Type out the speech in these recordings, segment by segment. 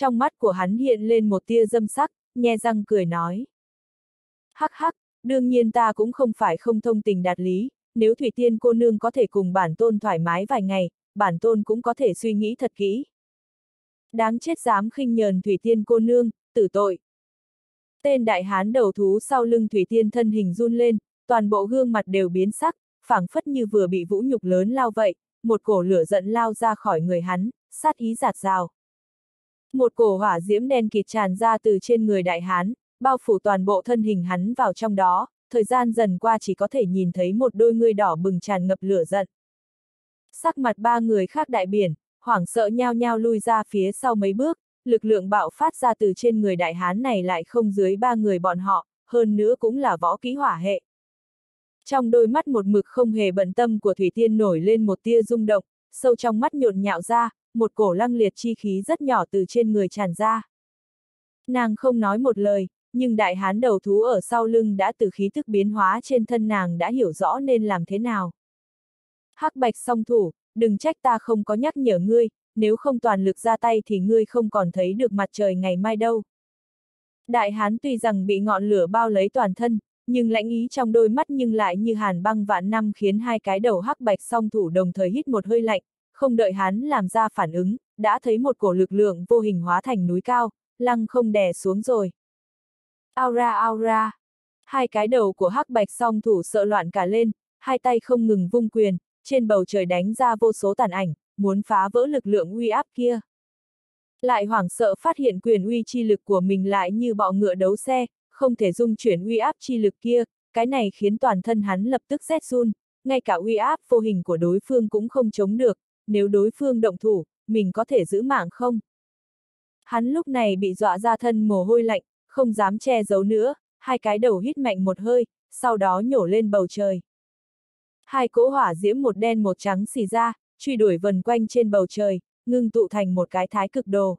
Trong mắt của hắn hiện lên một tia dâm sắc, nhe răng cười nói. Hắc hắc, đương nhiên ta cũng không phải không thông tình đạt lý, nếu Thủy Tiên cô nương có thể cùng bản tôn thoải mái vài ngày, bản tôn cũng có thể suy nghĩ thật kỹ. Đáng chết dám khinh nhờn Thủy Tiên cô nương, tử tội. Tên đại hán đầu thú sau lưng Thủy Tiên thân hình run lên, toàn bộ gương mặt đều biến sắc, phảng phất như vừa bị vũ nhục lớn lao vậy, một cổ lửa giận lao ra khỏi người hắn, sát ý giạt rào. Một cổ hỏa diễm đen kịt tràn ra từ trên người đại hán, bao phủ toàn bộ thân hình hắn vào trong đó, thời gian dần qua chỉ có thể nhìn thấy một đôi người đỏ bừng tràn ngập lửa giận. Sắc mặt ba người khác đại biển, hoảng sợ nhao nhao lui ra phía sau mấy bước, lực lượng bạo phát ra từ trên người đại hán này lại không dưới ba người bọn họ, hơn nữa cũng là võ kỹ hỏa hệ. Trong đôi mắt một mực không hề bận tâm của Thủy Tiên nổi lên một tia rung động, sâu trong mắt nhộn nhạo ra, một cổ lăng liệt chi khí rất nhỏ từ trên người tràn ra. Nàng không nói một lời, nhưng đại hán đầu thú ở sau lưng đã từ khí thức biến hóa trên thân nàng đã hiểu rõ nên làm thế nào. Hắc bạch song thủ, đừng trách ta không có nhắc nhở ngươi, nếu không toàn lực ra tay thì ngươi không còn thấy được mặt trời ngày mai đâu. Đại hán tuy rằng bị ngọn lửa bao lấy toàn thân, nhưng lãnh ý trong đôi mắt nhưng lại như hàn băng vạn năm khiến hai cái đầu hắc bạch song thủ đồng thời hít một hơi lạnh, không đợi hắn làm ra phản ứng, đã thấy một cổ lực lượng vô hình hóa thành núi cao, lăng không đè xuống rồi. Aura aura. Hai cái đầu của hắc bạch song thủ sợ loạn cả lên, hai tay không ngừng vung quyền, trên bầu trời đánh ra vô số tàn ảnh, muốn phá vỡ lực lượng uy áp kia. Lại hoảng sợ phát hiện quyền uy chi lực của mình lại như bọ ngựa đấu xe, không thể dung chuyển uy áp chi lực kia, cái này khiến toàn thân hắn lập tức rét run, ngay cả uy áp vô hình của đối phương cũng không chống được, nếu đối phương động thủ, mình có thể giữ mạng không? Hắn lúc này bị dọa ra thân mồ hôi lạnh, không dám che giấu nữa, hai cái đầu hít mạnh một hơi, sau đó nhổ lên bầu trời. Hai cỗ hỏa diễm một đen một trắng xì ra, truy đuổi vần quanh trên bầu trời, ngưng tụ thành một cái thái cực đồ.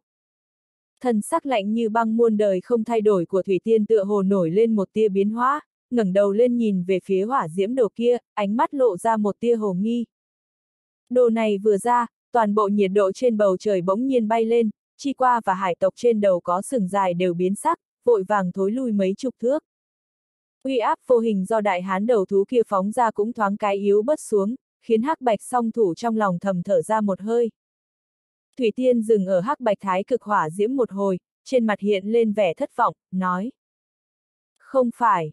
Thần sắc lạnh như băng muôn đời không thay đổi của Thủy Tiên tựa hồ nổi lên một tia biến hóa, ngẩng đầu lên nhìn về phía hỏa diễm đồ kia, ánh mắt lộ ra một tia hồ nghi. Đồ này vừa ra, toàn bộ nhiệt độ trên bầu trời bỗng nhiên bay lên, chi qua và hải tộc trên đầu có sừng dài đều biến sắc, vội vàng thối lui mấy chục thước. Uy áp vô hình do đại hán đầu thú kia phóng ra cũng thoáng cái yếu bớt xuống, khiến hắc bạch song thủ trong lòng thầm thở ra một hơi. Thủy Tiên dừng ở hắc bạch thái cực hỏa diễm một hồi, trên mặt hiện lên vẻ thất vọng, nói. Không phải.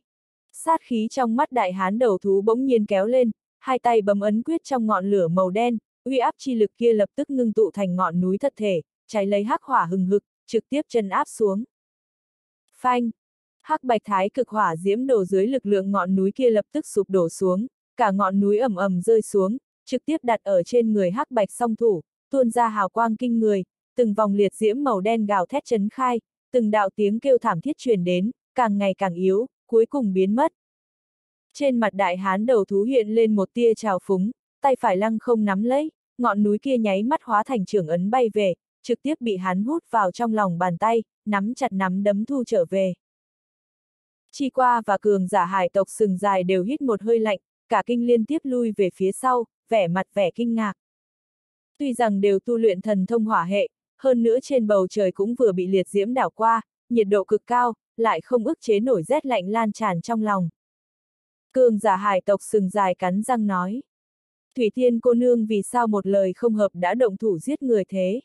Sát khí trong mắt đại hán đầu thú bỗng nhiên kéo lên, hai tay bấm ấn quyết trong ngọn lửa màu đen, uy áp chi lực kia lập tức ngưng tụ thành ngọn núi thật thể, cháy lấy hắc hỏa hừng hực, trực tiếp chân áp xuống. Phanh! Hắc bạch thái cực hỏa diễm đổ dưới lực lượng ngọn núi kia lập tức sụp đổ xuống, cả ngọn núi ầm ầm rơi xuống, trực tiếp đặt ở trên người hắc bạch song thủ, tuôn ra hào quang kinh người, từng vòng liệt diễm màu đen gào thét chấn khai, từng đạo tiếng kêu thảm thiết truyền đến, càng ngày càng yếu, cuối cùng biến mất. Trên mặt đại hán đầu thú hiện lên một tia trào phúng, tay phải lăng không nắm lấy, ngọn núi kia nháy mắt hóa thành trưởng ấn bay về, trực tiếp bị hắn hút vào trong lòng bàn tay, nắm chặt nắm đấm thu trở về. Chi qua và cường giả hải tộc sừng dài đều hít một hơi lạnh, cả kinh liên tiếp lui về phía sau, vẻ mặt vẻ kinh ngạc. Tuy rằng đều tu luyện thần thông hỏa hệ, hơn nữa trên bầu trời cũng vừa bị liệt diễm đảo qua, nhiệt độ cực cao, lại không ức chế nổi rét lạnh lan tràn trong lòng. Cường giả hải tộc sừng dài cắn răng nói. Thủy Thiên cô nương vì sao một lời không hợp đã động thủ giết người thế?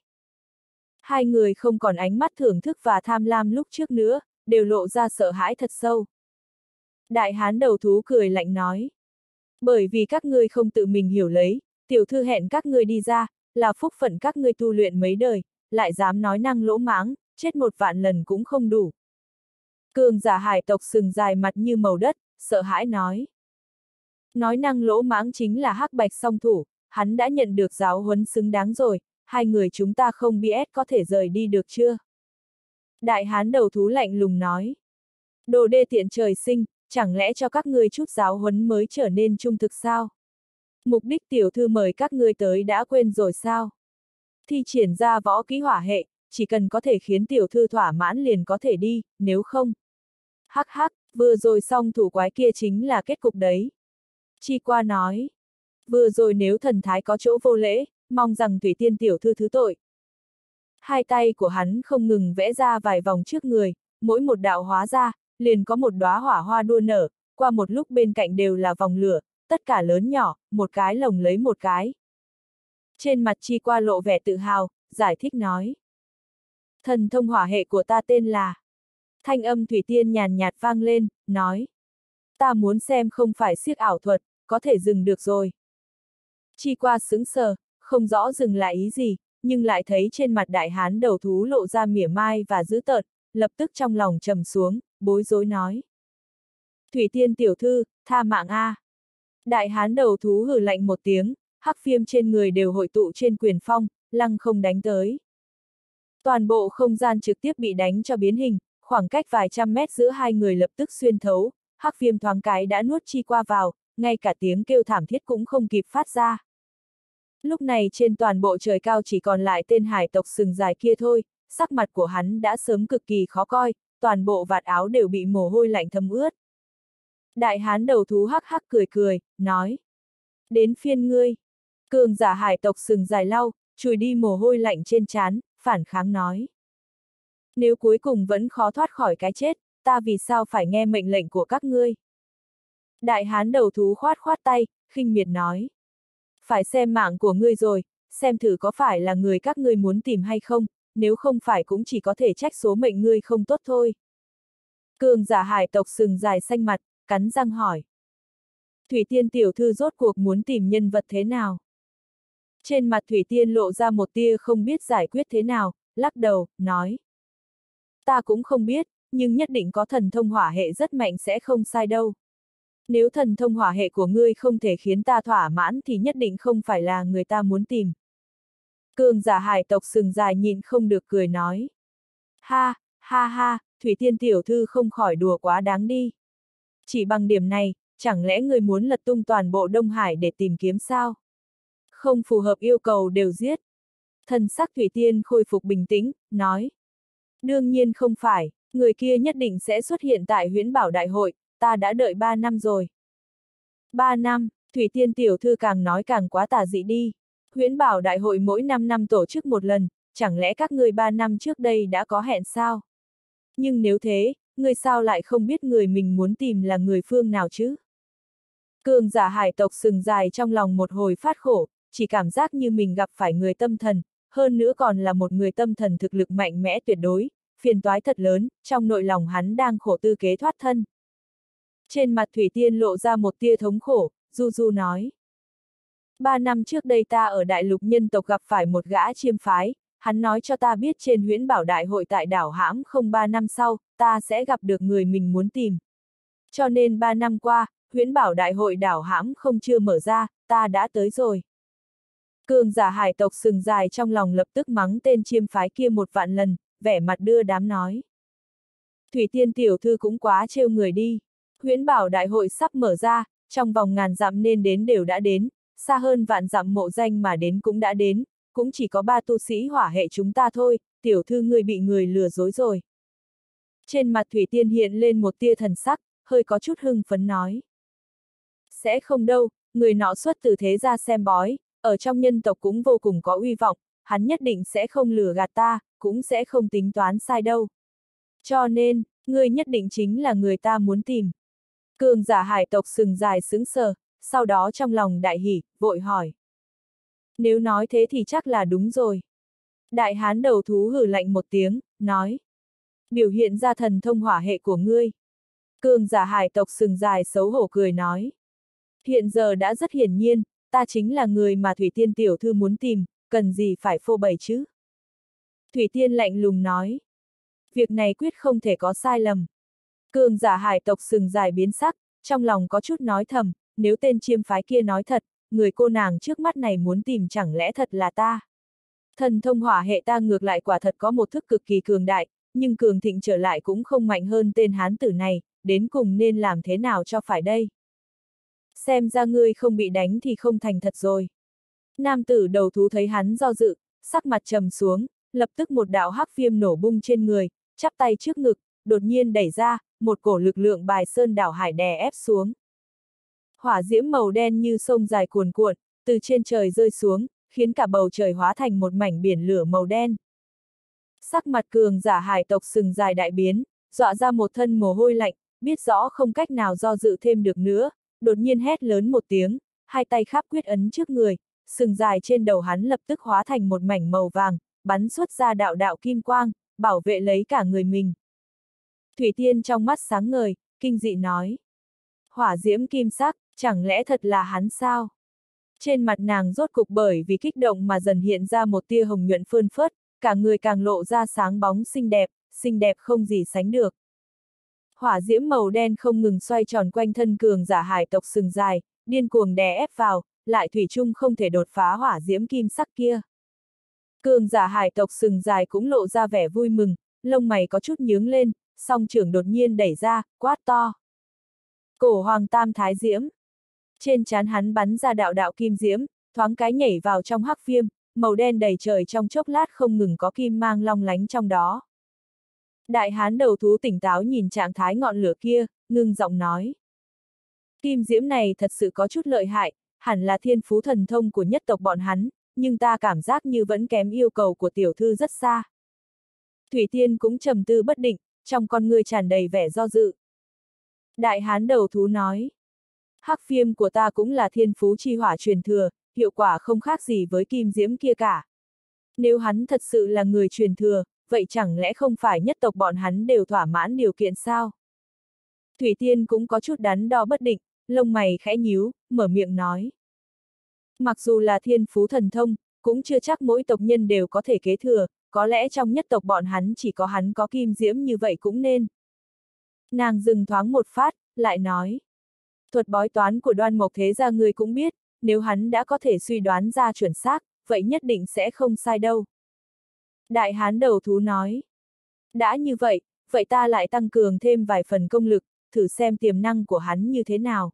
Hai người không còn ánh mắt thưởng thức và tham lam lúc trước nữa, đều lộ ra sợ hãi thật sâu. Đại hán đầu thú cười lạnh nói. Bởi vì các ngươi không tự mình hiểu lấy, tiểu thư hẹn các ngươi đi ra, là phúc phận các ngươi tu luyện mấy đời, lại dám nói năng lỗ mãng, chết một vạn lần cũng không đủ. Cường giả hải tộc sừng dài mặt như màu đất, sợ hãi nói. Nói năng lỗ mãng chính là hắc bạch song thủ, hắn đã nhận được giáo huấn xứng đáng rồi, hai người chúng ta không biết có thể rời đi được chưa? Đại hán đầu thú lạnh lùng nói. Đồ đê tiện trời sinh, chẳng lẽ cho các ngươi chút giáo huấn mới trở nên trung thực sao? Mục đích tiểu thư mời các ngươi tới đã quên rồi sao? Thi triển ra võ kỹ hỏa hệ, chỉ cần có thể khiến tiểu thư thỏa mãn liền có thể đi, nếu không. Hắc hắc, vừa rồi xong thủ quái kia chính là kết cục đấy. Chi qua nói. Vừa rồi nếu thần thái có chỗ vô lễ, mong rằng Thủy Tiên tiểu thư thứ tội. Hai tay của hắn không ngừng vẽ ra vài vòng trước người, mỗi một đạo hóa ra, liền có một đóa hỏa hoa đua nở, qua một lúc bên cạnh đều là vòng lửa, tất cả lớn nhỏ, một cái lồng lấy một cái. Trên mặt chi qua lộ vẻ tự hào, giải thích nói. Thần thông hỏa hệ của ta tên là. Thanh âm thủy tiên nhàn nhạt vang lên, nói. Ta muốn xem không phải siếc ảo thuật, có thể dừng được rồi. Chi qua sững sờ, không rõ dừng lại ý gì, nhưng lại thấy trên mặt đại hán đầu thú lộ ra mỉa mai và dữ tợn, lập tức trong lòng trầm xuống, bối rối nói. Thủy tiên tiểu thư, tha mạng A. Đại hán đầu thú hử lạnh một tiếng, hắc phiêm trên người đều hội tụ trên quyền phong, lăng không đánh tới. Toàn bộ không gian trực tiếp bị đánh cho biến hình, khoảng cách vài trăm mét giữa hai người lập tức xuyên thấu, hắc phiêm thoáng cái đã nuốt chi qua vào, ngay cả tiếng kêu thảm thiết cũng không kịp phát ra. Lúc này trên toàn bộ trời cao chỉ còn lại tên hải tộc sừng dài kia thôi, sắc mặt của hắn đã sớm cực kỳ khó coi, toàn bộ vạt áo đều bị mồ hôi lạnh thấm ướt. Đại hán đầu thú hắc hắc cười cười, nói. Đến phiên ngươi. Cường giả hải tộc sừng dài lau, chùi đi mồ hôi lạnh trên trán, phản kháng nói. Nếu cuối cùng vẫn khó thoát khỏi cái chết, ta vì sao phải nghe mệnh lệnh của các ngươi? Đại hán đầu thú khoát khoát tay, khinh miệt nói. Phải xem mạng của ngươi rồi, xem thử có phải là người các ngươi muốn tìm hay không, nếu không phải cũng chỉ có thể trách số mệnh ngươi không tốt thôi. Cường giả hải tộc sừng dài xanh mặt, cắn răng hỏi. Thủy Tiên tiểu thư rốt cuộc muốn tìm nhân vật thế nào? Trên mặt Thủy Tiên lộ ra một tia không biết giải quyết thế nào, lắc đầu, nói. Ta cũng không biết, nhưng nhất định có thần thông hỏa hệ rất mạnh sẽ không sai đâu. Nếu thần thông hỏa hệ của ngươi không thể khiến ta thỏa mãn thì nhất định không phải là người ta muốn tìm. Cường giả hải tộc sừng dài nhìn không được cười nói. Ha, ha ha, Thủy Tiên tiểu thư không khỏi đùa quá đáng đi. Chỉ bằng điểm này, chẳng lẽ người muốn lật tung toàn bộ Đông Hải để tìm kiếm sao? Không phù hợp yêu cầu đều giết. Thần sắc Thủy Tiên khôi phục bình tĩnh, nói. Đương nhiên không phải, người kia nhất định sẽ xuất hiện tại huyễn bảo đại hội, ta đã đợi ba năm rồi. Ba năm, Thủy Tiên tiểu thư càng nói càng quá tà dị đi. Huyễn bảo đại hội mỗi năm năm tổ chức một lần, chẳng lẽ các người ba năm trước đây đã có hẹn sao? Nhưng nếu thế, người sao lại không biết người mình muốn tìm là người phương nào chứ? Cường giả hải tộc sừng dài trong lòng một hồi phát khổ, chỉ cảm giác như mình gặp phải người tâm thần, hơn nữa còn là một người tâm thần thực lực mạnh mẽ tuyệt đối, phiền toái thật lớn, trong nội lòng hắn đang khổ tư kế thoát thân. Trên mặt Thủy Tiên lộ ra một tia thống khổ, Du Du nói. Ba năm trước đây ta ở đại lục nhân tộc gặp phải một gã chiêm phái, hắn nói cho ta biết trên huyễn bảo đại hội tại đảo hãm không ba năm sau, ta sẽ gặp được người mình muốn tìm. Cho nên ba năm qua, huyễn bảo đại hội đảo hãm không chưa mở ra, ta đã tới rồi. Cường giả hải tộc sừng dài trong lòng lập tức mắng tên chiêm phái kia một vạn lần, vẻ mặt đưa đám nói. Thủy tiên tiểu thư cũng quá trêu người đi. Huyễn bảo đại hội sắp mở ra, trong vòng ngàn dặm nên đến đều đã đến, xa hơn vạn dặm mộ danh mà đến cũng đã đến, cũng chỉ có ba tu sĩ hỏa hệ chúng ta thôi, tiểu thư người bị người lừa dối rồi. Trên mặt Thủy Tiên hiện lên một tia thần sắc, hơi có chút hưng phấn nói. Sẽ không đâu, người nọ xuất từ thế ra xem bói, ở trong nhân tộc cũng vô cùng có uy vọng, hắn nhất định sẽ không lừa gạt ta, cũng sẽ không tính toán sai đâu. Cho nên, người nhất định chính là người ta muốn tìm. Cường giả hải tộc sừng dài sững sờ, sau đó trong lòng đại hỉ, vội hỏi. Nếu nói thế thì chắc là đúng rồi. Đại hán đầu thú hử lạnh một tiếng, nói. Biểu hiện ra thần thông hỏa hệ của ngươi. Cường giả hải tộc sừng dài xấu hổ cười nói. Hiện giờ đã rất hiển nhiên, ta chính là người mà Thủy Tiên tiểu thư muốn tìm, cần gì phải phô bày chứ? Thủy Tiên lạnh lùng nói. Việc này quyết không thể có sai lầm. Cường giả hải tộc sừng dài biến sắc, trong lòng có chút nói thầm, nếu tên chiêm phái kia nói thật, người cô nàng trước mắt này muốn tìm chẳng lẽ thật là ta. Thần thông hỏa hệ ta ngược lại quả thật có một thức cực kỳ cường đại, nhưng cường thịnh trở lại cũng không mạnh hơn tên hán tử này, đến cùng nên làm thế nào cho phải đây. Xem ra ngươi không bị đánh thì không thành thật rồi. Nam tử đầu thú thấy hắn do dự, sắc mặt trầm xuống, lập tức một đạo hắc viêm nổ bung trên người, chắp tay trước ngực, đột nhiên đẩy ra, một cổ lực lượng bài sơn đảo hải đè ép xuống. Hỏa diễm màu đen như sông dài cuồn cuộn, từ trên trời rơi xuống, khiến cả bầu trời hóa thành một mảnh biển lửa màu đen. Sắc mặt cường giả hải tộc sừng dài đại biến, dọa ra một thân mồ hôi lạnh, biết rõ không cách nào do dự thêm được nữa, đột nhiên hét lớn một tiếng, hai tay khắp quyết ấn trước người, sừng dài trên đầu hắn lập tức hóa thành một mảnh màu vàng, bắn xuất ra đạo đạo kim quang, bảo vệ lấy cả người mình. Thủy Tiên trong mắt sáng ngời, kinh dị nói. Hỏa diễm kim sắc, chẳng lẽ thật là hắn sao? Trên mặt nàng rốt cục bởi vì kích động mà dần hiện ra một tia hồng nhuận phơn phớt, cả người càng lộ ra sáng bóng xinh đẹp, xinh đẹp không gì sánh được. Hỏa diễm màu đen không ngừng xoay tròn quanh thân cường giả hải tộc sừng dài, điên cuồng đè ép vào, lại thủy chung không thể đột phá hỏa diễm kim sắc kia. Cường giả hải tộc sừng dài cũng lộ ra vẻ vui mừng, lông mày có chút nhướng lên, song trưởng đột nhiên đẩy ra, quát to. Cổ hoàng tam thái diễm. Trên trán hắn bắn ra đạo đạo kim diễm, thoáng cái nhảy vào trong hắc viêm, màu đen đầy trời trong chốc lát không ngừng có kim mang long lánh trong đó. Đại hán đầu thú tỉnh táo nhìn trạng thái ngọn lửa kia, ngưng giọng nói. Kim diễm này thật sự có chút lợi hại, hẳn là thiên phú thần thông của nhất tộc bọn hắn, nhưng ta cảm giác như vẫn kém yêu cầu của tiểu thư rất xa. Thủy Tiên cũng trầm tư bất định, trong con người tràn đầy vẻ do dự. Đại hán đầu thú nói. Hắc phiêm của ta cũng là thiên phú chi hỏa truyền thừa, hiệu quả không khác gì với kim diễm kia cả. Nếu hắn thật sự là người truyền thừa, vậy chẳng lẽ không phải nhất tộc bọn hắn đều thỏa mãn điều kiện sao? Thủy Tiên cũng có chút đắn đo bất định, lông mày khẽ nhíu, mở miệng nói. Mặc dù là thiên phú thần thông, cũng chưa chắc mỗi tộc nhân đều có thể kế thừa, có lẽ trong nhất tộc bọn hắn chỉ có hắn có kim diễm như vậy cũng nên. Nàng dừng thoáng một phát, lại nói. Thuật bói toán của đoan mộc thế gia người cũng biết, nếu hắn đã có thể suy đoán ra chuẩn xác, vậy nhất định sẽ không sai đâu. Đại hán đầu thú nói. Đã như vậy, vậy ta lại tăng cường thêm vài phần công lực, thử xem tiềm năng của hắn như thế nào.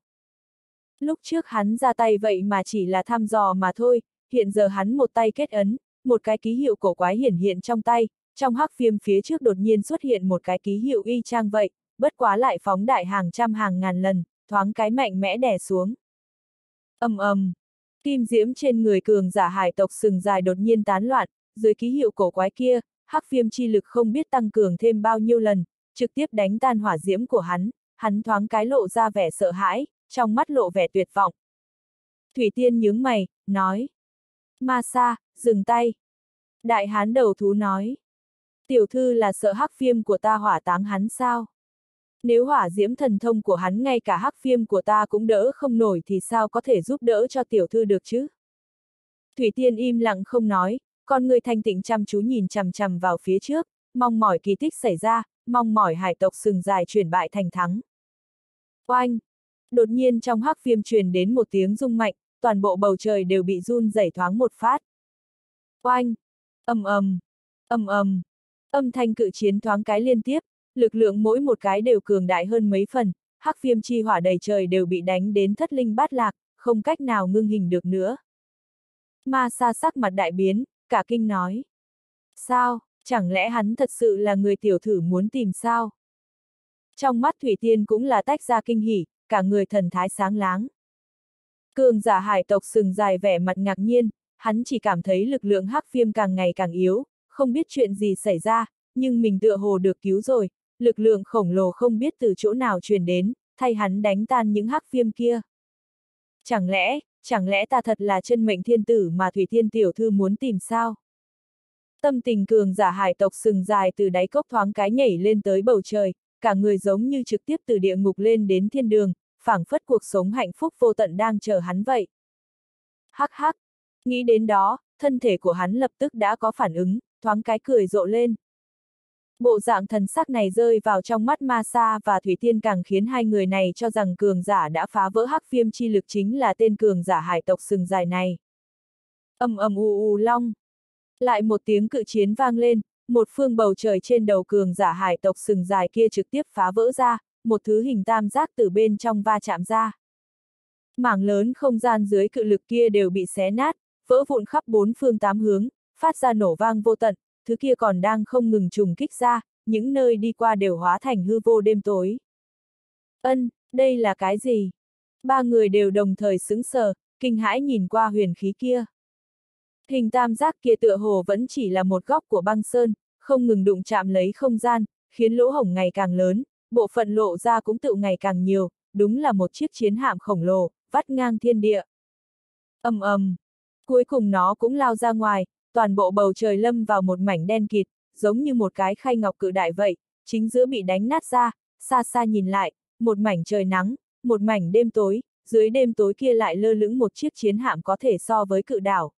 Lúc trước hắn ra tay vậy mà chỉ là thăm dò mà thôi, hiện giờ hắn một tay kết ấn, một cái ký hiệu cổ quái hiển hiện trong tay, trong hắc viêm phía trước đột nhiên xuất hiện một cái ký hiệu y chang vậy, bất quá lại phóng đại hàng trăm hàng ngàn lần, thoáng cái mạnh mẽ đè xuống. ầm ầm, kim diễm trên người cường giả hải tộc sừng dài đột nhiên tán loạn, dưới ký hiệu cổ quái kia, hắc viêm chi lực không biết tăng cường thêm bao nhiêu lần, trực tiếp đánh tan hỏa diễm của hắn, hắn thoáng cái lộ ra vẻ sợ hãi, trong mắt lộ vẻ tuyệt vọng. Thủy Tiên nhướng mày, nói. Ma sa, dừng tay. Đại hán đầu thú nói. Tiểu thư là sợ hắc viêm của ta hỏa táng hắn sao? Nếu hỏa diễm thần thông của hắn ngay cả hắc viêm của ta cũng đỡ không nổi thì sao có thể giúp đỡ cho tiểu thư được chứ? Thủy Tiên im lặng không nói, con người thanh tịnh chăm chú nhìn chằm chằm vào phía trước, mong mỏi kỳ tích xảy ra, mong mỏi hải tộc sừng dài chuyển bại thành thắng. Oanh! Đột nhiên trong hắc viêm truyền đến một tiếng rung mạnh, toàn bộ bầu trời đều bị run rẩy thoáng một phát. Oanh! ầm ầm, ầm ầm, âm thanh cự chiến thoáng cái liên tiếp, lực lượng mỗi một cái đều cường đại hơn mấy phần, hắc viêm chi hỏa đầy trời đều bị đánh đến thất linh bát lạc, không cách nào ngưng hình được nữa. Ma sa sắc mặt đại biến, cả kinh nói. Sao, chẳng lẽ hắn thật sự là người tiểu thử muốn tìm sao? Trong mắt Thủy Tiên cũng là tách ra kinh hỉ, cả người thần thái sáng láng. Cường giả hải tộc sừng dài vẻ mặt ngạc nhiên, hắn chỉ cảm thấy lực lượng hắc viêm càng ngày càng yếu, không biết chuyện gì xảy ra, nhưng mình tựa hồ được cứu rồi, lực lượng khổng lồ không biết từ chỗ nào truyền đến, thay hắn đánh tan những hắc viêm kia. Chẳng lẽ, chẳng lẽ ta thật là chân mệnh thiên tử mà Thủy Thiên Tiểu Thư muốn tìm sao? Tâm tình cường giả hải tộc sừng dài từ đáy cốc thoáng cái nhảy lên tới bầu trời, cả người giống như trực tiếp từ địa ngục lên đến thiên đường, phảng phất cuộc sống hạnh phúc vô tận đang chờ hắn vậy. Hắc hắc, nghĩ đến đó, thân thể của hắn lập tức đã có phản ứng, thoáng cái cười rộ lên. Bộ dạng thần sắc này rơi vào trong mắt Ma Sa và Thủy Tiên càng khiến hai người này cho rằng cường giả đã phá vỡ hắc viêm chi lực chính là tên cường giả hải tộc sừng dài này. ầm ầm u u long. Lại một tiếng cự chiến vang lên, một phương bầu trời trên đầu cường giả hải tộc sừng dài kia trực tiếp phá vỡ ra, một thứ hình tam giác từ bên trong va chạm ra. Mảng lớn không gian dưới cự lực kia đều bị xé nát, vỡ vụn khắp bốn phương tám hướng, phát ra nổ vang vô tận, thứ kia còn đang không ngừng trùng kích ra, những nơi đi qua đều hóa thành hư vô đêm tối. Ân, đây là cái gì? Ba người đều đồng thời sững sờ, kinh hãi nhìn qua huyền khí kia. Hình tam giác kia tựa hồ vẫn chỉ là một góc của băng sơn, không ngừng đụng chạm lấy không gian, khiến lỗ hổng ngày càng lớn, bộ phận lộ ra cũng tự ngày càng nhiều, đúng là một chiếc chiến hạm khổng lồ, vắt ngang thiên địa. ầm ầm, cuối cùng nó cũng lao ra ngoài, toàn bộ bầu trời lâm vào một mảnh đen kịt, giống như một cái khay ngọc cự đại vậy, chính giữa bị đánh nát ra, xa xa nhìn lại, một mảnh trời nắng, một mảnh đêm tối, dưới đêm tối kia lại lơ lửng một chiếc chiến hạm có thể so với cự đảo.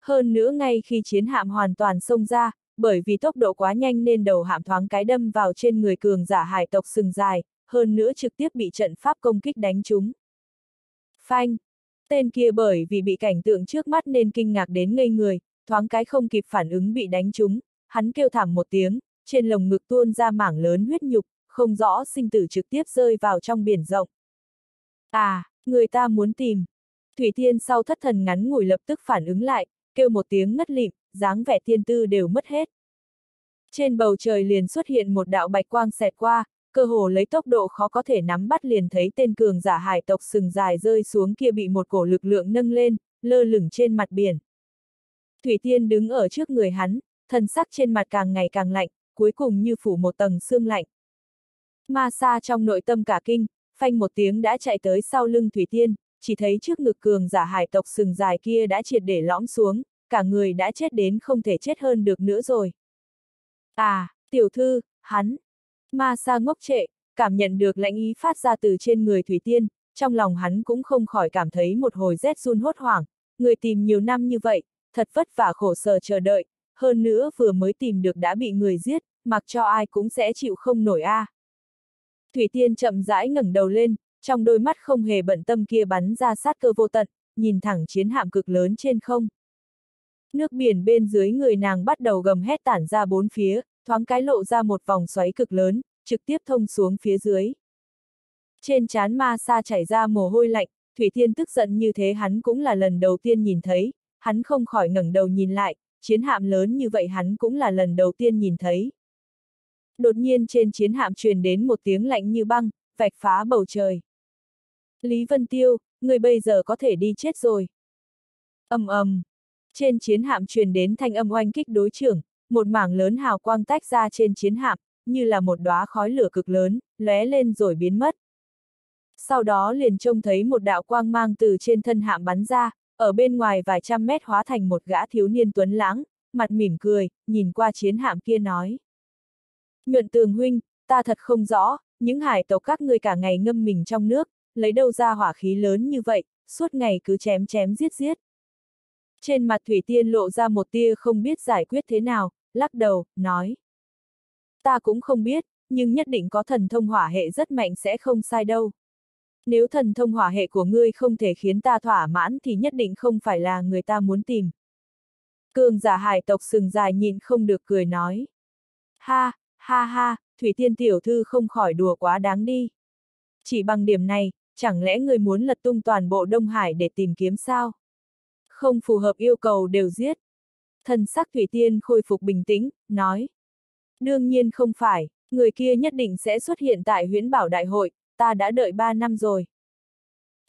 Hơn nữa ngay khi chiến hạm hoàn toàn xông ra, bởi vì tốc độ quá nhanh nên đầu hạm thoáng cái đâm vào trên người cường giả hải tộc sừng dài, hơn nữa trực tiếp bị trận pháp công kích đánh trúng. Phanh! Tên kia bởi vì bị cảnh tượng trước mắt nên kinh ngạc đến ngây người, thoáng cái không kịp phản ứng bị đánh trúng, hắn kêu thảm một tiếng, trên lồng ngực tuôn ra mảng lớn huyết nhục, không rõ sinh tử trực tiếp rơi vào trong biển rộng. À, người ta muốn tìm. Thủy Tiên sau thất thần ngắn ngủi lập tức phản ứng lại, kêu một tiếng ngất lịm, dáng vẻ tiên tư đều mất hết. Trên bầu trời liền xuất hiện một đạo bạch quang xẹt qua, cơ hồ lấy tốc độ khó có thể nắm bắt liền thấy tên cường giả hải tộc sừng dài rơi xuống kia bị một cổ lực lượng nâng lên, lơ lửng trên mặt biển. Thủy Tiên đứng ở trước người hắn, thần sắc trên mặt càng ngày càng lạnh, cuối cùng như phủ một tầng xương lạnh. Ma sa trong nội tâm cả kinh, phanh một tiếng đã chạy tới sau lưng Thủy Tiên, chỉ thấy trước ngực cường giả hải tộc sừng dài kia đã triệt để lõm xuống, cả người đã chết đến không thể chết hơn được nữa rồi. À, tiểu thư, hắn. Ma sa ngốc trệ, cảm nhận được lãnh ý phát ra từ trên người Thủy Tiên, trong lòng hắn cũng không khỏi cảm thấy một hồi rét run hốt hoảng, người tìm nhiều năm như vậy, thật vất vả khổ sở chờ đợi, hơn nữa vừa mới tìm được đã bị người giết, mặc cho ai cũng sẽ chịu không nổi a. À. Thủy Tiên chậm rãi ngẩng đầu lên, trong đôi mắt không hề bận tâm kia bắn ra sát cơ vô tận, nhìn thẳng chiến hạm cực lớn trên không. Nước biển bên dưới người nàng bắt đầu gầm hét tản ra bốn phía, thoáng cái lộ ra một vòng xoáy cực lớn, trực tiếp thông xuống phía dưới. Trên chán ma sa chảy ra mồ hôi lạnh, Thủy Thiên tức giận như thế hắn cũng là lần đầu tiên nhìn thấy, hắn không khỏi ngẩng đầu nhìn lại, chiến hạm lớn như vậy hắn cũng là lần đầu tiên nhìn thấy. Đột nhiên trên chiến hạm truyền đến một tiếng lạnh như băng, vạch phá bầu trời. Lý Vân Tiêu, người bây giờ có thể đi chết rồi. ầm ầm, trên chiến hạm truyền đến thanh âm oanh kích đối trưởng, một mảng lớn hào quang tách ra trên chiến hạm, như là một đóa khói lửa cực lớn, lóe lên rồi biến mất. Sau đó liền trông thấy một đạo quang mang từ trên thân hạm bắn ra, ở bên ngoài vài trăm mét hóa thành một gã thiếu niên tuấn lãng, mặt mỉm cười, nhìn qua chiến hạm kia nói. Nhuận tường huynh, ta thật không rõ, những hải tộc các ngươi cả ngày ngâm mình trong nước, lấy đâu ra hỏa khí lớn như vậy, suốt ngày cứ chém chém giết giết. Trên mặt Thủy Tiên lộ ra một tia không biết giải quyết thế nào, lắc đầu, nói. Ta cũng không biết, nhưng nhất định có thần thông hỏa hệ rất mạnh sẽ không sai đâu. Nếu thần thông hỏa hệ của ngươi không thể khiến ta thỏa mãn thì nhất định không phải là người ta muốn tìm. Cường giả hải tộc sừng dài nhìn không được cười nói. Ha, ha ha, Thủy Tiên tiểu thư không khỏi đùa quá đáng đi. Chỉ bằng điểm này, chẳng lẽ người muốn lật tung toàn bộ Đông Hải để tìm kiếm sao? Không phù hợp yêu cầu đều giết. Thần sắc Thủy Tiên khôi phục bình tĩnh, nói. Đương nhiên không phải, người kia nhất định sẽ xuất hiện tại huyễn bảo đại hội, ta đã đợi ba năm rồi.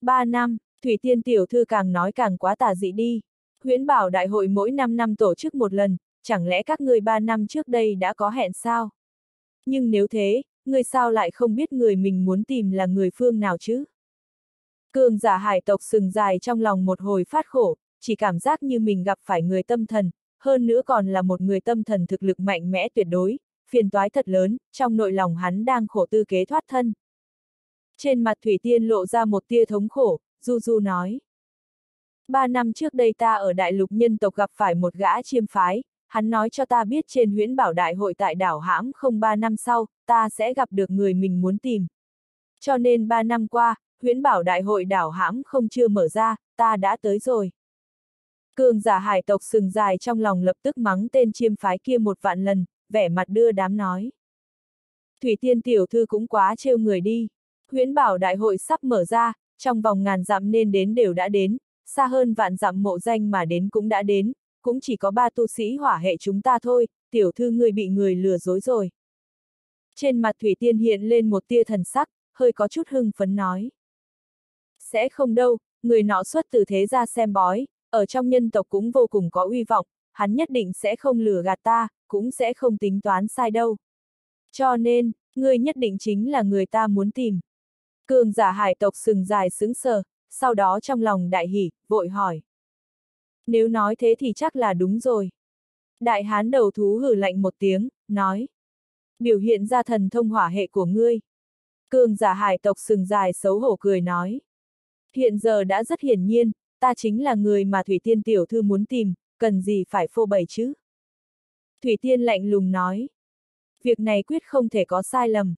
Ba năm, Thủy Tiên tiểu thư càng nói càng quá tà dị đi. Huyễn bảo đại hội mỗi năm năm tổ chức một lần, chẳng lẽ các người ba năm trước đây đã có hẹn sao? Nhưng nếu thế, người sao lại không biết người mình muốn tìm là người phương nào chứ? Cường giả hải tộc sừng dài trong lòng một hồi phát khổ, chỉ cảm giác như mình gặp phải người tâm thần, hơn nữa còn là một người tâm thần thực lực mạnh mẽ tuyệt đối, phiền toái thật lớn, trong nội lòng hắn đang khổ tư kế thoát thân. Trên mặt Thủy Tiên lộ ra một tia thống khổ, Du Du nói. Ba năm trước đây ta ở đại lục nhân tộc gặp phải một gã chiêm phái, hắn nói cho ta biết trên huyễn bảo đại hội tại đảo hãm không ba năm sau, ta sẽ gặp được người mình muốn tìm. Cho nên ba năm qua, huyễn bảo đại hội đảo hãm không chưa mở ra, ta đã tới rồi. Cường giả hải tộc sừng dài trong lòng lập tức mắng tên chiêm phái kia một vạn lần, vẻ mặt đưa đám nói. Thủy tiên tiểu thư cũng quá trêu người đi. Huyễn bảo đại hội sắp mở ra, trong vòng ngàn dặm nên đến đều đã đến, xa hơn vạn dặm mộ danh mà đến cũng đã đến, cũng chỉ có ba tu sĩ hỏa hệ chúng ta thôi, tiểu thư người bị người lừa dối rồi. Trên mặt Thủy Tiên hiện lên một tia thần sắc, hơi có chút hưng phấn nói. Sẽ không đâu, người nọ xuất từ thế ra xem bói, ở trong nhân tộc cũng vô cùng có uy vọng, hắn nhất định sẽ không lừa gạt ta, cũng sẽ không tính toán sai đâu. Cho nên, ngươi nhất định chính là người ta muốn tìm. Cường giả hải tộc sừng dài sững sờ, sau đó trong lòng đại hỉ, vội hỏi. Nếu nói thế thì chắc là đúng rồi. Đại hán đầu thú hử lạnh một tiếng, nói. Biểu hiện ra thần thông hỏa hệ của ngươi. Cường giả hải tộc sừng dài xấu hổ cười nói. Hiện giờ đã rất hiển nhiên, ta chính là người mà Thủy Tiên Tiểu Thư muốn tìm, cần gì phải phô bày chứ? Thủy Tiên lạnh lùng nói. Việc này quyết không thể có sai lầm.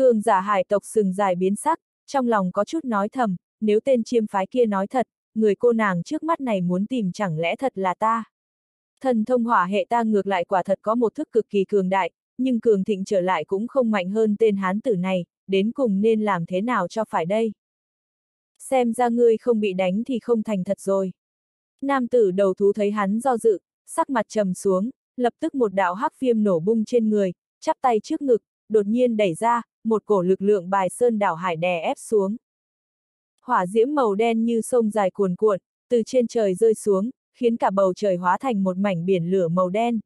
Cường giả hải tộc sừng dài biến sắc, trong lòng có chút nói thầm, nếu tên chiêm phái kia nói thật, người cô nàng trước mắt này muốn tìm chẳng lẽ thật là ta. Thần thông hỏa hệ ta ngược lại quả thật có một thức cực kỳ cường đại, nhưng cường thịnh trở lại cũng không mạnh hơn tên hán tử này, đến cùng nên làm thế nào cho phải đây. Xem ra ngươi không bị đánh thì không thành thật rồi. Nam tử đầu thú thấy hắn do dự, sắc mặt trầm xuống, lập tức một đạo hắc viêm nổ bung trên người, chắp tay trước ngực, đột nhiên đẩy ra, một cổ lực lượng bài sơn đảo hải đè ép xuống. Hỏa diễm màu đen như sông dài cuồn cuộn, từ trên trời rơi xuống, khiến cả bầu trời hóa thành một mảnh biển lửa màu đen.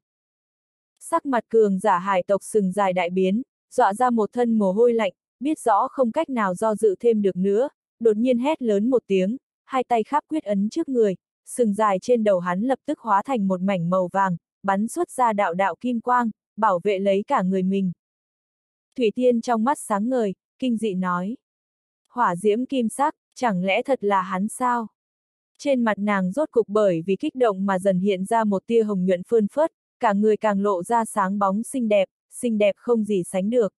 Sắc mặt cường giả hải tộc sừng dài đại biến, dọa ra một thân mồ hôi lạnh, biết rõ không cách nào do dự thêm được nữa, đột nhiên hét lớn một tiếng, hai tay khắp quyết ấn trước người, sừng dài trên đầu hắn lập tức hóa thành một mảnh màu vàng, bắn xuất ra đạo đạo kim quang, bảo vệ lấy cả người mình. Thủy Tiên trong mắt sáng ngời, kinh dị nói. Hỏa diễm kim sắc, chẳng lẽ thật là hắn sao? Trên mặt nàng rốt cục bởi vì kích động mà dần hiện ra một tia hồng nhuận phơn phớt, cả người càng lộ ra sáng bóng xinh đẹp, xinh đẹp không gì sánh được.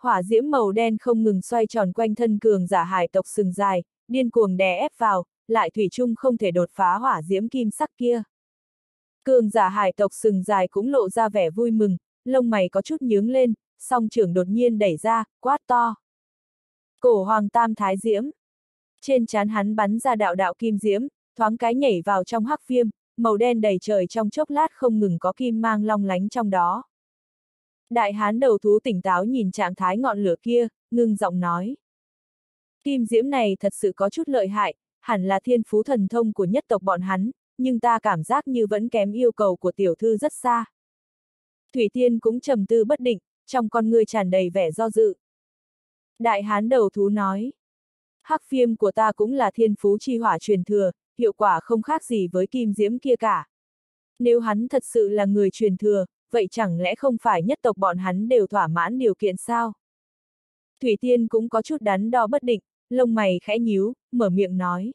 Hỏa diễm màu đen không ngừng xoay tròn quanh thân cường giả hải tộc sừng dài, điên cuồng đè ép vào, lại thủy chung không thể đột phá hỏa diễm kim sắc kia. Cường giả hải tộc sừng dài cũng lộ ra vẻ vui mừng, lông mày có chút nhướng lên, song trưởng đột nhiên đẩy ra, quát to. Cổ hoàng tam thái diễm. Trên trán hắn bắn ra đạo đạo kim diễm, thoáng cái nhảy vào trong hắc viêm, màu đen đầy trời trong chốc lát không ngừng có kim mang long lánh trong đó. Đại hán đầu thú tỉnh táo nhìn trạng thái ngọn lửa kia, ngưng giọng nói. Kim diễm này thật sự có chút lợi hại, hẳn là thiên phú thần thông của nhất tộc bọn hắn, nhưng ta cảm giác như vẫn kém yêu cầu của tiểu thư rất xa. Thủy Tiên cũng trầm tư bất định, trong con người tràn đầy vẻ do dự. Đại hán đầu thú nói. Hắc phiêm của ta cũng là thiên phú chi hỏa truyền thừa, hiệu quả không khác gì với kim diễm kia cả. Nếu hắn thật sự là người truyền thừa, vậy chẳng lẽ không phải nhất tộc bọn hắn đều thỏa mãn điều kiện sao? Thủy Tiên cũng có chút đắn đo bất định, lông mày khẽ nhíu, mở miệng nói.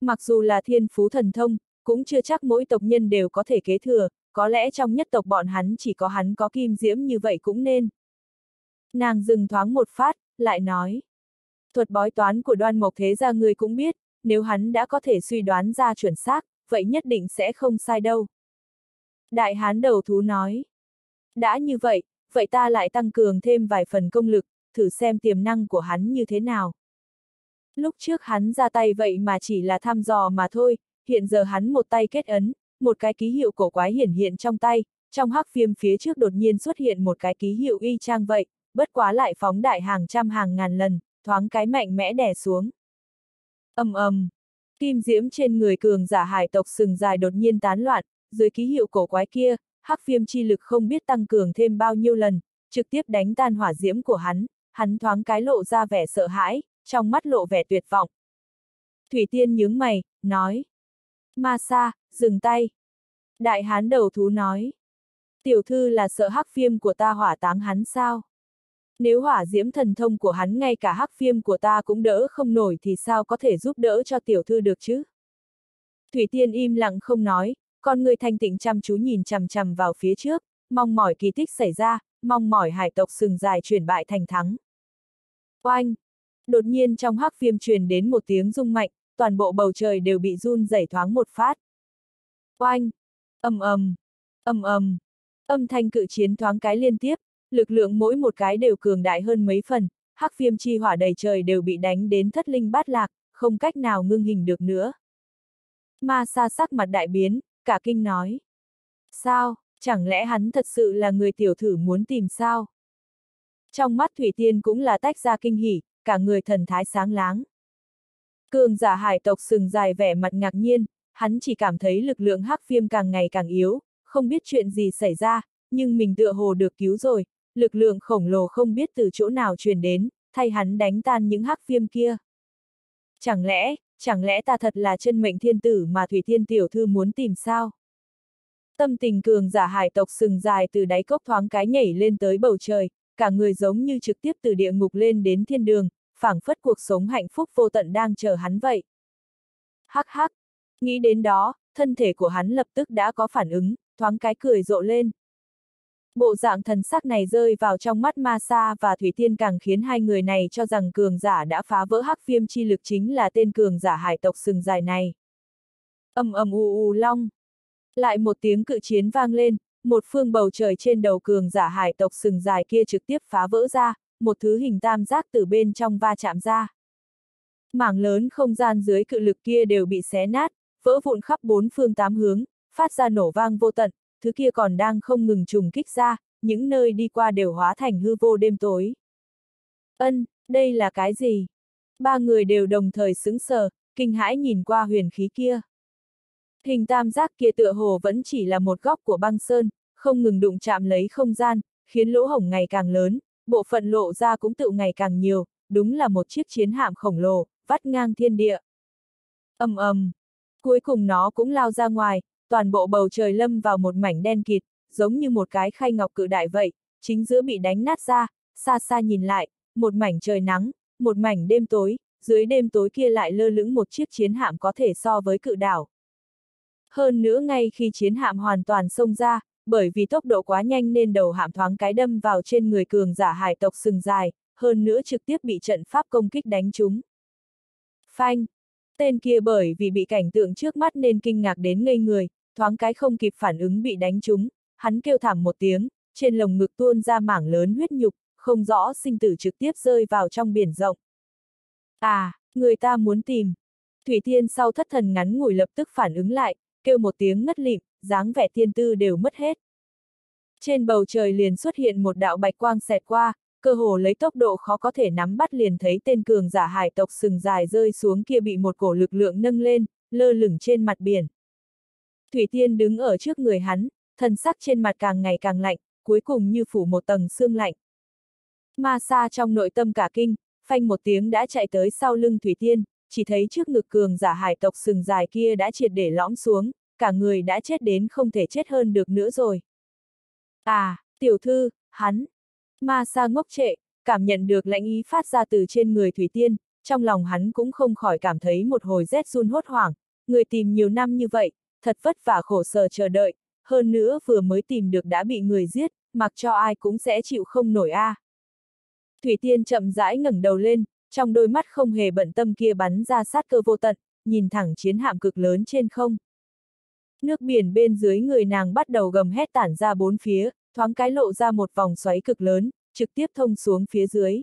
Mặc dù là thiên phú thần thông, cũng chưa chắc mỗi tộc nhân đều có thể kế thừa, có lẽ trong nhất tộc bọn hắn chỉ có hắn có kim diễm như vậy cũng nên. Nàng dừng thoáng một phát, lại nói. Thuật bói toán của đoan mộc thế gia người cũng biết, nếu hắn đã có thể suy đoán ra chuẩn xác, vậy nhất định sẽ không sai đâu. Đại hán đầu thú nói. Đã như vậy, vậy ta lại tăng cường thêm vài phần công lực, thử xem tiềm năng của hắn như thế nào. Lúc trước hắn ra tay vậy mà chỉ là thăm dò mà thôi, hiện giờ hắn một tay kết ấn, một cái ký hiệu cổ quái hiển hiện trong tay, trong hắc viêm phía trước đột nhiên xuất hiện một cái ký hiệu y chang vậy, bất quá lại phóng đại hàng trăm hàng ngàn lần, thoáng cái mạnh mẽ đè xuống. ầm ầm, kim diễm trên người cường giả hải tộc sừng dài đột nhiên tán loạn, dưới ký hiệu cổ quái kia, hắc viêm chi lực không biết tăng cường thêm bao nhiêu lần, trực tiếp đánh tan hỏa diễm của hắn, hắn thoáng cái lộ ra vẻ sợ hãi, trong mắt lộ vẻ tuyệt vọng. Thủy Tiên nhướng mày, nói. Ma sa, dừng tay. Đại hán đầu thú nói. Tiểu thư là sợ hắc phiêm của ta hỏa táng hắn sao? Nếu hỏa diễm thần thông của hắn ngay cả hắc phiêm của ta cũng đỡ không nổi thì sao có thể giúp đỡ cho tiểu thư được chứ? Thủy Tiên im lặng không nói, con người thanh tịnh chăm chú nhìn chằm chằm vào phía trước, mong mỏi kỳ tích xảy ra, mong mỏi hải tộc sừng dài chuyển bại thành thắng. Oanh! Đột nhiên trong hắc phiêm truyền đến một tiếng rung mạnh, toàn bộ bầu trời đều bị run rẩy thoáng một phát. Oanh! ầm ầm, ầm ầm, âm thanh cự chiến thoáng cái liên tiếp, lực lượng mỗi một cái đều cường đại hơn mấy phần, hắc viêm chi hỏa đầy trời đều bị đánh đến thất linh bát lạc, không cách nào ngưng hình được nữa. Ma sa sắc mặt đại biến, cả kinh nói. Sao, chẳng lẽ hắn thật sự là người tiểu thử muốn tìm sao? Trong mắt Thủy Tiên cũng là tách ra kinh hỉ, cả người thần thái sáng láng. Cường giả hải tộc sừng dài vẻ mặt ngạc nhiên, hắn chỉ cảm thấy lực lượng hắc viêm càng ngày càng yếu, không biết chuyện gì xảy ra, nhưng mình tựa hồ được cứu rồi, lực lượng khổng lồ không biết từ chỗ nào truyền đến, thay hắn đánh tan những hắc viêm kia. Chẳng lẽ, chẳng lẽ ta thật là chân mệnh thiên tử mà Thủy Thiên Tiểu Thư muốn tìm sao? Tâm tình cường giả hải tộc sừng dài từ đáy cốc thoáng cái nhảy lên tới bầu trời, cả người giống như trực tiếp từ địa ngục lên đến thiên đường, phảng phất cuộc sống hạnh phúc vô tận đang chờ hắn vậy. Hắc hắc, nghĩ đến đó, thân thể của hắn lập tức đã có phản ứng, thoáng cái cười rộ lên. Bộ dạng thần sắc này rơi vào trong mắt Ma Sa và Thủy Tiên càng khiến hai người này cho rằng cường giả đã phá vỡ hắc viêm chi lực chính là tên cường giả hải tộc sừng dài này. ầm ầm u u long. Lại một tiếng cự chiến vang lên, một phương bầu trời trên đầu cường giả hải tộc sừng dài kia trực tiếp phá vỡ ra, một thứ hình tam giác từ bên trong va chạm ra. Mảng lớn không gian dưới cự lực kia đều bị xé nát, vỡ vụn khắp bốn phương tám hướng, phát ra nổ vang vô tận, thứ kia còn đang không ngừng trùng kích ra, những nơi đi qua đều hóa thành hư vô đêm tối. Ân, đây là cái gì? Ba người đều đồng thời sững sờ, kinh hãi nhìn qua huyền khí kia. Hình tam giác kia tựa hồ vẫn chỉ là một góc của băng sơn, không ngừng đụng chạm lấy không gian, khiến lỗ hổng ngày càng lớn, bộ phận lộ ra cũng tự ngày càng nhiều, đúng là một chiếc chiến hạm khổng lồ, vắt ngang thiên địa. ầm ầm, cuối cùng nó cũng lao ra ngoài, toàn bộ bầu trời lâm vào một mảnh đen kịt, giống như một cái khay ngọc cự đại vậy, chính giữa bị đánh nát ra, xa xa nhìn lại, một mảnh trời nắng, một mảnh đêm tối, dưới đêm tối kia lại lơ lửng một chiếc chiến hạm có thể so với cự đảo. Hơn nữa ngay khi chiến hạm hoàn toàn xông ra, bởi vì tốc độ quá nhanh nên đầu hạm thoáng cái đâm vào trên người cường giả hải tộc sừng dài, hơn nữa trực tiếp bị trận pháp công kích đánh trúng. Phanh! Tên kia bởi vì bị cảnh tượng trước mắt nên kinh ngạc đến ngây người, thoáng cái không kịp phản ứng bị đánh trúng, hắn kêu thảm một tiếng, trên lồng ngực tuôn ra mảng lớn huyết nhục, không rõ sinh tử trực tiếp rơi vào trong biển rộng. À, người ta muốn tìm. Thủy Thiên sau thất thần ngắn ngủi lập tức phản ứng lại, kêu một tiếng ngất lịm, dáng vẻ thiên tư đều mất hết. Trên bầu trời liền xuất hiện một đạo bạch quang xẹt qua, cơ hồ lấy tốc độ khó có thể nắm bắt liền thấy tên cường giả hải tộc sừng dài rơi xuống kia bị một cổ lực lượng nâng lên, lơ lửng trên mặt biển. Thủy Tiên đứng ở trước người hắn, thân sắc trên mặt càng ngày càng lạnh, cuối cùng như phủ một tầng xương lạnh. Ma Sa trong nội tâm cả kinh, phanh một tiếng đã chạy tới sau lưng Thủy Tiên, chỉ thấy trước ngực cường giả hải tộc sừng dài kia đã triệt để lõm xuống, cả người đã chết đến không thể chết hơn được nữa rồi. À, tiểu thư, hắn. Ma Sa ngốc trệ, cảm nhận được lãnh ý phát ra từ trên người Thủy Tiên, trong lòng hắn cũng không khỏi cảm thấy một hồi rét run hốt hoảng, người tìm nhiều năm như vậy, thật vất vả khổ sở chờ đợi, hơn nữa vừa mới tìm được đã bị người giết, mặc cho ai cũng sẽ chịu không nổi a. À. Thủy Tiên chậm rãi ngẩng đầu lên, trong đôi mắt không hề bận tâm kia bắn ra sát cơ vô tận, nhìn thẳng chiến hạm cực lớn trên không. Nước biển bên dưới người nàng bắt đầu gầm hét tản ra bốn phía, thoáng cái lộ ra một vòng xoáy cực lớn, trực tiếp thông xuống phía dưới.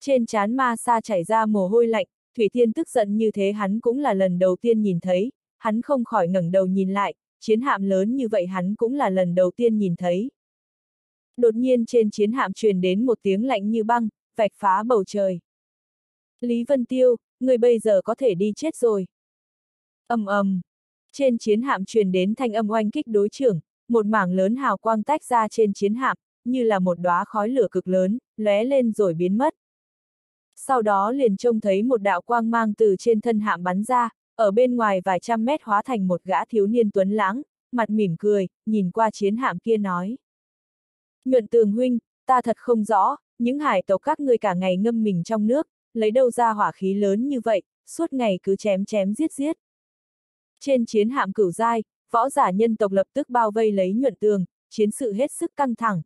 Trên chán ma sa chảy ra mồ hôi lạnh, Thủy Thiên tức giận như thế hắn cũng là lần đầu tiên nhìn thấy, hắn không khỏi ngẩng đầu nhìn lại, chiến hạm lớn như vậy hắn cũng là lần đầu tiên nhìn thấy. Đột nhiên trên chiến hạm truyền đến một tiếng lạnh như băng, vạch phá bầu trời. Lý Vân Tiêu, người bây giờ có thể đi chết rồi. ầm ầm, trên chiến hạm truyền đến thanh âm oanh kích đối trưởng, một mảng lớn hào quang tách ra trên chiến hạm, như là một đóa khói lửa cực lớn, lóe lên rồi biến mất. Sau đó liền trông thấy một đạo quang mang từ trên thân hạm bắn ra, ở bên ngoài vài trăm mét hóa thành một gã thiếu niên tuấn lãng, mặt mỉm cười, nhìn qua chiến hạm kia nói. Nhuận tường huynh, ta thật không rõ, những hải tộc các ngươi cả ngày ngâm mình trong nước, lấy đâu ra hỏa khí lớn như vậy, suốt ngày cứ chém chém giết giết. Trên chiến hạm cửu giai, võ giả nhân tộc lập tức bao vây lấy nhuận tường, chiến sự hết sức căng thẳng.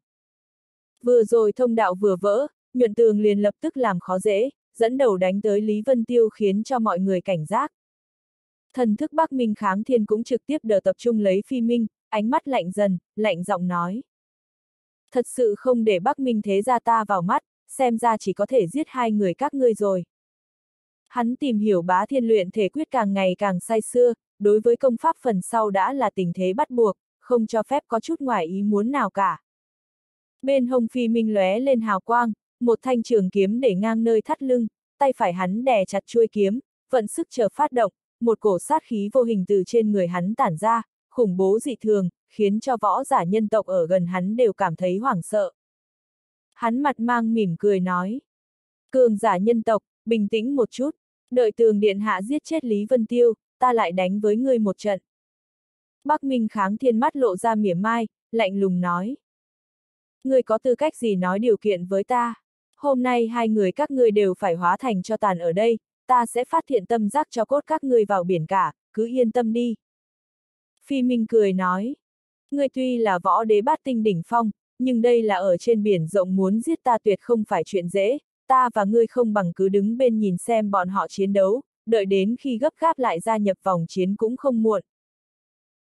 Vừa rồi thông đạo vừa vỡ, nhuận tường liền lập tức làm khó dễ, dẫn đầu đánh tới Lý Vân Tiêu khiến cho mọi người cảnh giác. Thần thức Bắc Minh kháng thiên cũng trực tiếp đờ tập trung lấy phi minh, ánh mắt lạnh dần, lạnh giọng nói. Thật sự không để Bắc Minh thế ra ta vào mắt, xem ra chỉ có thể giết hai người các ngươi rồi. Hắn tìm hiểu bá thiên luyện thể quyết càng ngày càng say xưa, đối với công pháp phần sau đã là tình thế bắt buộc, không cho phép có chút ngoài ý muốn nào cả. Bên hông phi minh lóe lên hào quang, một thanh trường kiếm để ngang nơi thắt lưng, tay phải hắn đè chặt chuôi kiếm, vận sức chờ phát động, một cổ sát khí vô hình từ trên người hắn tản ra, khủng bố dị thường, khiến cho võ giả nhân tộc ở gần hắn đều cảm thấy hoảng sợ. Hắn mặt mang mỉm cười nói. Cường giả nhân tộc, bình tĩnh một chút, đợi tường điện hạ giết chết Lý Vân Tiêu, ta lại đánh với ngươi một trận. Bắc Minh kháng thiên mắt lộ ra mỉa mai, lạnh lùng nói. Ngươi có tư cách gì nói điều kiện với ta? Hôm nay hai người các ngươi đều phải hóa thành cho tàn ở đây, ta sẽ phát hiện tâm giác cho cốt các ngươi vào biển cả, cứ yên tâm đi. Phi Minh cười nói. Ngươi tuy là võ đế bát tinh đỉnh phong, nhưng đây là ở trên biển rộng muốn giết ta tuyệt không phải chuyện dễ, ta và ngươi không bằng cứ đứng bên nhìn xem bọn họ chiến đấu, đợi đến khi gấp gáp lại gia nhập vòng chiến cũng không muộn.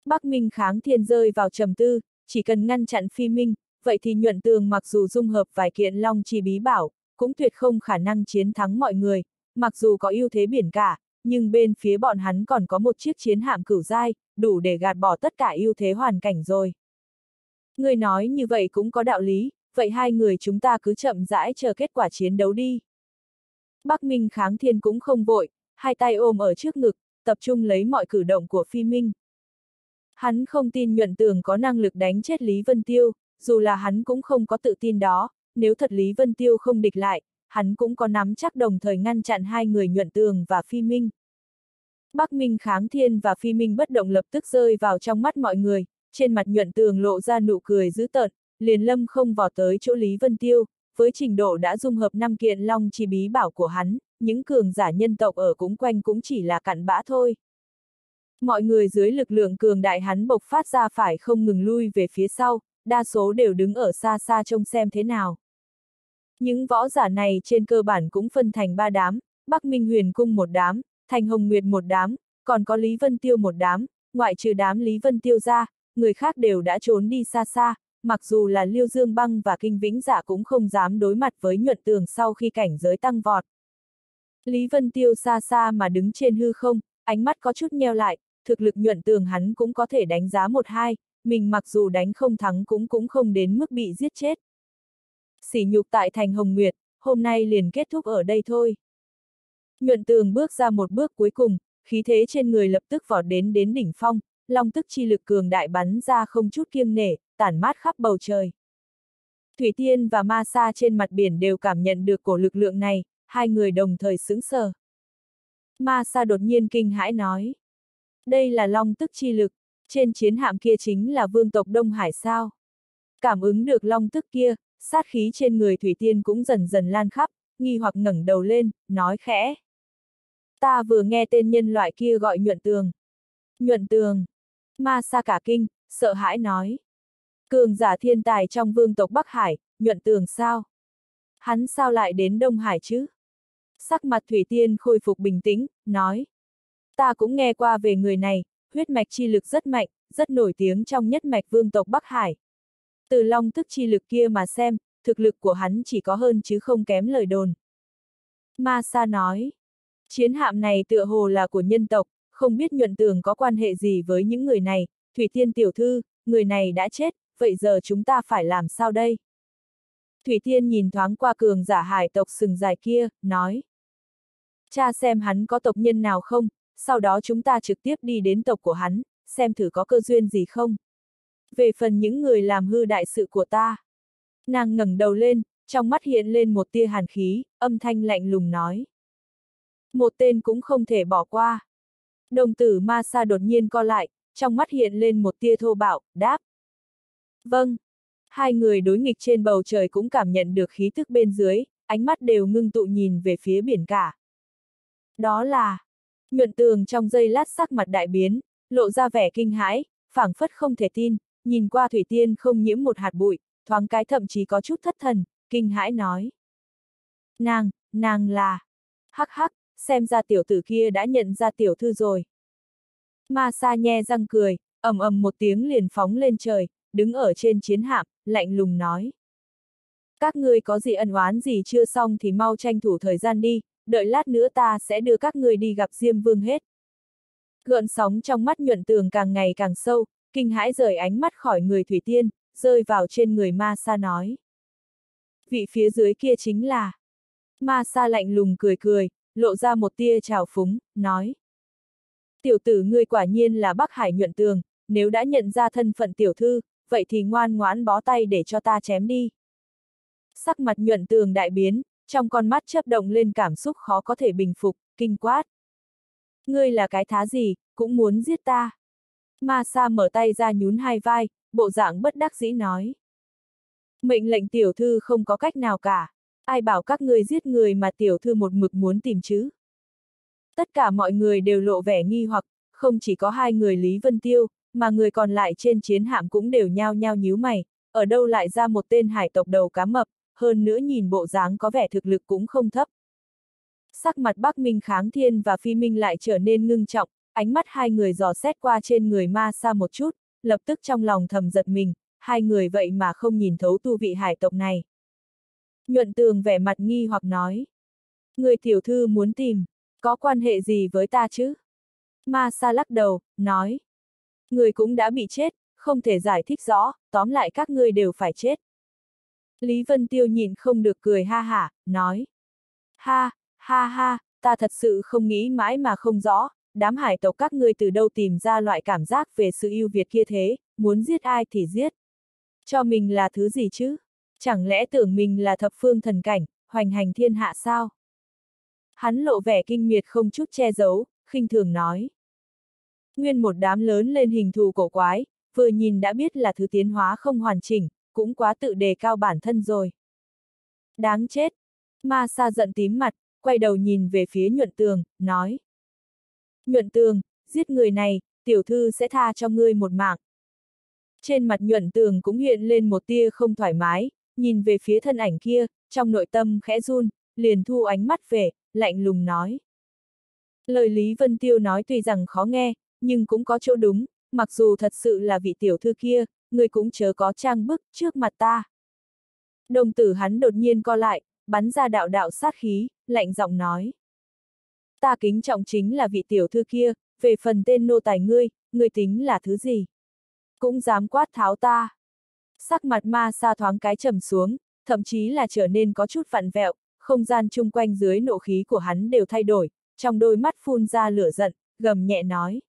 Bắc Minh kháng thiên rơi vào trầm tư, chỉ cần ngăn chặn phi minh, vậy thì nhuận tường mặc dù dung hợp vài kiện long chi bí bảo, cũng tuyệt không khả năng chiến thắng mọi người, mặc dù có ưu thế biển cả, nhưng bên phía bọn hắn còn có một chiếc chiến hạm cửu giai, đủ để gạt bỏ tất cả ưu thế hoàn cảnh rồi. Người nói như vậy cũng có đạo lý, vậy hai người chúng ta cứ chậm rãi chờ kết quả chiến đấu đi. Bắc Minh kháng thiên cũng không vội, hai tay ôm ở trước ngực, tập trung lấy mọi cử động của Phi Minh. Hắn không tin nhuận tường có năng lực đánh chết Lý Vân Tiêu, dù là hắn cũng không có tự tin đó, nếu thật Lý Vân Tiêu không địch lại, hắn cũng có nắm chắc đồng thời ngăn chặn hai người nhuận tường và Phi Minh. Bắc Minh kháng thiên và Phi Minh bất động lập tức rơi vào trong mắt mọi người, trên mặt nhuận tường lộ ra nụ cười dữ tợn, liền lâm không vào tới chỗ Lý Vân Tiêu, với trình độ đã dung hợp năm kiện long chi bí bảo của hắn, những cường giả nhân tộc ở cũng quanh cũng chỉ là cặn bã thôi. Mọi người dưới lực lượng cường đại hắn bộc phát ra phải không ngừng lui về phía sau, đa số đều đứng ở xa xa trông xem thế nào. Những võ giả này trên cơ bản cũng phân thành ba đám, Bắc Minh Huyền Cung một đám, Thành Hồng Nguyệt một đám, còn có Lý Vân Tiêu một đám, ngoại trừ đám Lý Vân Tiêu ra, người khác đều đã trốn đi xa xa, mặc dù là Liêu Dương Băng và Kinh Vĩnh Giả cũng không dám đối mặt với nhuận tường sau khi cảnh giới tăng vọt. Lý Vân Tiêu xa xa mà đứng trên hư không, ánh mắt có chút nheo lại, thực lực nhuận tường hắn cũng có thể đánh giá một hai, mình mặc dù đánh không thắng cũng cũng không đến mức bị giết chết. Sỉ nhục tại thành Hồng Nguyệt, hôm nay liền kết thúc ở đây thôi. Nhuận tường bước ra một bước cuối cùng, khí thế trên người lập tức vọt đến đến đỉnh phong, long tức chi lực cường đại bắn ra không chút kiêng nể, tản mát khắp bầu trời. Thủy Tiên và Ma Sa trên mặt biển đều cảm nhận được cổ lực lượng này, hai người đồng thời sững sờ. Ma Sa đột nhiên kinh hãi nói. Đây là long tức chi lực, trên chiến hạm kia chính là vương tộc Đông Hải sao. Cảm ứng được long tức kia, sát khí trên người Thủy Tiên cũng dần dần lan khắp, nghi hoặc ngẩng đầu lên, nói khẽ. Ta vừa nghe tên nhân loại kia gọi nhuận tường. Nhuận tường. Ma sa cả kinh, sợ hãi nói. Cường giả thiên tài trong vương tộc Bắc Hải, nhuận tường sao? Hắn sao lại đến Đông Hải chứ? Sắc mặt Thủy Tiên khôi phục bình tĩnh, nói. Ta cũng nghe qua về người này, huyết mạch chi lực rất mạnh, rất nổi tiếng trong nhất mạch vương tộc Bắc Hải. Từ long tức chi lực kia mà xem, thực lực của hắn chỉ có hơn chứ không kém lời đồn. Ma Sa nói, chiến hạm này tựa hồ là của nhân tộc, không biết nhuận tường có quan hệ gì với những người này, Thủy Tiên tiểu thư, người này đã chết, vậy giờ chúng ta phải làm sao đây? Thủy Tiên nhìn thoáng qua cường giả hải tộc sừng dài kia, nói. Cha xem hắn có tộc nhân nào không, sau đó chúng ta trực tiếp đi đến tộc của hắn, xem thử có cơ duyên gì không. Về phần những người làm hư đại sự của ta. Nàng ngẩng đầu lên, trong mắt hiện lên một tia hàn khí, âm thanh lạnh lùng nói. Một tên cũng không thể bỏ qua. Đồng tử ma sa đột nhiên co lại, trong mắt hiện lên một tia thô bạo, đáp. Vâng. Hai người đối nghịch trên bầu trời cũng cảm nhận được khí thức bên dưới, ánh mắt đều ngưng tụ nhìn về phía biển cả. Đó là... Nhuận tường trong giây lát sắc mặt đại biến, lộ ra vẻ kinh hãi, phảng phất không thể tin, nhìn qua Thủy Tiên không nhiễm một hạt bụi, thoáng cái thậm chí có chút thất thần, kinh hãi nói. Nàng, nàng là... Hắc hắc, xem ra tiểu tử kia đã nhận ra tiểu thư rồi. Ma sa nhe răng cười, ầm ầm một tiếng liền phóng lên trời, đứng ở trên chiến hạm, lạnh lùng nói. Các ngươi có gì ân oán gì chưa xong thì mau tranh thủ thời gian đi, đợi lát nữa ta sẽ đưa các ngươi đi gặp Diêm Vương hết. Gợn sóng trong mắt nhuận tường càng ngày càng sâu, kinh hãi rời ánh mắt khỏi người Thủy Tiên, rơi vào trên người Ma Sa nói. Vị phía dưới kia chính là... Ma Sa lạnh lùng cười cười, lộ ra một tia trào phúng, nói. Tiểu tử ngươi quả nhiên là Bắc Hải nhuận tường, nếu đã nhận ra thân phận tiểu thư, vậy thì ngoan ngoãn bó tay để cho ta chém đi. Sắc mặt nhuận tường đại biến, trong con mắt chớp động lên cảm xúc khó có thể bình phục, kinh quát. Ngươi là cái thá gì, cũng muốn giết ta. Ma Sa mở tay ra nhún hai vai, bộ dạng bất đắc dĩ nói. Mệnh lệnh tiểu thư không có cách nào cả. Ai bảo các ngươi giết người mà tiểu thư một mực muốn tìm chứ? Tất cả mọi người đều lộ vẻ nghi hoặc, không chỉ có hai người Lý Vân Tiêu, mà người còn lại trên chiến hạm cũng đều nhao nhao nhíu mày, ở đâu lại ra một tên hải tộc đầu cá mập, hơn nữa nhìn bộ dáng có vẻ thực lực cũng không thấp. Sắc mặt Bắc Minh Kháng Thiên và Phi Minh lại trở nên ngưng trọng, ánh mắt hai người dò xét qua trên người ma xa một chút, lập tức trong lòng thầm giật mình, hai người vậy mà không nhìn thấu tu vị hải tộc này. Nhuận tường vẻ mặt nghi hoặc nói. Người tiểu thư muốn tìm, có quan hệ gì với ta chứ? Ma sa lắc đầu, nói. Người cũng đã bị chết, không thể giải thích rõ, tóm lại các ngươi đều phải chết. Lý Vân Tiêu nhìn không được cười ha hả, nói. Ha, ha ha, ta thật sự không nghĩ mãi mà không rõ, đám hải tộc các ngươi từ đâu tìm ra loại cảm giác về sự yêu Việt kia thế, muốn giết ai thì giết. Cho mình là thứ gì chứ? Chẳng lẽ tưởng mình là thập phương thần cảnh, hoành hành thiên hạ sao? Hắn lộ vẻ kinh miệt không chút che giấu, khinh thường nói. Nguyên một đám lớn lên hình thù cổ quái, vừa nhìn đã biết là thứ tiến hóa không hoàn chỉnh, cũng quá tự đề cao bản thân rồi. Đáng chết! Ma sa giận tím mặt, quay đầu nhìn về phía nhuận tường, nói. Nhuận tường, giết người này, tiểu thư sẽ tha cho ngươi một mạng. Trên mặt nhuận tường cũng hiện lên một tia không thoải mái, nhìn về phía thân ảnh kia, trong nội tâm khẽ run, liền thu ánh mắt về, lạnh lùng nói. Lời Lý Vân Tiêu nói tuy rằng khó nghe, nhưng cũng có chỗ đúng, mặc dù thật sự là vị tiểu thư kia, người cũng chớ có trang bức trước mặt ta. Đồng tử hắn đột nhiên co lại, bắn ra đạo đạo sát khí, lạnh giọng nói. Ta kính trọng chính là vị tiểu thư kia, về phần tên nô tài ngươi, ngươi tính là thứ gì? Cũng dám quát tháo ta. Sắc mặt ma sa thoáng cái trầm xuống, thậm chí là trở nên có chút vặn vẹo, không gian chung quanh dưới nộ khí của hắn đều thay đổi, trong đôi mắt phun ra lửa giận, gầm nhẹ nói.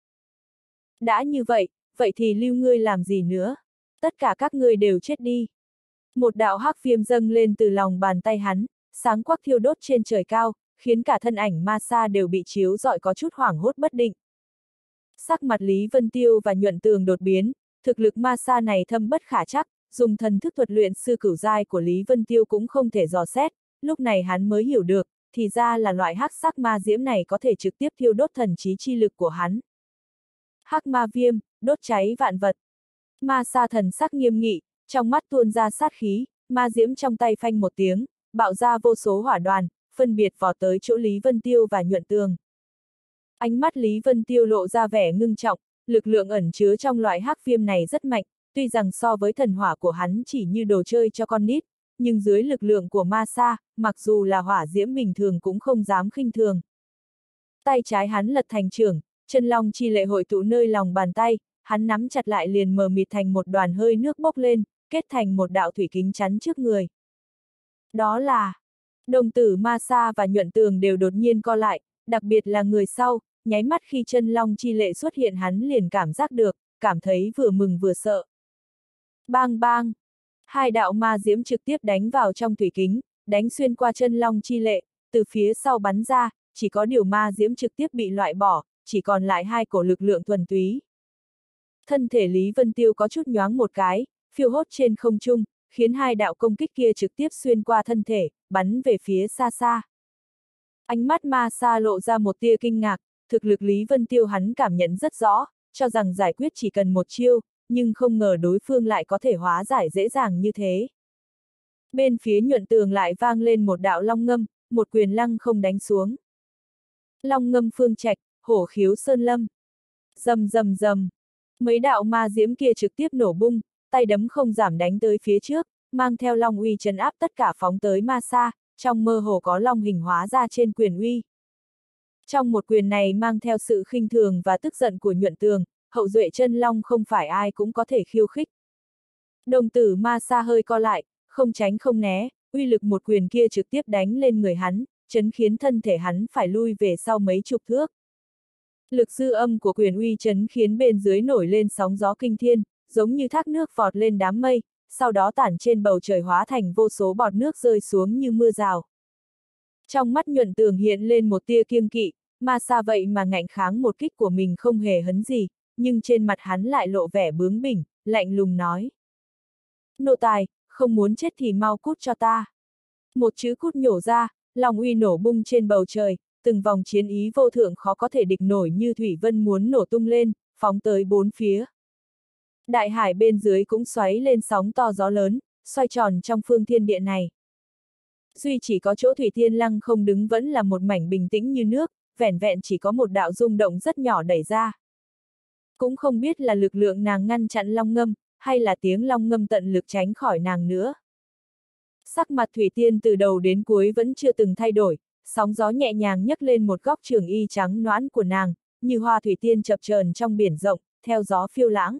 Đã như vậy, vậy thì lưu ngươi làm gì nữa? Tất cả các ngươi đều chết đi. Một đạo hắc viêm dâng lên từ lòng bàn tay hắn, sáng quắc thiêu đốt trên trời cao, khiến cả thân ảnh ma sa đều bị chiếu dọi có chút hoảng hốt bất định. Sắc mặt Lý Vân Tiêu và nhuận tường đột biến, thực lực ma sa này thâm bất khả chắc, dùng thần thức thuật luyện sư cửu giai của Lý Vân Tiêu cũng không thể dò xét, lúc này hắn mới hiểu được, thì ra là loại hắc sắc ma diễm này có thể trực tiếp thiêu đốt thần trí chi lực của hắn. Hắc ma viêm, đốt cháy vạn vật. Ma sa thần sắc nghiêm nghị, trong mắt tuôn ra sát khí, ma diễm trong tay phanh một tiếng, bạo ra vô số hỏa đoàn, phân biệt vò tới chỗ Lý Vân Tiêu và nhuận tường. Ánh mắt Lý Vân Tiêu lộ ra vẻ ngưng trọng, lực lượng ẩn chứa trong loại hắc viêm này rất mạnh, tuy rằng so với thần hỏa của hắn chỉ như đồ chơi cho con nít, nhưng dưới lực lượng của ma sa, mặc dù là hỏa diễm bình thường cũng không dám khinh thường. Tay trái hắn lật thành trưởng, chân long chi lệ hội tụ nơi lòng bàn tay, hắn nắm chặt lại liền mờ mịt thành một đoàn hơi nước bốc lên, kết thành một đạo thủy kính chắn trước người. Đó là, đồng tử ma sa và nhuận tường đều đột nhiên co lại, đặc biệt là người sau, nháy mắt khi chân long chi lệ xuất hiện hắn liền cảm giác được, cảm thấy vừa mừng vừa sợ. Bang bang! Hai đạo ma diễm trực tiếp đánh vào trong thủy kính, đánh xuyên qua chân long chi lệ, từ phía sau bắn ra, chỉ có điều ma diễm trực tiếp bị loại bỏ, chỉ còn lại hai cổ lực lượng thuần túy. Thân thể Lý Vân Tiêu có chút nhoáng một cái, phiêu hốt trên không trung, khiến hai đạo công kích kia trực tiếp xuyên qua thân thể, bắn về phía xa xa. Ánh mắt ma xa lộ ra một tia kinh ngạc, thực lực Lý Vân Tiêu hắn cảm nhận rất rõ, cho rằng giải quyết chỉ cần một chiêu, nhưng không ngờ đối phương lại có thể hóa giải dễ dàng như thế. Bên phía nhuận tường lại vang lên một đạo long ngâm, một quyền lăng không đánh xuống. Long ngâm phương trạch, hổ khiếu sơn lâm. Dầm dầm dầm. Mấy đạo ma diễm kia trực tiếp nổ bung, tay đấm không giảm đánh tới phía trước, mang theo long uy trấn áp tất cả phóng tới ma xa, trong mơ hồ có long hình hóa ra trên quyền uy. Trong một quyền này mang theo sự khinh thường và tức giận của nhuận tường, hậu duệ chân long không phải ai cũng có thể khiêu khích. Đồng tử ma xa hơi co lại, không tránh không né, uy lực một quyền kia trực tiếp đánh lên người hắn, chấn khiến thân thể hắn phải lui về sau mấy chục thước. Lực dư âm của quyền uy chấn khiến bên dưới nổi lên sóng gió kinh thiên, giống như thác nước vọt lên đám mây, sau đó tản trên bầu trời hóa thành vô số bọt nước rơi xuống như mưa rào. Trong mắt nhuận tường hiện lên một tia kiêng kỵ, mà xa vậy mà ngạnh kháng một kích của mình không hề hấn gì, nhưng trên mặt hắn lại lộ vẻ bướng bỉnh, lạnh lùng nói. Nộ tài, không muốn chết thì mau cút cho ta. Một chữ cút nhổ ra, lòng uy nổ bung trên bầu trời, từng vòng chiến ý vô thượng khó có thể địch nổi như Thủy Vân muốn nổ tung lên, phóng tới bốn phía. Đại hải bên dưới cũng xoáy lên sóng to gió lớn, xoay tròn trong phương thiên địa này. Duy chỉ có chỗ Thủy Thiên Lăng không đứng vẫn là một mảnh bình tĩnh như nước, vẻn vẹn chỉ có một đạo rung động rất nhỏ đẩy ra. Cũng không biết là lực lượng nàng ngăn chặn long ngâm, hay là tiếng long ngâm tận lực tránh khỏi nàng nữa. Sắc mặt Thủy Tiên từ đầu đến cuối vẫn chưa từng thay đổi, sóng gió nhẹ nhàng nhấc lên một góc trường y trắng noãn của nàng, như hoa Thủy Tiên chập chờn trong biển rộng, theo gió phiêu lãng.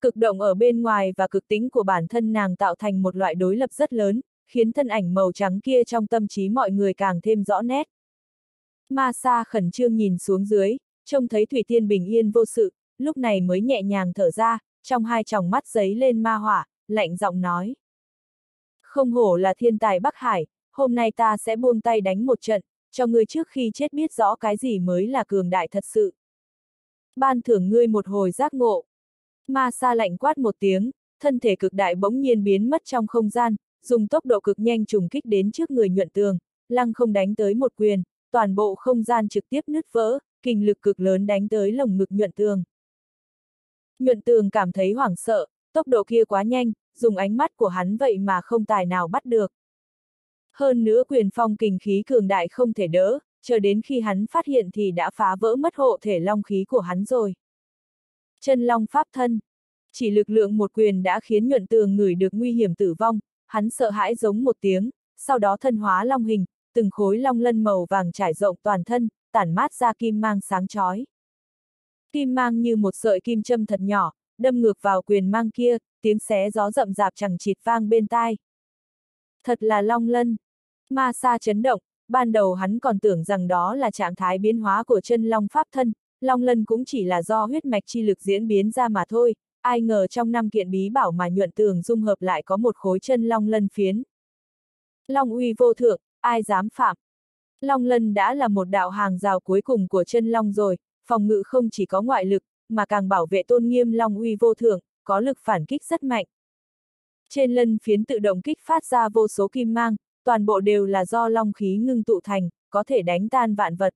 Cực động ở bên ngoài và cực tính của bản thân nàng tạo thành một loại đối lập rất lớn, khiến thân ảnh màu trắng kia trong tâm trí mọi người càng thêm rõ nét. Ma Sa khẩn trương nhìn xuống dưới, trông thấy Thủy Tiên bình yên vô sự, lúc này mới nhẹ nhàng thở ra, trong hai tròng mắt giấy lên ma hỏa, lạnh giọng nói. Không hổ là thiên tài Bắc Hải, hôm nay ta sẽ buông tay đánh một trận, cho ngươi trước khi chết biết rõ cái gì mới là cường đại thật sự. Ban thưởng ngươi một hồi giác ngộ. Ma sa lạnh quát một tiếng, thân thể cực đại bỗng nhiên biến mất trong không gian, dùng tốc độ cực nhanh trùng kích đến trước người nhuận tường, lăng không đánh tới một quyền, toàn bộ không gian trực tiếp nứt vỡ, kinh lực cực lớn đánh tới lồng ngực nhuận tường. Nhuận tường cảm thấy hoảng sợ, tốc độ kia quá nhanh, dùng ánh mắt của hắn vậy mà không tài nào bắt được. Hơn nữa quyền phong kình khí cường đại không thể đỡ, chờ đến khi hắn phát hiện thì đã phá vỡ mất hộ thể long khí của hắn rồi. Chân long pháp thân. Chỉ lực lượng một quyền đã khiến nhuận tường ngửi được nguy hiểm tử vong, hắn sợ hãi giống một tiếng, sau đó thân hóa long hình, từng khối long lân màu vàng trải rộng toàn thân, tản mát ra kim mang sáng chói. Kim mang như một sợi kim châm thật nhỏ, đâm ngược vào quyền mang kia, tiếng xé gió rậm rạp chẳng chịt vang bên tai. Thật là long lân. Ma sa chấn động, ban đầu hắn còn tưởng rằng đó là trạng thái biến hóa của chân long pháp thân, long lân cũng chỉ là do huyết mạch chi lực diễn biến ra mà thôi, ai ngờ trong năm kiện bí bảo mà nhuận tường dung hợp lại có một khối chân long lân phiến. Long uy vô thượng, ai dám phạm. Long lân đã là một đạo hàng rào cuối cùng của chân long rồi, phòng ngự không chỉ có ngoại lực, mà càng bảo vệ tôn nghiêm long uy vô thượng, có lực phản kích rất mạnh. Trên lân phiến tự động kích phát ra vô số kim mang, toàn bộ đều là do long khí ngưng tụ thành, có thể đánh tan vạn vật.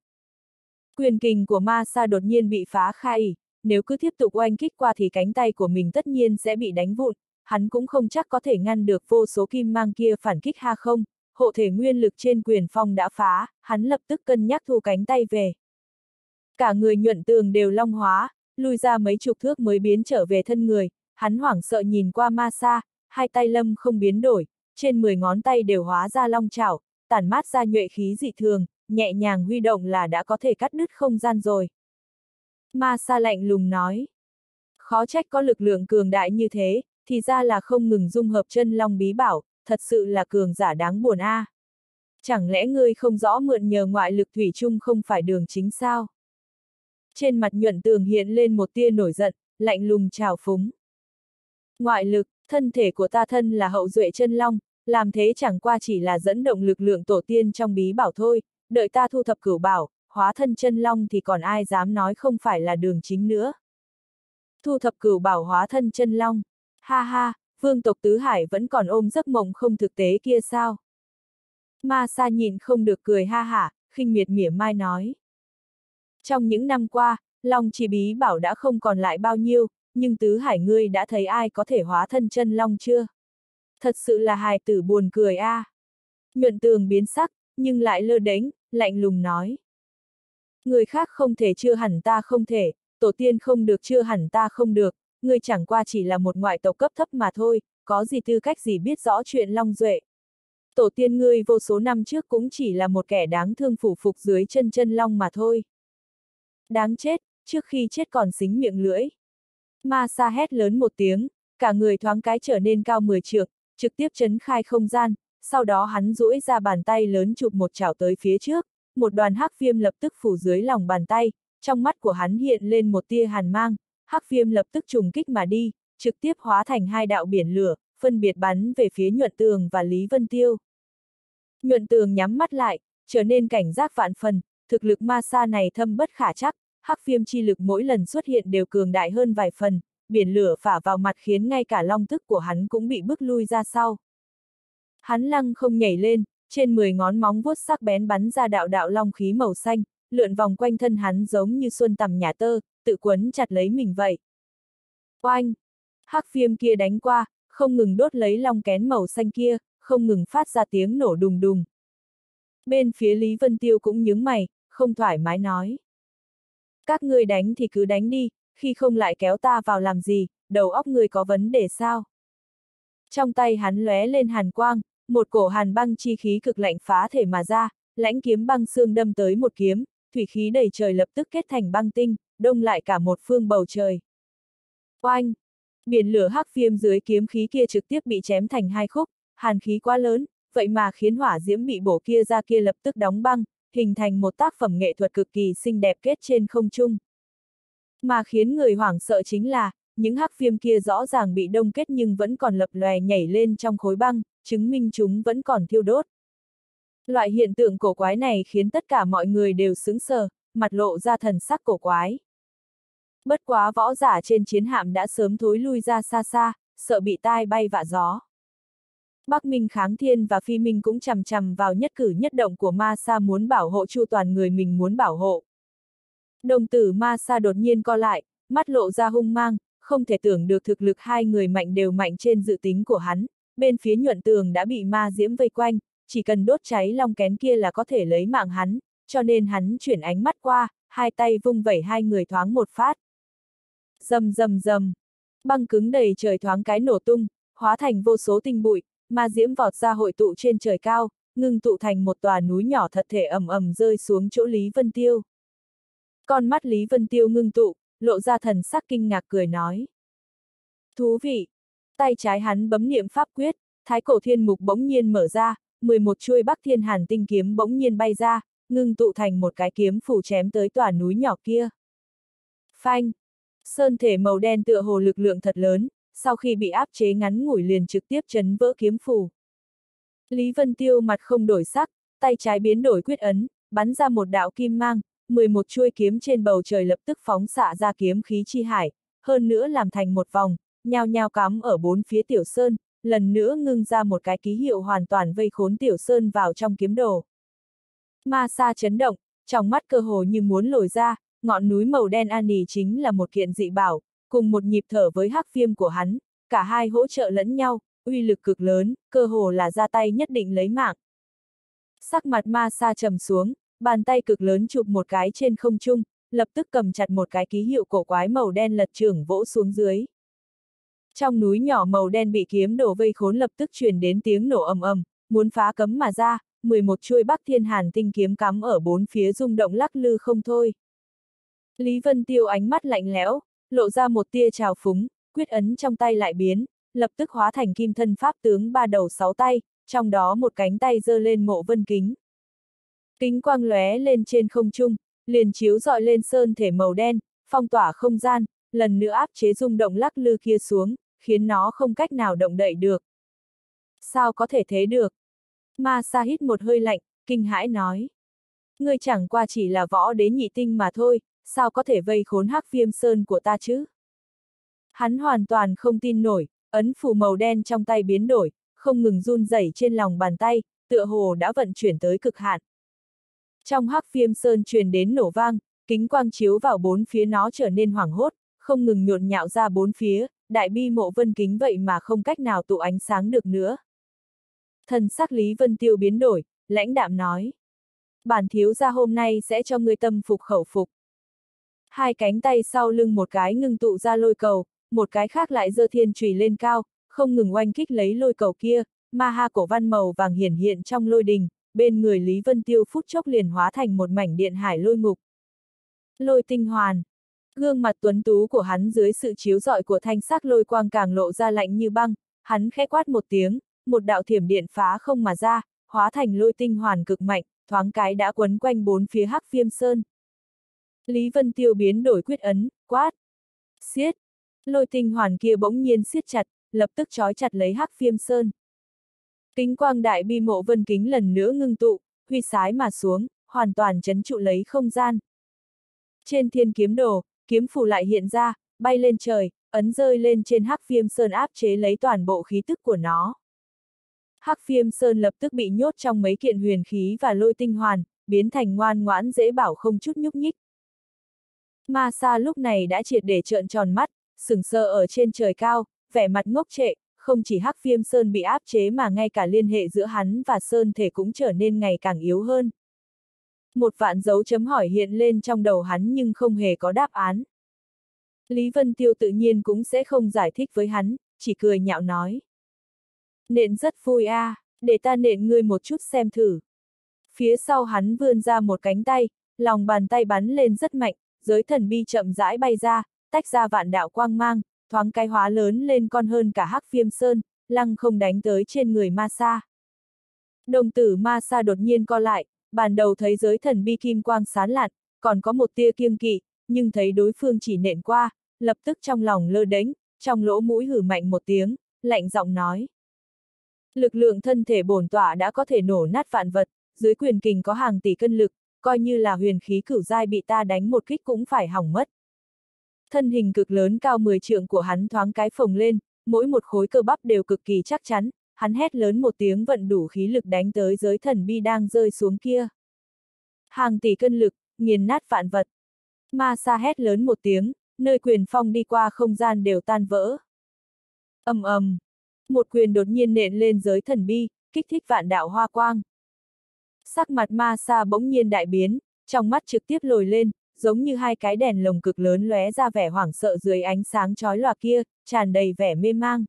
Quyền kình của ma sa đột nhiên bị phá khai, nếu cứ tiếp tục oanh kích qua thì cánh tay của mình tất nhiên sẽ bị đánh vụn, hắn cũng không chắc có thể ngăn được vô số kim mang kia phản kích ha không, hộ thể nguyên lực trên quyền phong đã phá, hắn lập tức cân nhắc thu cánh tay về. Cả người nhuận tường đều long hóa, lui ra mấy chục thước mới biến trở về thân người, hắn hoảng sợ nhìn qua ma sa, hai tay lâm không biến đổi, trên 10 ngón tay đều hóa ra long chảo, tản mát ra nhuệ khí dị thường, nhẹ nhàng huy động là đã có thể cắt đứt không gian rồi. Ma sa lạnh lùng nói. Khó trách có lực lượng cường đại như thế, thì ra là không ngừng dung hợp chân long bí bảo, thật sự là cường giả đáng buồn a. À. Chẳng lẽ ngươi không rõ mượn nhờ ngoại lực thủy chung không phải đường chính sao? Trên mặt nhuận tường hiện lên một tia nổi giận, lạnh lùng trào phúng. Ngoại lực, thân thể của ta thân là hậu duệ chân long, làm thế chẳng qua chỉ là dẫn động lực lượng tổ tiên trong bí bảo thôi, đợi ta thu thập cửu bảo, hóa thân chân long thì còn ai dám nói không phải là đường chính nữa. Thu thập cửu bảo hóa thân chân long, ha ha, vương tộc tứ hải vẫn còn ôm giấc mộng không thực tế kia sao? Ma sa nhìn không được cười ha hả, khinh miệt mỉa mai nói. Trong những năm qua, Long chỉ bí bảo đã không còn lại bao nhiêu, nhưng tứ hải ngươi đã thấy ai có thể hóa thân chân Long chưa? Thật sự là hài tử buồn cười a. À. Nhuận tường biến sắc, nhưng lại lơ đánh, lạnh lùng nói. Người khác không thể chưa hẳn ta không thể, tổ tiên không được chưa hẳn ta không được, ngươi chẳng qua chỉ là một ngoại tộc cấp thấp mà thôi, có gì tư cách gì biết rõ chuyện Long Duệ. Tổ tiên ngươi vô số năm trước cũng chỉ là một kẻ đáng thương phủ phục dưới chân chân Long mà thôi. Đáng chết, trước khi chết còn xính miệng lưỡi. Ma sa hét lớn một tiếng, cả người thoáng cái trở nên cao 10 trượng, trực tiếp chấn khai không gian, sau đó hắn duỗi ra bàn tay lớn chụp một chảo tới phía trước, một đoàn hắc viêm lập tức phủ dưới lòng bàn tay, trong mắt của hắn hiện lên một tia hàn mang, hắc viêm lập tức trùng kích mà đi, trực tiếp hóa thành hai đạo biển lửa, phân biệt bắn về phía nhuận tường và Lý Vân Tiêu. Nhuận tường nhắm mắt lại, trở nên cảnh giác vạn phần, thực lực ma sa này thâm bất khả chắc, hắc viêm chi lực mỗi lần xuất hiện đều cường đại hơn vài phần, biển lửa phả vào mặt khiến ngay cả long thức của hắn cũng bị bức lui ra sau. Hắn lăng không nhảy lên, trên 10 ngón móng vuốt sắc bén bắn ra đạo đạo long khí màu xanh, lượn vòng quanh thân hắn giống như xuân tầm nhà tơ, tự quấn chặt lấy mình vậy. Oanh! Hắc viêm kia đánh qua, không ngừng đốt lấy long kén màu xanh kia, không ngừng phát ra tiếng nổ đùng đùng. Bên phía Lý Vân Tiêu cũng nhướng mày, không thoải mái nói. Các ngươi đánh thì cứ đánh đi, khi không lại kéo ta vào làm gì, đầu óc người có vấn đề sao? Trong tay hắn lóe lên hàn quang, một cổ hàn băng chi khí cực lạnh phá thể mà ra, lãnh kiếm băng xương đâm tới một kiếm, thủy khí đầy trời lập tức kết thành băng tinh, đông lại cả một phương bầu trời. Oanh! Biển lửa hắc viêm dưới kiếm khí kia trực tiếp bị chém thành hai khúc, hàn khí quá lớn, vậy mà khiến hỏa diễm bị bổ kia ra kia lập tức đóng băng, hình thành một tác phẩm nghệ thuật cực kỳ xinh đẹp kết trên không trung. Mà khiến người hoảng sợ chính là, những hắc viêm kia rõ ràng bị đông kết nhưng vẫn còn lập lòe nhảy lên trong khối băng, chứng minh chúng vẫn còn thiêu đốt. Loại hiện tượng cổ quái này khiến tất cả mọi người đều sững sờ, mặt lộ ra thần sắc cổ quái. Bất quá võ giả trên chiến hạm đã sớm thối lui ra xa xa, sợ bị tai bay vạ gió. Bắc Minh Kháng Thiên và Phi Minh cũng chằm chằm vào nhất cử nhất động của Ma Sa muốn bảo hộ chu toàn người mình muốn bảo hộ. Đồng tử Ma Sa đột nhiên co lại, mắt lộ ra hung mang, không thể tưởng được thực lực hai người mạnh đều mạnh trên dự tính của hắn, bên phía nhuận tường đã bị ma diễm vây quanh, chỉ cần đốt cháy long kén kia là có thể lấy mạng hắn, cho nên hắn chuyển ánh mắt qua, hai tay vung vẩy hai người thoáng một phát. Dầm dầm dầm, băng cứng đầy trời thoáng cái nổ tung, hóa thành vô số tinh bụi, ma diễm vọt ra hội tụ trên trời cao, ngưng tụ thành một tòa núi nhỏ thật thể ầm ầm rơi xuống chỗ Lý Vân Tiêu. Con mắt Lý Vân Tiêu ngưng tụ, lộ ra thần sắc kinh ngạc cười nói. Thú vị! Tay trái hắn bấm niệm pháp quyết, thái cổ thiên mục bỗng nhiên mở ra, 11 chuôi bắc thiên hàn tinh kiếm bỗng nhiên bay ra, ngưng tụ thành một cái kiếm phủ chém tới tòa núi nhỏ kia. Phanh! Sơn thể màu đen tựa hồ lực lượng thật lớn, sau khi bị áp chế ngắn ngủi liền trực tiếp chấn vỡ kiếm phù Lý Vân Tiêu mặt không đổi sắc, tay trái biến đổi quyết ấn, bắn ra một đạo kim mang, 11 chuôi kiếm trên bầu trời lập tức phóng xạ ra kiếm khí chi hải, hơn nữa làm thành một vòng, nhao nhao cắm ở bốn phía tiểu sơn, lần nữa ngưng ra một cái ký hiệu hoàn toàn vây khốn tiểu sơn vào trong kiếm đồ. Ma sa chấn động, trong mắt cơ hồ như muốn lồi ra, ngọn núi màu đen an nì chính là một kiện dị bảo, cùng một nhịp thở với hắc viêm của hắn, cả hai hỗ trợ lẫn nhau, uy lực cực lớn, cơ hồ là ra tay nhất định lấy mạng. Sắc mặt ma sa trầm xuống, bàn tay cực lớn chụp một cái trên không trung, lập tức cầm chặt một cái ký hiệu cổ quái màu đen lật trưởng vỗ xuống dưới. Trong núi nhỏ màu đen bị kiếm đổ vây khốn lập tức truyền đến tiếng nổ ầm ầm, muốn phá cấm mà ra, 11 chuôi bắc thiên hàn tinh kiếm cắm ở bốn phía rung động lắc lư không thôi. Lý Vân Tiêu ánh mắt lạnh lẽo, lộ ra một tia trào phúng, quyết ấn trong tay lại biến, lập tức hóa thành kim thân pháp tướng ba đầu sáu tay, trong đó một cánh tay giơ lên mộ vân kính. Kính quang lóe lên trên không trung, liền chiếu dọi lên sơn thể màu đen, phong tỏa không gian, lần nữa áp chế rung động lắc lư kia xuống, khiến nó không cách nào động đậy được. Sao có thể thế được? Ma Sa hít một hơi lạnh, kinh hãi nói. Ngươi chẳng qua chỉ là võ đế nhị tinh mà thôi, sao có thể vây khốn hắc viêm sơn của ta chứ? Hắn hoàn toàn không tin nổi, ấn phù màu đen trong tay biến đổi, không ngừng run rẩy trên lòng bàn tay, tựa hồ đã vận chuyển tới cực hạn. Trong hắc viêm sơn truyền đến nổ vang, kính quang chiếu vào bốn phía nó trở nên hoảng hốt, không ngừng nhộn nhạo ra bốn phía, đại bi mộ vân kính vậy mà không cách nào tụ ánh sáng được nữa. Thần sắc Lý Vân Tiêu biến đổi, lãnh đạm nói. Bản thiếu gia hôm nay sẽ cho ngươi tâm phục khẩu phục. Hai cánh tay sau lưng một cái ngưng tụ ra lôi cầu, một cái khác lại dơ thiên trùy lên cao, không ngừng oanh kích lấy lôi cầu kia, ma ha cổ văn màu vàng hiển hiện trong lôi đình, bên người Lý Vân Tiêu phút chốc liền hóa thành một mảnh điện hải lôi ngục. Lôi tinh hoàn. Gương mặt tuấn tú của hắn dưới sự chiếu rọi của thanh sắc lôi quang càng lộ ra lạnh như băng, hắn khẽ quát một tiếng, một đạo thiểm điện phá không mà ra, hóa thành lôi tinh hoàn cực mạnh, thoáng cái đã quấn quanh bốn phía hắc viêm sơn. Lý Vân Tiêu biến đổi quyết ấn, quát. Xiết. Lôi tinh hoàn kia bỗng nhiên siết chặt, lập tức trói chặt lấy hắc phiêm sơn. Kính quang đại bi mộ vân kính lần nữa ngưng tụ, huy sái mà xuống, hoàn toàn chấn trụ lấy không gian. Trên thiên kiếm đồ, kiếm phủ lại hiện ra, bay lên trời, ấn rơi lên trên hắc phiêm sơn áp chế lấy toàn bộ khí tức của nó. Hắc phiêm sơn lập tức bị nhốt trong mấy kiện huyền khí và lôi tinh hoàn, biến thành ngoan ngoãn dễ bảo không chút nhúc nhích. Ma Sa lúc này đã triệt để trợn tròn mắt, sừng sờ ở trên trời cao, vẻ mặt ngốc trệ, không chỉ hắc Viêm sơn bị áp chế mà ngay cả liên hệ giữa hắn và sơn thể cũng trở nên ngày càng yếu hơn. Một vạn dấu chấm hỏi hiện lên trong đầu hắn nhưng không hề có đáp án. Lý Vân Tiêu tự nhiên cũng sẽ không giải thích với hắn, chỉ cười nhạo nói. Nện rất vui a, à, để ta nện ngươi một chút xem thử. Phía sau hắn vươn ra một cánh tay, lòng bàn tay bắn lên rất mạnh, giới thần bi chậm rãi bay ra, tách ra vạn đạo quang mang, thoáng cái hóa lớn lên con hơn cả hắc phiêm sơn, lăng không đánh tới trên người ma sa. Đồng tử ma sa đột nhiên co lại, bàn đầu thấy giới thần bi kim quang sán lạn, còn có một tia kiêng kỵ, nhưng thấy đối phương chỉ nện qua, lập tức trong lòng lơ đánh, trong lỗ mũi hử mạnh một tiếng, lạnh giọng nói. Lực lượng thân thể bổn tỏa đã có thể nổ nát vạn vật, dưới quyền kình có hàng tỷ cân lực, coi như là huyền khí cửu giai bị ta đánh một kích cũng phải hỏng mất. Thân hình cực lớn cao 10 trượng của hắn thoáng cái phồng lên, mỗi một khối cơ bắp đều cực kỳ chắc chắn, hắn hét lớn một tiếng vận đủ khí lực đánh tới giới thần bi đang rơi xuống kia. Hàng tỷ cân lực, nghiền nát vạn vật. Ma sa hét lớn một tiếng, nơi quyền phong đi qua không gian đều tan vỡ. ầm ầm, một quyền đột nhiên nện lên giới thần bi, kích thích vạn đạo hoa quang. Sắc mặt ma sa bỗng nhiên đại biến, trong mắt trực tiếp lồi lên, giống như hai cái đèn lồng cực lớn lóe ra vẻ hoảng sợ dưới ánh sáng chói lòa kia, tràn đầy vẻ mê mang.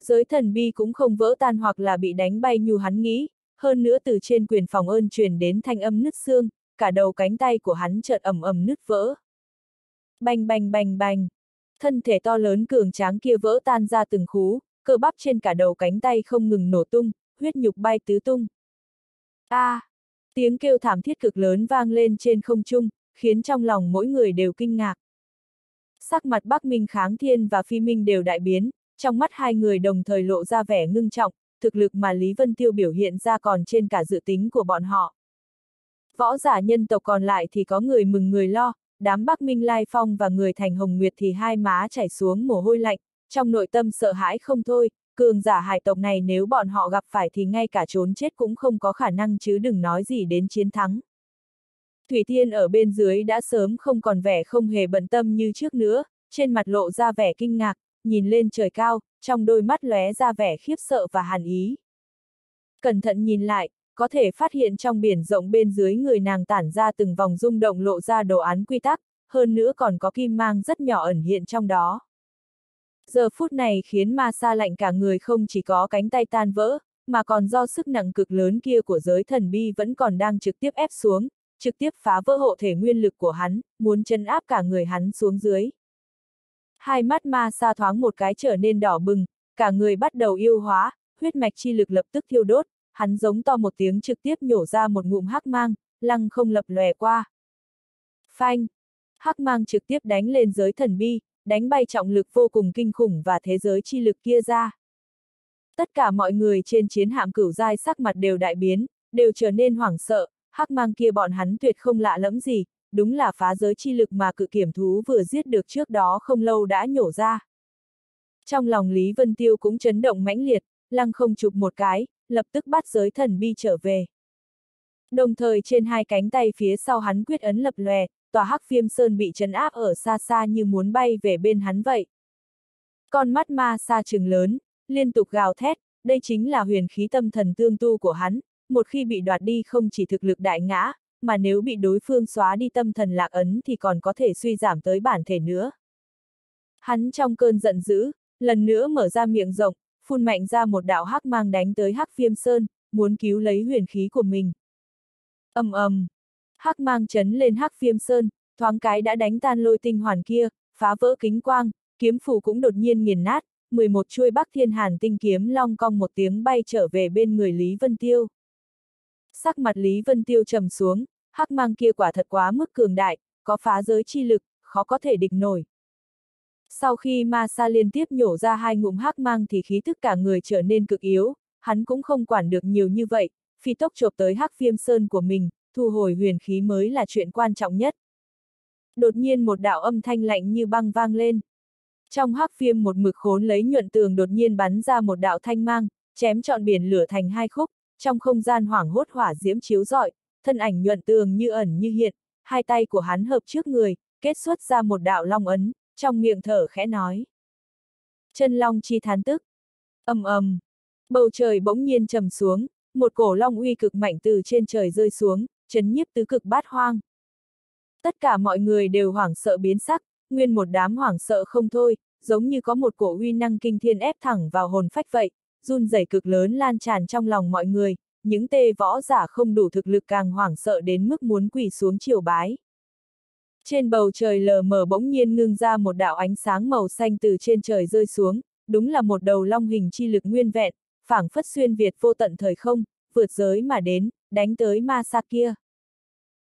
Giới thần bi cũng không vỡ tan hoặc là bị đánh bay như hắn nghĩ, hơn nữa từ trên quyền phòng ơn truyền đến thanh âm nứt xương, cả đầu cánh tay của hắn chợt ầm ầm nứt vỡ. Bành bành bành bành, thân thể to lớn cường tráng kia vỡ tan ra từng khú, cơ bắp trên cả đầu cánh tay không ngừng nổ tung, huyết nhục bay tứ tung. A! À, tiếng kêu thảm thiết cực lớn vang lên trên không trung, khiến trong lòng mỗi người đều kinh ngạc. Sắc mặt Bắc Minh Kháng Thiên và Phi Minh đều đại biến, trong mắt hai người đồng thời lộ ra vẻ ngưng trọng, thực lực mà Lý Vân Tiêu biểu hiện ra còn trên cả dự tính của bọn họ. Võ giả nhân tộc còn lại thì có người mừng người lo, đám Bắc Minh Lai Phong và người thành Hồng Nguyệt thì hai má chảy xuống mồ hôi lạnh, trong nội tâm sợ hãi không thôi, cường giả hải tộc này nếu bọn họ gặp phải thì ngay cả trốn chết cũng không có khả năng chứ đừng nói gì đến chiến thắng. Thủy Thiên ở bên dưới đã sớm không còn vẻ không hề bận tâm như trước nữa, trên mặt lộ ra vẻ kinh ngạc, nhìn lên trời cao, trong đôi mắt lóe ra vẻ khiếp sợ và hàn ý. Cẩn thận nhìn lại, có thể phát hiện trong biển rộng bên dưới người nàng tản ra từng vòng rung động lộ ra đồ án quy tắc, hơn nữa còn có kim mang rất nhỏ ẩn hiện trong đó. Giờ phút này khiến ma sa lạnh cả người không chỉ có cánh tay tan vỡ, mà còn do sức nặng cực lớn kia của giới thần bi vẫn còn đang trực tiếp ép xuống, trực tiếp phá vỡ hộ thể nguyên lực của hắn, muốn chân áp cả người hắn xuống dưới. Hai mắt ma sa thoáng một cái trở nên đỏ bừng, cả người bắt đầu yêu hóa, huyết mạch chi lực lập tức thiêu đốt, hắn giống to một tiếng trực tiếp nhổ ra một ngụm hắc mang, lăng không lập lòe qua. Phanh! Hắc mang trực tiếp đánh lên giới thần bi, đánh bay trọng lực vô cùng kinh khủng và thế giới chi lực kia ra. Tất cả mọi người trên chiến hạm cửu giai sắc mặt đều đại biến, đều trở nên hoảng sợ, hắc mang kia bọn hắn tuyệt không lạ lẫm gì, đúng là phá giới chi lực mà cự kiểm thú vừa giết được trước đó không lâu đã nhổ ra. Trong lòng Lý Vân Tiêu cũng chấn động mãnh liệt, lăng không chụp một cái, lập tức bắt giới thần bi trở về. Đồng thời trên hai cánh tay phía sau hắn quyết ấn lập lòe, tòa hắc phiêm sơn bị chấn áp ở xa xa như muốn bay về bên hắn vậy. Con mắt ma xa trừng lớn, liên tục gào thét, đây chính là huyền khí tâm thần tương tu của hắn, một khi bị đoạt đi không chỉ thực lực đại ngã, mà nếu bị đối phương xóa đi tâm thần lạc ấn thì còn có thể suy giảm tới bản thể nữa. Hắn trong cơn giận dữ, lần nữa mở ra miệng rộng, phun mạnh ra một đạo hắc mang đánh tới hắc phiêm sơn, muốn cứu lấy huyền khí của mình. ầm ầm, hắc mang chấn lên hắc phiêm sơn, thoáng cái đã đánh tan lôi tinh hoàn kia, phá vỡ kính quang, kiếm phủ cũng đột nhiên nghiền nát, 11 chuôi bắc thiên hàn tinh kiếm long cong một tiếng bay trở về bên người Lý Vân Tiêu. Sắc mặt Lý Vân Tiêu trầm xuống, hắc mang kia quả thật quá mức cường đại, có phá giới chi lực, khó có thể địch nổi. Sau khi ma sa liên tiếp nhổ ra hai ngụm hắc mang thì khí thức cả người trở nên cực yếu, hắn cũng không quản được nhiều như vậy, phi tốc chộp tới hắc viêm sơn của mình, thu hồi huyền khí mới là chuyện quan trọng nhất. Đột nhiên một đạo âm thanh lạnh như băng vang lên. Trong hắc phiêm một mực khốn lấy nhuận tường đột nhiên bắn ra một đạo thanh mang, chém trọn biển lửa thành hai khúc, trong không gian hoảng hốt hỏa diễm chiếu rọi, thân ảnh nhuận tường như ẩn như hiện, hai tay của hắn hợp trước người, kết xuất ra một đạo long ấn, trong miệng thở khẽ nói. Chân long chi thán tức. ầm ầm, bầu trời bỗng nhiên trầm xuống, một cổ long uy cực mạnh từ trên trời rơi xuống, chấn nhiếp tứ cực bát hoang. Tất cả mọi người đều hoảng sợ biến sắc, nguyên một đám hoảng sợ không thôi, giống như có một cổ uy năng kinh thiên ép thẳng vào hồn phách vậy, run rẩy cực lớn lan tràn trong lòng mọi người, những tê võ giả không đủ thực lực càng hoảng sợ đến mức muốn quỳ xuống triều bái. Trên bầu trời lờ mờ bỗng nhiên ngưng ra một đạo ánh sáng màu xanh từ trên trời rơi xuống, đúng là một đầu long hình chi lực nguyên vẹn, phảng phất xuyên Việt vô tận thời không, vượt giới mà đến, đánh tới ma sa kia.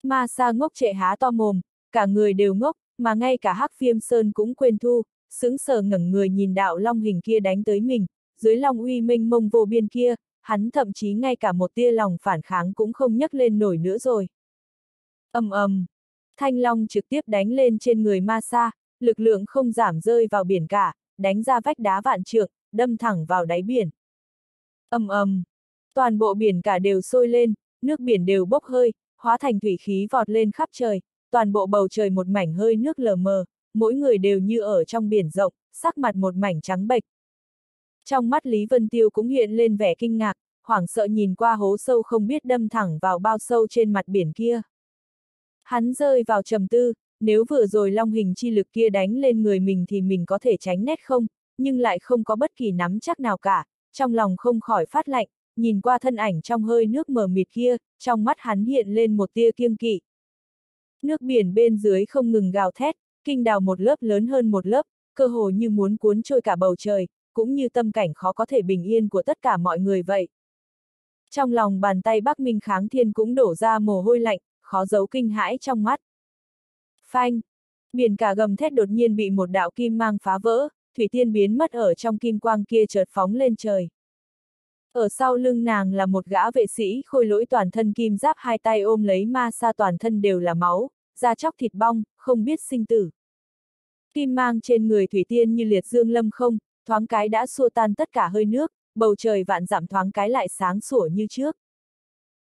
Ma sa ngốc trệ há to mồm, cả người đều ngốc, mà ngay cả hắc phiêm sơn cũng quên thu, sững sờ ngẩng người nhìn đạo long hình kia đánh tới mình, dưới long uy minh mông vô biên kia, hắn thậm chí ngay cả một tia lòng phản kháng cũng không nhấc lên nổi nữa rồi. ầm ầm, thanh long trực tiếp đánh lên trên người ma sa, lực lượng không giảm rơi vào biển cả, đánh ra vách đá vạn trượng, đâm thẳng vào đáy biển. ầm ầm, toàn bộ biển cả đều sôi lên, nước biển đều bốc hơi, hóa thành thủy khí vọt lên khắp trời, toàn bộ bầu trời một mảnh hơi nước lờ mờ, mỗi người đều như ở trong biển rộng, sắc mặt một mảnh trắng bệch. Trong mắt Lý Vân Tiêu cũng hiện lên vẻ kinh ngạc, hoảng sợ nhìn qua hố sâu không biết đâm thẳng vào bao sâu trên mặt biển kia. Hắn rơi vào trầm tư, nếu vừa rồi long hình chi lực kia đánh lên người mình thì mình có thể tránh nét không, nhưng lại không có bất kỳ nắm chắc nào cả, trong lòng không khỏi phát lạnh, nhìn qua thân ảnh trong hơi nước mờ mịt kia, trong mắt hắn hiện lên một tia kiêng kỵ. Nước biển bên dưới không ngừng gào thét, kinh đào một lớp lớn hơn một lớp, cơ hồ như muốn cuốn trôi cả bầu trời, cũng như tâm cảnh khó có thể bình yên của tất cả mọi người vậy. Trong lòng bàn tay Bắc Minh Kháng Thiên cũng đổ ra mồ hôi lạnh, khó giấu kinh hãi trong mắt. Phanh! Biển cả gầm thét đột nhiên bị một đạo kim mang phá vỡ, Thủy Tiên biến mất ở trong kim quang kia chợt phóng lên trời. Ở sau lưng nàng là một gã vệ sĩ khôi lỗi toàn thân kim giáp hai tay ôm lấy ma sa toàn thân đều là máu, da chóc thịt bong, không biết sinh tử. Kim mang trên người Thủy Tiên như liệt dương lâm không, thoáng cái đã xua tan tất cả hơi nước, bầu trời vạn giảm thoáng cái lại sáng sủa như trước.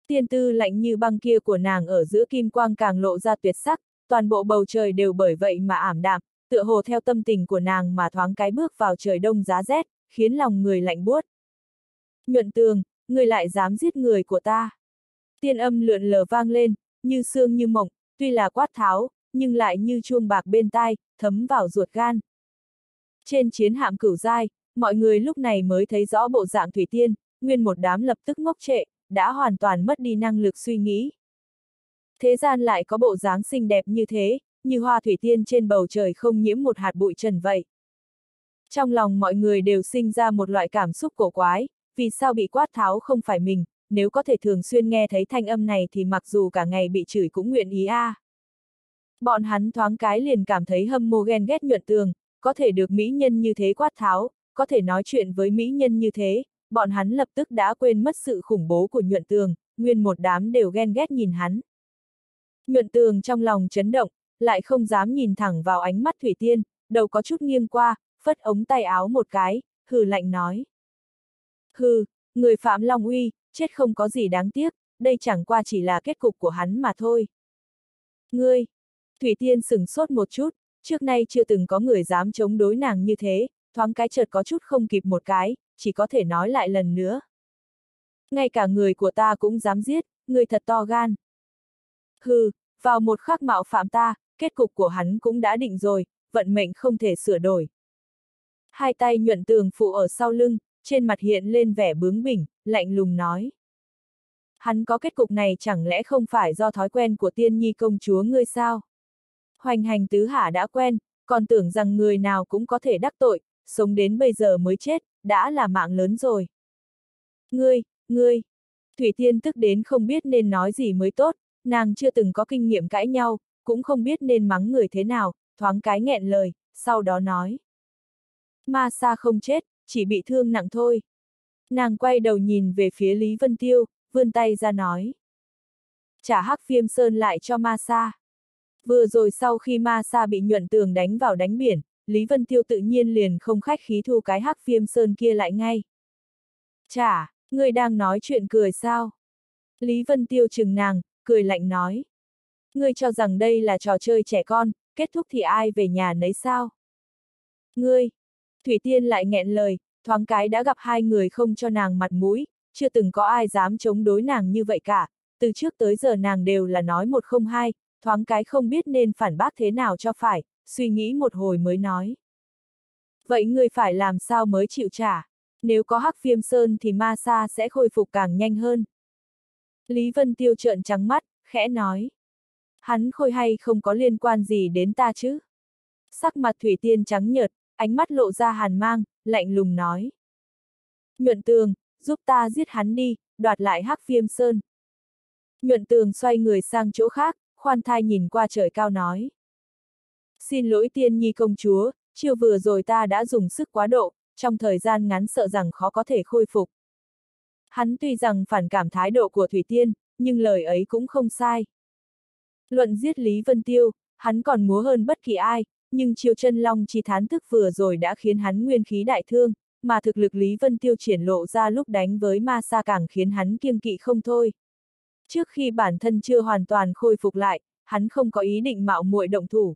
Tiên tư lạnh như băng kia của nàng ở giữa kim quang càng lộ ra tuyệt sắc, toàn bộ bầu trời đều bởi vậy mà ảm đạm, tựa hồ theo tâm tình của nàng mà thoáng cái bước vào trời đông giá rét, khiến lòng người lạnh buốt. Nhuận tường, người lại dám giết người của ta. Tiên âm lượn lờ vang lên, như xương như mộng, tuy là quát tháo, nhưng lại như chuông bạc bên tai, thấm vào ruột gan. Trên chiến hạm cửu giai, mọi người lúc này mới thấy rõ bộ dạng thủy tiên, nguyên một đám lập tức ngốc trệ, đã hoàn toàn mất đi năng lực suy nghĩ. Thế gian lại có bộ dáng xinh đẹp như thế, như hoa thủy tiên trên bầu trời không nhiễm một hạt bụi trần vậy. Trong lòng mọi người đều sinh ra một loại cảm xúc cổ quái, vì sao bị quát tháo không phải mình, nếu có thể thường xuyên nghe thấy thanh âm này thì mặc dù cả ngày bị chửi cũng nguyện ý a. À. Bọn hắn thoáng cái liền cảm thấy hâm mộ ghen ghét nhuận tường, có thể được mỹ nhân như thế quát tháo, có thể nói chuyện với mỹ nhân như thế, bọn hắn lập tức đã quên mất sự khủng bố của nhuận tường, nguyên một đám đều ghen ghét nhìn hắn. Nhuận tường trong lòng chấn động, lại không dám nhìn thẳng vào ánh mắt Thủy Tiên, đầu có chút nghiêng qua, phất ống tay áo một cái, hừ lạnh nói. Hừ, người phạm Long Uy, chết không có gì đáng tiếc, đây chẳng qua chỉ là kết cục của hắn mà thôi. Ngươi! Thủy Tiên sừng sốt một chút, trước nay chưa từng có người dám chống đối nàng như thế, thoáng cái chợt có chút không kịp một cái, chỉ có thể nói lại lần nữa. Ngay cả người của ta cũng dám giết, người thật to gan. Hừ, vào một khắc mạo phạm ta, kết cục của hắn cũng đã định rồi, vận mệnh không thể sửa đổi. Hai tay nhuận tường phụ ở sau lưng, trên mặt hiện lên vẻ bướng bỉnh, lạnh lùng nói. Hắn có kết cục này chẳng lẽ không phải do thói quen của tiên nhi công chúa ngươi sao? Hoành hành tứ hạ đã quen, còn tưởng rằng người nào cũng có thể đắc tội, sống đến bây giờ mới chết, đã là mạng lớn rồi. Ngươi, ngươi, Thủy Tiên tức đến không biết nên nói gì mới tốt, nàng chưa từng có kinh nghiệm cãi nhau, cũng không biết nên mắng người thế nào, thoáng cái nghẹn lời, sau đó nói. Ma Sa không chết, chỉ bị thương nặng thôi. Nàng quay đầu nhìn về phía Lý Vân Tiêu, vươn tay ra nói. Trả hắc viêm sơn lại cho Ma Sa. Vừa rồi sau khi Ma Sa bị nhuận tường đánh vào đánh biển, Lý Vân Tiêu tự nhiên liền không khách khí thu cái hắc viêm sơn kia lại ngay. Chả, người đang nói chuyện cười sao? Lý Vân Tiêu chừng nàng, cười lạnh nói. Ngươi cho rằng đây là trò chơi trẻ con, kết thúc thì ai về nhà nấy sao? Ngươi! Thủy Tiên lại nghẹn lời, thoáng cái đã gặp hai người không cho nàng mặt mũi, chưa từng có ai dám chống đối nàng như vậy cả, từ trước tới giờ nàng đều là nói một không hai, thoáng cái không biết nên phản bác thế nào cho phải, suy nghĩ một hồi mới nói. Vậy ngươi phải làm sao mới chịu trả? Nếu có hắc viêm sơn thì ma sa sẽ khôi phục càng nhanh hơn. Lý Vân Tiêu trợn trắng mắt, khẽ nói. Hắn khôi hay không có liên quan gì đến ta chứ? Sắc mặt Thủy Tiên trắng nhợt, ánh mắt lộ ra hàn mang, lạnh lùng nói. Nhuận tường, giúp ta giết hắn đi, đoạt lại hắc viêm sơn. Nhuận tường xoay người sang chỗ khác, khoan thai nhìn qua trời cao nói. Xin lỗi tiên nhi công chúa, chiều vừa rồi ta đã dùng sức quá độ, trong thời gian ngắn sợ rằng khó có thể khôi phục. Hắn tuy rằng phản cảm thái độ của Thủy Tiên, nhưng lời ấy cũng không sai. Luận giết Lý Vân Tiêu, hắn còn múa hơn bất kỳ ai, nhưng chiêu chân long chi thán thức vừa rồi đã khiến hắn nguyên khí đại thương, mà thực lực Lý Vân Tiêu triển lộ ra lúc đánh với ma sa càng khiến hắn kiêng kỵ không thôi. Trước khi bản thân chưa hoàn toàn khôi phục lại, hắn không có ý định mạo muội động thủ.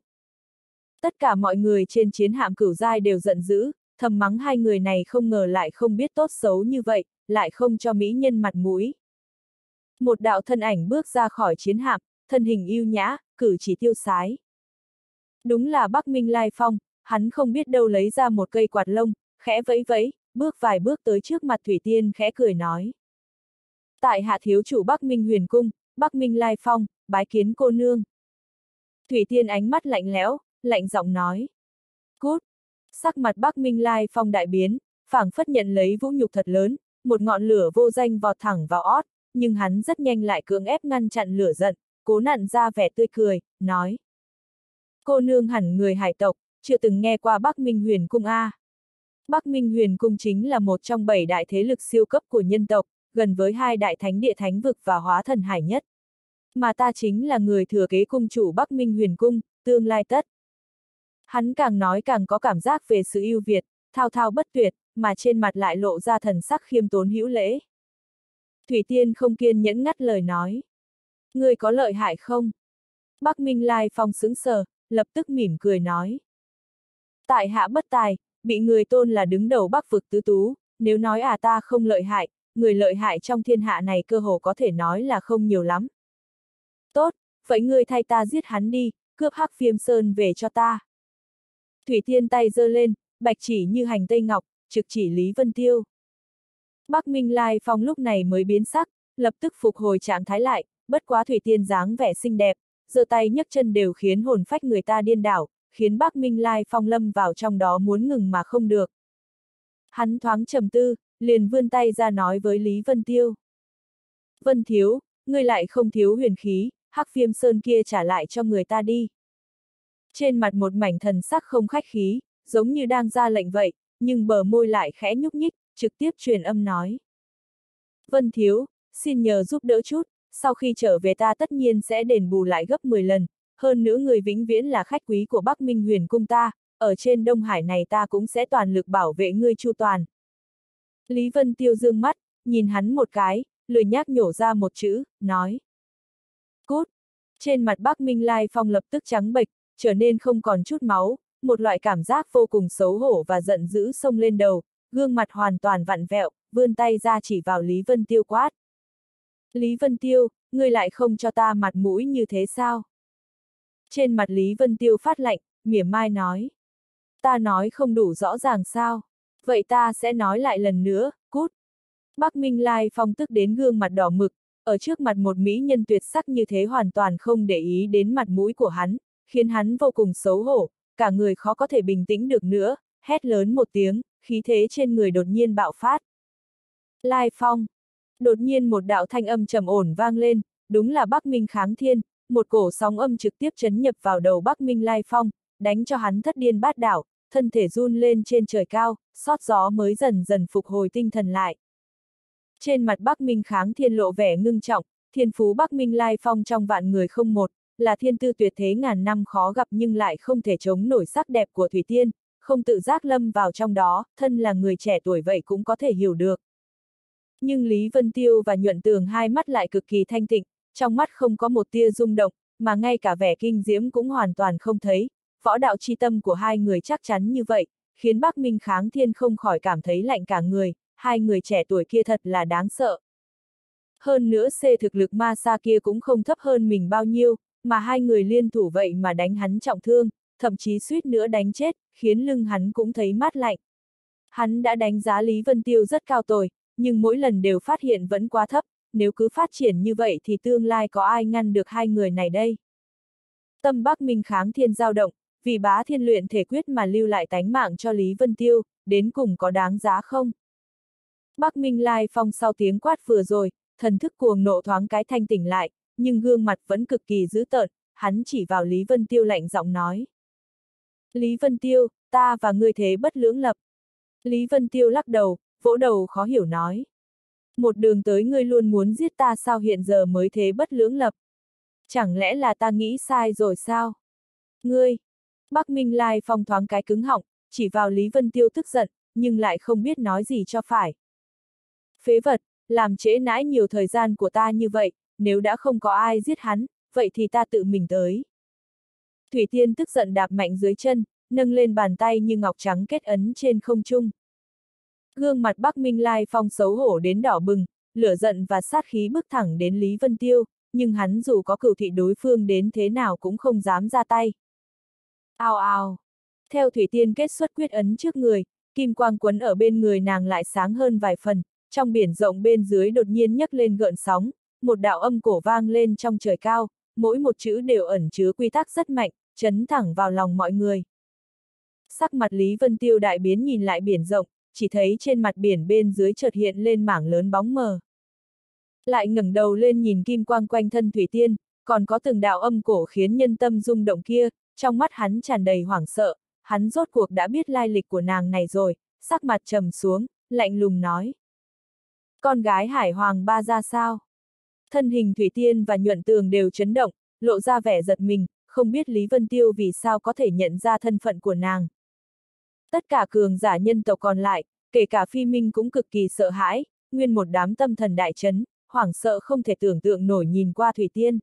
Tất cả mọi người trên chiến hạm cửu giai đều giận dữ, thầm mắng hai người này không ngờ lại không biết tốt xấu như vậy, lại không cho mỹ nhân mặt mũi. Một đạo thân ảnh bước ra khỏi chiến hạm, thân hình yêu nhã, cử chỉ tiêu sái. Đúng là Bắc Minh Lai Phong, hắn không biết đâu lấy ra một cây quạt lông, khẽ vẫy vẫy, bước vài bước tới trước mặt Thủy Tiên khẽ cười nói. Tại hạ thiếu chủ Bắc Minh huyền cung, Bắc Minh Lai Phong, bái kiến cô nương. Thủy Tiên ánh mắt lạnh lẽo, lạnh giọng nói. Cút! Sắc mặt Bắc Minh Lai Phong đại biến, phảng phất nhận lấy vũ nhục thật lớn, một ngọn lửa vô danh vọt thẳng vào ót, nhưng hắn rất nhanh lại cưỡng ép ngăn chặn lửa giận, cố nặn ra vẻ tươi cười, nói. Cô nương hẳn người hải tộc, chưa từng nghe qua Bắc Minh Huyền Cung A. Bắc Minh Huyền Cung chính là một trong bảy đại thế lực siêu cấp của nhân tộc, gần với hai đại thánh địa thánh vực và hóa thần hải nhất. Mà ta chính là người thừa kế cung chủ Bắc Minh Huyền Cung, tương lai tất. Hắn càng nói càng có cảm giác về sự ưu Việt, thao thao bất tuyệt, mà trên mặt lại lộ ra thần sắc khiêm tốn hữu lễ. Thủy Tiên không kiên nhẫn ngắt lời nói. Người có lợi hại không? Bắc Minh Lai Phong sững sờ, lập tức mỉm cười nói. Tại hạ bất tài, bị người tôn là đứng đầu bắc vực tứ tú, nếu nói à ta không lợi hại, người lợi hại trong thiên hạ này cơ hồ có thể nói là không nhiều lắm. Tốt, vậy ngươi thay ta giết hắn đi, cướp hắc phiêm sơn về cho ta. Thủy Tiên tay giơ lên, bạch chỉ như hành tây ngọc, trực chỉ Lý Vân Tiêu. Bắc Minh Lai Phong lúc này mới biến sắc, lập tức phục hồi trạng thái lại, bất quá Thủy Tiên dáng vẻ xinh đẹp, giơ tay nhấc chân đều khiến hồn phách người ta điên đảo, khiến Bắc Minh Lai Phong lâm vào trong đó muốn ngừng mà không được. Hắn thoáng trầm tư, liền vươn tay ra nói với Lý Vân Tiêu. Vân Thiếu, ngươi lại không thiếu huyền khí, hắc viêm sơn kia trả lại cho người ta đi. Trên mặt một mảnh thần sắc không khách khí, giống như đang ra lệnh vậy, nhưng bờ môi lại khẽ nhúc nhích, trực tiếp truyền âm nói. Vân Thiếu, xin nhờ giúp đỡ chút, sau khi trở về ta tất nhiên sẽ đền bù lại gấp 10 lần, hơn nữa người vĩnh viễn là khách quý của Bắc Minh huyền cung ta, ở trên Đông Hải này ta cũng sẽ toàn lực bảo vệ ngươi chu toàn. Lý Vân Tiêu dương mắt, nhìn hắn một cái, lười nhác nhổ ra một chữ, nói. Cút! Trên mặt Bắc Minh Lai Phong lập tức trắng bệch, trở nên không còn chút máu, một loại cảm giác vô cùng xấu hổ và giận dữ xông lên đầu, gương mặt hoàn toàn vặn vẹo, vươn tay ra chỉ vào Lý Vân Tiêu quát. Lý Vân Tiêu, ngươi lại không cho ta mặt mũi như thế sao? Trên mặt Lý Vân Tiêu phát lạnh, mỉa mai nói. Ta nói không đủ rõ ràng sao? Vậy ta sẽ nói lại lần nữa, cút. Bắc Minh Lai phong tức đến gương mặt đỏ mực, ở trước mặt một mỹ nhân tuyệt sắc như thế hoàn toàn không để ý đến mặt mũi của hắn, khiến hắn vô cùng xấu hổ, cả người khó có thể bình tĩnh được nữa, hét lớn một tiếng, khí thế trên người đột nhiên bạo phát. Lai Phong. Đột nhiên một đạo thanh âm trầm ổn vang lên, đúng là Bắc Minh kháng thiên, một cổ sóng âm trực tiếp chấn nhập vào đầu Bắc Minh Lai Phong, đánh cho hắn thất điên bát đảo, thân thể run lên trên trời cao, sót gió mới dần dần phục hồi tinh thần lại. Trên mặt Bắc Minh kháng thiên lộ vẻ ngưng trọng, thiên phú Bắc Minh Lai Phong trong vạn người không một, là thiên tư tuyệt thế ngàn năm khó gặp nhưng lại không thể chống nổi sắc đẹp của Thủy Tiên, không tự giác lâm vào trong đó, thân là người trẻ tuổi vậy cũng có thể hiểu được. Nhưng Lý Vân Tiêu và Nhuận Tường hai mắt lại cực kỳ thanh tịnh, trong mắt không có một tia rung động, mà ngay cả vẻ kinh diễm cũng hoàn toàn không thấy, võ đạo chi tâm của hai người chắc chắn như vậy, khiến Bắc Minh Kháng Thiên không khỏi cảm thấy lạnh cả người, hai người trẻ tuổi kia thật là đáng sợ. Hơn nữa C thực lực ma sa kia cũng không thấp hơn mình bao nhiêu, mà hai người liên thủ vậy mà đánh hắn trọng thương, thậm chí suýt nữa đánh chết, khiến lưng hắn cũng thấy mát lạnh. Hắn đã đánh giá Lý Vân Tiêu rất cao tồi, nhưng mỗi lần đều phát hiện vẫn quá thấp, nếu cứ phát triển như vậy thì tương lai có ai ngăn được hai người này đây? Tâm Bắc Minh kháng thiên giao động, vì bá thiên luyện thể quyết mà lưu lại tánh mạng cho Lý Vân Tiêu, đến cùng có đáng giá không? Bắc Minh Lai Phong sau tiếng quát vừa rồi, thần thức cuồng nộ thoáng cái thanh tỉnh lại, nhưng gương mặt vẫn cực kỳ dữ tợn, hắn chỉ vào Lý Vân Tiêu lạnh giọng nói. Lý Vân Tiêu, ta và ngươi thế bất lưỡng lập. Lý Vân Tiêu lắc đầu, vỗ đầu khó hiểu nói. Một đường tới ngươi luôn muốn giết ta sao hiện giờ mới thế bất lưỡng lập. Chẳng lẽ là ta nghĩ sai rồi sao? Ngươi! Bắc Minh Lai phong thoáng cái cứng họng, chỉ vào Lý Vân Tiêu tức giận, nhưng lại không biết nói gì cho phải. Phế vật, làm trễ nãi nhiều thời gian của ta như vậy, nếu đã không có ai giết hắn, vậy thì ta tự mình tới. Thủy Tiên tức giận đạp mạnh dưới chân, nâng lên bàn tay như ngọc trắng kết ấn trên không trung. Gương mặt Bắc Minh Lai Phong xấu hổ đến đỏ bừng, lửa giận và sát khí bước thẳng đến Lý Vân Tiêu, nhưng hắn dù có cửu thị đối phương đến thế nào cũng không dám ra tay. Ao ao! Theo Thủy Tiên kết xuất quyết ấn trước người, kim quang quấn ở bên người nàng lại sáng hơn vài phần, trong biển rộng bên dưới đột nhiên nhấc lên gợn sóng, một đạo âm cổ vang lên trong trời cao, mỗi một chữ đều ẩn chứa quy tắc rất mạnh, chấn thẳng vào lòng mọi người. Sắc mặt Lý Vân Tiêu đại biến nhìn lại biển rộng, chỉ thấy trên mặt biển bên dưới chợt hiện lên mảng lớn bóng mờ. Lại ngẩng đầu lên nhìn kim quang quanh thân Thủy Tiên, còn có từng đạo âm cổ khiến nhân tâm rung động kia, trong mắt hắn tràn đầy hoảng sợ, hắn rốt cuộc đã biết lai lịch của nàng này rồi, sắc mặt trầm xuống, lạnh lùng nói. Con gái hải hoàng ba ra sao? Thân hình Thủy Tiên và Nhuận Tường đều chấn động, lộ ra vẻ giật mình, không biết Lý Vân Tiêu vì sao có thể nhận ra thân phận của nàng. Tất cả cường giả nhân tộc còn lại, kể cả phi minh cũng cực kỳ sợ hãi, nguyên một đám tâm thần đại chấn, hoảng sợ không thể tưởng tượng nổi nhìn qua Thủy Tiên.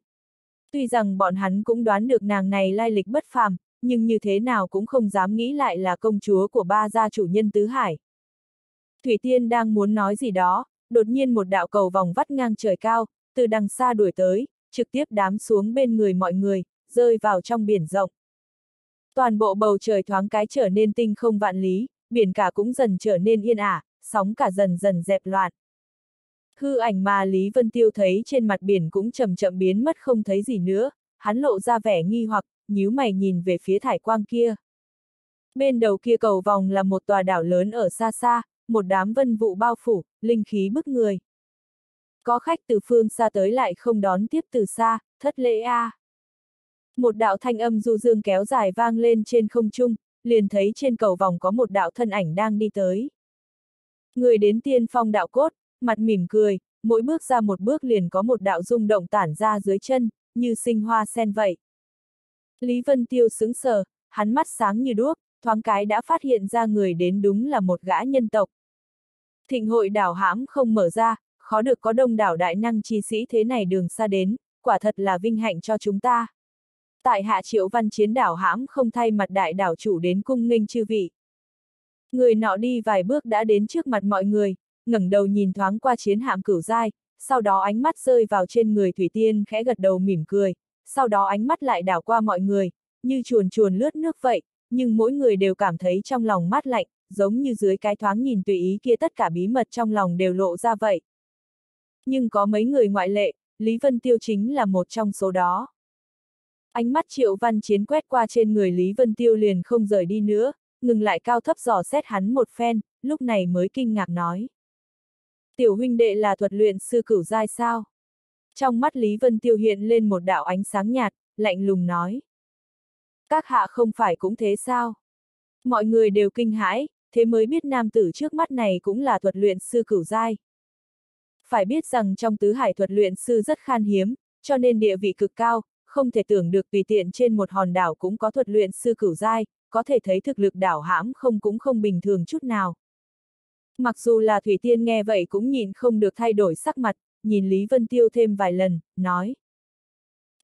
Tuy rằng bọn hắn cũng đoán được nàng này lai lịch bất phàm, nhưng như thế nào cũng không dám nghĩ lại là công chúa của ba gia chủ nhân Tứ Hải. Thủy Tiên đang muốn nói gì đó, đột nhiên một đạo cầu vòng vắt ngang trời cao, từ đằng xa đuổi tới, trực tiếp đám xuống bên người mọi người, rơi vào trong biển rộng. Toàn bộ bầu trời thoáng cái trở nên tinh không vạn lý, biển cả cũng dần trở nên yên ả, sóng cả dần dần dẹp loạn. Hư ảnh mà Lý Vân Tiêu thấy trên mặt biển cũng chậm chậm biến mất không thấy gì nữa, hắn lộ ra vẻ nghi hoặc, nhíu mày nhìn về phía thải quang kia. Bên đầu kia cầu vòng là một tòa đảo lớn ở xa xa, một đám vân vụ bao phủ, linh khí bức người. Có khách từ phương xa tới lại không đón tiếp từ xa, thất lễ a. À. Một đạo thanh âm du dương kéo dài vang lên trên không trung, liền thấy trên cầu vòng có một đạo thân ảnh đang đi tới. Người đến tiên phong đạo cốt, mặt mỉm cười, mỗi bước ra một bước liền có một đạo rung động tản ra dưới chân, như sinh hoa sen vậy. Lý Vân Tiêu sững sờ, hắn mắt sáng như đuốc, thoáng cái đã phát hiện ra người đến đúng là một gã nhân tộc. Thịnh hội đảo hãm không mở ra, khó được có đông đảo đại năng chi sĩ thế này đường xa đến, quả thật là vinh hạnh cho chúng ta. Tại hạ triệu văn chiến đảo hãm không thay mặt đại đảo chủ đến cung nghênh chư vị. Người nọ đi vài bước đã đến trước mặt mọi người, ngẩng đầu nhìn thoáng qua chiến hạm cửu giai, sau đó ánh mắt rơi vào trên người Thủy Tiên khẽ gật đầu mỉm cười, sau đó ánh mắt lại đảo qua mọi người, như chuồn chuồn lướt nước vậy, nhưng mỗi người đều cảm thấy trong lòng mát lạnh, giống như dưới cái thoáng nhìn tùy ý kia tất cả bí mật trong lòng đều lộ ra vậy. Nhưng có mấy người ngoại lệ, Lý Vân Tiêu chính là một trong số đó. Ánh mắt Triệu Văn Chiến quét qua trên người Lý Vân Tiêu liền không rời đi nữa, ngừng lại cao thấp dò xét hắn một phen, lúc này mới kinh ngạc nói. Tiểu huynh đệ là thuật luyện sư cửu giai sao? Trong mắt Lý Vân Tiêu hiện lên một đạo ánh sáng nhạt, lạnh lùng nói. Các hạ không phải cũng thế sao? Mọi người đều kinh hãi, thế mới biết nam tử trước mắt này cũng là thuật luyện sư cửu giai. Phải biết rằng trong tứ hải thuật luyện sư rất khan hiếm, cho nên địa vị cực cao, không thể tưởng được tùy tiện trên một hòn đảo cũng có thuật luyện sư cửu giai, có thể thấy thực lực đảo hãm không cũng không bình thường chút nào. Mặc dù là Thủy Tiên nghe vậy cũng nhìn không được thay đổi sắc mặt, nhìn Lý Vân Tiêu thêm vài lần, nói.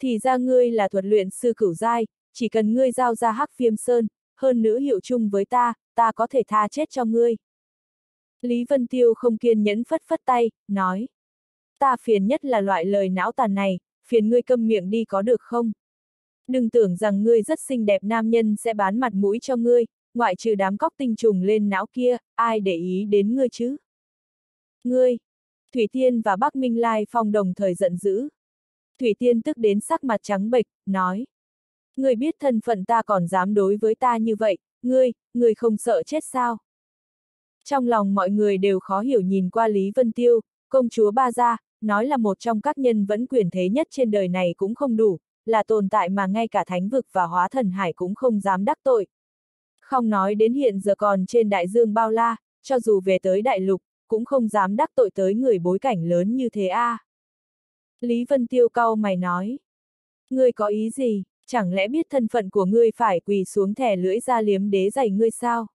Thì ra ngươi là thuật luyện sư cửu giai, chỉ cần ngươi giao ra hắc phiêm sơn, hơn nữa hiệu chung với ta, ta có thể tha chết cho ngươi. Lý Vân Tiêu không kiên nhẫn phất phất tay, nói. Ta phiền nhất là loại lời não tàn này, phiền ngươi câm miệng đi có được không? Đừng tưởng rằng ngươi rất xinh đẹp nam nhân sẽ bán mặt mũi cho ngươi, ngoại trừ đám cóc tinh trùng lên não kia, ai để ý đến ngươi chứ? Ngươi! Thủy Tiên và Bắc Minh Lai Phong đồng thời giận dữ. Thủy Tiên tức đến sắc mặt trắng bệch, nói. Ngươi biết thân phận ta còn dám đối với ta như vậy, ngươi, ngươi không sợ chết sao? Trong lòng mọi người đều khó hiểu nhìn qua Lý Vân Tiêu, công chúa Ba Gia, nói là một trong các nhân vẫn quyền thế nhất trên đời này cũng không đủ, là tồn tại mà ngay cả thánh vực và hóa thần hải cũng không dám đắc tội. Không nói đến hiện giờ còn trên đại dương bao la, cho dù về tới đại lục, cũng không dám đắc tội tới người bối cảnh lớn như thế a. À. Lý Vân Tiêu cau mày nói. Ngươi có ý gì, chẳng lẽ biết thân phận của ngươi phải quỳ xuống thẻ lưỡi ra liếm đế giày ngươi sao?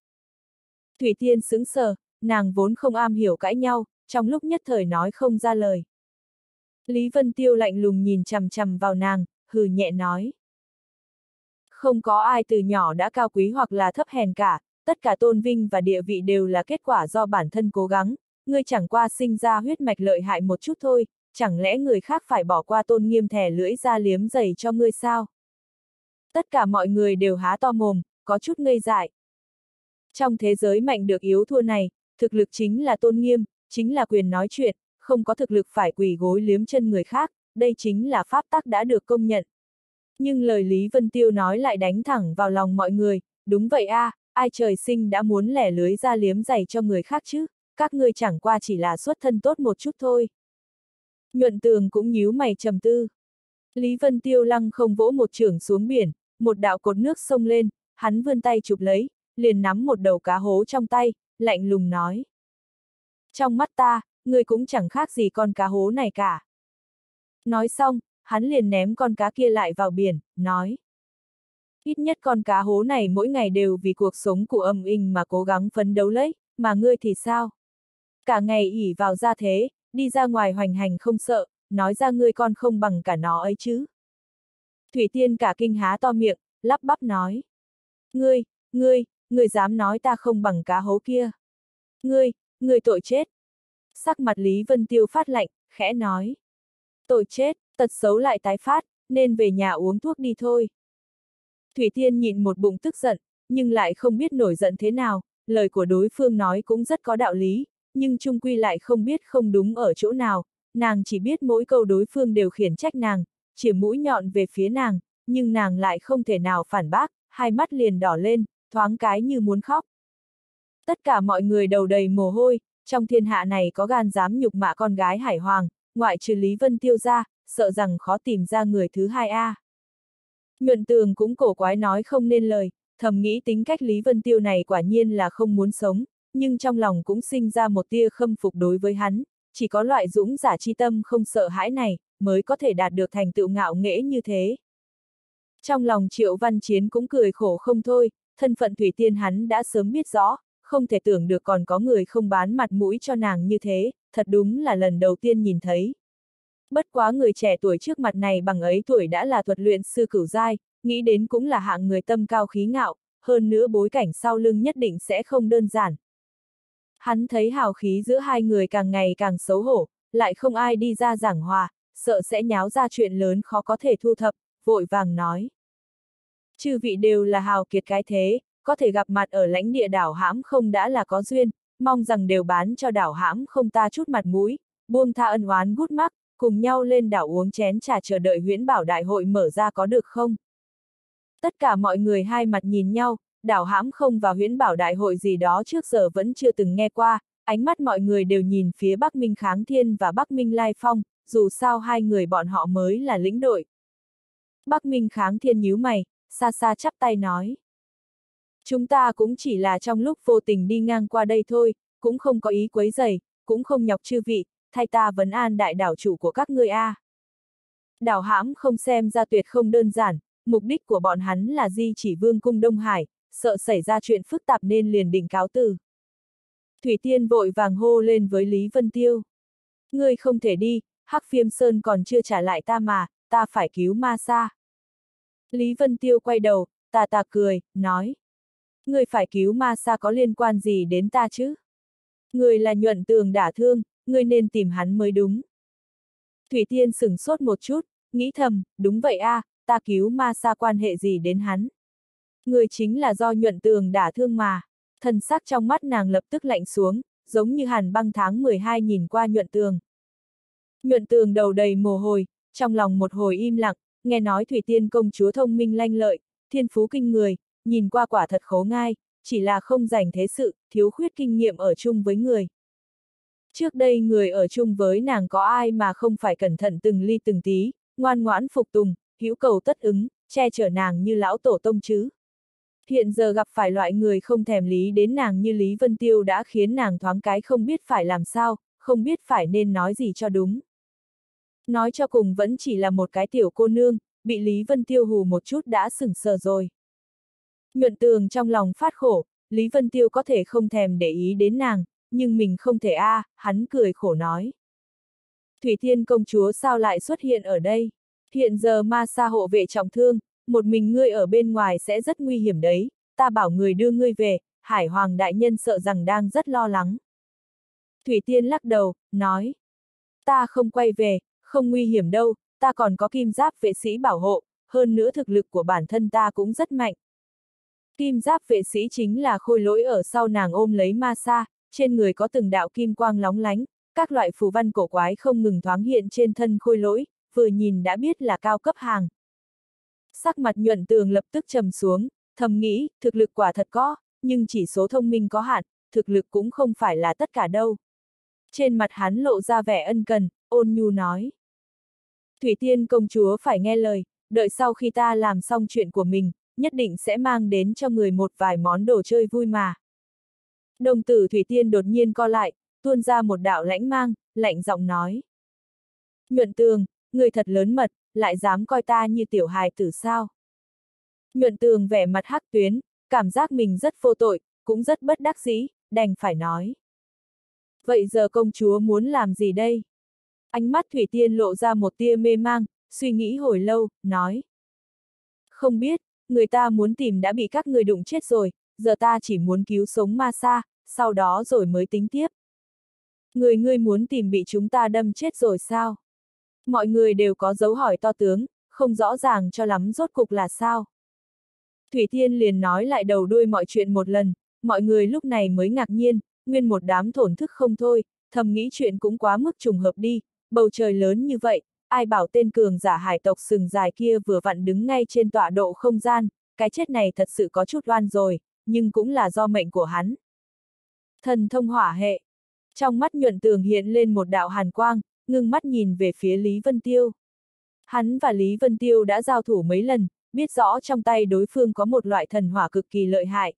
Thủy Tiên sững sờ, nàng vốn không am hiểu cãi nhau, trong lúc nhất thời nói không ra lời. Lý Vân Tiêu lạnh lùng nhìn chằm chằm vào nàng, hừ nhẹ nói. Không có ai từ nhỏ đã cao quý hoặc là thấp hèn cả, tất cả tôn vinh và địa vị đều là kết quả do bản thân cố gắng, ngươi chẳng qua sinh ra huyết mạch lợi hại một chút thôi, chẳng lẽ người khác phải bỏ qua tôn nghiêm thẻ lưỡi ra liếm giày cho ngươi sao? Tất cả mọi người đều há to mồm, có chút ngây dại. Trong thế giới mạnh được yếu thua này, thực lực chính là tôn nghiêm, chính là quyền nói chuyện, không có thực lực phải quỳ gối liếm chân người khác, đây chính là pháp tắc đã được công nhận. Nhưng lời Lý Vân Tiêu nói lại đánh thẳng vào lòng mọi người, đúng vậy a, à, ai trời sinh đã muốn lẻ lưới ra liếm giày cho người khác chứ, các ngươi chẳng qua chỉ là xuất thân tốt một chút thôi. Nhuận tường cũng nhíu mày trầm tư. Lý Vân Tiêu lăng không vỗ một trường xuống biển, một đạo cột nước sông lên, hắn vươn tay chụp lấy, liền nắm một đầu cá hố trong tay, lạnh lùng nói. Trong mắt ta, ngươi cũng chẳng khác gì con cá hố này cả. Nói xong, hắn liền ném con cá kia lại vào biển, nói. Ít nhất con cá hố này mỗi ngày đều vì cuộc sống của âm inh mà cố gắng phấn đấu lấy, mà ngươi thì sao? Cả ngày ỉ vào ra thế, đi ra ngoài hoành hành không sợ, nói ra ngươi con không bằng cả nó ấy chứ. Thủy Tiên cả kinh há to miệng, lắp bắp nói. Ngươi, ngươi, ngươi dám nói ta không bằng cá hố kia. Ngươi, ngươi tội chết. Sắc mặt Lý Vân Tiêu phát lạnh, khẽ nói. Tội chết, tật xấu lại tái phát, nên về nhà uống thuốc đi thôi. Thủy Tiên nhịn một bụng tức giận, nhưng lại không biết nổi giận thế nào, lời của đối phương nói cũng rất có đạo lý, nhưng trung quy lại không biết không đúng ở chỗ nào, nàng chỉ biết mỗi câu đối phương đều khiển trách nàng, chỉ mũi nhọn về phía nàng, nhưng nàng lại không thể nào phản bác, hai mắt liền đỏ lên, thoáng cái như muốn khóc. Tất cả mọi người đầu đầy mồ hôi, trong thiên hạ này có gan dám nhục mạ con gái Hải Hoàng, ngoại trừ Lý Vân Tiêu ra, sợ rằng khó tìm ra người thứ hai a. Nhuận tường cũng cổ quái nói không nên lời, thầm nghĩ tính cách Lý Vân Tiêu này quả nhiên là không muốn sống, nhưng trong lòng cũng sinh ra một tia khâm phục đối với hắn, chỉ có loại dũng giả chi tâm không sợ hãi này, mới có thể đạt được thành tựu ngạo nghễ như thế. Trong lòng Triệu Văn Chiến cũng cười khổ không thôi, thân phận Thủy Tiên hắn đã sớm biết rõ, không thể tưởng được còn có người không bán mặt mũi cho nàng như thế, thật đúng là lần đầu tiên nhìn thấy. Bất quá người trẻ tuổi trước mặt này bằng ấy tuổi đã là thuật luyện sư cửu giai, nghĩ đến cũng là hạng người tâm cao khí ngạo, hơn nữa bối cảnh sau lưng nhất định sẽ không đơn giản. Hắn thấy hào khí giữa hai người càng ngày càng xấu hổ, lại không ai đi ra giảng hòa, sợ sẽ nháo ra chuyện lớn khó có thể thu thập, vội vàng nói. Chư vị đều là hào kiệt cái thế, có thể gặp mặt ở lãnh địa đảo hãm không đã là có duyên, mong rằng đều bán cho đảo hãm không ta chút mặt mũi, buông tha ân oán gút mắc, cùng nhau lên đảo uống chén trà chờ đợi huyễn bảo đại hội mở ra có được không? Tất cả mọi người hai mặt nhìn nhau, đảo hãm không và huyễn bảo đại hội gì đó trước giờ vẫn chưa từng nghe qua, ánh mắt mọi người đều nhìn phía Bắc Minh Kháng Thiên và Bắc Minh Lai Phong, dù sao hai người bọn họ mới là lĩnh đội. Bắc Minh kháng thiên nhíu mày, xa xa chắp tay nói. Chúng ta cũng chỉ là trong lúc vô tình đi ngang qua đây thôi, cũng không có ý quấy rầy, cũng không nhọc chư vị, thay ta vấn an đại đảo chủ của các ngươi a. À. Đảo hãm không xem ra tuyệt không đơn giản, mục đích của bọn hắn là di chỉ vương cung Đông Hải, sợ xảy ra chuyện phức tạp nên liền định cáo từ. Thủy Tiên vội vàng hô lên với Lý Vân Tiêu. Ngươi không thể đi, Hắc Phiêm Sơn còn chưa trả lại ta mà, ta phải cứu ma sa. Lý Vân Tiêu quay đầu, tà tà cười, nói người phải cứu ma sa có liên quan gì đến ta chứ? Người là nhuận tường đả thương, người nên tìm hắn mới đúng. Thủy Tiên sửng sốt một chút, nghĩ thầm, đúng vậy a, à, ta cứu ma sa quan hệ gì đến hắn. Người chính là do nhuận tường đả thương mà. Thần sắc trong mắt nàng lập tức lạnh xuống, giống như hàn băng tháng 12 nhìn qua nhuận tường. Nhuận tường đầu đầy mồ hôi, trong lòng một hồi im lặng, nghe nói Thủy Tiên công chúa thông minh lanh lợi, thiên phú kinh người, nhìn qua quả thật khố ngai, chỉ là không dành thế sự, thiếu khuyết kinh nghiệm ở chung với người. Trước đây người ở chung với nàng có ai mà không phải cẩn thận từng ly từng tí, ngoan ngoãn phục tùng, hữu cầu tất ứng, che chở nàng như lão tổ tông chứ. Hiện giờ gặp phải loại người không thèm lý đến nàng như Lý Vân Tiêu đã khiến nàng thoáng cái không biết phải làm sao, không biết phải nên nói gì cho đúng. Nói cho cùng vẫn chỉ là một cái tiểu cô nương, bị Lý Vân Tiêu hù một chút đã sửng sờ rồi. Nhuận tường trong lòng phát khổ, Lý Vân Tiêu có thể không thèm để ý đến nàng, nhưng mình không thể a, à, hắn cười khổ nói. Thủy Thiên công chúa sao lại xuất hiện ở đây? Hiện giờ ma sa hộ vệ trọng thương, một mình ngươi ở bên ngoài sẽ rất nguy hiểm đấy, ta bảo người đưa ngươi về, Hải Hoàng đại nhân sợ rằng đang rất lo lắng. Thủy Tiên lắc đầu, nói. Ta không quay về, không nguy hiểm đâu, ta còn có kim giáp vệ sĩ bảo hộ, hơn nữa thực lực của bản thân ta cũng rất mạnh. Kim giáp vệ sĩ chính là khôi lỗi ở sau nàng ôm lấy ma sa, trên người có từng đạo kim quang lóng lánh, các loại phù văn cổ quái không ngừng thoáng hiện trên thân khôi lỗi, vừa nhìn đã biết là cao cấp hàng. Sắc mặt nhuận tường lập tức trầm xuống, thầm nghĩ, thực lực quả thật có, nhưng chỉ số thông minh có hạn, thực lực cũng không phải là tất cả đâu. Trên mặt hắn lộ ra vẻ ân cần, ôn nhu nói. Thủy Tiên công chúa phải nghe lời, đợi sau khi ta làm xong chuyện của mình, nhất định sẽ mang đến cho người một vài món đồ chơi vui mà. Đồng tử Thủy Tiên đột nhiên co lại, tuôn ra một đạo lãnh mang, lạnh giọng nói. Nhuận tường, người thật lớn mật, lại dám coi ta như tiểu hài tử sao. Nhuận tường vẻ mặt hắc tuyến, cảm giác mình rất vô tội, cũng rất bất đắc dĩ, đành phải nói. Vậy giờ công chúa muốn làm gì đây? Ánh mắt Thủy Tiên lộ ra một tia mê mang, suy nghĩ hồi lâu, nói. Không biết, người ta muốn tìm đã bị các người đụng chết rồi, giờ ta chỉ muốn cứu sống ma sa, sau đó rồi mới tính tiếp. Người ngươi muốn tìm bị chúng ta đâm chết rồi sao? Mọi người đều có dấu hỏi to tướng, không rõ ràng cho lắm rốt cục là sao. Thủy Thiên liền nói lại đầu đuôi mọi chuyện một lần, mọi người lúc này mới ngạc nhiên, nguyên một đám thổn thức không thôi, thầm nghĩ chuyện cũng quá mức trùng hợp đi, bầu trời lớn như vậy, ai bảo tên cường giả hải tộc sừng dài kia vừa vặn đứng ngay trên tọa độ không gian, cái chết này thật sự có chút oan rồi, nhưng cũng là do mệnh của hắn. Thần thông hỏa hệ. Trong mắt nhuận tường hiện lên một đạo hàn quang, ngưng mắt nhìn về phía Lý Vân Tiêu. Hắn và Lý Vân Tiêu đã giao thủ mấy lần, biết rõ trong tay đối phương có một loại thần hỏa cực kỳ lợi hại.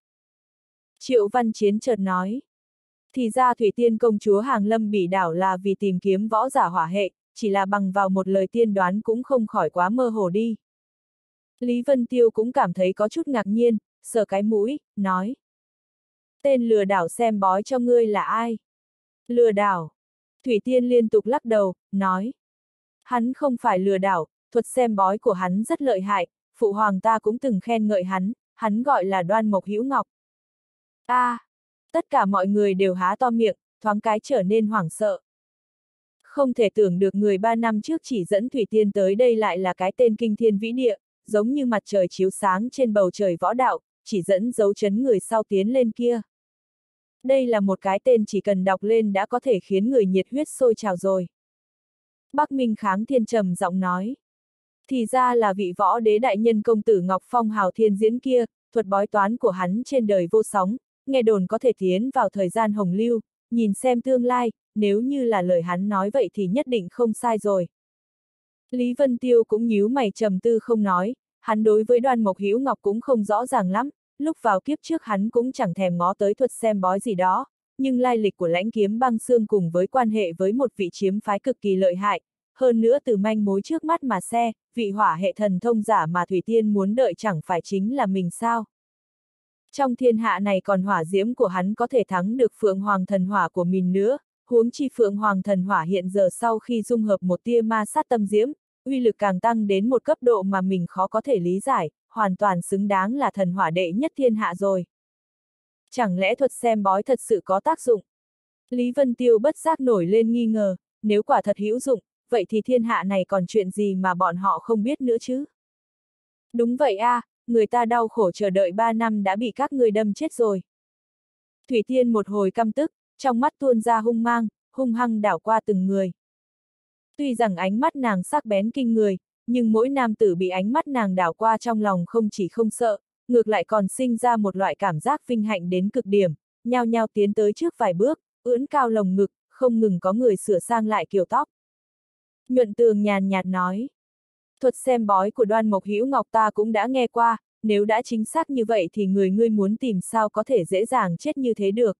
Triệu Văn Chiến chợt nói. Thì ra Thủy Tiên công chúa Hàng Lâm bị đảo là vì tìm kiếm võ giả hỏa hệ, chỉ là bằng vào một lời tiên đoán cũng không khỏi quá mơ hồ đi. Lý Vân Tiêu cũng cảm thấy có chút ngạc nhiên, sờ cái mũi, nói. Tên lừa đảo xem bói cho ngươi là ai? Lừa đảo. Thủy Tiên liên tục lắc đầu, nói. Hắn không phải lừa đảo, thuật xem bói của hắn rất lợi hại, phụ hoàng ta cũng từng khen ngợi hắn, hắn gọi là đoan mộc hữu ngọc. a à, tất cả mọi người đều há to miệng, thoáng cái trở nên hoảng sợ. Không thể tưởng được người ba năm trước chỉ dẫn Thủy Tiên tới đây lại là cái tên kinh thiên vĩ địa, giống như mặt trời chiếu sáng trên bầu trời võ đạo, chỉ dẫn dấu chấn người sau tiến lên kia. Đây là một cái tên chỉ cần đọc lên đã có thể khiến người nhiệt huyết sôi trào rồi. Bắc Minh Kháng Thiên trầm giọng nói. Thì ra là vị võ đế đại nhân công tử Ngọc Phong hào thiên diễn kia, thuật bói toán của hắn trên đời vô sóng, nghe đồn có thể tiến vào thời gian hồng lưu, nhìn xem tương lai, nếu như là lời hắn nói vậy thì nhất định không sai rồi. Lý Vân Tiêu cũng nhíu mày trầm tư không nói, hắn đối với đoan mộc hữu ngọc cũng không rõ ràng lắm, lúc vào kiếp trước hắn cũng chẳng thèm ngó tới thuật xem bói gì đó, nhưng lai lịch của lãnh kiếm băng xương cùng với quan hệ với một vị chiếm phái cực kỳ lợi hại, hơn nữa từ manh mối trước mắt mà xe, vị hỏa hệ thần thông giả mà Thủy Tiên muốn đợi chẳng phải chính là mình sao. Trong thiên hạ này còn hỏa diễm của hắn có thể thắng được Phượng Hoàng thần hỏa của mình nữa, huống chi Phượng Hoàng thần hỏa hiện giờ sau khi dung hợp một tia ma sát tâm diễm, uy lực càng tăng đến một cấp độ mà mình khó có thể lý giải, hoàn toàn xứng đáng là thần hỏa đệ nhất thiên hạ rồi. Chẳng lẽ thuật xem bói thật sự có tác dụng? Lý Vân Tiêu bất giác nổi lên nghi ngờ, nếu quả thật hữu dụng, vậy thì thiên hạ này còn chuyện gì mà bọn họ không biết nữa chứ? Đúng vậy a, à, người ta đau khổ chờ đợi ba năm đã bị các người đâm chết rồi. Thủy Tiên một hồi căm tức, trong mắt tuôn ra hung mang, hung hăng đảo qua từng người. Tuy rằng ánh mắt nàng sắc bén kinh người, nhưng mỗi nam tử bị ánh mắt nàng đảo qua trong lòng không chỉ không sợ, ngược lại còn sinh ra một loại cảm giác vinh hạnh đến cực điểm, nhao nhao tiến tới trước vài bước, ưỡn cao lồng ngực, không ngừng có người sửa sang lại kiểu tóc. Nhuận tường nhàn nhạt nói. Thuật xem bói của đoan mộc hữu ngọc ta cũng đã nghe qua, nếu đã chính xác như vậy thì người ngươi muốn tìm sao có thể dễ dàng chết như thế được.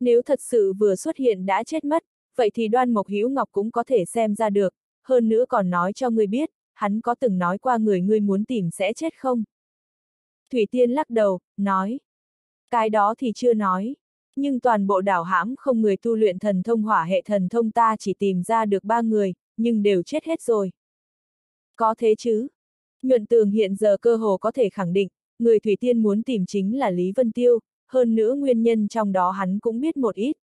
Nếu thật sự vừa xuất hiện đã chết mất, vậy thì đoan mộc hữu ngọc cũng có thể xem ra được, hơn nữa còn nói cho ngươi biết, hắn có từng nói qua người ngươi muốn tìm sẽ chết không? Thủy Tiên lắc đầu, nói. Cái đó thì chưa nói. Nhưng toàn bộ đảo hãm không người tu luyện thần thông hỏa hệ thần thông ta chỉ tìm ra được ba người, nhưng đều chết hết rồi. Có thế chứ? Nhuận tường hiện giờ cơ hồ có thể khẳng định, người Thủy Tiên muốn tìm chính là Lý Vân Tiêu, hơn nữa nguyên nhân trong đó hắn cũng biết một ít.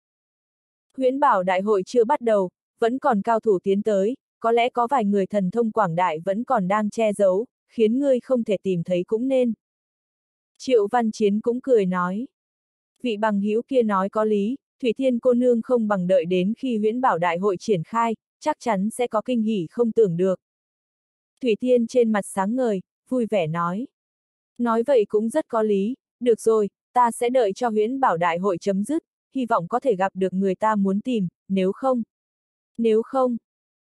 Huyễn bảo đại hội chưa bắt đầu, vẫn còn cao thủ tiến tới, có lẽ có vài người thần thông quảng đại vẫn còn đang che giấu, khiến ngươi không thể tìm thấy cũng nên. Triệu Văn Chiến cũng cười nói. Vị bằng hữu kia nói có lý, Thủy Thiên cô nương không bằng đợi đến khi huyễn bảo đại hội triển khai, chắc chắn sẽ có kinh hỉ không tưởng được. Thủy Thiên trên mặt sáng ngời, vui vẻ nói. Nói vậy cũng rất có lý, được rồi, ta sẽ đợi cho huyễn bảo đại hội chấm dứt, hy vọng có thể gặp được người ta muốn tìm, nếu không. Nếu không,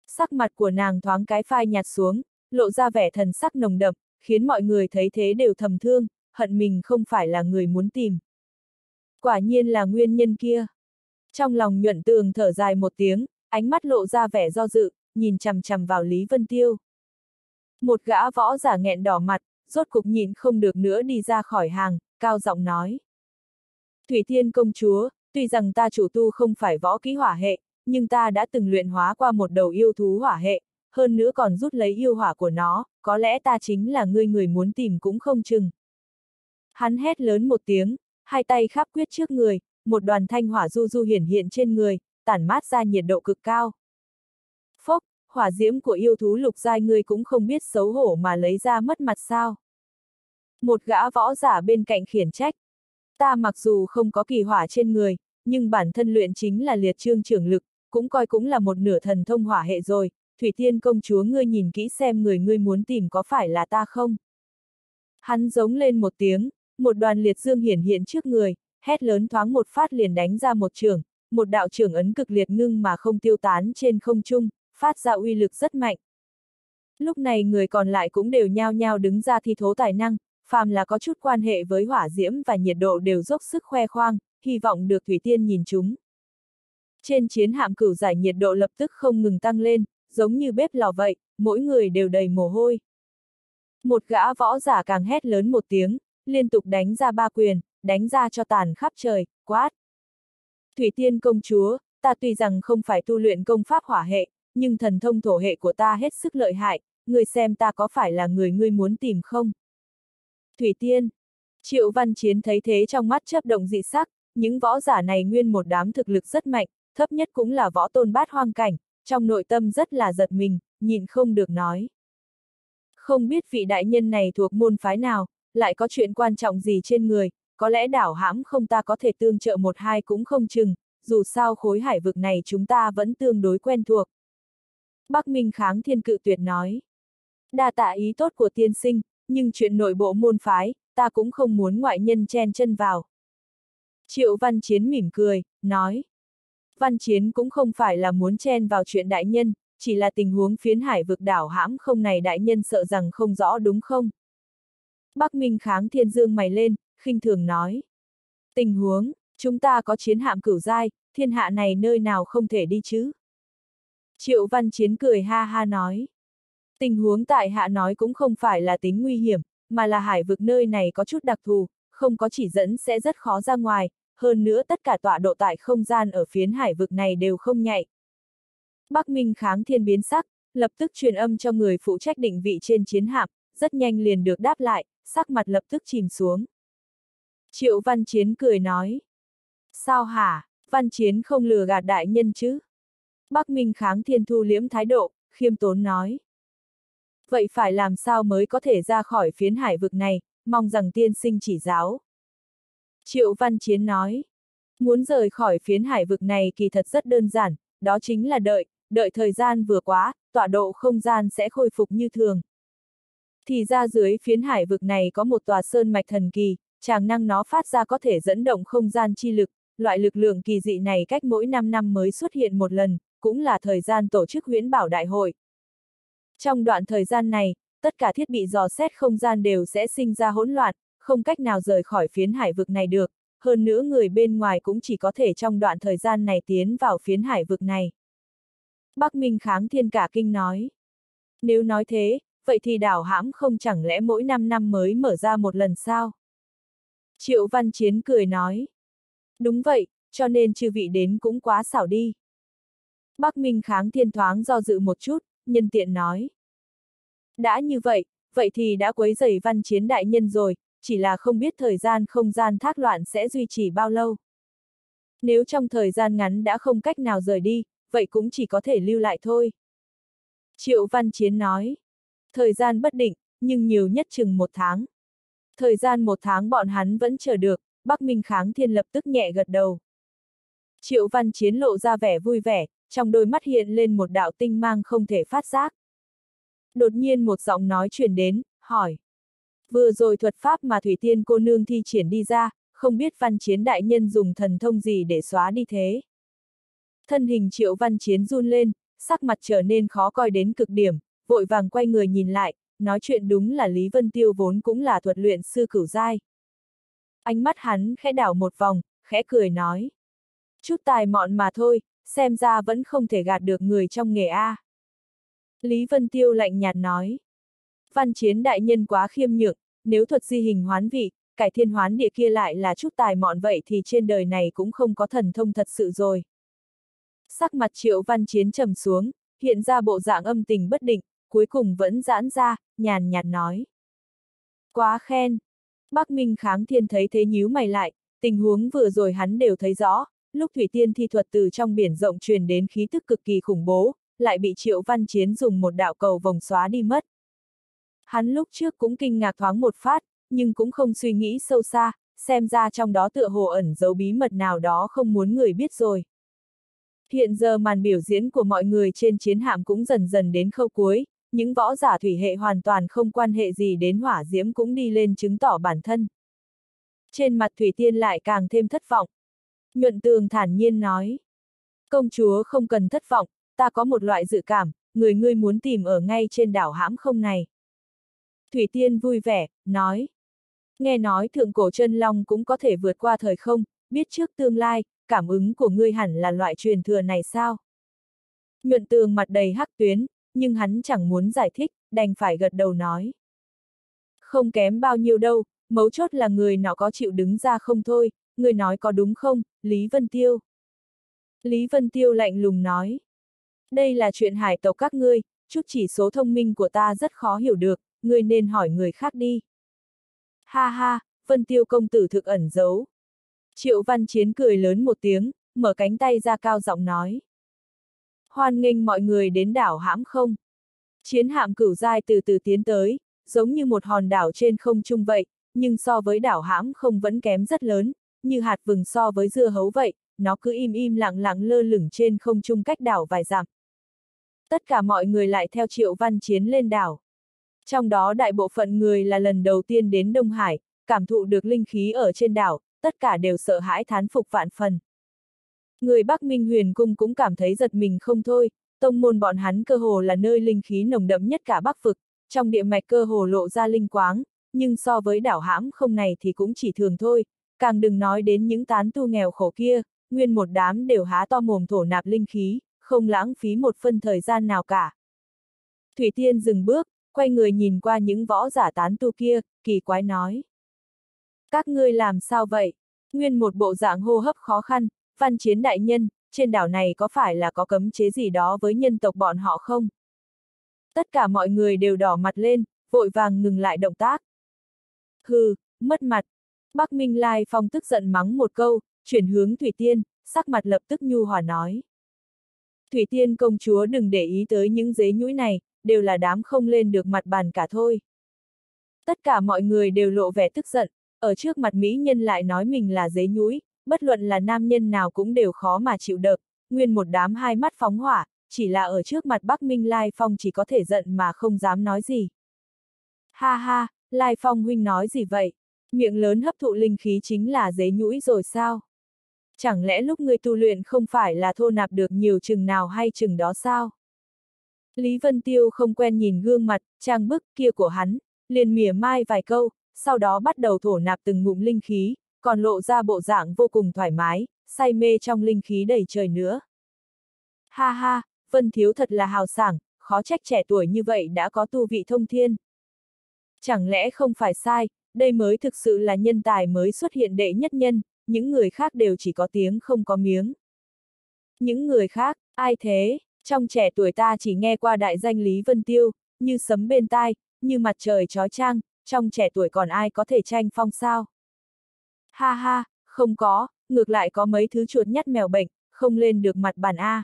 sắc mặt của nàng thoáng cái phai nhạt xuống, lộ ra vẻ thần sắc nồng đậm, khiến mọi người thấy thế đều thầm thương, hận mình không phải là người muốn tìm. Quả nhiên là nguyên nhân kia. Trong lòng nhuận tường thở dài một tiếng, ánh mắt lộ ra vẻ do dự, nhìn chằm chằm vào Lý Vân Tiêu. Một gã võ giả nghẹn đỏ mặt, rốt cục nhìn không được nữa đi ra khỏi hàng, cao giọng nói. Thủy Thiên công chúa, tuy rằng ta chủ tu không phải võ kỹ hỏa hệ, nhưng ta đã từng luyện hóa qua một đầu yêu thú hỏa hệ, hơn nữa còn rút lấy yêu hỏa của nó, có lẽ ta chính là người người muốn tìm cũng không chừng. Hắn hét lớn một tiếng, hai tay khắp quyết trước người, một đoàn thanh hỏa du du hiển hiện trên người, tản mát ra nhiệt độ cực cao. Hỏa diễm của yêu thú lục giai ngươi cũng không biết xấu hổ mà lấy ra mất mặt sao. Một gã võ giả bên cạnh khiển trách. Ta mặc dù không có kỳ hỏa trên người, nhưng bản thân luyện chính là liệt trương trưởng lực, cũng coi cũng là một nửa thần thông hỏa hệ rồi, Thủy Tiên công chúa ngươi nhìn kỹ xem người ngươi muốn tìm có phải là ta không. Hắn giống lên một tiếng, một đoàn liệt dương hiển hiện trước người, hét lớn thoáng một phát liền đánh ra một trường, một đạo trưởng ấn cực liệt ngưng mà không tiêu tán trên không trung, phát ra uy lực rất mạnh. Lúc này người còn lại cũng đều nhao nhao đứng ra thi thố tài năng, phàm là có chút quan hệ với hỏa diễm và nhiệt độ đều dốc sức khoe khoang, hy vọng được Thủy Tiên nhìn chúng. Trên chiến hạm cửu giải nhiệt độ lập tức không ngừng tăng lên, giống như bếp lò vậy, mỗi người đều đầy mồ hôi. Một gã võ giả càng hét lớn một tiếng, liên tục đánh ra ba quyền, đánh ra cho tàn khắp trời, quát. Thủy Tiên công chúa, ta tuy rằng không phải tu luyện công pháp hỏa hệ, nhưng thần thông thổ hệ của ta hết sức lợi hại, người xem ta có phải là người ngươi muốn tìm không? Thủy Tiên. Triệu Văn Chiến thấy thế trong mắt chấp động dị sắc, những võ giả này nguyên một đám thực lực rất mạnh, thấp nhất cũng là võ tôn bát hoang cảnh, trong nội tâm rất là giật mình, nhìn không được nói. Không biết vị đại nhân này thuộc môn phái nào, lại có chuyện quan trọng gì trên người, có lẽ đảo hãm không ta có thể tương trợ một hai cũng không chừng, dù sao khối hải vực này chúng ta vẫn tương đối quen thuộc. Bắc Minh kháng thiên cự tuyệt nói. Đa tạ ý tốt của tiên sinh, nhưng chuyện nội bộ môn phái, ta cũng không muốn ngoại nhân chen chân vào. Triệu Văn Chiến mỉm cười, nói. Văn Chiến cũng không phải là muốn chen vào chuyện đại nhân, chỉ là tình huống phiến hải vực đảo hãm không này đại nhân sợ rằng không rõ đúng không? Bắc Minh kháng thiên dương mày lên, khinh thường nói. Tình huống, chúng ta có chiến hạm cửu giai, thiên hạ này nơi nào không thể đi chứ? Triệu Văn Chiến cười ha ha nói. Tình huống tại hạ nói cũng không phải là tính nguy hiểm, mà là hải vực nơi này có chút đặc thù, không có chỉ dẫn sẽ rất khó ra ngoài, hơn nữa tất cả tọa độ tại không gian ở phiến hải vực này đều không nhạy. Bắc Minh kháng thiên biến sắc, lập tức truyền âm cho người phụ trách định vị trên chiến hạm, rất nhanh liền được đáp lại, sắc mặt lập tức chìm xuống. Triệu Văn Chiến cười nói. Sao hả, Văn Chiến không lừa gạt đại nhân chứ? Bắc Minh kháng thiên thu liễm thái độ, khiêm tốn nói. Vậy phải làm sao mới có thể ra khỏi phiến hải vực này, mong rằng tiên sinh chỉ giáo. Triệu Văn Chiến nói. Muốn rời khỏi phiến hải vực này kỳ thật rất đơn giản, đó chính là đợi, đợi thời gian vừa quá, tọa độ không gian sẽ khôi phục như thường. Thì ra dưới phiến hải vực này có một tòa sơn mạch thần kỳ, tràng năng nó phát ra có thể dẫn động không gian chi lực, loại lực lượng kỳ dị này cách mỗi 5 năm mới xuất hiện một lần, cũng là thời gian tổ chức huyễn bảo đại hội. Trong đoạn thời gian này, tất cả thiết bị dò xét không gian đều sẽ sinh ra hỗn loạn, không cách nào rời khỏi phiến hải vực này được, hơn nữa người bên ngoài cũng chỉ có thể trong đoạn thời gian này tiến vào phiến hải vực này. Bắc Minh kháng thiên cả kinh nói. Nếu nói thế, vậy thì đảo hãm không chẳng lẽ mỗi 5 năm mới mở ra một lần sao? Triệu Văn Chiến cười nói. Đúng vậy, cho nên chư vị đến cũng quá xảo đi. Bắc Minh kháng thiên thoáng do dự một chút, nhân tiện nói. Đã như vậy, vậy thì đã quấy rầy văn chiến đại nhân rồi, chỉ là không biết thời gian không gian thác loạn sẽ duy trì bao lâu. Nếu trong thời gian ngắn đã không cách nào rời đi, vậy cũng chỉ có thể lưu lại thôi. Triệu Văn Chiến nói, thời gian bất định, nhưng nhiều nhất chừng một tháng. Thời gian một tháng bọn hắn vẫn chờ được, Bắc Minh Kháng Thiên lập tức nhẹ gật đầu. Triệu Văn Chiến lộ ra vẻ vui vẻ, trong đôi mắt hiện lên một đạo tinh mang không thể phát giác. Đột nhiên một giọng nói truyền đến, hỏi. Vừa rồi thuật pháp mà Thủy Tiên cô nương thi triển đi ra, không biết văn chiến đại nhân dùng thần thông gì để xóa đi thế. Thân hình triệu văn chiến run lên, sắc mặt trở nên khó coi đến cực điểm, vội vàng quay người nhìn lại, nói chuyện đúng là Lý Vân Tiêu vốn cũng là thuật luyện sư cửu giai. Ánh mắt hắn khẽ đảo một vòng, khẽ cười nói. Chút tài mọn mà thôi, xem ra vẫn không thể gạt được người trong nghề A. Lý Vân Tiêu lạnh nhạt nói. Văn chiến đại nhân quá khiêm nhượng, nếu thuật di hình hoán vị, cải thiên hoán địa kia lại là chút tài mọn vậy thì trên đời này cũng không có thần thông thật sự rồi. Sắc mặt triệu văn chiến trầm xuống, hiện ra bộ dạng âm tình bất định, cuối cùng vẫn giãn ra, nhàn nhạt nói. Quá khen. Bắc Minh kháng thiên thấy thế nhíu mày lại, tình huống vừa rồi hắn đều thấy rõ, lúc Thủy Tiên thi thuật từ trong biển rộng truyền đến khí tức cực kỳ khủng bố, lại bị Triệu Văn Chiến dùng một đạo cầu vòng xóa đi mất. Hắn lúc trước cũng kinh ngạc thoáng một phát, nhưng cũng không suy nghĩ sâu xa, xem ra trong đó tựa hồ ẩn giấu bí mật nào đó không muốn người biết rồi. Hiện giờ màn biểu diễn của mọi người trên chiến hạm cũng dần dần đến khâu cuối, những võ giả thủy hệ hoàn toàn không quan hệ gì đến hỏa diễm cũng đi lên chứng tỏ bản thân. Trên mặt Thủy Tiên lại càng thêm thất vọng. Nhuận tường thản nhiên nói. Công chúa không cần thất vọng, ta có một loại dự cảm, người ngươi muốn tìm ở ngay trên đảo hãm không này. Thủy Tiên vui vẻ, nói. Nghe nói thượng cổ chân long cũng có thể vượt qua thời không, biết trước tương lai, cảm ứng của ngươi hẳn là loại truyền thừa này sao? Nhuận tường mặt đầy hắc tuyến, nhưng hắn chẳng muốn giải thích, đành phải gật đầu nói. Không kém bao nhiêu đâu, mấu chốt là người nó có chịu đứng ra không thôi, người nói có đúng không, Lý Vân Tiêu. Lý Vân Tiêu lạnh lùng nói. Đây là chuyện hải tộc các ngươi, chút chỉ số thông minh của ta rất khó hiểu được, ngươi nên hỏi người khác đi. Ha ha, Vân Tiêu công tử thực ẩn giấu. Triệu Văn Chiến cười lớn một tiếng, mở cánh tay ra cao giọng nói. Hoan nghênh mọi người đến đảo hãm không? Chiến hạm cửu giai từ từ tiến tới, giống như một hòn đảo trên không trung vậy, nhưng so với đảo hãm không vẫn kém rất lớn, như hạt vừng so với dưa hấu vậy, nó cứ im im lặng lặng lơ lửng trên không trung cách đảo vài dặm. Tất cả mọi người lại theo triệu văn chiến lên đảo. Trong đó đại bộ phận người là lần đầu tiên đến Đông Hải, cảm thụ được linh khí ở trên đảo, tất cả đều sợ hãi thán phục vạn phần. Người Bắc Minh huyền cung cũng cảm thấy giật mình không thôi, tông môn bọn hắn cơ hồ là nơi linh khí nồng đậm nhất cả Bắc vực, trong địa mạch cơ hồ lộ ra linh quáng, nhưng so với đảo hãm không này thì cũng chỉ thường thôi, càng đừng nói đến những tán tu nghèo khổ kia, nguyên một đám đều há to mồm thổ nạp linh khí, không lãng phí một phân thời gian nào cả. Thủy Tiên dừng bước, quay người nhìn qua những võ giả tán tu kia, kỳ quái nói. Các ngươi làm sao vậy? Nguyên một bộ dạng hô hấp khó khăn, văn chiến đại nhân, trên đảo này có phải là có cấm chế gì đó với nhân tộc bọn họ không? Tất cả mọi người đều đỏ mặt lên, vội vàng ngừng lại động tác. Hừ, mất mặt. Bắc Minh Lai Phong tức giận mắng một câu, chuyển hướng Thủy Tiên, sắc mặt lập tức nhu hòa nói. Thủy Tiên công chúa đừng để ý tới những dế nhũi này, đều là đám không lên được mặt bàn cả thôi. Tất cả mọi người đều lộ vẻ tức giận, ở trước mặt Mỹ nhân lại nói mình là dế nhũi, bất luận là nam nhân nào cũng đều khó mà chịu đựng, nguyên một đám hai mắt phóng hỏa, chỉ là ở trước mặt Bắc Minh Lai Phong chỉ có thể giận mà không dám nói gì. Ha ha, Lai Phong huynh nói gì vậy? Miệng lớn hấp thụ linh khí chính là dế nhũi rồi sao? Chẳng lẽ lúc người tu luyện không phải là thô nạp được nhiều chừng nào hay chừng đó sao? Lý Vân Tiêu không quen nhìn gương mặt, trang bức kia của hắn, liền mỉa mai vài câu, sau đó bắt đầu thổ nạp từng ngụm linh khí, còn lộ ra bộ dạng vô cùng thoải mái, say mê trong linh khí đầy trời nữa. Ha ha, Vân Thiếu thật là hào sảng, khó trách trẻ tuổi như vậy đã có tu vị thông thiên. Chẳng lẽ không phải sai, đây mới thực sự là nhân tài mới xuất hiện đệ nhất nhân, những người khác đều chỉ có tiếng không có miếng. Những người khác, ai thế, trong trẻ tuổi ta chỉ nghe qua đại danh Lý Vân Tiêu, như sấm bên tai, như mặt trời trói trang, trong trẻ tuổi còn ai có thể tranh phong sao? Ha ha, không có, ngược lại có mấy thứ chuột nhắt mèo bệnh, không lên được mặt bàn A.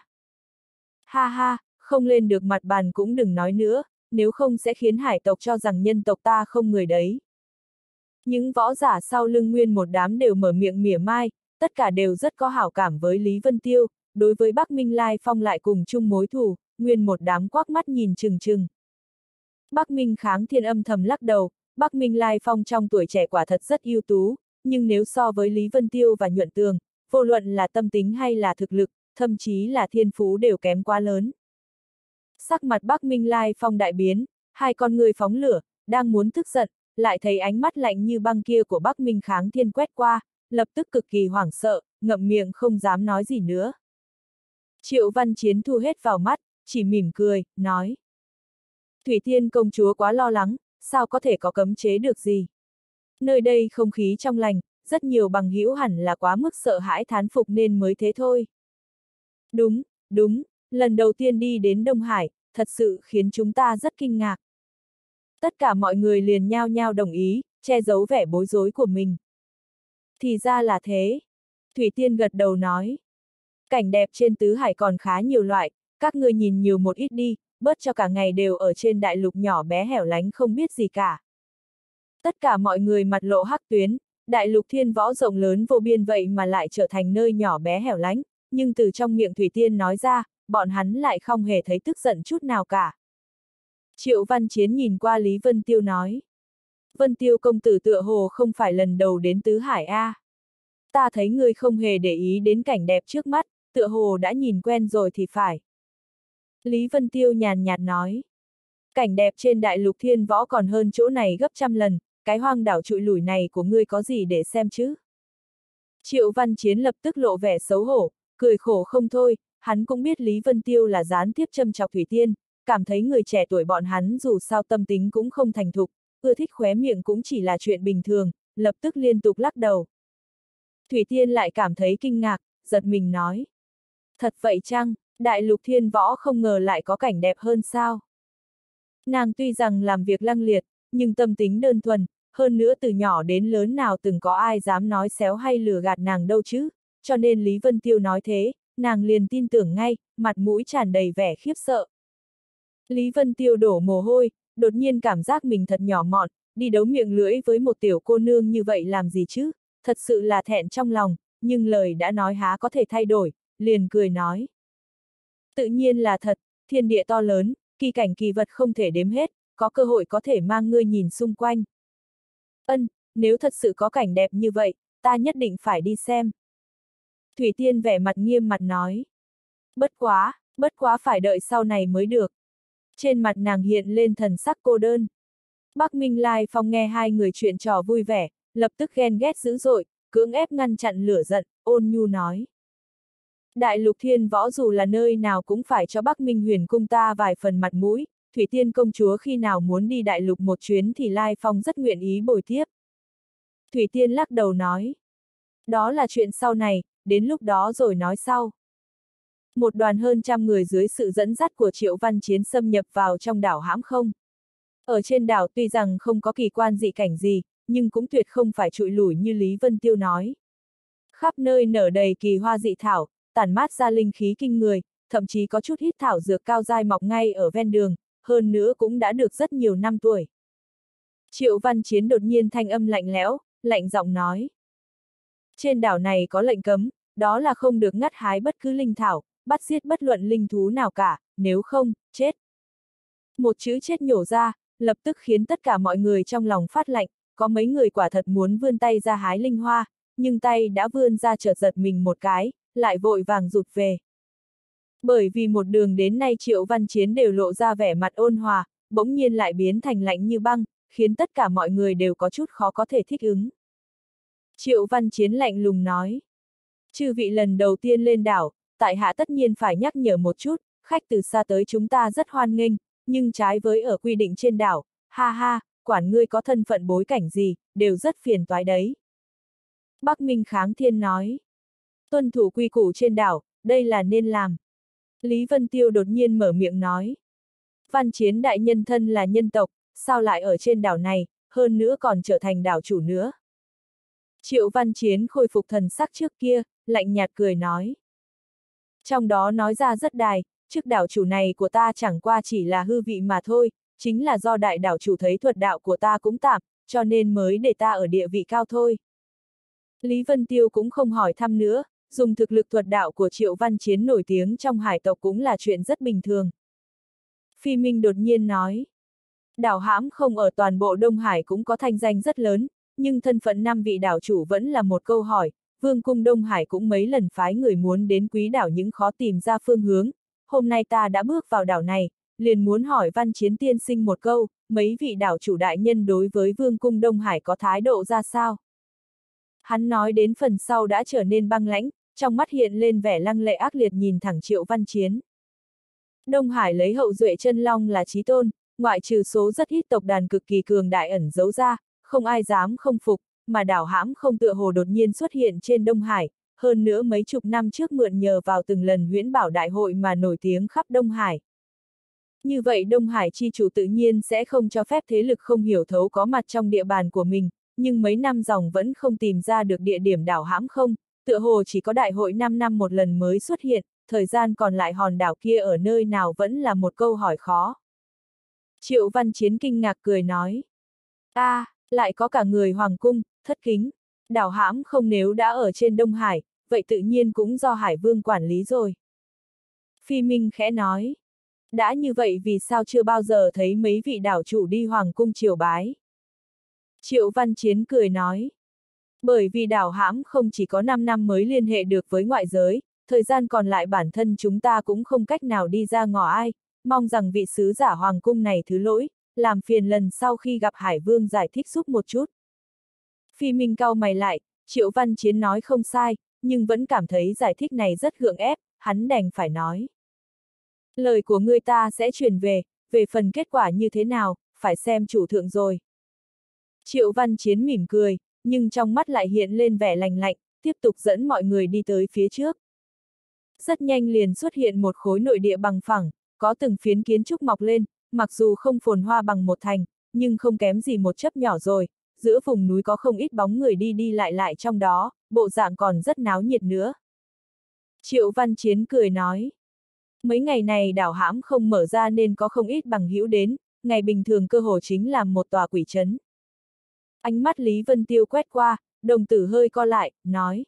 Ha ha, không lên được mặt bàn cũng đừng nói nữa, nếu không sẽ khiến hải tộc cho rằng nhân tộc ta không người đấy. Những võ giả sau lưng nguyên một đám đều mở miệng mỉa mai, tất cả đều rất có hảo cảm với Lý Vân Tiêu, đối với Bắc Minh Lai Phong lại cùng chung mối thù, nguyên một đám quắc mắt nhìn chừng chừng. Bắc Minh kháng thiên âm thầm lắc đầu, Bắc Minh Lai Phong trong tuổi trẻ quả thật rất ưu tú, nhưng nếu so với Lý Vân Tiêu và Nhuận Tường, vô luận là tâm tính hay là thực lực, thậm chí là thiên phú đều kém quá lớn. Sắc mặt Bắc Minh Lai Phong đại biến, hai con người phóng lửa, đang muốn tức giận, lại thấy ánh mắt lạnh như băng kia của Bắc Minh kháng thiên quét qua, lập tức cực kỳ hoảng sợ, ngậm miệng không dám nói gì nữa. Triệu Văn Chiến thu hết vào mắt, chỉ mỉm cười, nói. Thủy tiên công chúa quá lo lắng, sao có thể có cấm chế được gì? Nơi đây không khí trong lành, rất nhiều bằng hữu hẳn là quá mức sợ hãi thán phục nên mới thế thôi. Đúng, đúng, lần đầu tiên đi đến Đông Hải, thật sự khiến chúng ta rất kinh ngạc. Tất cả mọi người liền nhao nhao đồng ý, che giấu vẻ bối rối của mình. Thì ra là thế. Thủy Tiên gật đầu nói. Cảnh đẹp trên tứ hải còn khá nhiều loại, các người nhìn nhiều một ít đi, bớt cho cả ngày đều ở trên đại lục nhỏ bé hẻo lánh không biết gì cả. Tất cả mọi người mặt lộ hắc tuyến, đại lục thiên võ rộng lớn vô biên vậy mà lại trở thành nơi nhỏ bé hẻo lánh, nhưng từ trong miệng Thủy Tiên nói ra, bọn hắn lại không hề thấy tức giận chút nào cả. Triệu Văn Chiến nhìn qua Lý Vân Tiêu nói. Vân Tiêu công tử tựa hồ không phải lần đầu đến Tứ Hải A. Ta thấy người không hề để ý đến cảnh đẹp trước mắt, tựa hồ đã nhìn quen rồi thì phải. Lý Vân Tiêu nhàn nhạt nói. Cảnh đẹp trên đại lục thiên võ còn hơn chỗ này gấp trăm lần, cái hoang đảo trụi lủi này của ngươi có gì để xem chứ? Triệu Văn Chiến lập tức lộ vẻ xấu hổ, cười khổ không thôi, hắn cũng biết Lý Vân Tiêu là gián tiếp châm chọc Thủy Tiên, cảm thấy người trẻ tuổi bọn hắn dù sao tâm tính cũng không thành thục, ưa thích khóe miệng cũng chỉ là chuyện bình thường, lập tức liên tục lắc đầu. Thủy Tiên lại cảm thấy kinh ngạc, giật mình nói. Thật vậy chăng, đại lục thiên võ không ngờ lại có cảnh đẹp hơn sao? Nàng tuy rằng làm việc lăng liệt, nhưng tâm tính đơn thuần, hơn nữa từ nhỏ đến lớn nào từng có ai dám nói xéo hay lừa gạt nàng đâu chứ, cho nên Lý Vân Tiêu nói thế, nàng liền tin tưởng ngay, mặt mũi tràn đầy vẻ khiếp sợ. Lý Vân Tiêu đổ mồ hôi, đột nhiên cảm giác mình thật nhỏ mọn, đi đấu miệng lưỡi với một tiểu cô nương như vậy làm gì chứ, thật sự là thẹn trong lòng, nhưng lời đã nói há có thể thay đổi, liền cười nói. Tự nhiên là thật, thiên địa to lớn, kỳ cảnh kỳ vật không thể đếm hết, có cơ hội có thể mang ngươi nhìn xung quanh. Ân, nếu thật sự có cảnh đẹp như vậy, ta nhất định phải đi xem. Thủy Tiên vẻ mặt nghiêm mặt nói. Bất quá, bất quá phải đợi sau này mới được. Trên mặt nàng hiện lên thần sắc cô đơn. Bắc Minh Lai Phong nghe hai người chuyện trò vui vẻ, lập tức ghen ghét dữ dội, cưỡng ép ngăn chặn lửa giận, ôn nhu nói. Đại lục thiên võ dù là nơi nào cũng phải cho Bắc Minh huyền cung ta vài phần mặt mũi, Thủy Tiên công chúa khi nào muốn đi đại lục một chuyến thì Lai Phong rất nguyện ý bồi tiếp. Thủy Tiên lắc đầu nói. Đó là chuyện sau này, đến lúc đó rồi nói sau. Một đoàn hơn trăm người dưới sự dẫn dắt của Triệu Văn Chiến xâm nhập vào trong đảo hãm không. Ở trên đảo tuy rằng không có kỳ quan dị cảnh gì, nhưng cũng tuyệt không phải trụi lủi như Lý Vân Tiêu nói. Khắp nơi nở đầy kỳ hoa dị thảo, tản mát ra linh khí kinh người, thậm chí có chút hít thảo dược cao dai mọc ngay ở ven đường, hơn nữa cũng đã được rất nhiều năm tuổi. Triệu Văn Chiến đột nhiên thanh âm lạnh lẽo, lạnh giọng nói. Trên đảo này có lệnh cấm, đó là không được ngắt hái bất cứ linh thảo, bắt giết bất luận linh thú nào cả, nếu không, chết. Một chữ chết nhổ ra, lập tức khiến tất cả mọi người trong lòng phát lạnh, có mấy người quả thật muốn vươn tay ra hái linh hoa, nhưng tay đã vươn ra chợt giật mình một cái, lại vội vàng rụt về. Bởi vì một đường đến nay Triệu Văn Chiến đều lộ ra vẻ mặt ôn hòa, bỗng nhiên lại biến thành lạnh như băng, khiến tất cả mọi người đều có chút khó có thể thích ứng. Triệu Văn Chiến lạnh lùng nói. Chư vị lần đầu tiên lên đảo, tại hạ tất nhiên phải nhắc nhở một chút, khách từ xa tới chúng ta rất hoan nghênh, nhưng trái với ở quy định trên đảo, ha ha, quản ngươi có thân phận bối cảnh gì, đều rất phiền toái đấy. Bắc Minh Kháng Thiên nói. Tuân thủ quy củ trên đảo, đây là nên làm. Lý Vân Tiêu đột nhiên mở miệng nói. Văn chiến đại nhân thân là nhân tộc, sao lại ở trên đảo này, hơn nữa còn trở thành đảo chủ nữa. Triệu văn chiến khôi phục thần sắc trước kia, lạnh nhạt cười nói. Trong đó nói ra rất đài, trước đảo chủ này của ta chẳng qua chỉ là hư vị mà thôi, chính là do đại đảo chủ thấy thuật đạo của ta cũng tạm, cho nên mới để ta ở địa vị cao thôi. Lý Vân Tiêu cũng không hỏi thăm nữa, dùng thực lực thuật đạo của Triệu Văn Chiến nổi tiếng trong hải tộc cũng là chuyện rất bình thường. Phi Minh đột nhiên nói, đảo hãm không ở toàn bộ Đông Hải cũng có thanh danh rất lớn, nhưng thân phận năm vị đảo chủ vẫn là một câu hỏi, Vương cung Đông Hải cũng mấy lần phái người muốn đến quý đảo những khó tìm ra phương hướng, hôm nay ta đã bước vào đảo này, liền muốn hỏi văn chiến tiên sinh một câu, mấy vị đảo chủ đại nhân đối với Vương cung Đông Hải có thái độ ra sao? Hắn nói đến phần sau đã trở nên băng lãnh, trong mắt hiện lên vẻ lăng lệ ác liệt nhìn thẳng triệu văn chiến. Đông Hải lấy hậu duệ chân long là trí tôn, ngoại trừ số rất ít tộc đàn cực kỳ cường đại ẩn giấu ra, không ai dám không phục, mà đảo hãm không tựa hồ đột nhiên xuất hiện trên Đông Hải, hơn nữa mấy chục năm trước mượn nhờ vào từng lần huyễn bảo đại hội mà nổi tiếng khắp Đông Hải. Như vậy Đông Hải chi chủ tự nhiên sẽ không cho phép thế lực không hiểu thấu có mặt trong địa bàn của mình, nhưng mấy năm dòng vẫn không tìm ra được địa điểm đảo hãm không, tựa hồ chỉ có đại hội 5 năm một lần mới xuất hiện, thời gian còn lại hòn đảo kia ở nơi nào vẫn là một câu hỏi khó. Triệu Văn Chiến kinh ngạc cười nói. a à, lại có cả người hoàng cung, thất kính. Đảo hãm không nếu đã ở trên Đông Hải, vậy tự nhiên cũng do Hải Vương quản lý rồi. Phi Minh khẽ nói. Đã như vậy vì sao chưa bao giờ thấy mấy vị đảo chủ đi hoàng cung triều bái? Triệu Văn Chiến cười nói. Bởi vì đảo hãm không chỉ có 5 năm mới liên hệ được với ngoại giới, thời gian còn lại bản thân chúng ta cũng không cách nào đi ra ngỏ ai, mong rằng vị sứ giả hoàng cung này thứ lỗi, làm phiền lần sau khi gặp Hải Vương giải thích giúp một chút. Phi Minh cao mày lại, Triệu Văn Chiến nói không sai, nhưng vẫn cảm thấy giải thích này rất gượng ép, hắn đành phải nói. Lời của ngươi ta sẽ truyền về, về phần kết quả như thế nào, phải xem chủ thượng rồi. Triệu Văn Chiến mỉm cười, nhưng trong mắt lại hiện lên vẻ lành lạnh, tiếp tục dẫn mọi người đi tới phía trước. Rất nhanh liền xuất hiện một khối nội địa bằng phẳng, có từng phiến kiến trúc mọc lên, mặc dù không phồn hoa bằng một thành, nhưng không kém gì một chấp nhỏ rồi, giữa vùng núi có không ít bóng người đi đi lại lại trong đó, bộ dạng còn rất náo nhiệt nữa. Triệu Văn Chiến cười nói. Mấy ngày này đảo hãm không mở ra nên có không ít bằng hữu đến, ngày bình thường cơ hồ chính là một tòa quỷ trấn. Ánh mắt Lý Vân Tiêu quét qua, đồng tử hơi co lại, nói.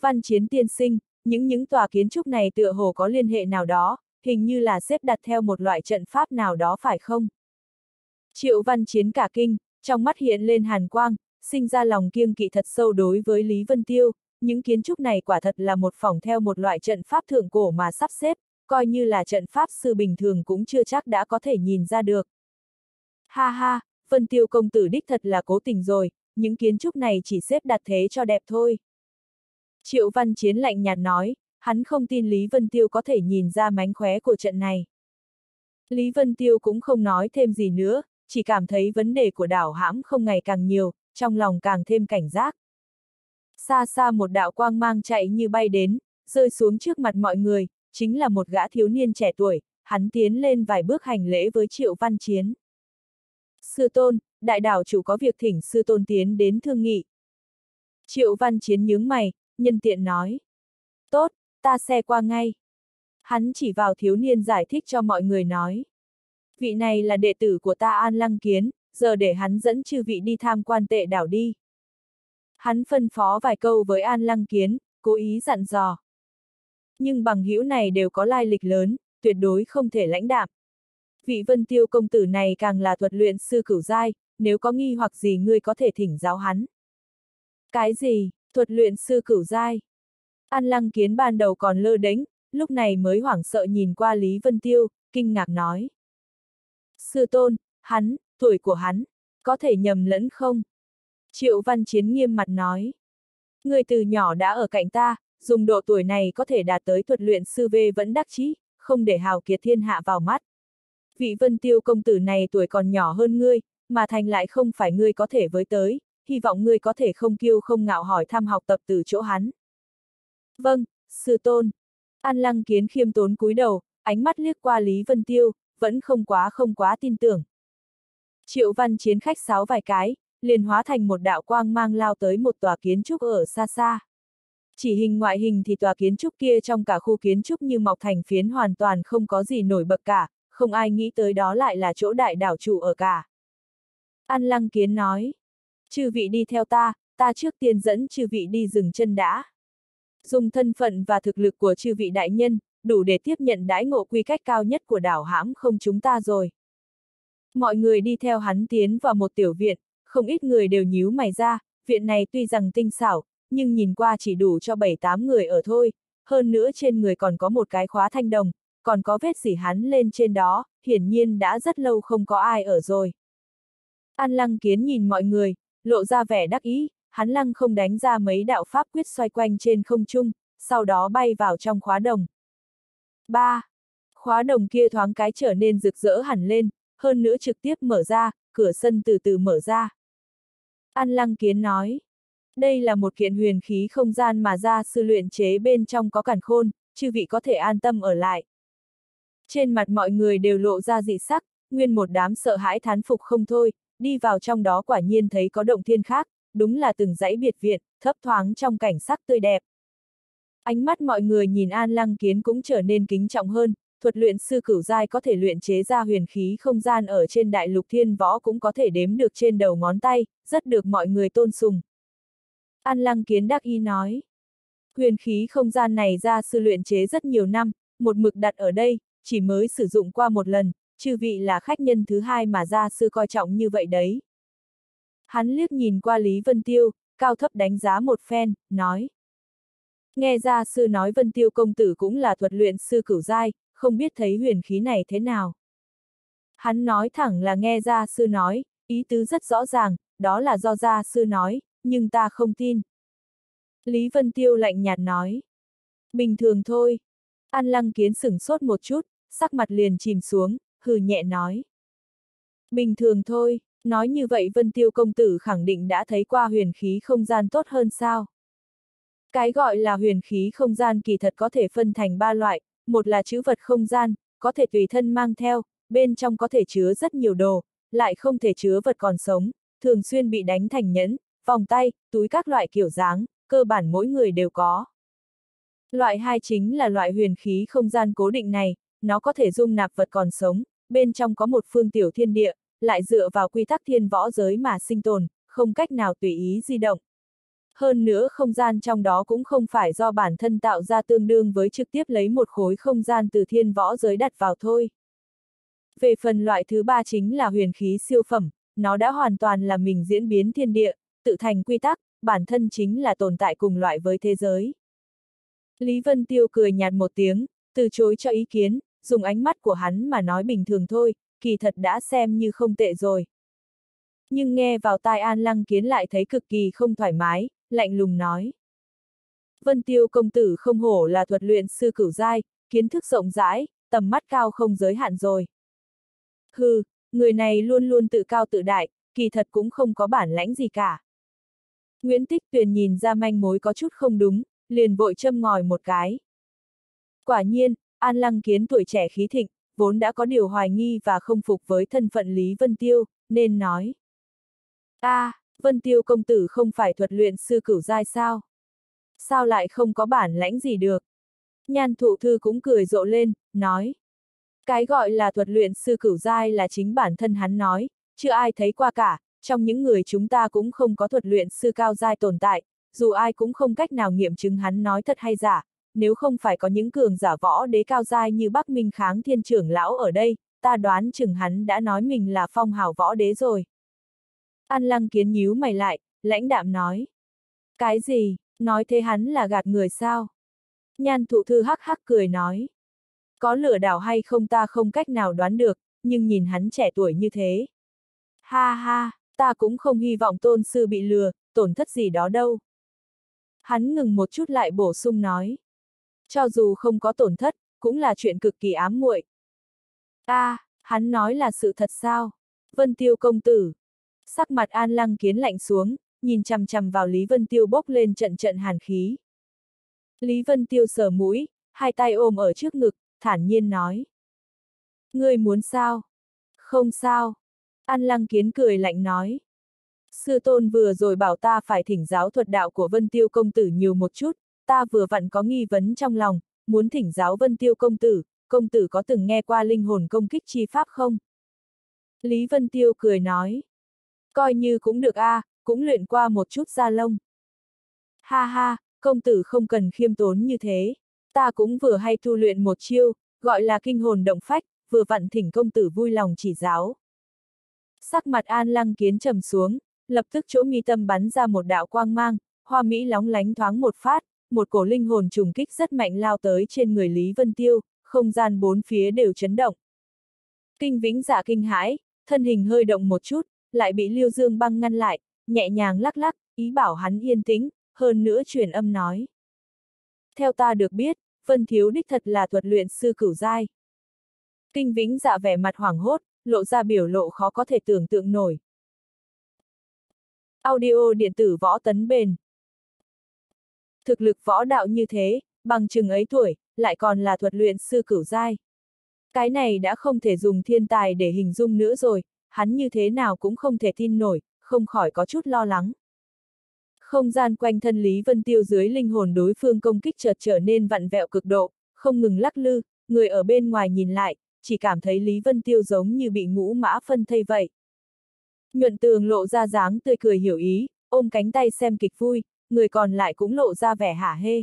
Văn Chiến tiên sinh, những những tòa kiến trúc này tựa hồ có liên hệ nào đó, hình như là xếp đặt theo một loại trận pháp nào đó phải không? Triệu Văn Chiến cả kinh, trong mắt hiện lên hàn quang, sinh ra lòng kiêng kỵ thật sâu đối với Lý Vân Tiêu, những kiến trúc này quả thật là một phòng theo một loại trận pháp thượng cổ mà sắp xếp, coi như là trận pháp sư bình thường cũng chưa chắc đã có thể nhìn ra được. Ha ha, Vân Tiêu công tử đích thật là cố tình rồi, những kiến trúc này chỉ xếp đặt thế cho đẹp thôi. Triệu Văn Chiến lạnh nhạt nói, hắn không tin Lý Vân Tiêu có thể nhìn ra mánh khóe của trận này. Lý Vân Tiêu cũng không nói thêm gì nữa, chỉ cảm thấy vấn đề của đảo hãm không ngày càng nhiều, trong lòng càng thêm cảnh giác. Xa xa một đạo quang mang chạy như bay đến, rơi xuống trước mặt mọi người, chính là một gã thiếu niên trẻ tuổi, hắn tiến lên vài bước hành lễ với Triệu Văn Chiến. Sư tôn, đại đảo chủ có việc thỉnh sư tôn tiến đến thương nghị. Triệu Văn Chiến nhướng mày, nhân tiện nói. Tốt, ta xe qua ngay. Hắn chỉ vào thiếu niên giải thích cho mọi người nói. Vị này là đệ tử của ta An Lăng Kiến, giờ để hắn dẫn chư vị đi tham quan tệ đảo đi. Hắn phân phó vài câu với An Lăng Kiến, cố ý dặn dò. Nhưng bằng hữu này đều có lai lịch lớn, tuyệt đối không thể lãnh đạm. Vị vân tiêu công tử này càng là thuật luyện sư cửu giai, nếu có nghi hoặc gì ngươi có thể thỉnh giáo hắn. Cái gì, thuật luyện sư cửu giai? An lăng kiến ban đầu còn lơ đánh, lúc này mới hoảng sợ nhìn qua Lý Vân Tiêu, kinh ngạc nói. Sư tôn, hắn, tuổi của hắn, có thể nhầm lẫn không? Triệu Văn Chiến nghiêm mặt nói. Người từ nhỏ đã ở cạnh ta, dùng độ tuổi này có thể đạt tới thuật luyện sư vê vẫn đắc chí, không để hào kiệt thiên hạ vào mắt. Vị vân tiêu công tử này tuổi còn nhỏ hơn ngươi, mà thành lại không phải ngươi có thể với tới, hy vọng ngươi có thể không kiêu không ngạo hỏi thăm học tập từ chỗ hắn. Vâng, sư tôn. An lăng kiến khiêm tốn cúi đầu, ánh mắt liếc qua Lý Vân Tiêu, vẫn không quá không quá tin tưởng. Triệu văn chiến khách sáo vài cái, liền hóa thành một đạo quang mang lao tới một tòa kiến trúc ở xa xa. Chỉ hình ngoại hình thì tòa kiến trúc kia trong cả khu kiến trúc như mọc thành phiến hoàn toàn không có gì nổi bật cả, không ai nghĩ tới đó lại là chỗ đại đảo chủ ở cả. An Lăng Kiến nói, chư vị đi theo ta, ta trước tiên dẫn chư vị đi dừng chân đã. Dùng thân phận và thực lực của chư vị đại nhân, đủ để tiếp nhận đãi ngộ quy cách cao nhất của đảo hãm không chúng ta rồi. Mọi người đi theo hắn tiến vào một tiểu viện, không ít người đều nhíu mày ra, viện này tuy rằng tinh xảo, nhưng nhìn qua chỉ đủ cho 7-8 người ở thôi, hơn nữa trên người còn có một cái khóa thanh đồng, còn có vết dỉ hắn lên trên đó, hiển nhiên đã rất lâu không có ai ở rồi. An lăng kiến nhìn mọi người, lộ ra vẻ đắc ý, hắn lăng không đánh ra mấy đạo pháp quyết xoay quanh trên không trung, sau đó bay vào trong khóa đồng. 3. Khóa đồng kia thoáng cái trở nên rực rỡ hẳn lên, hơn nữa trực tiếp mở ra, cửa sân từ từ mở ra. An lăng kiến nói. Đây là một kiện huyền khí không gian mà ra sư luyện chế bên trong có cản khôn, chư vị có thể an tâm ở lại. Trên mặt mọi người đều lộ ra dị sắc, nguyên một đám sợ hãi thán phục không thôi, đi vào trong đó quả nhiên thấy có động thiên khác, đúng là từng dãy biệt viện, thấp thoáng trong cảnh sắc tươi đẹp. Ánh mắt mọi người nhìn An Lăng Kiến cũng trở nên kính trọng hơn, thuật luyện sư cửu giai có thể luyện chế ra huyền khí không gian ở trên đại lục thiên võ cũng có thể đếm được trên đầu ngón tay, rất được mọi người tôn sùng. An Lăng Kiến đắc y nói. Huyền khí không gian này ra sư luyện chế rất nhiều năm, một mực đặt ở đây, chỉ mới sử dụng qua một lần, chư vị là khách nhân thứ hai mà gia sư coi trọng như vậy đấy. Hắn liếc nhìn qua Lý Vân Tiêu, cao thấp đánh giá một phen, nói. Nghe ra sư nói Vân Tiêu công tử cũng là thuật luyện sư cửu giai, không biết thấy huyền khí này thế nào. Hắn nói thẳng là nghe ra sư nói, ý tứ rất rõ ràng, đó là do gia sư nói, nhưng ta không tin. Lý Vân Tiêu lạnh nhạt nói. Bình thường thôi. An lăng kiến sửng sốt một chút, sắc mặt liền chìm xuống, hừ nhẹ nói. Bình thường thôi, nói như vậy Vân Tiêu công tử khẳng định đã thấy qua huyền khí không gian tốt hơn sao. Cái gọi là huyền khí không gian kỳ thật có thể phân thành ba loại, một là chữ vật không gian, có thể tùy thân mang theo, bên trong có thể chứa rất nhiều đồ, lại không thể chứa vật còn sống, thường xuyên bị đánh thành nhẫn, vòng tay, túi các loại kiểu dáng, cơ bản mỗi người đều có. Loại hai chính là loại huyền khí không gian cố định này, nó có thể dung nạp vật còn sống, bên trong có một phương tiểu thiên địa, lại dựa vào quy tắc thiên võ giới mà sinh tồn, không cách nào tùy ý di động. Hơn nữa không gian trong đó cũng không phải do bản thân tạo ra tương đương với trực tiếp lấy một khối không gian từ thiên võ giới đặt vào thôi. Về phần loại thứ ba chính là huyền khí siêu phẩm, nó đã hoàn toàn là mình diễn biến thiên địa, tự thành quy tắc, bản thân chính là tồn tại cùng loại với thế giới. Lý Vân Tiêu cười nhạt một tiếng, từ chối cho ý kiến, dùng ánh mắt của hắn mà nói bình thường thôi, kỳ thật đã xem như không tệ rồi. Nhưng nghe vào tai An Lăng Kiến lại thấy cực kỳ không thoải mái, lạnh lùng nói. Vân Tiêu công tử không hổ là thuật luyện sư cửu giai, kiến thức rộng rãi, tầm mắt cao không giới hạn rồi. Hừ, người này luôn luôn tự cao tự đại, kỳ thật cũng không có bản lãnh gì cả. Nguyễn Tích Tuyền nhìn ra manh mối có chút không đúng, liền vội châm ngòi một cái. Quả nhiên, An Lăng Kiến tuổi trẻ khí thịnh, vốn đã có điều hoài nghi và không phục với thân phận Lý Vân Tiêu, nên nói. a à, Vân Tiêu công tử không phải thuật luyện sư cửu giai sao? Sao lại không có bản lãnh gì được? Nhan thụ thư cũng cười rộ lên, nói. Cái gọi là thuật luyện sư cửu giai là chính bản thân hắn nói, chưa ai thấy qua cả, trong những người chúng ta cũng không có thuật luyện sư cao giai tồn tại, dù ai cũng không cách nào nghiệm chứng hắn nói thật hay giả, nếu không phải có những cường giả võ đế cao giai như Bắc Minh kháng thiên trưởng lão ở đây, ta đoán chừng hắn đã nói mình là phong hào võ đế rồi. An lăng kiến nhíu mày lại, lãnh đạm nói. Cái gì, nói thế hắn là gạt người sao? Nhan thụ thư hắc hắc cười nói. Có lửa đảo hay không ta không cách nào đoán được, nhưng nhìn hắn trẻ tuổi như thế. Ha ha, ta cũng không hy vọng tôn sư bị lừa, tổn thất gì đó đâu. Hắn ngừng một chút lại bổ sung nói. Cho dù không có tổn thất, cũng là chuyện cực kỳ ám muội. a à, hắn nói là sự thật sao? Vân Tiêu công tử. Sắc mặt An Lăng kiến lạnh xuống, nhìn chằm chằm vào Lý Vân Tiêu bốc lên trận trận hàn khí. Lý Vân Tiêu sờ mũi, hai tay ôm ở trước ngực, thản nhiên nói. Ngươi muốn sao? Không sao. An Lăng Kiến cười lạnh nói. Sư tôn vừa rồi bảo ta phải thỉnh giáo thuật đạo của Vân Tiêu công tử nhiều một chút, ta vừa vặn có nghi vấn trong lòng, muốn thỉnh giáo Vân Tiêu công tử, công tử có từng nghe qua linh hồn công kích chi pháp không? Lý Vân Tiêu cười nói. Coi như cũng được a, à, cũng luyện qua một chút da lông. Ha ha, công tử không cần khiêm tốn như thế. Ta cũng vừa hay tu luyện một chiêu, gọi là kinh hồn động phách, vừa vặn thỉnh công tử vui lòng chỉ giáo. Sắc mặt an lăng kiến trầm xuống, lập tức chỗ mi tâm bắn ra một đạo quang mang, hoa mỹ lóng lánh thoáng một phát, một cổ linh hồn trùng kích rất mạnh lao tới trên người Lý Vân Tiêu, không gian bốn phía đều chấn động. Kinh vĩnh dạ kinh hãi, thân hình hơi động một chút, lại bị Liêu Dương băng ngăn lại, nhẹ nhàng lắc lắc, ý bảo hắn yên tĩnh, hơn nữa truyền âm nói. Theo ta được biết, Vân Thiếu đích thật là thuật luyện sư cửu giai. Kinh Vĩnh dạ vẻ mặt hoảng hốt, lộ ra biểu lộ khó có thể tưởng tượng nổi. Audio điện tử võ tấn bền. Thực lực võ đạo như thế, bằng chừng ấy tuổi, lại còn là thuật luyện sư cửu giai. Cái này đã không thể dùng thiên tài để hình dung nữa rồi, hắn như thế nào cũng không thể tin nổi, không khỏi có chút lo lắng. Không gian quanh thân Lý Vân Tiêu dưới linh hồn đối phương công kích chợt trở nên vặn vẹo cực độ, không ngừng lắc lư, người ở bên ngoài nhìn lại, chỉ cảm thấy Lý Vân Tiêu giống như bị ngũ mã phân thây vậy. Nhuận tường lộ ra dáng tươi cười hiểu ý, ôm cánh tay xem kịch vui, người còn lại cũng lộ ra vẻ hả hê.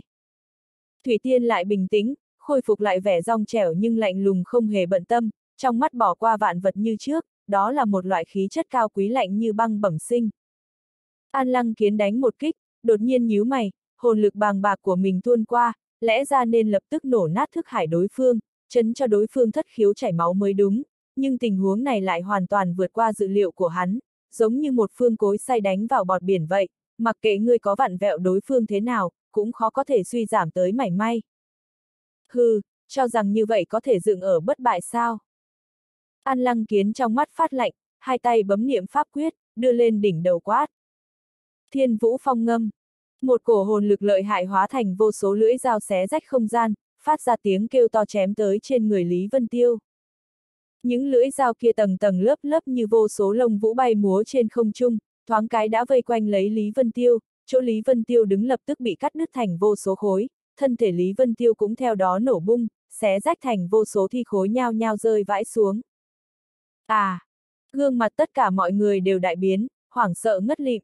Thủy Tiên lại bình tĩnh, khôi phục lại vẻ rong trẻo nhưng lạnh lùng không hề bận tâm, trong mắt bỏ qua vạn vật như trước, đó là một loại khí chất cao quý lạnh như băng bẩm sinh. An lăng kiến đánh một kích, đột nhiên nhíu mày, hồn lực bàng bạc của mình tuôn qua, lẽ ra nên lập tức nổ nát thức hải đối phương, chấn cho đối phương thất khiếu chảy máu mới đúng, nhưng tình huống này lại hoàn toàn vượt qua dự liệu của hắn, giống như một phương cối say đánh vào bọt biển vậy, mặc kệ ngươi có vặn vẹo đối phương thế nào, cũng khó có thể suy giảm tới mảy may. Hừ, cho rằng như vậy có thể dựng ở bất bại sao? An lăng kiến trong mắt phát lạnh, hai tay bấm niệm pháp quyết, đưa lên đỉnh đầu quát. Thiên vũ phong ngâm. Một cổ hồn lực lợi hại hóa thành vô số lưỡi dao xé rách không gian, phát ra tiếng kêu to chém tới trên người Lý Vân Tiêu. Những lưỡi dao kia tầng tầng lớp lớp như vô số lông vũ bay múa trên không trung, thoáng cái đã vây quanh lấy Lý Vân Tiêu, chỗ Lý Vân Tiêu đứng lập tức bị cắt đứt thành vô số khối, thân thể Lý Vân Tiêu cũng theo đó nổ bung, xé rách thành vô số thi khối nhao nhao rơi vãi xuống. À! Gương mặt tất cả mọi người đều đại biến, hoảng sợ ngất lịm.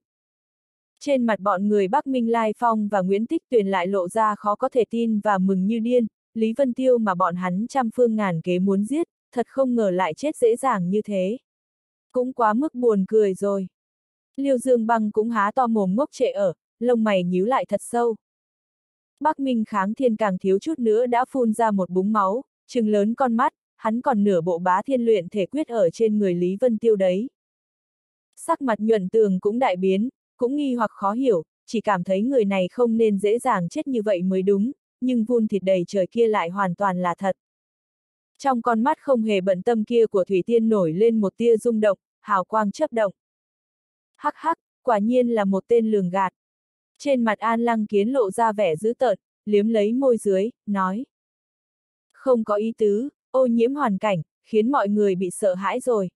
Trên mặt bọn người Bắc Minh Lai Phong và Nguyễn Tích Tuyền lại lộ ra khó có thể tin và mừng như điên, Lý Vân Tiêu mà bọn hắn trăm phương ngàn kế muốn giết, thật không ngờ lại chết dễ dàng như thế. Cũng quá mức buồn cười rồi. Liêu Dương Băng cũng há to mồm ngốc trệ ở, lông mày nhíu lại thật sâu. Bắc Minh kháng thiên càng thiếu chút nữa đã phun ra một búng máu, trừng lớn con mắt, hắn còn nửa bộ bá thiên luyện thể quyết ở trên người Lý Vân Tiêu đấy. Sắc mặt nhuận tường cũng đại biến, cũng nghi hoặc khó hiểu, chỉ cảm thấy người này không nên dễ dàng chết như vậy mới đúng, nhưng vun thịt đầy trời kia lại hoàn toàn là thật. Trong con mắt không hề bận tâm kia của Thủy Tiên nổi lên một tia rung động, hào quang chấp động. Hắc hắc, quả nhiên là một tên lường gạt. Trên mặt An Lăng Kiến lộ ra vẻ dữ tợn, liếm lấy môi dưới, nói. Không có ý tứ, ô nhiễm hoàn cảnh, khiến mọi người bị sợ hãi rồi.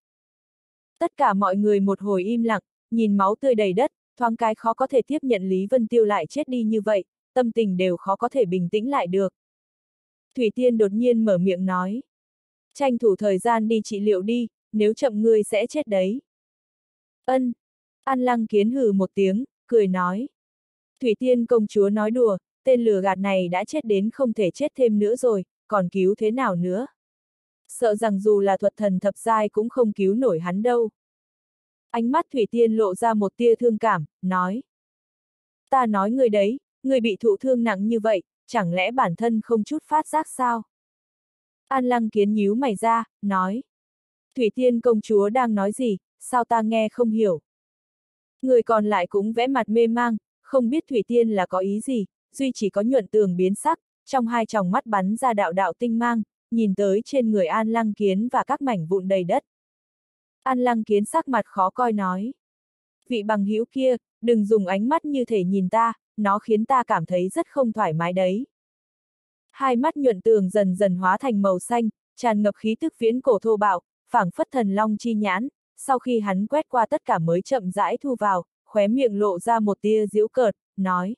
Tất cả mọi người một hồi im lặng, nhìn máu tươi đầy đất, thoáng cái khó có thể tiếp nhận Lý Vân Tiêu lại chết đi như vậy, tâm tình đều khó có thể bình tĩnh lại được. Thủy Tiên đột nhiên mở miệng nói. Tranh thủ thời gian đi trị liệu đi, nếu chậm ngươi sẽ chết đấy. Ân. An Lăng Kiến hừ một tiếng, cười nói. Thủy Tiên công chúa nói đùa, tên lừa gạt này đã chết đến không thể chết thêm nữa rồi, còn cứu thế nào nữa? Sợ rằng dù là thuật thần thập giai cũng không cứu nổi hắn đâu. Ánh mắt Thủy Tiên lộ ra một tia thương cảm, nói. Ta nói người đấy, người bị thụ thương nặng như vậy, chẳng lẽ bản thân không chút phát giác sao? An Lăng Kiến nhíu mày ra, nói. Thủy Tiên công chúa đang nói gì, sao ta nghe không hiểu? Người còn lại cũng vẽ mặt mê mang, không biết Thủy Tiên là có ý gì, duy chỉ có nhuận tường biến sắc, trong hai tròng mắt bắn ra đạo đạo tinh mang, nhìn tới trên người An Lăng Kiến và các mảnh vụn đầy đất. An Lăng Kiến sắc mặt khó coi nói. Vị bằng hữu kia, đừng dùng ánh mắt như thể nhìn ta, nó khiến ta cảm thấy rất không thoải mái đấy. Hai mắt nhuận tường dần dần hóa thành màu xanh, tràn ngập khí tức viễn cổ thô bạo, phảng phất thần long chi nhãn, sau khi hắn quét qua tất cả mới chậm rãi thu vào, khóe miệng lộ ra một tia giễu cợt, nói.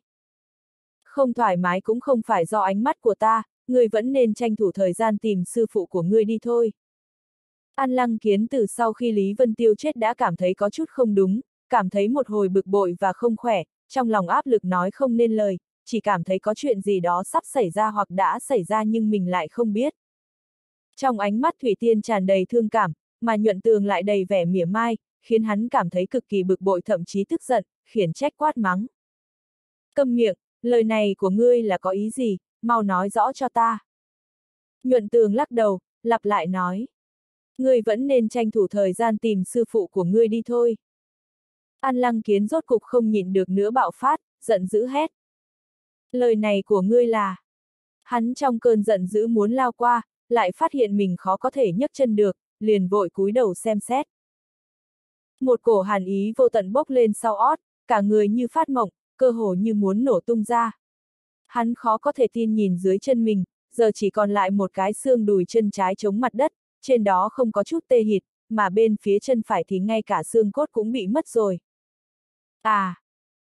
Không thoải mái cũng không phải do ánh mắt của ta, ngươi vẫn nên tranh thủ thời gian tìm sư phụ của ngươi đi thôi. An lăng kiến từ sau khi Lý Vân Tiêu chết đã cảm thấy có chút không đúng, cảm thấy một hồi bực bội và không khỏe, trong lòng áp lực nói không nên lời, chỉ cảm thấy có chuyện gì đó sắp xảy ra hoặc đã xảy ra nhưng mình lại không biết. Trong ánh mắt Thủy Tiên tràn đầy thương cảm, mà nhuận tường lại đầy vẻ mỉa mai, khiến hắn cảm thấy cực kỳ bực bội thậm chí tức giận, khiển trách quát mắng. Câm miệng, lời này của ngươi là có ý gì, mau nói rõ cho ta. Nhuận tường lắc đầu, lặp lại nói. Ngươi vẫn nên tranh thủ thời gian tìm sư phụ của ngươi đi thôi. An lăng kiến rốt cục không nhịn được nữa bạo phát, giận dữ hét. Lời này của ngươi là... Hắn trong cơn giận dữ muốn lao qua, lại phát hiện mình khó có thể nhấc chân được, liền vội cúi đầu xem xét. Một cổ hàn ý vô tận bốc lên sau ót, cả người như phát mộng, cơ hồ như muốn nổ tung ra. Hắn khó có thể tin nhìn dưới chân mình, giờ chỉ còn lại một cái xương đùi chân trái chống mặt đất, trên đó không có chút tê hịt, mà bên phía chân phải thì ngay cả xương cốt cũng bị mất rồi. À,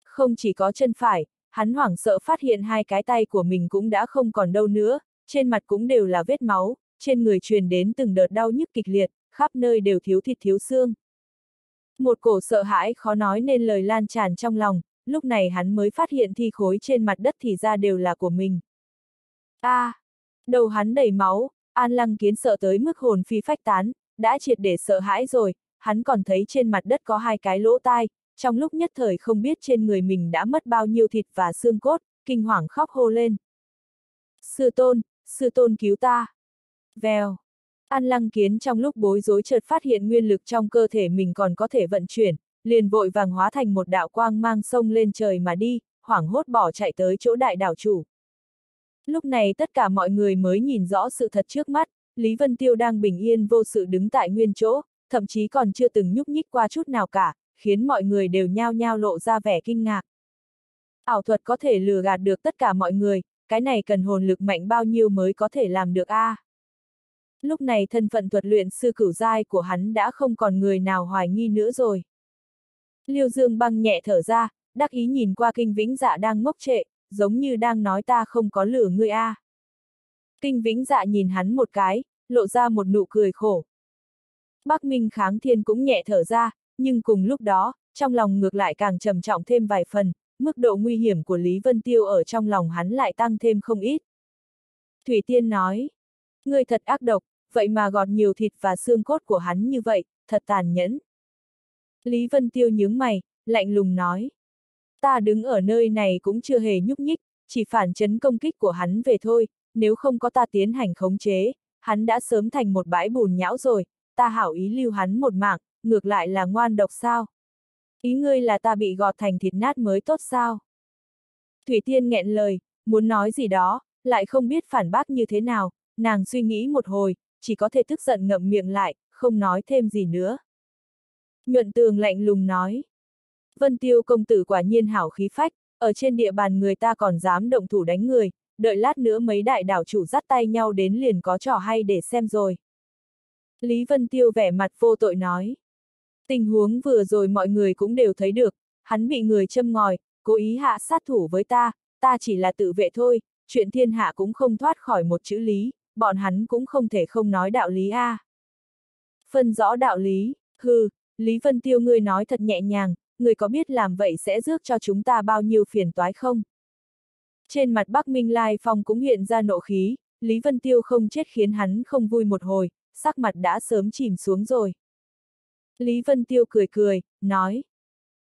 không chỉ có chân phải, hắn hoảng sợ phát hiện hai cái tay của mình cũng đã không còn đâu nữa, trên mặt cũng đều là vết máu, trên người truyền đến từng đợt đau nhức kịch liệt, khắp nơi đều thiếu thịt thiếu xương. Một cổ sợ hãi khó nói nên lời lan tràn trong lòng, lúc này hắn mới phát hiện thi khối trên mặt đất thì ra đều là của mình. a à, đầu hắn đầy máu, An Lăng Kiến sợ tới mức hồn phi phách tán, đã triệt để sợ hãi rồi, hắn còn thấy trên mặt đất có hai cái lỗ tai, trong lúc nhất thời không biết trên người mình đã mất bao nhiêu thịt và xương cốt, kinh hoàng khóc hô lên. Sư tôn, sư tôn cứu ta. Vèo. An lăng kiến trong lúc bối rối chợt phát hiện nguyên lực trong cơ thể mình còn có thể vận chuyển, liền vội vàng hóa thành một đạo quang mang sông lên trời mà đi, hoảng hốt bỏ chạy tới chỗ đại đảo chủ. Lúc này tất cả mọi người mới nhìn rõ sự thật trước mắt, Lý Vân Tiêu đang bình yên vô sự đứng tại nguyên chỗ, thậm chí còn chưa từng nhúc nhích qua chút nào cả, khiến mọi người đều nhao nhao lộ ra vẻ kinh ngạc. Ảo thuật có thể lừa gạt được tất cả mọi người, cái này cần hồn lực mạnh bao nhiêu mới có thể làm được a? À? Lúc này thân phận thuật luyện sư cửu giai của hắn đã không còn người nào hoài nghi nữa rồi. Liêu Dương băng nhẹ thở ra, đắc ý nhìn qua kinh vĩnh dạ đang ngốc trệ, giống như đang nói ta không có lửa ngươi a. À. Kinh vĩnh dạ nhìn hắn một cái, lộ ra một nụ cười khổ. Bắc Minh kháng thiên cũng nhẹ thở ra, nhưng cùng lúc đó, trong lòng ngược lại càng trầm trọng thêm vài phần, mức độ nguy hiểm của Lý Vân Tiêu ở trong lòng hắn lại tăng thêm không ít. Thủy Tiên nói, ngươi thật ác độc, vậy mà gọt nhiều thịt và xương cốt của hắn như vậy, thật tàn nhẫn. Lý Vân Tiêu nhướng mày, lạnh lùng nói. Ta đứng ở nơi này cũng chưa hề nhúc nhích, chỉ phản chấn công kích của hắn về thôi, nếu không có ta tiến hành khống chế, hắn đã sớm thành một bãi bùn nhão rồi, ta hảo ý lưu hắn một mạng, ngược lại là ngoan độc sao? Ý ngươi là ta bị gọt thành thịt nát mới tốt sao? Thủy Tiên nghẹn lời, muốn nói gì đó, lại không biết phản bác như thế nào, nàng suy nghĩ một hồi, chỉ có thể tức giận ngậm miệng lại, không nói thêm gì nữa. Nhuận tường lạnh lùng nói. Vân tiêu công tử quả nhiên hảo khí phách, ở trên địa bàn người ta còn dám động thủ đánh người, đợi lát nữa mấy đại đảo chủ dắt tay nhau đến liền có trò hay để xem rồi. Lý Vân Tiêu vẻ mặt vô tội nói. Tình huống vừa rồi mọi người cũng đều thấy được, hắn bị người châm ngòi, cố ý hạ sát thủ với ta, ta chỉ là tự vệ thôi, chuyện thiên hạ cũng không thoát khỏi một chữ lý, bọn hắn cũng không thể không nói đạo lý a. À. Phân rõ đạo lý, hừ, Lý Vân Tiêu ngươi nói thật nhẹ nhàng, người có biết làm vậy sẽ rước cho chúng ta bao nhiêu phiền toái không? Trên mặt Bắc Minh Lai Phong cũng hiện ra nộ khí, Lý Vân Tiêu không chết khiến hắn không vui một hồi, sắc mặt đã sớm chìm xuống rồi. Lý Vân Tiêu cười cười, nói.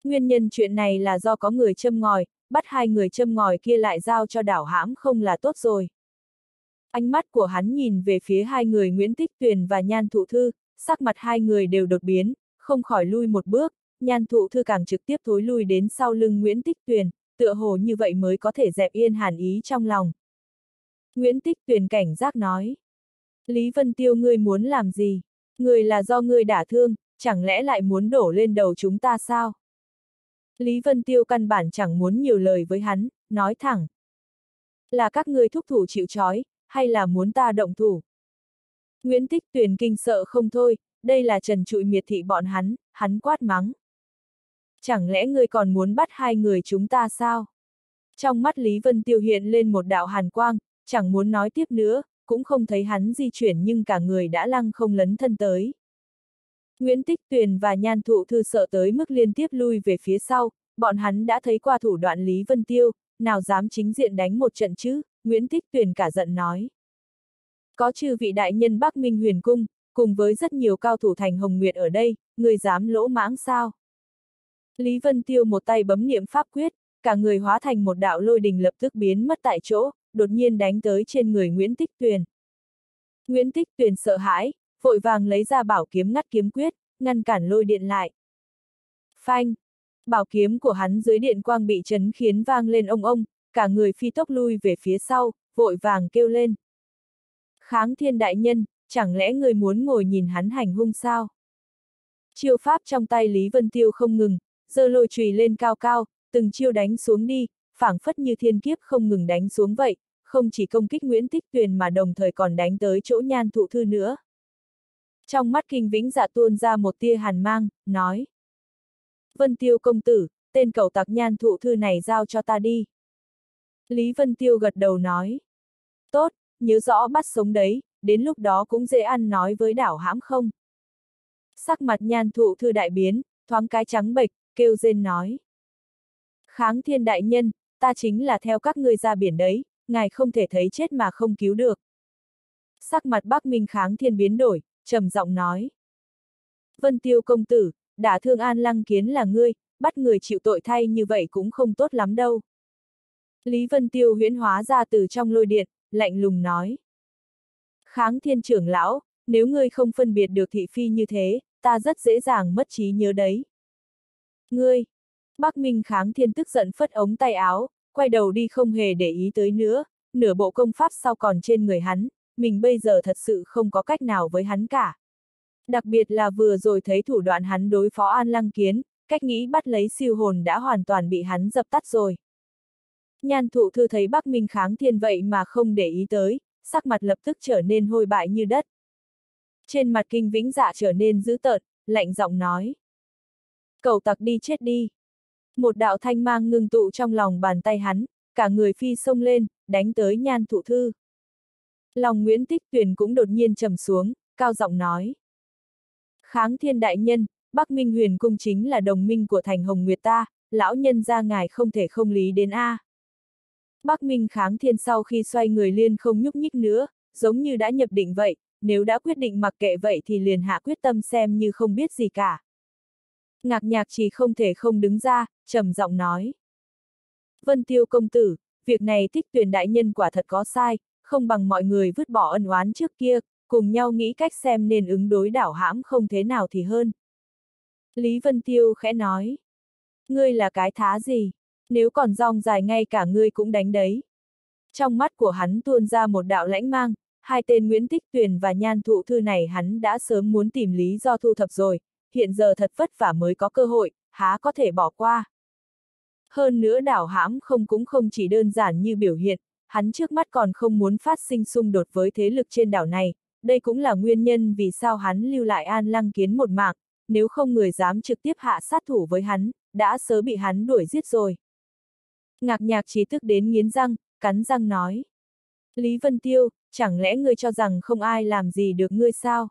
Nguyên nhân chuyện này là do có người châm ngòi, bắt hai người châm ngòi kia lại giao cho đảo hãm không là tốt rồi. Ánh mắt của hắn nhìn về phía hai người Nguyễn Tích Tuyền và Nhan Thụ Thư, sắc mặt hai người đều đột biến, không khỏi lui một bước, Nhan Thụ Thư càng trực tiếp thối lui đến sau lưng Nguyễn Tích Tuyền, tựa hồ như vậy mới có thể dẹp yên hàn ý trong lòng. Nguyễn Tích Tuyền cảnh giác nói. Lý Vân Tiêu ngươi muốn làm gì? Người là do ngươi đả thương, chẳng lẽ lại muốn đổ lên đầu chúng ta sao? Lý Vân Tiêu căn bản chẳng muốn nhiều lời với hắn, nói thẳng. Là các ngươi thúc thủ chịu trói, hay là muốn ta động thủ? Nguyễn Tích Tuyền kinh sợ không thôi, đây là trần trụi miệt thị bọn hắn, hắn quát mắng. Chẳng lẽ ngươi còn muốn bắt hai người chúng ta sao? Trong mắt Lý Vân Tiêu hiện lên một đạo hàn quang, chẳng muốn nói tiếp nữa, cũng không thấy hắn di chuyển nhưng cả người đã lăng không lấn thân tới. Nguyễn Tích Tuyền và Nhan Thụ Thư sợ tới mức liên tiếp lui về phía sau, bọn hắn đã thấy qua thủ đoạn Lý Vân Tiêu, nào dám chính diện đánh một trận chứ, Nguyễn Thích Tuyền cả giận nói. Có chư vị đại nhân Bắc Minh huyền cung, cùng với rất nhiều cao thủ thành Hồng Nguyệt ở đây, người dám lỗ mãng sao? Lý Vân Tiêu một tay bấm niệm pháp quyết, cả người hóa thành một đạo lôi đình lập tức biến mất tại chỗ, đột nhiên đánh tới trên người Nguyễn Tích Tuyền. Nguyễn Tích Tuyền sợ hãi, vội vàng lấy ra bảo kiếm ngắt kiếm quyết, ngăn cản lôi điện lại. Phanh! Bảo kiếm của hắn dưới điện quang bị chấn khiến vang lên ông ông, cả người phi tốc lui về phía sau, vội vàng kêu lên. Kháng thiên đại nhân, chẳng lẽ người muốn ngồi nhìn hắn hành hung sao? Chiêu pháp trong tay Lý Vân Tiêu không ngừng, giơ lôi chùy lên cao cao, từng chiêu đánh xuống đi, phảng phất như thiên kiếp không ngừng đánh xuống vậy, không chỉ công kích Nguyễn Tích Tuyền mà đồng thời còn đánh tới chỗ nhan thụ thư nữa. Trong mắt kinh vĩnh dạ tuôn ra một tia hàn mang, nói. Vân Tiêu công tử, tên cầu tặc nhan thụ thư này giao cho ta đi. Lý Vân Tiêu gật đầu nói. Tốt, nhớ rõ bắt sống đấy, đến lúc đó cũng dễ ăn nói với đảo hãm không. Sắc mặt nhan thụ thư đại biến, thoáng cái trắng bệch, kêu rên nói. Kháng thiên đại nhân, ta chính là theo các ngươi ra biển đấy, ngài không thể thấy chết mà không cứu được. Sắc mặt Bắc Minh kháng thiên biến đổi, trầm giọng nói. Vân Tiêu công tử, đã thương an lăng kiến là ngươi, bắt người chịu tội thay như vậy cũng không tốt lắm đâu. Lý Vân Tiêu huyễn hóa ra từ trong lôi điện, lạnh lùng nói. Kháng thiên trưởng lão, nếu ngươi không phân biệt được thị phi như thế, ta rất dễ dàng mất trí nhớ đấy. Ngươi! Bắc Minh kháng thiên tức giận phất ống tay áo, quay đầu đi không hề để ý tới nữa, nửa bộ công pháp sau còn trên người hắn, mình bây giờ thật sự không có cách nào với hắn cả. Đặc biệt là vừa rồi thấy thủ đoạn hắn đối phó An Lăng Kiến, cách nghĩ bắt lấy siêu hồn đã hoàn toàn bị hắn dập tắt rồi. Nhan thụ thư thấy Bắc Minh kháng thiên vậy mà không để ý tới, sắc mặt lập tức trở nên hôi bại như đất. Trên mặt kinh vĩnh dạ trở nên dữ tợn, lạnh giọng nói. Cầu tặc đi chết đi. Một đạo thanh mang ngưng tụ trong lòng bàn tay hắn, cả người phi sông lên, đánh tới nhan thụ thư. Lòng Nguyễn Tích Tuyền cũng đột nhiên trầm xuống, cao giọng nói. Kháng thiên đại nhân, Bắc Minh huyền cung chính là đồng minh của thành Hồng Nguyệt ta, lão nhân ra ngài không thể không lý đến A. Bắc Minh kháng thiên sau khi xoay người liên không nhúc nhích nữa, giống như đã nhập định vậy, nếu đã quyết định mặc kệ vậy thì liền hạ quyết tâm xem như không biết gì cả. Ngạc nhạc chỉ không thể không đứng ra, trầm giọng nói. Vân tiêu công tử, việc này thích tuyển đại nhân quả thật có sai, không bằng mọi người vứt bỏ ân oán trước kia, cùng nhau nghĩ cách xem nên ứng đối đảo hãm không thế nào thì hơn. Lý Vân Tiêu khẽ nói. Ngươi là cái thá gì? Nếu còn rong dài ngay cả ngươi cũng đánh đấy. Trong mắt của hắn tuôn ra một đạo lãnh mang, hai tên Nguyễn Tích Tuyền và Nhan Thụ Thư này hắn đã sớm muốn tìm lý do thu thập rồi, hiện giờ thật vất vả mới có cơ hội, há có thể bỏ qua. Hơn nữa đảo hãm không cũng không chỉ đơn giản như biểu hiện, hắn trước mắt còn không muốn phát sinh xung đột với thế lực trên đảo này, đây cũng là nguyên nhân vì sao hắn lưu lại an lăng kiến một mạng, nếu không người dám trực tiếp hạ sát thủ với hắn, đã sớm bị hắn đuổi giết rồi. Ngạc nhạc trí tức đến nghiến răng, cắn răng nói. Lý Vân Tiêu, chẳng lẽ ngươi cho rằng không ai làm gì được ngươi sao?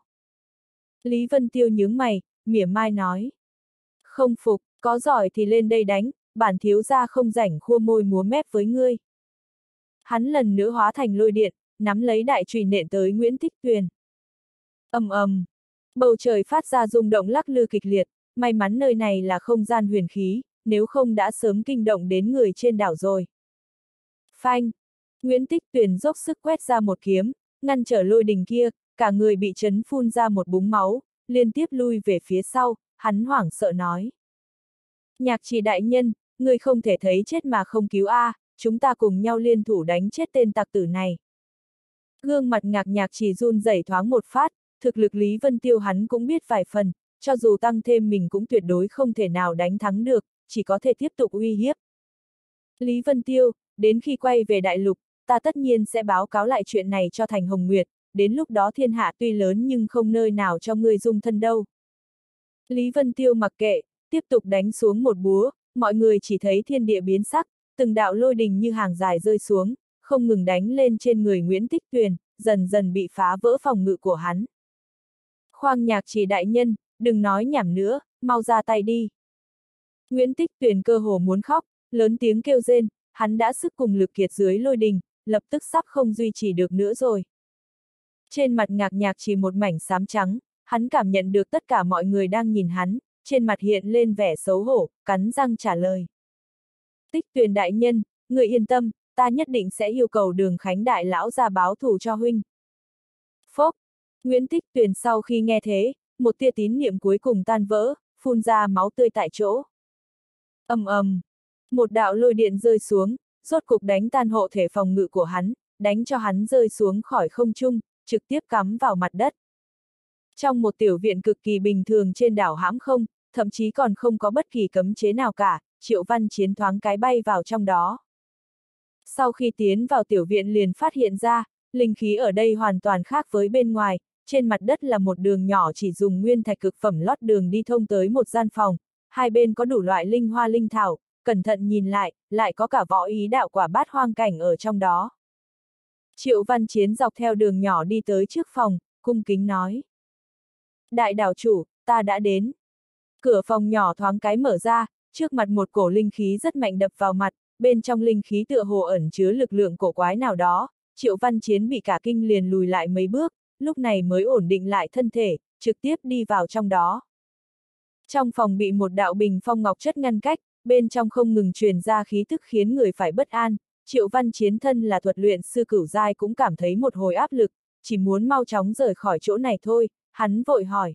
Lý Vân Tiêu nhướng mày, mỉa mai nói. Không phục, có giỏi thì lên đây đánh, bản thiếu gia không rảnh khua môi múa mép với ngươi. Hắn lần nữa hóa thành lôi điện, nắm lấy đại trùy nện tới Nguyễn Thích Tuyền. ầm ầm, bầu trời phát ra rung động lắc lư kịch liệt, may mắn nơi này là không gian huyền khí, nếu không đã sớm kinh động đến người trên đảo rồi. Phanh, Nguyễn Tích Tuyền dốc sức quét ra một kiếm, ngăn trở lôi đình kia, cả người bị chấn phun ra một búng máu, liên tiếp lui về phía sau, hắn hoảng sợ nói. Nhạc trì đại nhân, người không thể thấy chết mà không cứu A, chúng ta cùng nhau liên thủ đánh chết tên tặc tử này. Gương mặt ngạc nhạc chỉ run rẩy thoáng một phát, thực lực Lý Vân Tiêu hắn cũng biết vài phần, cho dù tăng thêm mình cũng tuyệt đối không thể nào đánh thắng được, chỉ có thể tiếp tục uy hiếp. Lý Vân Tiêu, đến khi quay về đại lục, ta tất nhiên sẽ báo cáo lại chuyện này cho Thành Hồng Nguyệt, đến lúc đó thiên hạ tuy lớn nhưng không nơi nào cho ngươi dung thân đâu. Lý Vân Tiêu mặc kệ, tiếp tục đánh xuống một búa, mọi người chỉ thấy thiên địa biến sắc, từng đạo lôi đình như hàng dài rơi xuống, không ngừng đánh lên trên người Nguyễn Tích Tuyền, dần dần bị phá vỡ phòng ngự của hắn. Khoang nhạc chỉ đại nhân, đừng nói nhảm nữa, mau ra tay đi. Nguyễn Tích Tuyền cơ hồ muốn khóc, lớn tiếng kêu rên, hắn đã sức cùng lực kiệt dưới lôi đình, lập tức sắp không duy trì được nữa rồi. Trên mặt ngạc nhạc chỉ một mảnh xám trắng, hắn cảm nhận được tất cả mọi người đang nhìn hắn, trên mặt hiện lên vẻ xấu hổ, cắn răng trả lời. Tích Tuyền đại nhân, người yên tâm, ta nhất định sẽ yêu cầu đường khánh đại lão ra báo thù cho huynh. Phốc, Nguyễn Tích Tuyền sau khi nghe thế, một tia tín niệm cuối cùng tan vỡ, phun ra máu tươi tại chỗ ầm ầm, một đạo lôi điện rơi xuống, rốt cục đánh tan hộ thể phòng ngự của hắn, đánh cho hắn rơi xuống khỏi không trung, trực tiếp cắm vào mặt đất. Trong một tiểu viện cực kỳ bình thường trên đảo hãm không, thậm chí còn không có bất kỳ cấm chế nào cả, triệu văn chiến thoáng cái bay vào trong đó. Sau khi tiến vào tiểu viện liền phát hiện ra, linh khí ở đây hoàn toàn khác với bên ngoài, trên mặt đất là một đường nhỏ chỉ dùng nguyên thạch cực phẩm lót đường đi thông tới một gian phòng, hai bên có đủ loại linh hoa linh thảo, cẩn thận nhìn lại, lại có cả võ ý đạo quả bát hoang cảnh ở trong đó. Triệu văn chiến dọc theo đường nhỏ đi tới trước phòng, cung kính nói. Đại đảo chủ, ta đã đến. Cửa phòng nhỏ thoáng cái mở ra, trước mặt một cổ linh khí rất mạnh đập vào mặt, bên trong linh khí tựa hồ ẩn chứa lực lượng cổ quái nào đó, triệu văn chiến bị cả kinh liền lùi lại mấy bước, lúc này mới ổn định lại thân thể, trực tiếp đi vào trong đó. Trong phòng bị một đạo bình phong ngọc chất ngăn cách, bên trong không ngừng truyền ra khí thức khiến người phải bất an, triệu văn chiến thân là thuật luyện sư cửu giai cũng cảm thấy một hồi áp lực, chỉ muốn mau chóng rời khỏi chỗ này thôi, hắn vội hỏi.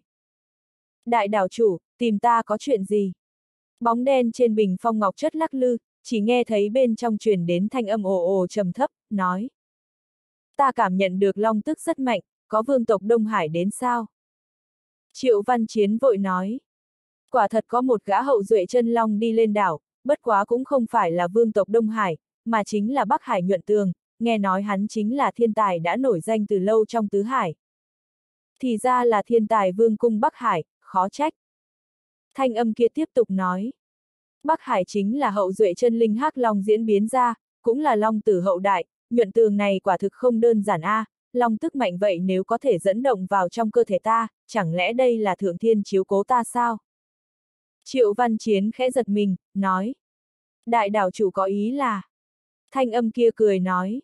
Đại đảo chủ, tìm ta có chuyện gì? Bóng đen trên bình phong ngọc chất lắc lư, chỉ nghe thấy bên trong truyền đến thanh âm ồ ồ trầm thấp, nói. Ta cảm nhận được long tức rất mạnh, có vương tộc Đông Hải đến sao? Triệu Văn Chiến vội nói. Quả thật có một gã hậu duệ chân long đi lên đảo, bất quá cũng không phải là vương tộc Đông Hải, mà chính là Bắc Hải nhuận tường, nghe nói hắn chính là thiên tài đã nổi danh từ lâu trong tứ hải. Thì ra là thiên tài vương cung Bắc Hải, khó trách. Thanh âm kia tiếp tục nói. Bắc Hải chính là hậu duệ chân linh hắc long diễn biến ra, cũng là long tử hậu đại, nhuận tường này quả thực không đơn giản a, à, long tức mạnh vậy nếu có thể dẫn động vào trong cơ thể ta, chẳng lẽ đây là thượng thiên chiếu cố ta sao? Triệu văn chiến khẽ giật mình, nói. Đại đảo chủ có ý là. Thanh âm kia cười nói.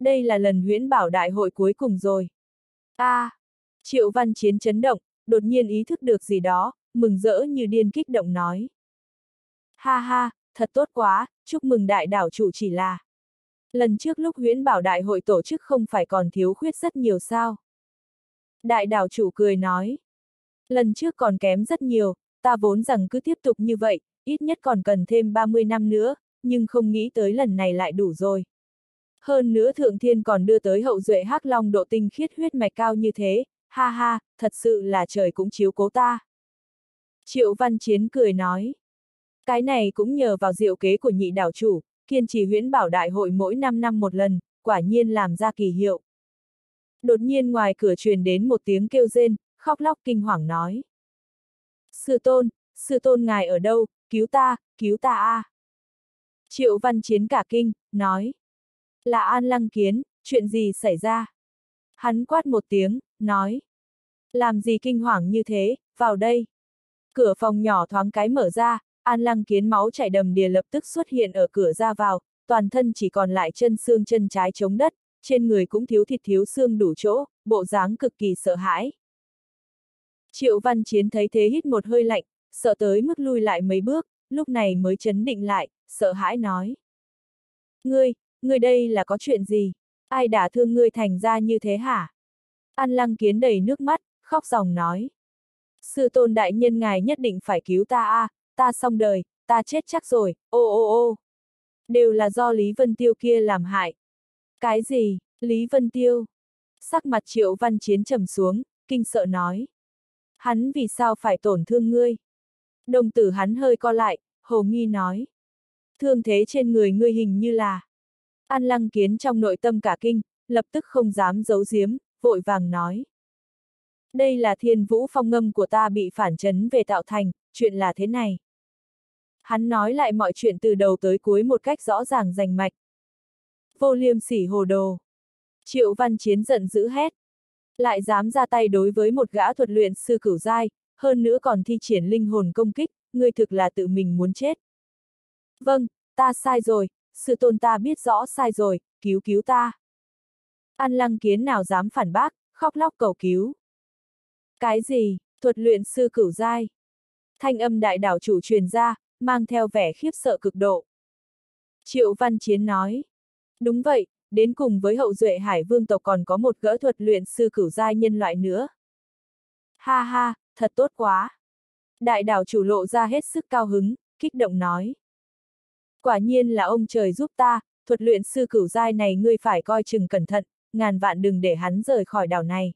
Đây là lần huyễn bảo đại hội cuối cùng rồi. a à, Triệu văn chiến chấn động, đột nhiên ý thức được gì đó, mừng rỡ như điên kích động nói. Ha ha, thật tốt quá, chúc mừng đại đảo chủ chỉ là. Lần trước lúc huyễn bảo đại hội tổ chức không phải còn thiếu khuyết rất nhiều sao. Đại đảo chủ cười nói. Lần trước còn kém rất nhiều, ta vốn rằng cứ tiếp tục như vậy, ít nhất còn cần thêm 30 năm nữa, nhưng không nghĩ tới lần này lại đủ rồi. Hơn nữa Thượng Thiên còn đưa tới hậu duệ hắc long độ tinh khiết huyết mạch cao như thế, ha ha, thật sự là trời cũng chiếu cố ta. Triệu Văn Chiến cười nói. Cái này cũng nhờ vào diệu kế của nhị đảo chủ, kiên trì huyễn bảo đại hội mỗi 5 năm một lần, quả nhiên làm ra kỳ hiệu. Đột nhiên ngoài cửa truyền đến một tiếng kêu rên, khóc lóc kinh hoàng nói. Sư tôn, sư tôn ngài ở đâu, cứu ta, cứu ta a. À. Triệu văn chiến cả kinh, nói. Là An Lăng Kiến, chuyện gì xảy ra? Hắn quát một tiếng, nói. Làm gì kinh hoàng như thế, vào đây. Cửa phòng nhỏ thoáng cái mở ra, An Lăng Kiến máu chảy đầm đìa lập tức xuất hiện ở cửa ra vào, toàn thân chỉ còn lại chân xương chân trái chống đất, trên người cũng thiếu thịt thiếu xương đủ chỗ, bộ dáng cực kỳ sợ hãi. Triệu Văn Chiến thấy thế hít một hơi lạnh, sợ tới mức lui lại mấy bước, lúc này mới chấn định lại, sợ hãi nói. Ngươi, ngươi đây là có chuyện gì? Ai đã thương ngươi thành ra như thế hả? An Lăng Kiến đầy nước mắt, khóc ròng nói. Sư tôn đại nhân ngài nhất định phải cứu ta a, à, ta xong đời, ta chết chắc rồi, ô ô ô. Đều là do Lý Vân Tiêu kia làm hại. Cái gì, Lý Vân Tiêu? Sắc mặt triệu văn chiến trầm xuống, kinh sợ nói. Hắn vì sao phải tổn thương ngươi? Đồng tử hắn hơi co lại, hồ nghi nói. Thương thế trên người ngươi hình như là. An lăng kiến trong nội tâm cả kinh, lập tức không dám giấu giếm, vội vàng nói. Đây là thiên vũ phong ngâm của ta bị phản chấn về tạo thành, chuyện là thế này. Hắn nói lại mọi chuyện từ đầu tới cuối một cách rõ ràng rành mạch. Vô liêm sỉ hồ đồ. Triệu văn chiến giận dữ hét. Lại dám ra tay đối với một gã thuật luyện sư cửu giai, hơn nữa còn thi triển linh hồn công kích, người thực là tự mình muốn chết. Vâng, ta sai rồi, sự tôn ta biết rõ sai rồi, cứu cứu ta. An lăng kiến nào dám phản bác, khóc lóc cầu cứu. Cái gì, thuật luyện sư cửu giai? Thanh âm đại đảo chủ truyền ra, mang theo vẻ khiếp sợ cực độ. Triệu Văn Chiến nói. Đúng vậy, đến cùng với hậu duệ hải vương tộc còn có một gỡ thuật luyện sư cửu giai nhân loại nữa. Ha ha, thật tốt quá. Đại đảo chủ lộ ra hết sức cao hứng, kích động nói. Quả nhiên là ông trời giúp ta, thuật luyện sư cửu giai này ngươi phải coi chừng cẩn thận, ngàn vạn đừng để hắn rời khỏi đảo này.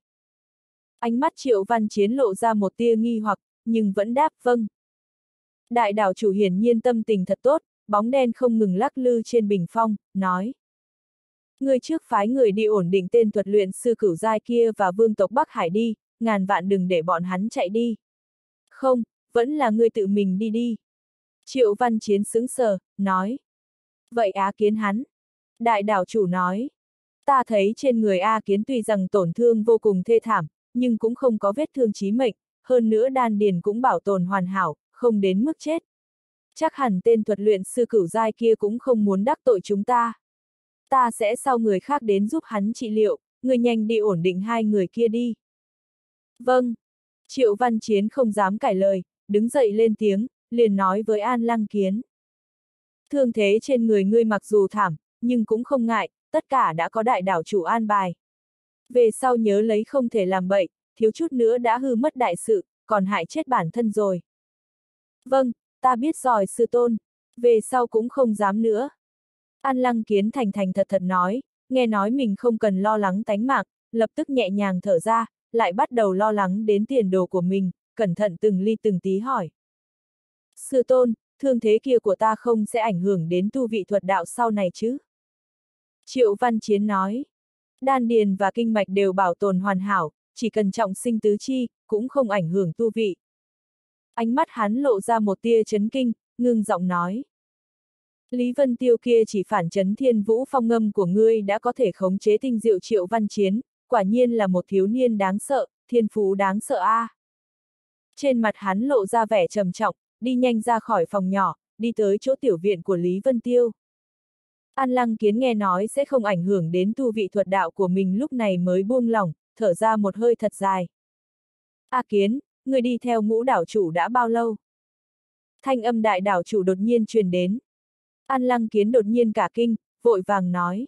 Ánh mắt triệu văn chiến lộ ra một tia nghi hoặc, nhưng vẫn đáp vâng. Đại đảo chủ hiển nhiên tâm tình thật tốt, bóng đen không ngừng lắc lư trên bình phong, nói. Người trước phái người đi ổn định tên thuật luyện sư cửu giai kia và vương tộc Bắc Hải đi, ngàn vạn đừng để bọn hắn chạy đi. Không, vẫn là người tự mình đi đi. Triệu văn chiến sững sờ, nói. Vậy á kiến hắn. Đại đảo chủ nói. Ta thấy trên người A kiến tuy rằng tổn thương vô cùng thê thảm, nhưng cũng không có vết thương chí mệnh, hơn nữa đan điền cũng bảo tồn hoàn hảo, không đến mức chết. Chắc hẳn tên thuật luyện sư cửu giai kia cũng không muốn đắc tội chúng ta. Ta sẽ sau người khác đến giúp hắn trị liệu, người nhanh đi ổn định hai người kia đi. Vâng. Triệu Văn Chiến không dám cải lời, đứng dậy lên tiếng, liền nói với An Lăng Kiến. Thương thế trên người ngươi mặc dù thảm, nhưng cũng không ngại, tất cả đã có đại đảo chủ an bài. Về sau nhớ lấy không thể làm bậy, thiếu chút nữa đã hư mất đại sự, còn hại chết bản thân rồi. Vâng, ta biết rồi sư tôn, về sau cũng không dám nữa. An lăng kiến thành thành thật thật nói, nghe nói mình không cần lo lắng tánh mạng, lập tức nhẹ nhàng thở ra, lại bắt đầu lo lắng đến tiền đồ của mình, cẩn thận từng ly từng tí hỏi. Sư tôn, thương thế kia của ta không sẽ ảnh hưởng đến tu vị thuật đạo sau này chứ? Triệu Văn Chiến nói, đan điền và kinh mạch đều bảo tồn hoàn hảo, chỉ cần trọng sinh tứ chi, cũng không ảnh hưởng tu vị. Ánh mắt hắn lộ ra một tia chấn kinh, ngưng giọng nói. Lý Vân Tiêu kia chỉ phản chấn thiên vũ phong ngâm của ngươi đã có thể khống chế tinh diệu triệu văn chiến, quả nhiên là một thiếu niên đáng sợ, thiên phú đáng sợ a. À. Trên mặt hắn lộ ra vẻ trầm trọng, đi nhanh ra khỏi phòng nhỏ, đi tới chỗ tiểu viện của Lý Vân Tiêu. An Lăng Kiến nghe nói sẽ không ảnh hưởng đến tu vị thuật đạo của mình lúc này mới buông lỏng, thở ra một hơi thật dài. A Kiến, người đi theo ngũ đảo chủ đã bao lâu? Thanh âm đại đảo chủ đột nhiên truyền đến. An Lăng Kiến đột nhiên cả kinh, vội vàng nói.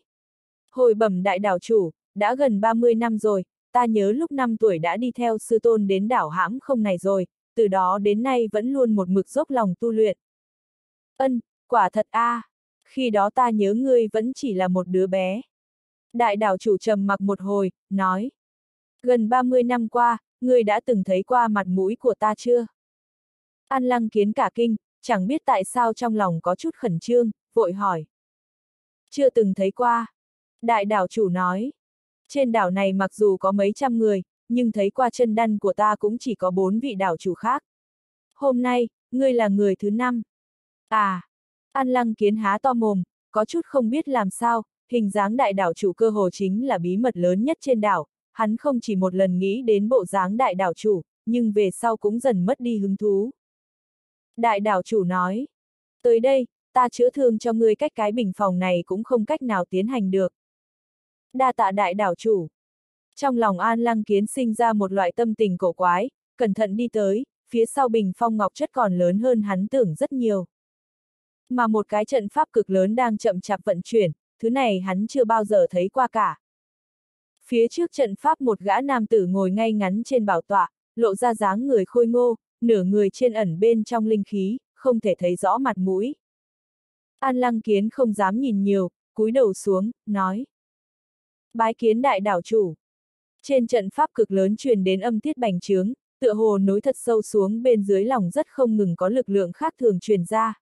Hồi bẩm đại đảo chủ, đã gần 30 năm rồi, ta nhớ lúc 5 tuổi đã đi theo sư tôn đến đảo hãm không này rồi, từ đó đến nay vẫn luôn một mực dốc lòng tu luyện. Ân, quả thật a, à. khi đó ta nhớ ngươi vẫn chỉ là một đứa bé. Đại đảo chủ trầm mặc một hồi, nói. Gần 30 năm qua, ngươi đã từng thấy qua mặt mũi của ta chưa? An lăng kiến cả kinh, chẳng biết tại sao trong lòng có chút khẩn trương, vội hỏi. Chưa từng thấy qua. Đại đảo chủ nói. Trên đảo này mặc dù có mấy trăm người, nhưng thấy qua chân đăn của ta cũng chỉ có bốn vị đảo chủ khác. Hôm nay, ngươi là người thứ năm. À, An Lăng Kiến há to mồm, có chút không biết làm sao, hình dáng đại đảo chủ cơ hồ chính là bí mật lớn nhất trên đảo, hắn không chỉ một lần nghĩ đến bộ dáng đại đảo chủ, nhưng về sau cũng dần mất đi hứng thú. Đại đảo chủ nói, tới đây, ta chữa thương cho ngươi cách cái bình phòng này cũng không cách nào tiến hành được. Đa tạ đại đảo chủ. Trong lòng An Lăng Kiến sinh ra một loại tâm tình cổ quái, cẩn thận đi tới, phía sau bình phong ngọc chất còn lớn hơn hắn tưởng rất nhiều. Mà một cái trận pháp cực lớn đang chậm chạp vận chuyển, thứ này hắn chưa bao giờ thấy qua cả. Phía trước trận pháp một gã nam tử ngồi ngay ngắn trên bảo tọa, lộ ra dáng người khôi ngô, nửa người trên ẩn bên trong linh khí, không thể thấy rõ mặt mũi. An Lăng Kiến không dám nhìn nhiều, cúi đầu xuống, nói. Bái kiến đại đảo chủ. Trên trận pháp cực lớn truyền đến âm tiết bành trướng, tựa hồ nối thật sâu xuống bên dưới lòng rất không ngừng có lực lượng khác thường truyền ra.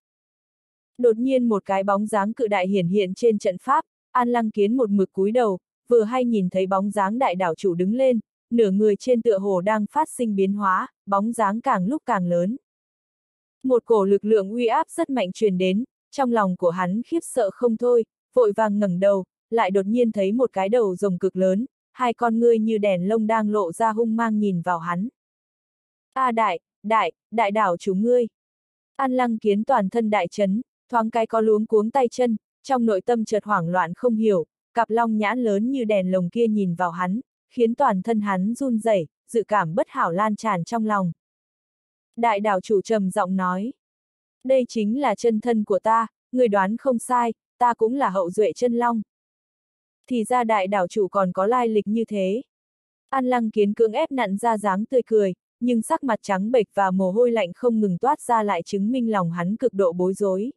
Đột nhiên một cái bóng dáng cự đại hiển hiện trên trận pháp, An Lăng Kiến một mực cúi đầu, vừa hay nhìn thấy bóng dáng đại đảo chủ đứng lên, nửa người trên tựa hồ đang phát sinh biến hóa, bóng dáng càng lúc càng lớn. Một cổ lực lượng uy áp rất mạnh truyền đến, trong lòng của hắn khiếp sợ không thôi, vội vàng ngẩng đầu, lại đột nhiên thấy một cái đầu rồng cực lớn, hai con ngươi như đèn lông đang lộ ra hung mang nhìn vào hắn. A à đại, đại, đại đảo chúng ngươi. An lăng kiến toàn thân đại chấn, thoáng cái có luống cuống tay chân, trong nội tâm chợt hoảng loạn không hiểu, cặp long nhãn lớn như đèn lồng kia nhìn vào hắn, khiến toàn thân hắn run rẩy, dự cảm bất hảo lan tràn trong lòng. Đại đảo chủ trầm giọng nói. Đây chính là chân thân của ta, người đoán không sai, ta cũng là hậu duệ chân long. Thì ra đại đảo chủ còn có lai lịch như thế. An lăng kiến cưỡng ép nặn ra dáng tươi cười, nhưng sắc mặt trắng bệch và mồ hôi lạnh không ngừng toát ra lại chứng minh lòng hắn cực độ bối rối.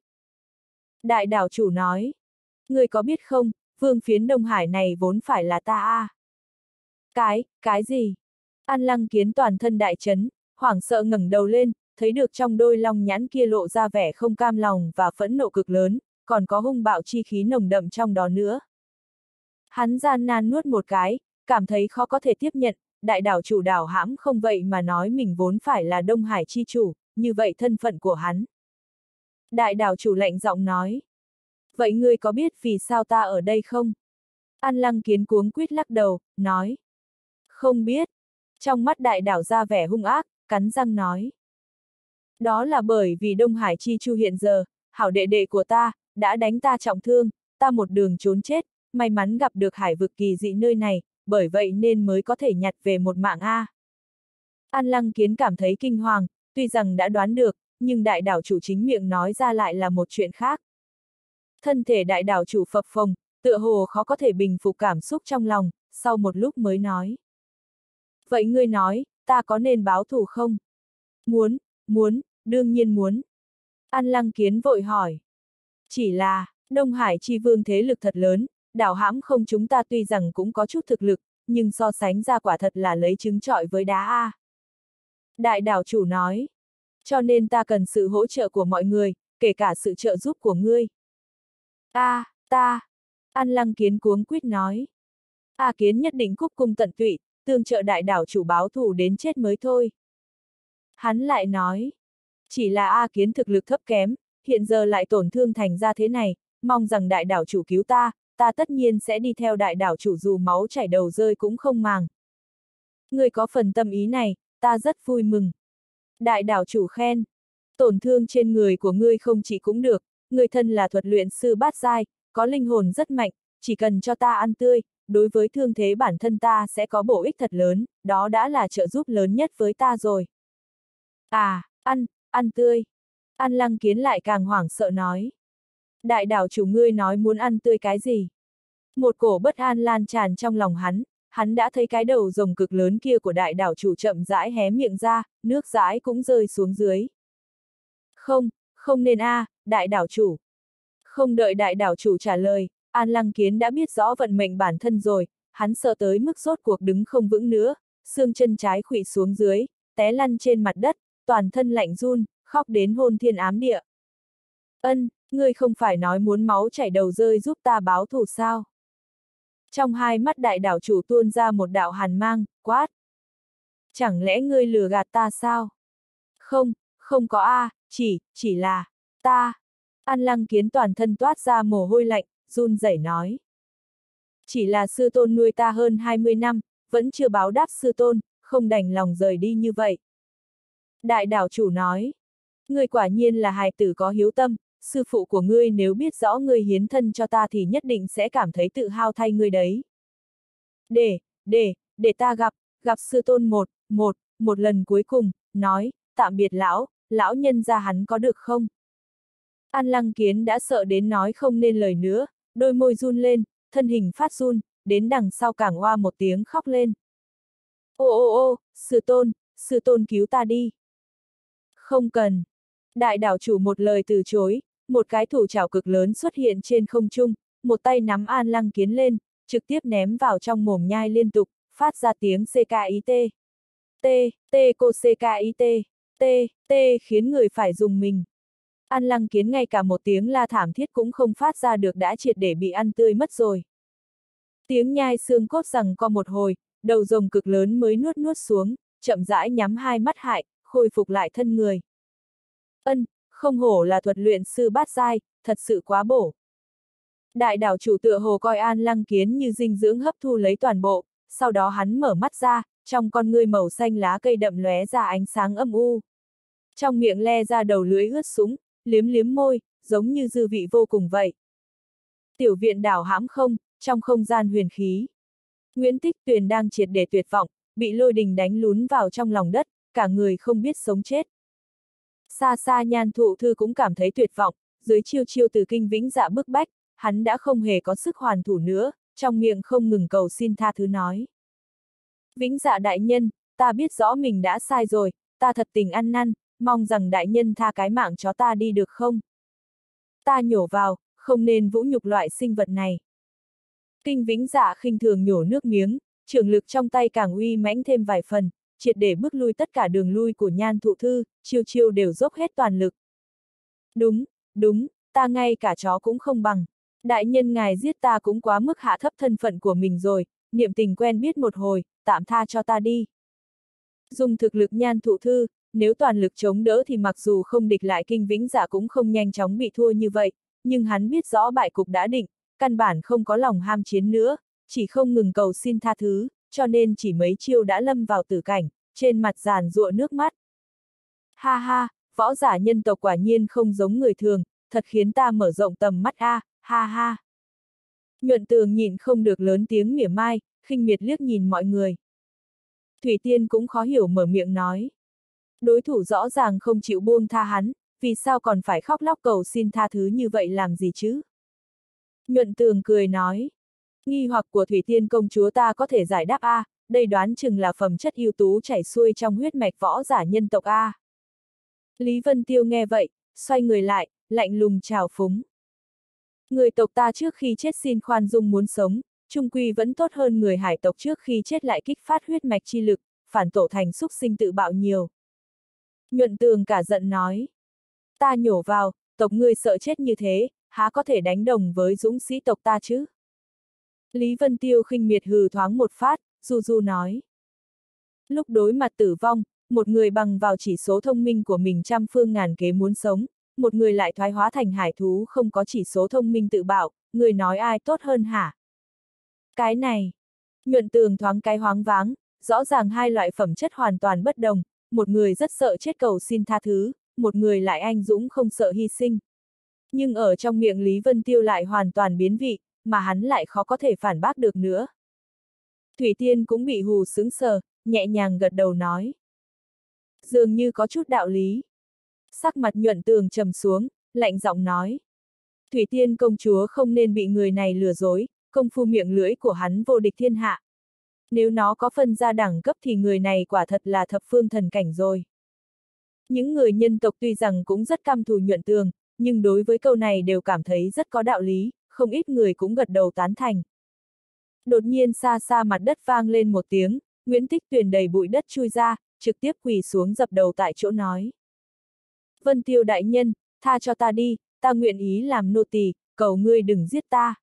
Đại đảo chủ nói, người có biết không, vương phiến Đông Hải này vốn phải là ta a. À? Cái, cái gì? An lăng kiến toàn thân đại chấn, hoảng sợ ngẩng đầu lên, thấy được trong đôi long nhãn kia lộ ra vẻ không cam lòng và phẫn nộ cực lớn, còn có hung bạo chi khí nồng đậm trong đó nữa. Hắn gian nan nuốt một cái, cảm thấy khó có thể tiếp nhận, đại đảo chủ đảo hãm không vậy mà nói mình vốn phải là Đông Hải chi chủ, như vậy thân phận của hắn. Đại đảo chủ lạnh giọng nói. Vậy ngươi có biết vì sao ta ở đây không? An lăng kiến cuống quýt lắc đầu, nói. Không biết. Trong mắt đại đảo ra vẻ hung ác, cắn răng nói. Đó là bởi vì Đông Hải Chi Chu hiện giờ, hảo đệ đệ của ta, đã đánh ta trọng thương, ta một đường trốn chết, may mắn gặp được hải vực kỳ dị nơi này, bởi vậy nên mới có thể nhặt về một mạng A. An Lăng Kiến cảm thấy kinh hoàng, tuy rằng đã đoán được, nhưng đại đảo chủ chính miệng nói ra lại là một chuyện khác. Thân thể đại đảo chủ phập phồng, tựa hồ khó có thể bình phục cảm xúc trong lòng, sau một lúc mới nói. Vậy ngươi nói, ta có nên báo thù không? Muốn, muốn, đương nhiên muốn. An Lăng Kiến vội hỏi. Chỉ là, Đông Hải chi vương thế lực thật lớn, đảo hãm không chúng ta tuy rằng cũng có chút thực lực, nhưng so sánh ra quả thật là lấy trứng trọi với đá A. Đại đảo chủ nói. Cho nên ta cần sự hỗ trợ của mọi người, kể cả sự trợ giúp của ngươi. A, à, ta. An lăng kiến cuống quýt nói. A kiến nhất định cúc cung tận tụy, tương trợ đại đảo chủ báo thù đến chết mới thôi. Hắn lại nói. Chỉ là A kiến thực lực thấp kém, hiện giờ lại tổn thương thành ra thế này, mong rằng đại đảo chủ cứu ta, ta tất nhiên sẽ đi theo đại đảo chủ dù máu chảy đầu rơi cũng không màng. Người có phần tâm ý này, ta rất vui mừng. Đại đảo chủ khen, tổn thương trên người của ngươi không chỉ cũng được, người thân là thuật luyện sư bát giai, có linh hồn rất mạnh, chỉ cần cho ta ăn tươi, đối với thương thế bản thân ta sẽ có bổ ích thật lớn, đó đã là trợ giúp lớn nhất với ta rồi. À, ăn, ăn tươi. An lăng kiến lại càng hoảng sợ nói. Đại đảo chủ ngươi nói muốn ăn tươi cái gì? Một cổ bất an lan tràn trong lòng hắn, hắn đã thấy cái đầu rồng cực lớn kia của đại đảo chủ chậm rãi hé miệng ra, nước rãi cũng rơi xuống dưới. Không, không nên a, à, đại đảo chủ. Không đợi đại đảo chủ trả lời, An Lăng Kiến đã biết rõ vận mệnh bản thân rồi, hắn sợ tới mức rốt cuộc đứng không vững nữa, xương chân trái khủy xuống dưới, té lăn trên mặt đất, toàn thân lạnh run, khóc đến hôn thiên ám địa. Ân, ngươi không phải nói muốn máu chảy đầu rơi giúp ta báo thù sao? Trong hai mắt đại đảo chủ tuôn ra một đạo hàn mang, quát. Chẳng lẽ ngươi lừa gạt ta sao? Không, không có a, chỉ, chỉ là, ta. An lăng kiến toàn thân toát ra mồ hôi lạnh, run rẩy nói. Chỉ là sư tôn nuôi ta hơn 20 năm, vẫn chưa báo đáp sư tôn, không đành lòng rời đi như vậy. Đại đảo chủ nói, ngươi quả nhiên là hài tử có hiếu tâm, sư phụ của ngươi nếu biết rõ ngươi hiến thân cho ta thì nhất định sẽ cảm thấy tự hao thay ngươi đấy. Để, để, để ta gặp, gặp sư tôn một, một, một lần cuối cùng, nói, tạm biệt lão, lão nhân ra hắn có được không? An lăng kiến đã sợ đến nói không nên lời nữa, đôi môi run lên, thân hình phát run, đến đằng sau càng hoa một tiếng khóc lên. Ô ô ô, sư tôn, sư tôn cứu ta đi. Không cần. Đại đảo chủ một lời từ chối, một cái thủ chảo cực lớn xuất hiện trên không trung, một tay nắm an lăng kiến lên, trực tiếp ném vào trong mồm nhai liên tục, phát ra tiếng CKIT. T, T cô CKIT, T, T khiến người phải dùng mình. An lăng kiến ngay cả một tiếng la thảm thiết cũng không phát ra được đã triệt để bị ăn tươi mất rồi. Tiếng nhai xương cốt rằng co một hồi, đầu rồng cực lớn mới nuốt nuốt xuống, chậm rãi nhắm hai mắt hại, khôi phục lại thân người. Ân, không hổ là thuật luyện sư bát giai, thật sự quá bổ. Đại đảo chủ tựa hồ coi an lăng kiến như dinh dưỡng hấp thu lấy toàn bộ, sau đó hắn mở mắt ra, trong con ngươi màu xanh lá cây đậm lóe ra ánh sáng âm u. Trong miệng le ra đầu lưỡi ướt súng, liếm liếm môi, giống như dư vị vô cùng vậy. Tiểu viện đảo hãm không, trong không gian huyền khí. Nguyễn Tích Tuyền đang triệt để tuyệt vọng, bị lôi đình đánh lún vào trong lòng đất, cả người không biết sống chết. Xa xa nhan thụ thư cũng cảm thấy tuyệt vọng, dưới chiêu chiêu từ kinh vĩnh dạ bức bách, hắn đã không hề có sức hoàn thủ nữa, trong miệng không ngừng cầu xin tha thứ nói. Vĩnh dạ đại nhân, ta biết rõ mình đã sai rồi, ta thật tình ăn năn, mong rằng đại nhân tha cái mạng chó ta đi được không? Ta nhổ vào, không nên vũ nhục loại sinh vật này. Kinh vĩnh dạ khinh thường nhổ nước miếng, trường lực trong tay càng uy mãnh thêm vài phần, triệt để bước lui tất cả đường lui của nhan thụ thư, chiêu chiêu đều dốc hết toàn lực. Đúng, đúng, ta ngay cả chó cũng không bằng. Đại nhân ngài giết ta cũng quá mức hạ thấp thân phận của mình rồi, niệm tình quen biết một hồi, tạm tha cho ta đi. Dùng thực lực nhan thụ thư, nếu toàn lực chống đỡ thì mặc dù không địch lại kinh vĩnh giả cũng không nhanh chóng bị thua như vậy, nhưng hắn biết rõ bại cục đã định, căn bản không có lòng ham chiến nữa, chỉ không ngừng cầu xin tha thứ, cho nên chỉ mấy chiêu đã lâm vào tử cảnh, trên mặt giàn ruộng nước mắt. Ha ha, võ giả nhân tộc quả nhiên không giống người thường, thật khiến ta mở rộng tầm mắt a, ha ha. Nhuận tường nhìn không được lớn tiếng mỉa mai, khinh miệt liếc nhìn mọi người. Thủy Tiên cũng khó hiểu mở miệng nói. Đối thủ rõ ràng không chịu buông tha hắn, vì sao còn phải khóc lóc cầu xin tha thứ như vậy làm gì chứ? Nhuận tường cười nói. Nghi hoặc của Thủy Tiên công chúa ta có thể giải đáp A, đây đoán chừng là phẩm chất ưu tú chảy xuôi trong huyết mạch võ giả nhân tộc A. Lý Vân Tiêu nghe vậy, xoay người lại, lạnh lùng chào phúng. Người tộc ta trước khi chết xin khoan dung muốn sống, trung quy vẫn tốt hơn người hải tộc trước khi chết lại kích phát huyết mạch chi lực, phản tổ thành xúc sinh tự bạo nhiều. Nhuận tường cả giận nói. Ta nhổ vào, tộc ngươi sợ chết như thế, há có thể đánh đồng với dũng sĩ tộc ta chứ? Lý Vân Tiêu khinh miệt hừ thoáng một phát, du du nói. Lúc đối mặt tử vong, một người bằng vào chỉ số thông minh của mình trăm phương ngàn kế muốn sống, một người lại thoái hóa thành hải thú không có chỉ số thông minh tự bạo, người nói ai tốt hơn hả? Cái này, nhuận tường thoáng cái hoáng váng, rõ ràng hai loại phẩm chất hoàn toàn bất đồng, một người rất sợ chết cầu xin tha thứ, một người lại anh dũng không sợ hy sinh. Nhưng ở trong miệng Lý Vân Tiêu lại hoàn toàn biến vị, mà hắn lại khó có thể phản bác được nữa. Thủy Tiên cũng bị hù sững sờ, nhẹ nhàng gật đầu nói. Dường như có chút đạo lý. Sắc mặt nhuận tường trầm xuống, lạnh giọng nói. Thủy Tiên công chúa không nên bị người này lừa dối, công phu miệng lưỡi của hắn vô địch thiên hạ. Nếu nó có phân ra đẳng cấp thì người này quả thật là thập phương thần cảnh rồi. Những người nhân tộc tuy rằng cũng rất căm thù nhuận tường, nhưng đối với câu này đều cảm thấy rất có đạo lý, không ít người cũng gật đầu tán thành. Đột nhiên xa xa mặt đất vang lên một tiếng, Nguyễn Tích Tuyền đầy bụi đất chui ra, trực tiếp quỳ xuống dập đầu tại chỗ nói. Vân Tiêu đại nhân, tha cho ta đi, ta nguyện ý làm nô tỳ, cầu ngươi đừng giết ta.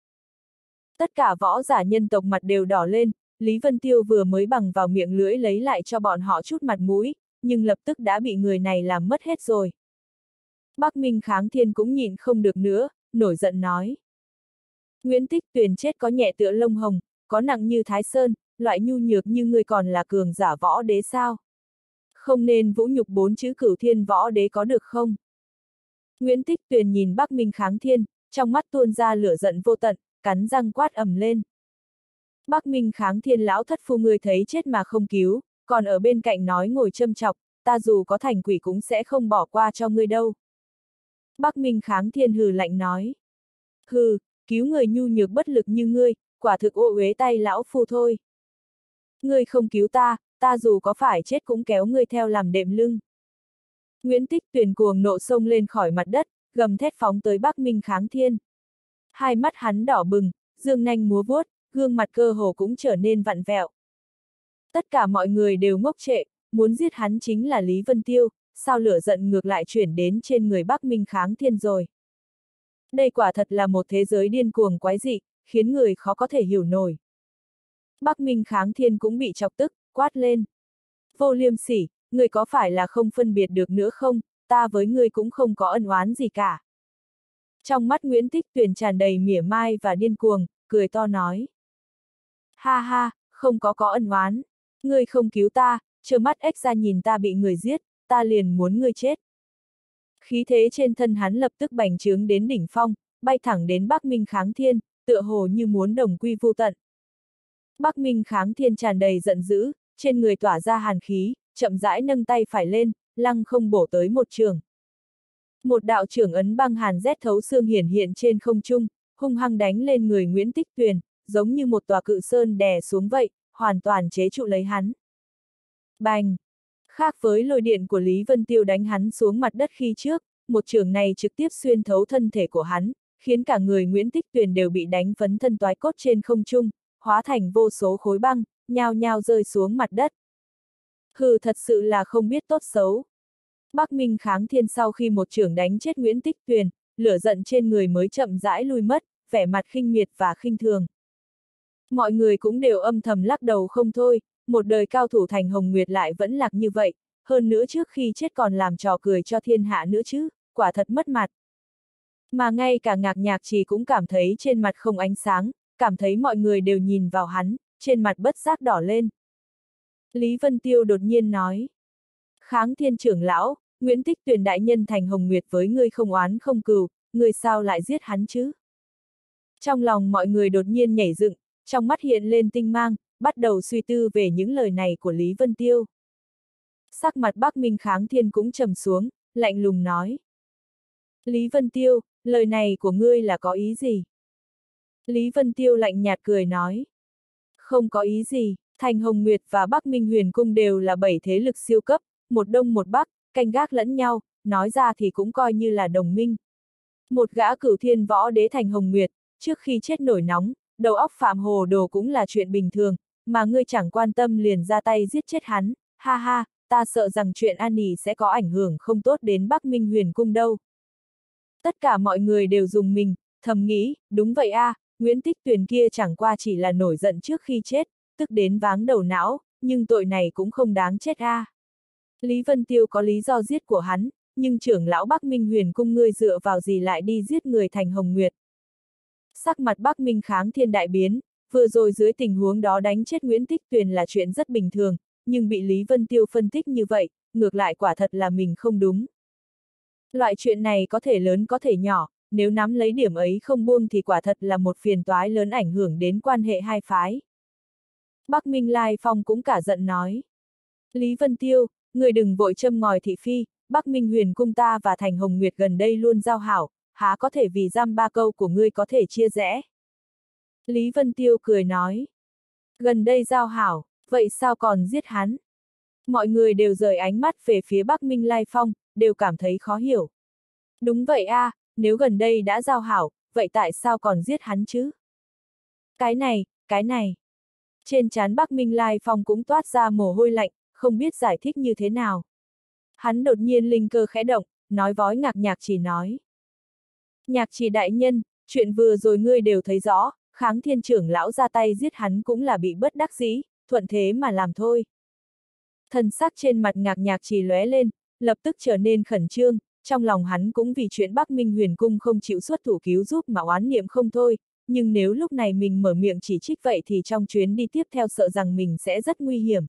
Tất cả võ giả nhân tộc mặt đều đỏ lên, Lý Vân Tiêu vừa mới bằng vào miệng lưỡi lấy lại cho bọn họ chút mặt mũi, nhưng lập tức đã bị người này làm mất hết rồi. Bắc Minh Kháng Thiên cũng nhịn không được nữa, nổi giận nói. Nguyễn Tích Tuyền chết có nhẹ tựa lông hồng, có nặng như Thái Sơn, loại nhu nhược như người còn là cường giả võ đế sao? Không nên vũ nhục bốn chữ cửu thiên võ đế có được không? Nguyễn Tích Tuyền nhìn Bắc Minh Kháng Thiên, trong mắt tuôn ra lửa giận vô tận, cắn răng quát ầm lên. Bắc Minh Kháng Thiên lão thất phu người thấy chết mà không cứu, còn ở bên cạnh nói ngồi châm chọc, ta dù có thành quỷ cũng sẽ không bỏ qua cho ngươi đâu. Bắc Minh Kháng Thiên hừ lạnh nói. Hừ, cứu người nhu nhược bất lực như ngươi, quả thực ô uế tay lão phu thôi. Ngươi không cứu ta, ta dù có phải chết cũng kéo ngươi theo làm đệm lưng. Nguyễn Tích Tuyền cuồng nộ sông lên khỏi mặt đất, gầm thét phóng tới Bắc Minh Kháng Thiên. Hai mắt hắn đỏ bừng, dương nanh múa vuốt, gương mặt cơ hồ cũng trở nên vặn vẹo. Tất cả mọi người đều ngốc trệ, muốn giết hắn chính là Lý Vân Tiêu, sao lửa giận ngược lại chuyển đến trên người Bắc Minh Kháng Thiên rồi. Đây quả thật là một thế giới điên cuồng quái dị, khiến người khó có thể hiểu nổi. Bắc Minh Kháng Thiên cũng bị chọc tức, quát lên. Vô liêm sỉ, người có phải là không phân biệt được nữa không, ta với ngươi cũng không có ân oán gì cả. Trong mắt Nguyễn Tích Tuyền tràn đầy mỉa mai và điên cuồng, cười to nói. Ha ha, không có có ân oán. Ngươi không cứu ta, trơ mắt ếch ra nhìn ta bị người giết, ta liền muốn ngươi chết. Khí thế trên thân hắn lập tức bành trướng đến đỉnh phong, bay thẳng đến Bắc Minh Kháng Thiên, tựa hồ như muốn đồng quy vô tận. Bắc Minh Kháng Thiên tràn đầy giận dữ, trên người tỏa ra hàn khí, chậm rãi nâng tay phải lên, lăng không bổ tới một trường. Một đạo trưởng ấn băng hàn rét thấu xương hiển hiện trên không trung, hung hăng đánh lên người Nguyễn Tích Tuyền, giống như một tòa cự sơn đè xuống vậy, hoàn toàn chế trụ lấy hắn. Bành! Khác với lôi điện của Lý Vân Tiêu đánh hắn xuống mặt đất khi trước, một trường này trực tiếp xuyên thấu thân thể của hắn, khiến cả người Nguyễn Tích Tuyền đều bị đánh phấn thân toái cốt trên không trung, hóa thành vô số khối băng, nhao nhao rơi xuống mặt đất. Hừ thật sự là không biết tốt xấu. Bắc Minh kháng thiên sau khi một trưởng đánh chết Nguyễn Tích Tuyền, lửa giận trên người mới chậm rãi lui mất, vẻ mặt khinh miệt và khinh thường. Mọi người cũng đều âm thầm lắc đầu không thôi, một đời cao thủ thành Hồng Nguyệt lại vẫn lạc như vậy, hơn nữa trước khi chết còn làm trò cười cho thiên hạ nữa chứ, quả thật mất mặt. Mà ngay cả ngạc nhạc chỉ cũng cảm thấy trên mặt không ánh sáng, cảm thấy mọi người đều nhìn vào hắn, trên mặt bất giác đỏ lên. Lý Vân Tiêu đột nhiên nói. Kháng thiên trưởng lão, Nguyễn Tích Tuyền đại nhân thành Hồng Nguyệt với ngươi không oán không cừu, ngươi sao lại giết hắn chứ? Trong lòng mọi người đột nhiên nhảy dựng, trong mắt hiện lên tinh mang, bắt đầu suy tư về những lời này của Lý Vân Tiêu. Sắc mặt Bắc Minh Kháng Thiên cũng trầm xuống, lạnh lùng nói. Lý Vân Tiêu, lời này của ngươi là có ý gì? Lý Vân Tiêu lạnh nhạt cười nói. Không có ý gì, Thành Hồng Nguyệt và Bắc Minh Huyền Cung đều là bảy thế lực siêu cấp, một đông một bắc, canh gác lẫn nhau, nói ra thì cũng coi như là đồng minh. Một gã cửu thiên võ đế Thành Hồng Nguyệt, trước khi chết nổi nóng, đầu óc phạm hồ đồ cũng là chuyện bình thường, mà ngươi chẳng quan tâm liền ra tay giết chết hắn, ha ha, ta sợ rằng chuyện an nỉ sẽ có ảnh hưởng không tốt đến Bắc Minh huyền cung đâu. Tất cả mọi người đều dùng mình, thầm nghĩ, đúng vậy a, à, Nguyễn Tích Tuyền kia chẳng qua chỉ là nổi giận trước khi chết, tức đến váng đầu não, nhưng tội này cũng không đáng chết a. À. Lý Vân Tiêu có lý do giết của hắn, nhưng trưởng lão Bắc Minh huyền cung ngươi dựa vào gì lại đi giết người thành Hồng Nguyệt. Sắc mặt Bắc Minh kháng thiên đại biến, vừa rồi dưới tình huống đó đánh chết Nguyễn Tích Tuyền là chuyện rất bình thường, nhưng bị Lý Vân Tiêu phân tích như vậy, ngược lại quả thật là mình không đúng. Loại chuyện này có thể lớn có thể nhỏ, nếu nắm lấy điểm ấy không buông thì quả thật là một phiền toái lớn ảnh hưởng đến quan hệ hai phái. Bắc Minh Lai Phong cũng cả giận nói. Lý Vân Tiêu, người đừng vội châm ngòi thị phi, Bắc Minh huyền cung ta và Thành Hồng Nguyệt gần đây luôn giao hảo, há có thể vì giam ba câu của ngươi có thể chia rẽ. Lý Vân Tiêu cười nói. Gần đây giao hảo, vậy sao còn giết hắn? Mọi người đều rời ánh mắt về phía Bắc Minh Lai Phong, đều cảm thấy khó hiểu. Đúng vậy a, à, nếu gần đây đã giao hảo, vậy tại sao còn giết hắn chứ? Cái này, cái này. Trên trán Bắc Minh Lai Phong cũng toát ra mồ hôi lạnh, không biết giải thích như thế nào. Hắn đột nhiên linh cơ khẽ động, nói vói ngạc nhạc chỉ nói. Nhạc chỉ đại nhân, chuyện vừa rồi ngươi đều thấy rõ, kháng thiên trưởng lão ra tay giết hắn cũng là bị bất đắc dĩ, thuận thế mà làm thôi. Thần sắc trên mặt ngạc nhạc chỉ lóe lên, lập tức trở nên khẩn trương, trong lòng hắn cũng vì chuyện Bắc Minh huyền cung không chịu xuất thủ cứu giúp mà oán niệm không thôi, nhưng nếu lúc này mình mở miệng chỉ trích vậy thì trong chuyến đi tiếp theo sợ rằng mình sẽ rất nguy hiểm.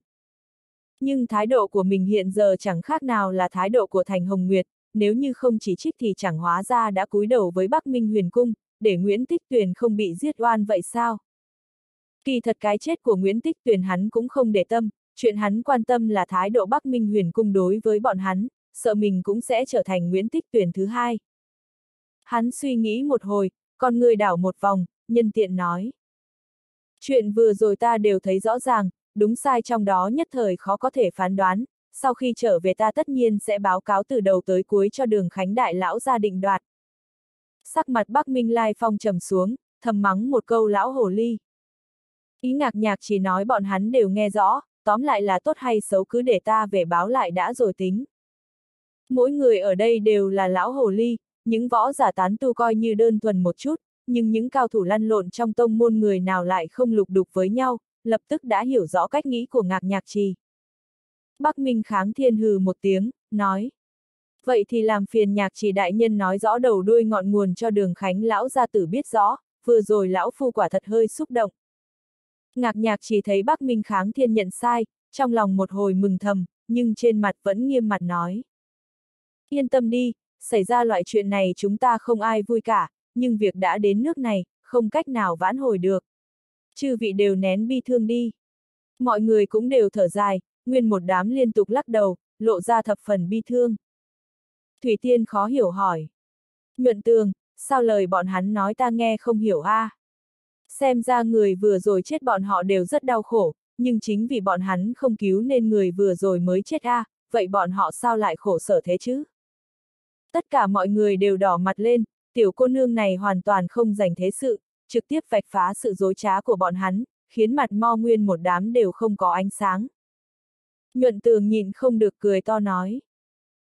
Nhưng thái độ của mình hiện giờ chẳng khác nào là thái độ của Thành Hồng Nguyệt, nếu như không chỉ trích thì chẳng hóa ra đã cúi đầu với Bắc Minh huyền cung, để Nguyễn Tích Tuyền không bị giết oan vậy sao? Kỳ thật cái chết của Nguyễn Tích Tuyền hắn cũng không để tâm, chuyện hắn quan tâm là thái độ Bắc Minh huyền cung đối với bọn hắn, sợ mình cũng sẽ trở thành Nguyễn Tích Tuyền thứ hai. Hắn suy nghĩ một hồi, con người đảo một vòng, nhân tiện nói. Chuyện vừa rồi ta đều thấy rõ ràng, đúng sai trong đó nhất thời khó có thể phán đoán, sau khi trở về ta tất nhiên sẽ báo cáo từ đầu tới cuối cho đường Khánh Đại Lão ra định đoạt. Sắc mặt Bắc Minh Lai Phong trầm xuống, thầm mắng một câu lão hồ ly. Ý ngạc nhạc chỉ nói bọn hắn đều nghe rõ, tóm lại là tốt hay xấu cứ để ta về báo lại đã rồi tính. Mỗi người ở đây đều là lão hồ ly, những võ giả tán tu coi như đơn thuần một chút, nhưng những cao thủ lăn lộn trong tông môn người nào lại không lục đục với nhau, lập tức đã hiểu rõ cách nghĩ của ngạc nhạc trì. Bắc Minh kháng thiên hừ một tiếng, nói. Vậy thì làm phiền nhạc trì đại nhân nói rõ đầu đuôi ngọn nguồn cho đường khánh lão gia tử biết rõ, vừa rồi lão phu quả thật hơi xúc động. Ngạc nhạc chỉ thấy Bắc Minh kháng thiên nhận sai, trong lòng một hồi mừng thầm, nhưng trên mặt vẫn nghiêm mặt nói. Yên tâm đi, xảy ra loại chuyện này chúng ta không ai vui cả, nhưng việc đã đến nước này, không cách nào vãn hồi được. Chư vị đều nén bi thương đi. Mọi người cũng đều thở dài, nguyên một đám liên tục lắc đầu, lộ ra thập phần bi thương. Thủy Tiên khó hiểu hỏi. Nhuận tường, sao lời bọn hắn nói ta nghe không hiểu a? À? Xem ra người vừa rồi chết bọn họ đều rất đau khổ, nhưng chính vì bọn hắn không cứu nên người vừa rồi mới chết a, à, vậy bọn họ sao lại khổ sở thế chứ? Tất cả mọi người đều đỏ mặt lên, tiểu cô nương này hoàn toàn không dành thế sự, trực tiếp vạch phá sự dối trá của bọn hắn, khiến mặt mo nguyên một đám đều không có ánh sáng. Nhuận tường nhìn không được cười to nói.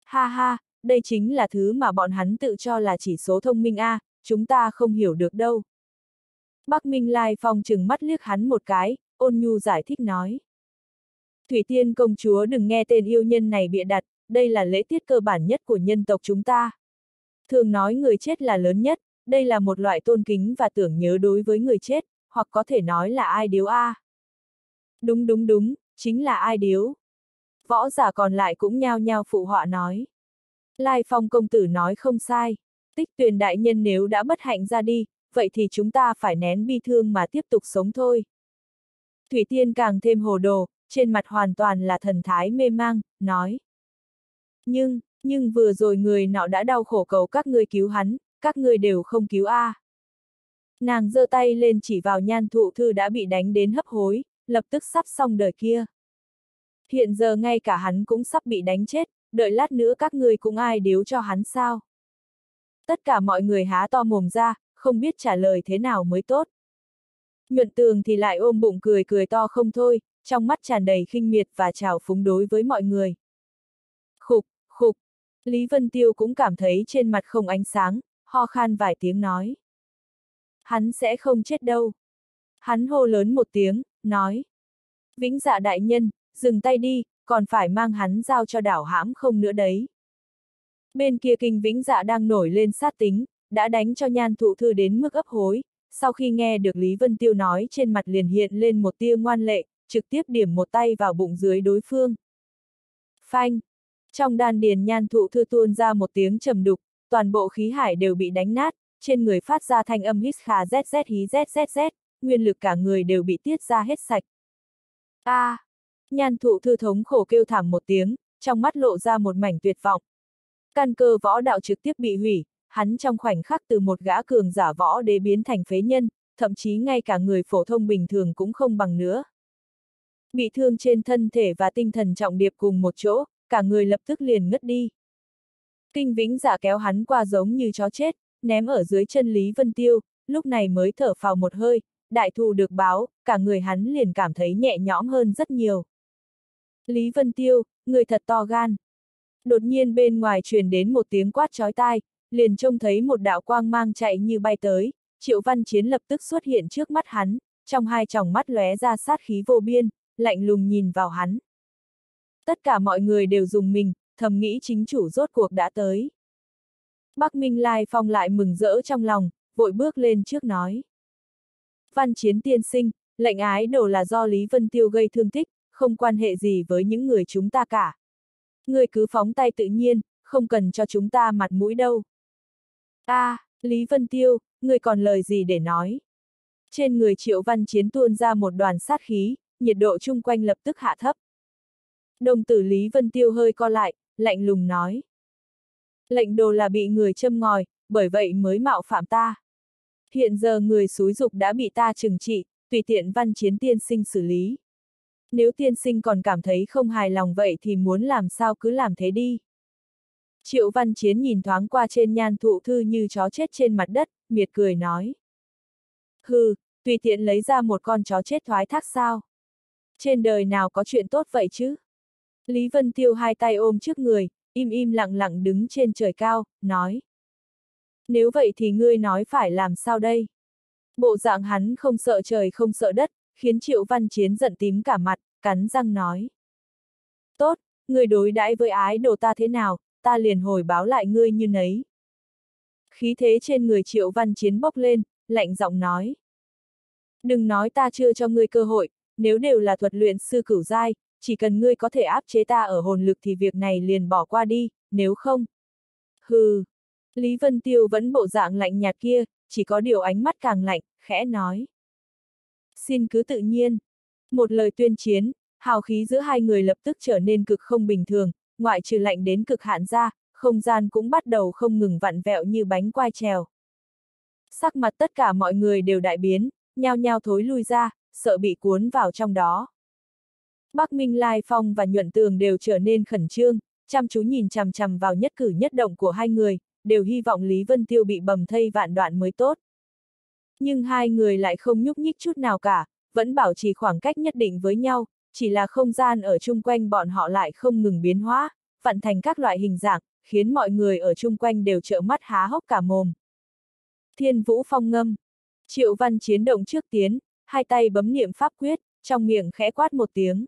Ha ha, đây chính là thứ mà bọn hắn tự cho là chỉ số thông minh A, chúng ta không hiểu được đâu. Bắc Minh Lai Phong chừng mắt liếc hắn một cái, ôn nhu giải thích nói. Thủy Tiên công chúa đừng nghe tên yêu nhân này bịa đặt, đây là lễ tiết cơ bản nhất của nhân tộc chúng ta. Thường nói người chết là lớn nhất, đây là một loại tôn kính và tưởng nhớ đối với người chết, hoặc có thể nói là ai điếu A. Đúng đúng đúng, chính là ai điếu. Võ giả còn lại cũng nhao nhao phụ họa nói. Lai Phong công tử nói không sai. Tích tuyền đại nhân nếu đã bất hạnh ra đi, vậy thì chúng ta phải nén bi thương mà tiếp tục sống thôi. Thủy Tiên càng thêm hồ đồ, trên mặt hoàn toàn là thần thái mê mang, nói. Nhưng, nhưng vừa rồi người nọ đã đau khổ cầu các ngươi cứu hắn, các ngươi đều không cứu a. À. Nàng giơ tay lên chỉ vào nhan thụ thư đã bị đánh đến hấp hối, lập tức sắp xong đời kia. Hiện giờ ngay cả hắn cũng sắp bị đánh chết, đợi lát nữa các ngươi cũng ai điếu cho hắn sao. Tất cả mọi người há to mồm ra, không biết trả lời thế nào mới tốt. Nhuận tường thì lại ôm bụng cười cười to không thôi, trong mắt tràn đầy khinh miệt và trào phúng đối với mọi người. Khục, khục, Lý Vân Tiêu cũng cảm thấy trên mặt không ánh sáng, ho khan vài tiếng nói. Hắn sẽ không chết đâu. Hắn hô lớn một tiếng, nói. Vĩnh dạ đại nhân, dừng tay đi, còn phải mang hắn giao cho đảo hãm không nữa đấy. Bên kia kinh vĩnh dạ đang nổi lên sát tính, đã đánh cho nhan thụ thư đến mức ấp hối, sau khi nghe được Lý Vân Tiêu nói trên mặt liền hiện lên một tia ngoan lệ, trực tiếp điểm một tay vào bụng dưới đối phương. Phanh! Trong đan điền nhan thụ thư tuôn ra một tiếng trầm đục, toàn bộ khí hải đều bị đánh nát, trên người phát ra thanh âm hít khà zz hí zzz, nguyên lực cả người đều bị tiết ra hết sạch. A! À, nhan thụ thư thống khổ kêu thảm một tiếng, trong mắt lộ ra một mảnh tuyệt vọng. Căn cơ võ đạo trực tiếp bị hủy, hắn trong khoảnh khắc từ một gã cường giả võ đế biến thành phế nhân, thậm chí ngay cả người phổ thông bình thường cũng không bằng nữa. Bị thương trên thân thể và tinh thần trọng điệp cùng một chỗ, cả người lập tức liền ngất đi. Kinh Vĩnh giả kéo hắn qua giống như chó chết, ném ở dưới chân Lý Vân Tiêu, lúc này mới thở phào một hơi, đại thù được báo, cả người hắn liền cảm thấy nhẹ nhõm hơn rất nhiều. Lý Vân Tiêu, người thật to gan. Đột nhiên bên ngoài truyền đến một tiếng quát chói tai, liền trông thấy một đạo quang mang chạy như bay tới, Triệu Văn Chiến lập tức xuất hiện trước mắt hắn, trong hai tròng mắt lóe ra sát khí vô biên, lạnh lùng nhìn vào hắn. Tất cả mọi người đều dùng mình, thầm nghĩ chính chủ rốt cuộc đã tới. Bắc Minh Lai Phong lại mừng rỡ trong lòng, vội bước lên trước nói. Văn chiến tiên sinh, lệnh ái đồ là do Lý Vân Tiêu gây thương tích, không quan hệ gì với những người chúng ta cả. Người cứ phóng tay tự nhiên, không cần cho chúng ta mặt mũi đâu. a à, Lý Vân Tiêu, người còn lời gì để nói? Trên người triệu văn chiến tuôn ra một đoàn sát khí, nhiệt độ chung quanh lập tức hạ thấp. Đồng tử Lý Vân Tiêu hơi co lại, lạnh lùng nói. Lệnh đồ là bị người châm ngòi, bởi vậy mới mạo phạm ta. Hiện giờ người xúi dục đã bị ta trừng trị, tùy tiện văn chiến tiên sinh xử lý. Nếu tiên sinh còn cảm thấy không hài lòng vậy thì muốn làm sao cứ làm thế đi. Triệu văn chiến nhìn thoáng qua trên nhan thụ thư như chó chết trên mặt đất, miệt cười nói. Hừ, tùy tiện lấy ra một con chó chết thoái thác sao. Trên đời nào có chuyện tốt vậy chứ? Lý Vân Tiêu hai tay ôm trước người, im im lặng lặng đứng trên trời cao, nói. Nếu vậy thì ngươi nói phải làm sao đây? Bộ dạng hắn không sợ trời không sợ đất, khiến Triệu Văn Chiến giận tím cả mặt, cắn răng nói. Tốt, người đối đãi với ái đồ ta thế nào, ta liền hồi báo lại ngươi như nấy. Khí thế trên người Triệu Văn Chiến bốc lên, lạnh giọng nói. Đừng nói ta chưa cho ngươi cơ hội, nếu đều là thuật luyện sư cửu giai, chỉ cần ngươi có thể áp chế ta ở hồn lực thì việc này liền bỏ qua đi, nếu không. Hừ. Lý Vân Tiêu vẫn bộ dạng lạnh nhạt kia, chỉ có điều ánh mắt càng lạnh, khẽ nói. Xin cứ tự nhiên. Một lời tuyên chiến, hào khí giữa hai người lập tức trở nên cực không bình thường, ngoại trừ lạnh đến cực hạn ra, không gian cũng bắt đầu không ngừng vặn vẹo như bánh quai trèo. Sắc mặt tất cả mọi người đều đại biến, nhao nhao thối lui ra, sợ bị cuốn vào trong đó. Bắc Minh Lai Phong và Nhuận Tường đều trở nên khẩn trương, chăm chú nhìn chằm chằm vào nhất cử nhất động của hai người, đều hy vọng Lý Vân Tiêu bị bầm thây vạn đoạn mới tốt. Nhưng hai người lại không nhúc nhích chút nào cả, vẫn bảo trì khoảng cách nhất định với nhau, chỉ là không gian ở chung quanh bọn họ lại không ngừng biến hóa, vặn thành các loại hình dạng, khiến mọi người ở chung quanh đều trợ mắt há hốc cả mồm. Thiên Vũ Phong ngâm. Triệu Văn chiến động trước tiến, hai tay bấm niệm pháp quyết, trong miệng khẽ quát một tiếng.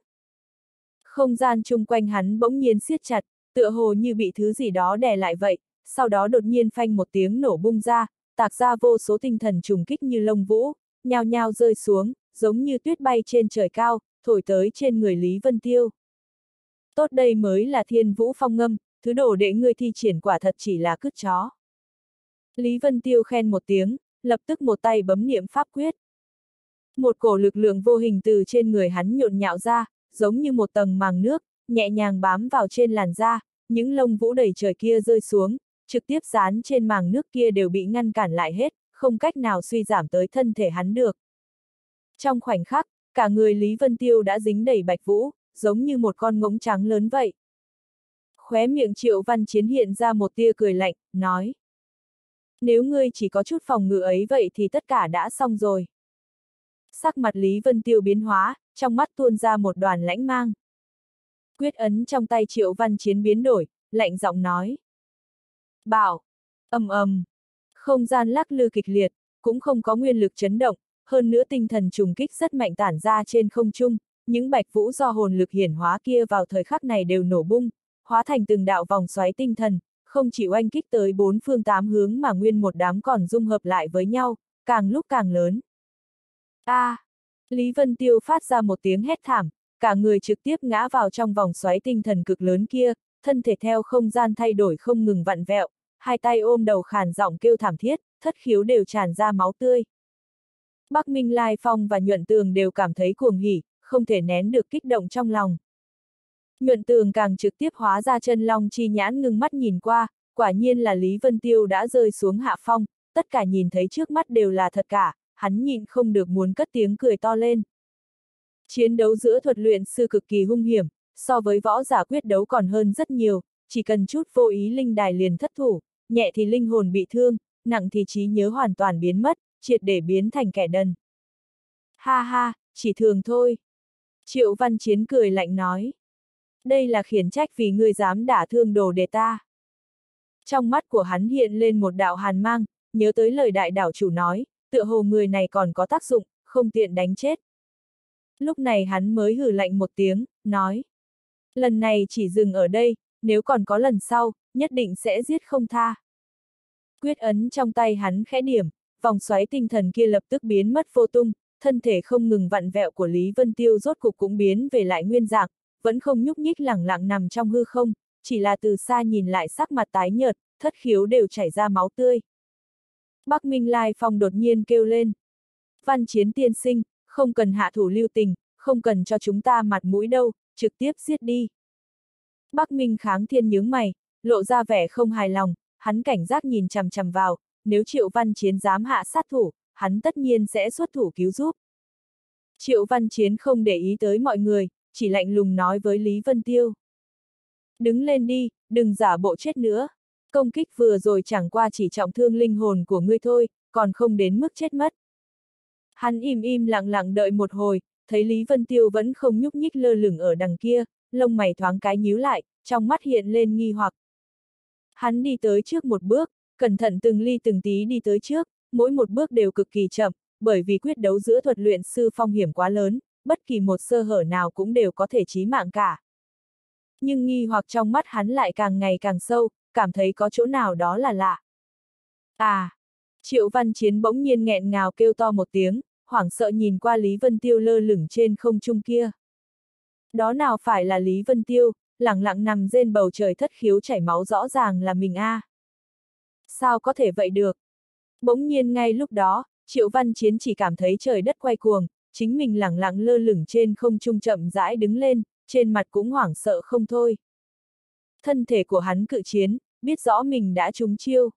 Không gian chung quanh hắn bỗng nhiên siết chặt, tựa hồ như bị thứ gì đó đè lại vậy, sau đó đột nhiên phanh một tiếng nổ bung ra, tạc ra vô số tinh thần trùng kích như lông vũ, nhao nhao rơi xuống, giống như tuyết bay trên trời cao, thổi tới trên người Lý Vân Tiêu. Tốt đây mới là thiên vũ phong ngâm, thứ đồ để ngươi thi triển quả thật chỉ là cứt chó. Lý Vân Tiêu khen một tiếng, lập tức một tay bấm niệm pháp quyết. Một cổ lực lượng vô hình từ trên người hắn nhộn nhạo ra, giống như một tầng màng nước, nhẹ nhàng bám vào trên làn da, những lông vũ đầy trời kia rơi xuống, trực tiếp dán trên màng nước kia đều bị ngăn cản lại hết, không cách nào suy giảm tới thân thể hắn được. Trong khoảnh khắc, cả người Lý Vân Tiêu đã dính đầy bạch vũ, giống như một con ngỗng trắng lớn vậy. Khóe miệng Triệu Văn Chiến hiện ra một tia cười lạnh, nói. Nếu ngươi chỉ có chút phòng ngự ấy vậy thì tất cả đã xong rồi. Sắc mặt Lý Vân Tiêu biến hóa, trong mắt tuôn ra một đoàn lãnh mang. Quyết ấn trong tay Triệu Văn Chiến biến đổi, lạnh giọng nói. Bảo, ầm ầm, không gian lắc lư kịch liệt, cũng không có nguyên lực chấn động, hơn nữa tinh thần trùng kích rất mạnh tản ra trên không trung, những bạch vũ do hồn lực hiển hóa kia vào thời khắc này đều nổ bung, hóa thành từng đạo vòng xoáy tinh thần, không chỉ oanh kích tới bốn phương tám hướng mà nguyên một đám còn dung hợp lại với nhau, càng lúc càng lớn. A! À, Lý Vân Tiêu phát ra một tiếng hét thảm, cả người trực tiếp ngã vào trong vòng xoáy tinh thần cực lớn kia, thân thể theo không gian thay đổi không ngừng vặn vẹo, hai tay ôm đầu khàn giọng kêu thảm thiết, thất khiếu đều tràn ra máu tươi. Bắc Minh Lai Phong và Nhuận Tường đều cảm thấy cuồng hỉ, không thể nén được kích động trong lòng. Nhuận tường càng trực tiếp hóa ra chân long chi nhãn ngưng mắt nhìn qua, quả nhiên là Lý Vân Tiêu đã rơi xuống hạ phong, tất cả nhìn thấy trước mắt đều là thật cả, hắn nhịn không được muốn cất tiếng cười to lên. Chiến đấu giữa thuật luyện sư cực kỳ hung hiểm, so với võ giả quyết đấu còn hơn rất nhiều, chỉ cần chút vô ý linh đài liền thất thủ, nhẹ thì linh hồn bị thương, nặng thì trí nhớ hoàn toàn biến mất, triệt để biến thành kẻ đần. Ha ha, chỉ thường thôi. Triệu Văn Chiến cười lạnh nói. Đây là khiển trách vì ngươi dám đả thương đồ đệ ta. Trong mắt của hắn hiện lên một đạo hàn mang, nhớ tới lời đại đảo chủ nói, tựa hồ người này còn có tác dụng, không tiện đánh chết. Lúc này hắn mới hử lạnh một tiếng, nói. Lần này chỉ dừng ở đây, nếu còn có lần sau, nhất định sẽ giết không tha. Quyết ấn trong tay hắn khẽ điểm, vòng xoáy tinh thần kia lập tức biến mất vô tung, thân thể không ngừng vặn vẹo của Lý Vân Tiêu rốt cục cũng biến về lại nguyên dạng, vẫn không nhúc nhích lẳng lặng nằm trong hư không, chỉ là từ xa nhìn lại sắc mặt tái nhợt, thất khiếu đều chảy ra máu tươi. Bắc Minh Lai Phong đột nhiên kêu lên. Văn chiến tiên sinh, không cần hạ thủ lưu tình, không cần cho chúng ta mặt mũi đâu, trực tiếp giết đi. Bắc Minh kháng thiên nhướng mày, lộ ra vẻ không hài lòng, hắn cảnh giác nhìn chằm chằm vào, nếu Triệu Văn Chiến dám hạ sát thủ, hắn tất nhiên sẽ xuất thủ cứu giúp. Triệu Văn Chiến không để ý tới mọi người, chỉ lạnh lùng nói với Lý Vân Tiêu. Đứng lên đi, đừng giả bộ chết nữa. Công kích vừa rồi chẳng qua chỉ trọng thương linh hồn của ngươi thôi, còn không đến mức chết mất. Hắn im im lặng lặng đợi một hồi, thấy Lý Vân Tiêu vẫn không nhúc nhích lơ lửng ở đằng kia, lông mày thoáng cái nhíu lại, trong mắt hiện lên nghi hoặc. Hắn đi tới trước một bước, cẩn thận từng ly từng tí đi tới trước, mỗi một bước đều cực kỳ chậm, bởi vì quyết đấu giữa thuật luyện sư phong hiểm quá lớn, bất kỳ một sơ hở nào cũng đều có thể chí mạng cả. Nhưng nghi hoặc trong mắt hắn lại càng ngày càng sâu, cảm thấy có chỗ nào đó là lạ. À! Triệu Văn Chiến bỗng nhiên nghẹn ngào kêu to một tiếng, hoảng sợ nhìn qua Lý Vân Tiêu lơ lửng trên không trung kia. Đó nào phải là Lý Vân Tiêu, lặng lặng nằm trên bầu trời thất khiếu chảy máu rõ ràng là mình a. À. Sao có thể vậy được? Bỗng nhiên ngay lúc đó, Triệu Văn Chiến chỉ cảm thấy trời đất quay cuồng, chính mình lẳng lặng lơ lửng trên không trung chậm rãi đứng lên, trên mặt cũng hoảng sợ không thôi. Thân thể của hắn cự chiến, biết rõ mình đã trúng chiêu.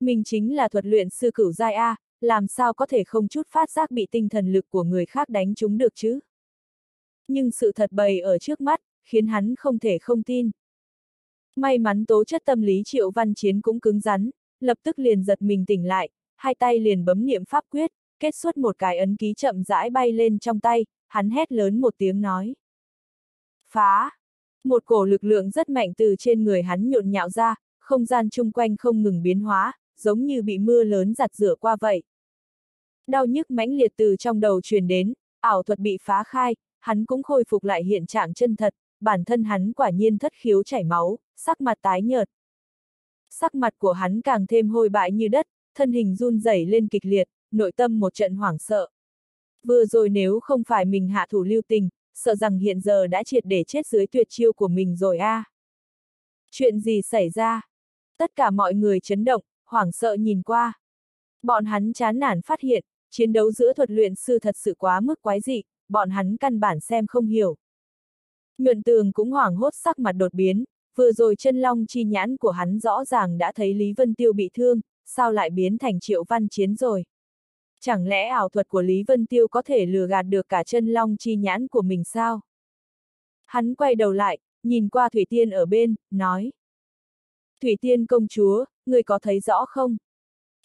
Mình chính là thuật luyện sư cửu giai A, làm sao có thể không chút phát giác bị tinh thần lực của người khác đánh trúng được chứ? Nhưng sự thật bày ở trước mắt, khiến hắn không thể không tin. May mắn tố chất tâm lý triệu văn chiến cũng cứng rắn, lập tức liền giật mình tỉnh lại, hai tay liền bấm niệm pháp quyết, kết xuất một cái ấn ký chậm rãi bay lên trong tay, hắn hét lớn một tiếng nói. Phá! Một cổ lực lượng rất mạnh từ trên người hắn nhộn nhạo ra, không gian chung quanh không ngừng biến hóa, giống như bị mưa lớn giặt rửa qua vậy. Đau nhức mãnh liệt từ trong đầu truyền đến, ảo thuật bị phá khai, hắn cũng khôi phục lại hiện trạng chân thật, bản thân hắn quả nhiên thất khiếu chảy máu, sắc mặt tái nhợt. Sắc mặt của hắn càng thêm hôi bại như đất, thân hình run rẩy lên kịch liệt, nội tâm một trận hoảng sợ. Vừa rồi nếu không phải mình hạ thủ lưu tình, sợ rằng hiện giờ đã triệt để chết dưới tuyệt chiêu của mình rồi a. À. Chuyện gì xảy ra? Tất cả mọi người chấn động, hoảng sợ nhìn qua. Bọn hắn chán nản phát hiện, chiến đấu giữa thuật luyện sư thật sự quá mức quái dị, bọn hắn căn bản xem không hiểu. Nhuận tường cũng hoảng hốt sắc mặt đột biến, vừa rồi chân long chi nhãn của hắn rõ ràng đã thấy Lý Vân Tiêu bị thương, sao lại biến thành triệu văn chiến rồi. Chẳng lẽ ảo thuật của Lý Vân Tiêu có thể lừa gạt được cả chân long chi nhãn của mình sao? Hắn quay đầu lại, nhìn qua Thủy Tiên ở bên, nói. Thủy Tiên công chúa, người có thấy rõ không?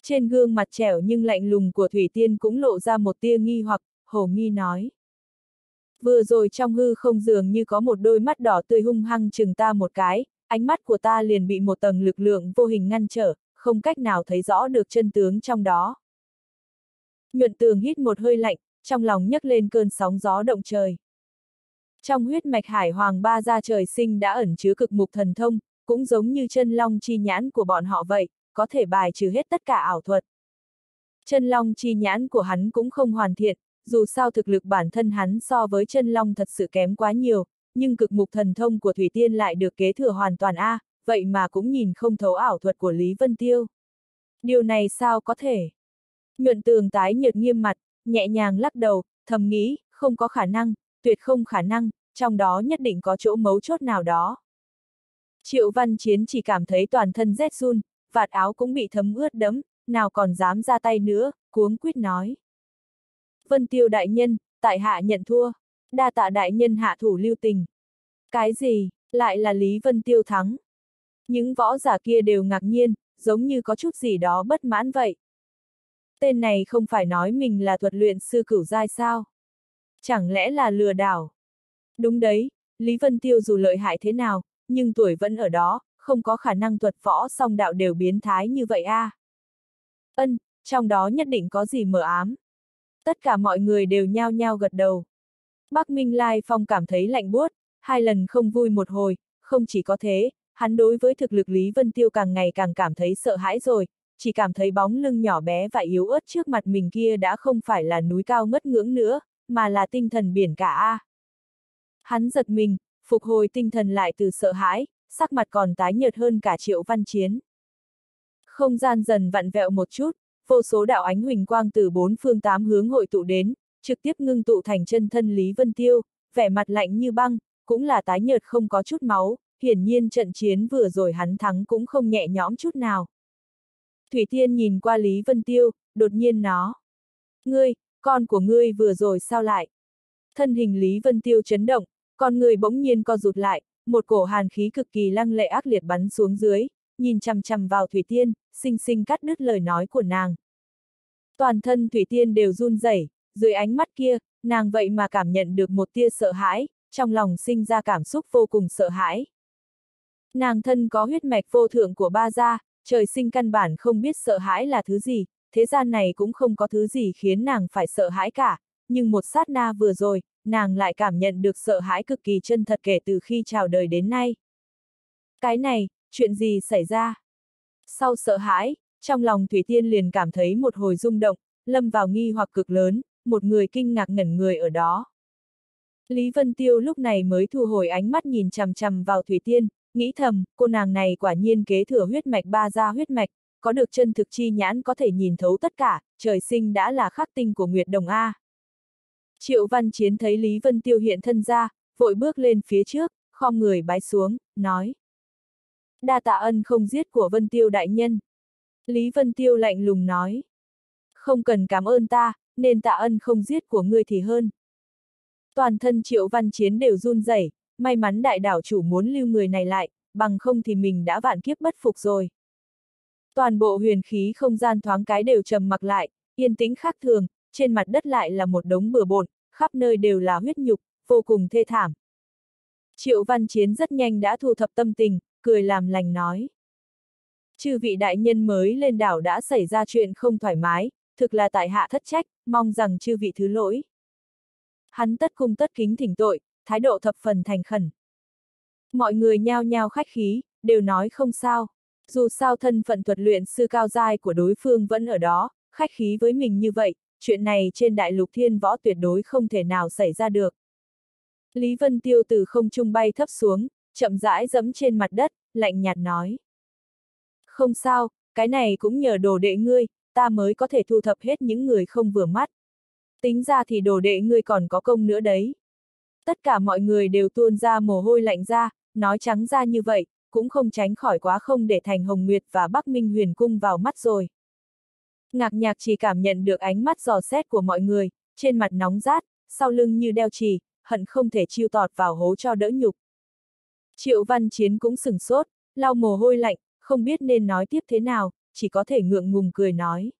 Trên gương mặt trẻo nhưng lạnh lùng của Thủy Tiên cũng lộ ra một tia nghi hoặc, hồ nghi nói. Vừa rồi trong hư không dường như có một đôi mắt đỏ tươi hung hăng chừng ta một cái, ánh mắt của ta liền bị một tầng lực lượng vô hình ngăn trở, không cách nào thấy rõ được chân tướng trong đó. Nhuận tường hít một hơi lạnh, trong lòng nhấc lên cơn sóng gió động trời. Trong huyết mạch hải hoàng ba gia trời sinh đã ẩn chứa cực mục thần thông, cũng giống như chân long chi nhãn của bọn họ vậy, có thể bài trừ hết tất cả ảo thuật. Chân long chi nhãn của hắn cũng không hoàn thiện, dù sao thực lực bản thân hắn so với chân long thật sự kém quá nhiều, nhưng cực mục thần thông của Thủy Tiên lại được kế thừa hoàn toàn A, vậy mà cũng nhìn không thấu ảo thuật của Lý Vân Tiêu. Điều này sao có thể? Nhuận tường tái nhợt nghiêm mặt, nhẹ nhàng lắc đầu, thầm nghĩ, không có khả năng, tuyệt không khả năng, trong đó nhất định có chỗ mấu chốt nào đó. Triệu Văn Chiến chỉ cảm thấy toàn thân rét run, vạt áo cũng bị thấm ướt đẫm, nào còn dám ra tay nữa, cuống quyết nói. Vân Tiêu đại nhân, tại hạ nhận thua, đa tạ đại nhân hạ thủ lưu tình. Cái gì, lại là Lý Vân Tiêu thắng? Những võ giả kia đều ngạc nhiên, giống như có chút gì đó bất mãn vậy. Tên này không phải nói mình là thuật luyện sư cửu giai sao? Chẳng lẽ là lừa đảo? Đúng đấy, Lý Vân Tiêu dù lợi hại thế nào, nhưng tuổi vẫn ở đó, không có khả năng thuật võ song đạo đều biến thái như vậy a. À? Ân, trong đó nhất định có gì mờ ám. Tất cả mọi người đều nhao nhao gật đầu. Bắc Minh Lai Phong cảm thấy lạnh buốt, hai lần không vui một hồi, không chỉ có thế, hắn đối với thực lực Lý Vân Tiêu càng ngày càng cảm thấy sợ hãi rồi, chỉ cảm thấy bóng lưng nhỏ bé và yếu ớt trước mặt mình kia đã không phải là núi cao ngất ngưỡng nữa, mà là tinh thần biển cả A. Hắn giật mình, phục hồi tinh thần lại từ sợ hãi, sắc mặt còn tái nhợt hơn cả triệu văn chiến. Không gian dần vặn vẹo một chút, vô số đạo ánh huỳnh quang từ bốn phương tám hướng hội tụ đến, trực tiếp ngưng tụ thành chân thân Lý Vân Tiêu, vẻ mặt lạnh như băng, cũng là tái nhợt không có chút máu, hiển nhiên trận chiến vừa rồi hắn thắng cũng không nhẹ nhõm chút nào. Thủy Tiên nhìn qua Lý Vân Tiêu, đột nhiên nó. Ngươi, con của ngươi vừa rồi sao lại? Thân hình Lý Vân Tiêu chấn động, con người bỗng nhiên co rụt lại, một cổ hàn khí cực kỳ lăng lệ ác liệt bắn xuống dưới, nhìn chằm chằm vào Thủy Tiên, xinh xinh cắt đứt lời nói của nàng. Toàn thân Thủy Tiên đều run rẩy, dưới ánh mắt kia, nàng vậy mà cảm nhận được một tia sợ hãi, trong lòng sinh ra cảm xúc vô cùng sợ hãi. Nàng thân có huyết mạch vô thượng của ba gia, trời sinh căn bản không biết sợ hãi là thứ gì, thế gian này cũng không có thứ gì khiến nàng phải sợ hãi cả, nhưng một sát na vừa rồi, nàng lại cảm nhận được sợ hãi cực kỳ chân thật kể từ khi chào đời đến nay. Cái này, chuyện gì xảy ra? Sau sợ hãi, trong lòng Thủy Tiên liền cảm thấy một hồi rung động, lâm vào nghi hoặc cực lớn, một người kinh ngạc ngẩn người ở đó. Lý Vân Tiêu lúc này mới thu hồi ánh mắt nhìn chằm chằm vào Thủy Tiên, nghĩ thầm, cô nàng này quả nhiên kế thừa huyết mạch ba gia huyết mạch, có được chân thực chi nhãn có thể nhìn thấu tất cả, trời sinh đã là khắc tinh của Nguyệt Đồng A. Triệu Văn Chiến thấy Lý Vân Tiêu hiện thân ra, vội bước lên phía trước, khom người bái xuống, nói. Đa tạ ân không giết của Vân Tiêu đại nhân. Lý Vân Tiêu lạnh lùng nói. Không cần cảm ơn ta, nên tạ ân không giết của ngươi thì hơn. Toàn thân Triệu Văn Chiến đều run rẩy, may mắn đại đảo chủ muốn lưu người này lại, bằng không thì mình đã vạn kiếp bất phục rồi. Toàn bộ huyền khí không gian thoáng cái đều trầm mặc lại, yên tĩnh khác thường, trên mặt đất lại là một đống bừa bộn, khắp nơi đều là huyết nhục, vô cùng thê thảm. Triệu Văn Chiến rất nhanh đã thu thập tâm tình, cười làm lành nói. Chư vị đại nhân mới lên đảo đã xảy ra chuyện không thoải mái, thực là tại hạ thất trách, mong rằng chư vị thứ lỗi. Hắn tất cung tất kính thỉnh tội, thái độ thập phần thành khẩn. Mọi người nhao nhao khách khí, đều nói không sao. Dù sao thân phận thuật luyện sư cao giai của đối phương vẫn ở đó, khách khí với mình như vậy, chuyện này trên đại lục thiên võ tuyệt đối không thể nào xảy ra được. Lý Vân Tiêu từ không trung bay thấp xuống, chậm rãi dẫm trên mặt đất, lạnh nhạt nói. Không sao, cái này cũng nhờ đồ đệ ngươi, ta mới có thể thu thập hết những người không vừa mắt. Tính ra thì đồ đệ ngươi còn có công nữa đấy. Tất cả mọi người đều tuôn ra mồ hôi lạnh ra, nói trắng ra như vậy, cũng không tránh khỏi quá không để Thành Hồng Nguyệt và Bắc Minh Huyền Cung vào mắt rồi. Ngạc nhạc chỉ cảm nhận được ánh mắt dò xét của mọi người, trên mặt nóng rát, sau lưng như đeo trì, hận không thể chiêu tọt vào hố cho đỡ nhục. Triệu Văn Chiến cũng sừng sốt, lau mồ hôi lạnh, không biết nên nói tiếp thế nào, chỉ có thể ngượng ngùng cười nói.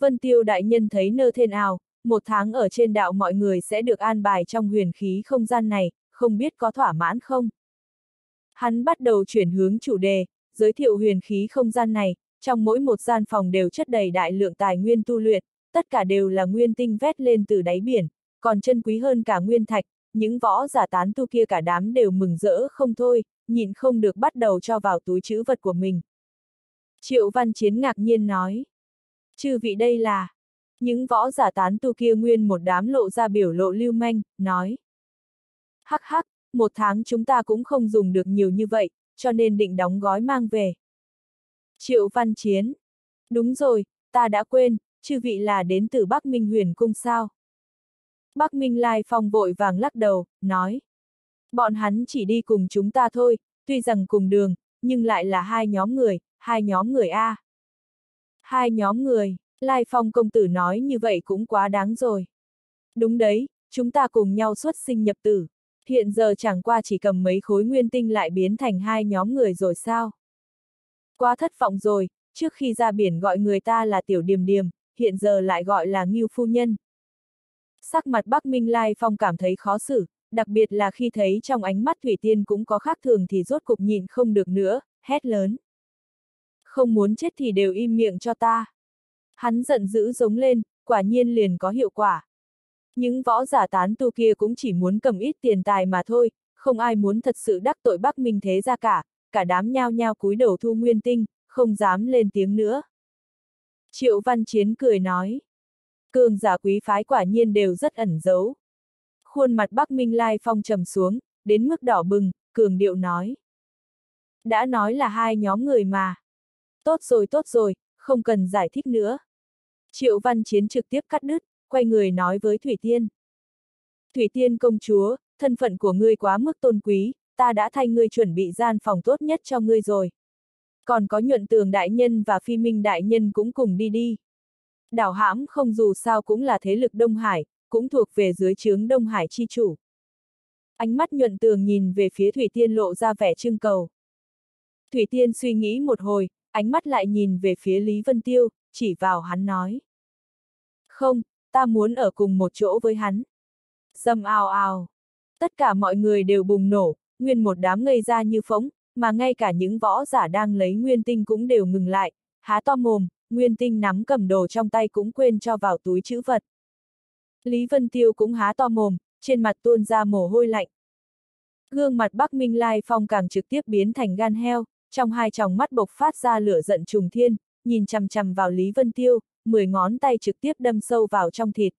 Vân Tiêu đại nhân thấy nơ thế ào, một tháng ở trên đạo mọi người sẽ được an bài trong huyền khí không gian này, không biết có thỏa mãn không? Hắn bắt đầu chuyển hướng chủ đề, giới thiệu huyền khí không gian này, trong mỗi một gian phòng đều chất đầy đại lượng tài nguyên tu luyện, tất cả đều là nguyên tinh vét lên từ đáy biển, còn chân quý hơn cả nguyên thạch, những võ giả tán tu kia cả đám đều mừng rỡ không thôi, nhìn không được bắt đầu cho vào túi chữ vật của mình. Triệu Văn Chiến ngạc nhiên nói. Chư vị đây là... Những võ giả tán tu kia nguyên một đám lộ ra biểu lộ lưu manh, nói. Hắc hắc, một tháng chúng ta cũng không dùng được nhiều như vậy, cho nên định đóng gói mang về. Triệu Văn Chiến. Đúng rồi, ta đã quên, chư vị là đến từ Bắc Minh huyền cung sao. Bắc Minh Lai Phong vội vàng lắc đầu, nói. Bọn hắn chỉ đi cùng chúng ta thôi, tuy rằng cùng đường, nhưng lại là hai nhóm người, hai nhóm người A. Hai nhóm người, Lai Phong công tử nói như vậy cũng quá đáng rồi. Đúng đấy, chúng ta cùng nhau xuất sinh nhập tử. Hiện giờ chẳng qua chỉ cầm mấy khối nguyên tinh lại biến thành hai nhóm người rồi sao? Quá thất vọng rồi, trước khi ra biển gọi người ta là tiểu điềm điềm, hiện giờ lại gọi là nghiêu phu nhân. Sắc mặt Bắc Minh Lai Phong cảm thấy khó xử, đặc biệt là khi thấy trong ánh mắt Thủy Tiên cũng có khác thường thì rốt cục nhìn không được nữa, hét lớn. Không muốn chết thì đều im miệng cho ta. Hắn giận dữ giống lên, quả nhiên liền có hiệu quả. Những võ giả tán tu kia cũng chỉ muốn cầm ít tiền tài mà thôi, không ai muốn thật sự đắc tội Bắc Minh thế ra cả, cả đám nhao nhao cúi đầu thu nguyên tinh, không dám lên tiếng nữa. Triệu Văn Chiến cười nói. Cường giả quý phái quả nhiên đều rất ẩn giấu. Khuôn mặt Bắc Minh Lai Phong trầm xuống, đến mức đỏ bừng, cường điệu nói. Đã nói là hai nhóm người mà. Tốt rồi tốt rồi, không cần giải thích nữa. Triệu Văn Chiến trực tiếp cắt đứt, quay người nói với Thủy Tiên. Thủy Tiên công chúa, thân phận của ngươi quá mức tôn quý, ta đã thay ngươi chuẩn bị gian phòng tốt nhất cho ngươi rồi. Còn có nhuận tường đại nhân và phi minh đại nhân cũng cùng đi đi. Đảo hãm không dù sao cũng là thế lực Đông Hải, cũng thuộc về dưới chướng Đông Hải chi chủ. Ánh mắt nhuận tường nhìn về phía Thủy Tiên lộ ra vẻ trưng cầu. Thủy Tiên suy nghĩ một hồi, ánh mắt lại nhìn về phía Lý Vân Tiêu, chỉ vào hắn nói. Không, ta muốn ở cùng một chỗ với hắn. Dâm ào ào. Tất cả mọi người đều bùng nổ, nguyên một đám ngây ra như phóng, mà ngay cả những võ giả đang lấy nguyên tinh cũng đều ngừng lại, há to mồm, nguyên tinh nắm cầm đồ trong tay cũng quên cho vào túi chữ vật. Lý Vân Tiêu cũng há to mồm, trên mặt tuôn ra mồ hôi lạnh. Gương mặt Bắc Minh Lai Phong càng trực tiếp biến thành gan heo, trong hai tròng mắt bộc phát ra lửa giận trùng thiên, nhìn chằm chằm vào Lý Vân Tiêu, mười ngón tay trực tiếp đâm sâu vào trong thịt.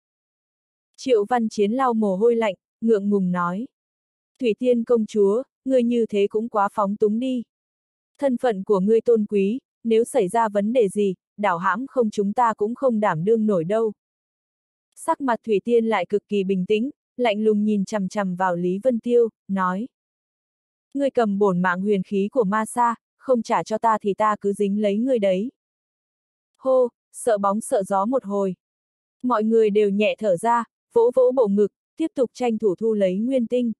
Triệu Văn Chiến lau mồ hôi lạnh, ngượng ngùng nói. Thủy Tiên công chúa, ngươi như thế cũng quá phóng túng đi. Thân phận của ngươi tôn quý, nếu xảy ra vấn đề gì, đảo hãm không chúng ta cũng không đảm đương nổi đâu. Sắc mặt Thủy Tiên lại cực kỳ bình tĩnh, lạnh lùng nhìn chằm chằm vào Lý Vân Tiêu, nói. Ngươi cầm bổn mạng huyền khí của ma sa, không trả cho ta thì ta cứ dính lấy ngươi đấy. Hô, sợ bóng sợ gió một hồi. Mọi người đều nhẹ thở ra, vỗ vỗ bộ ngực, tiếp tục tranh thủ thu lấy nguyên tinh.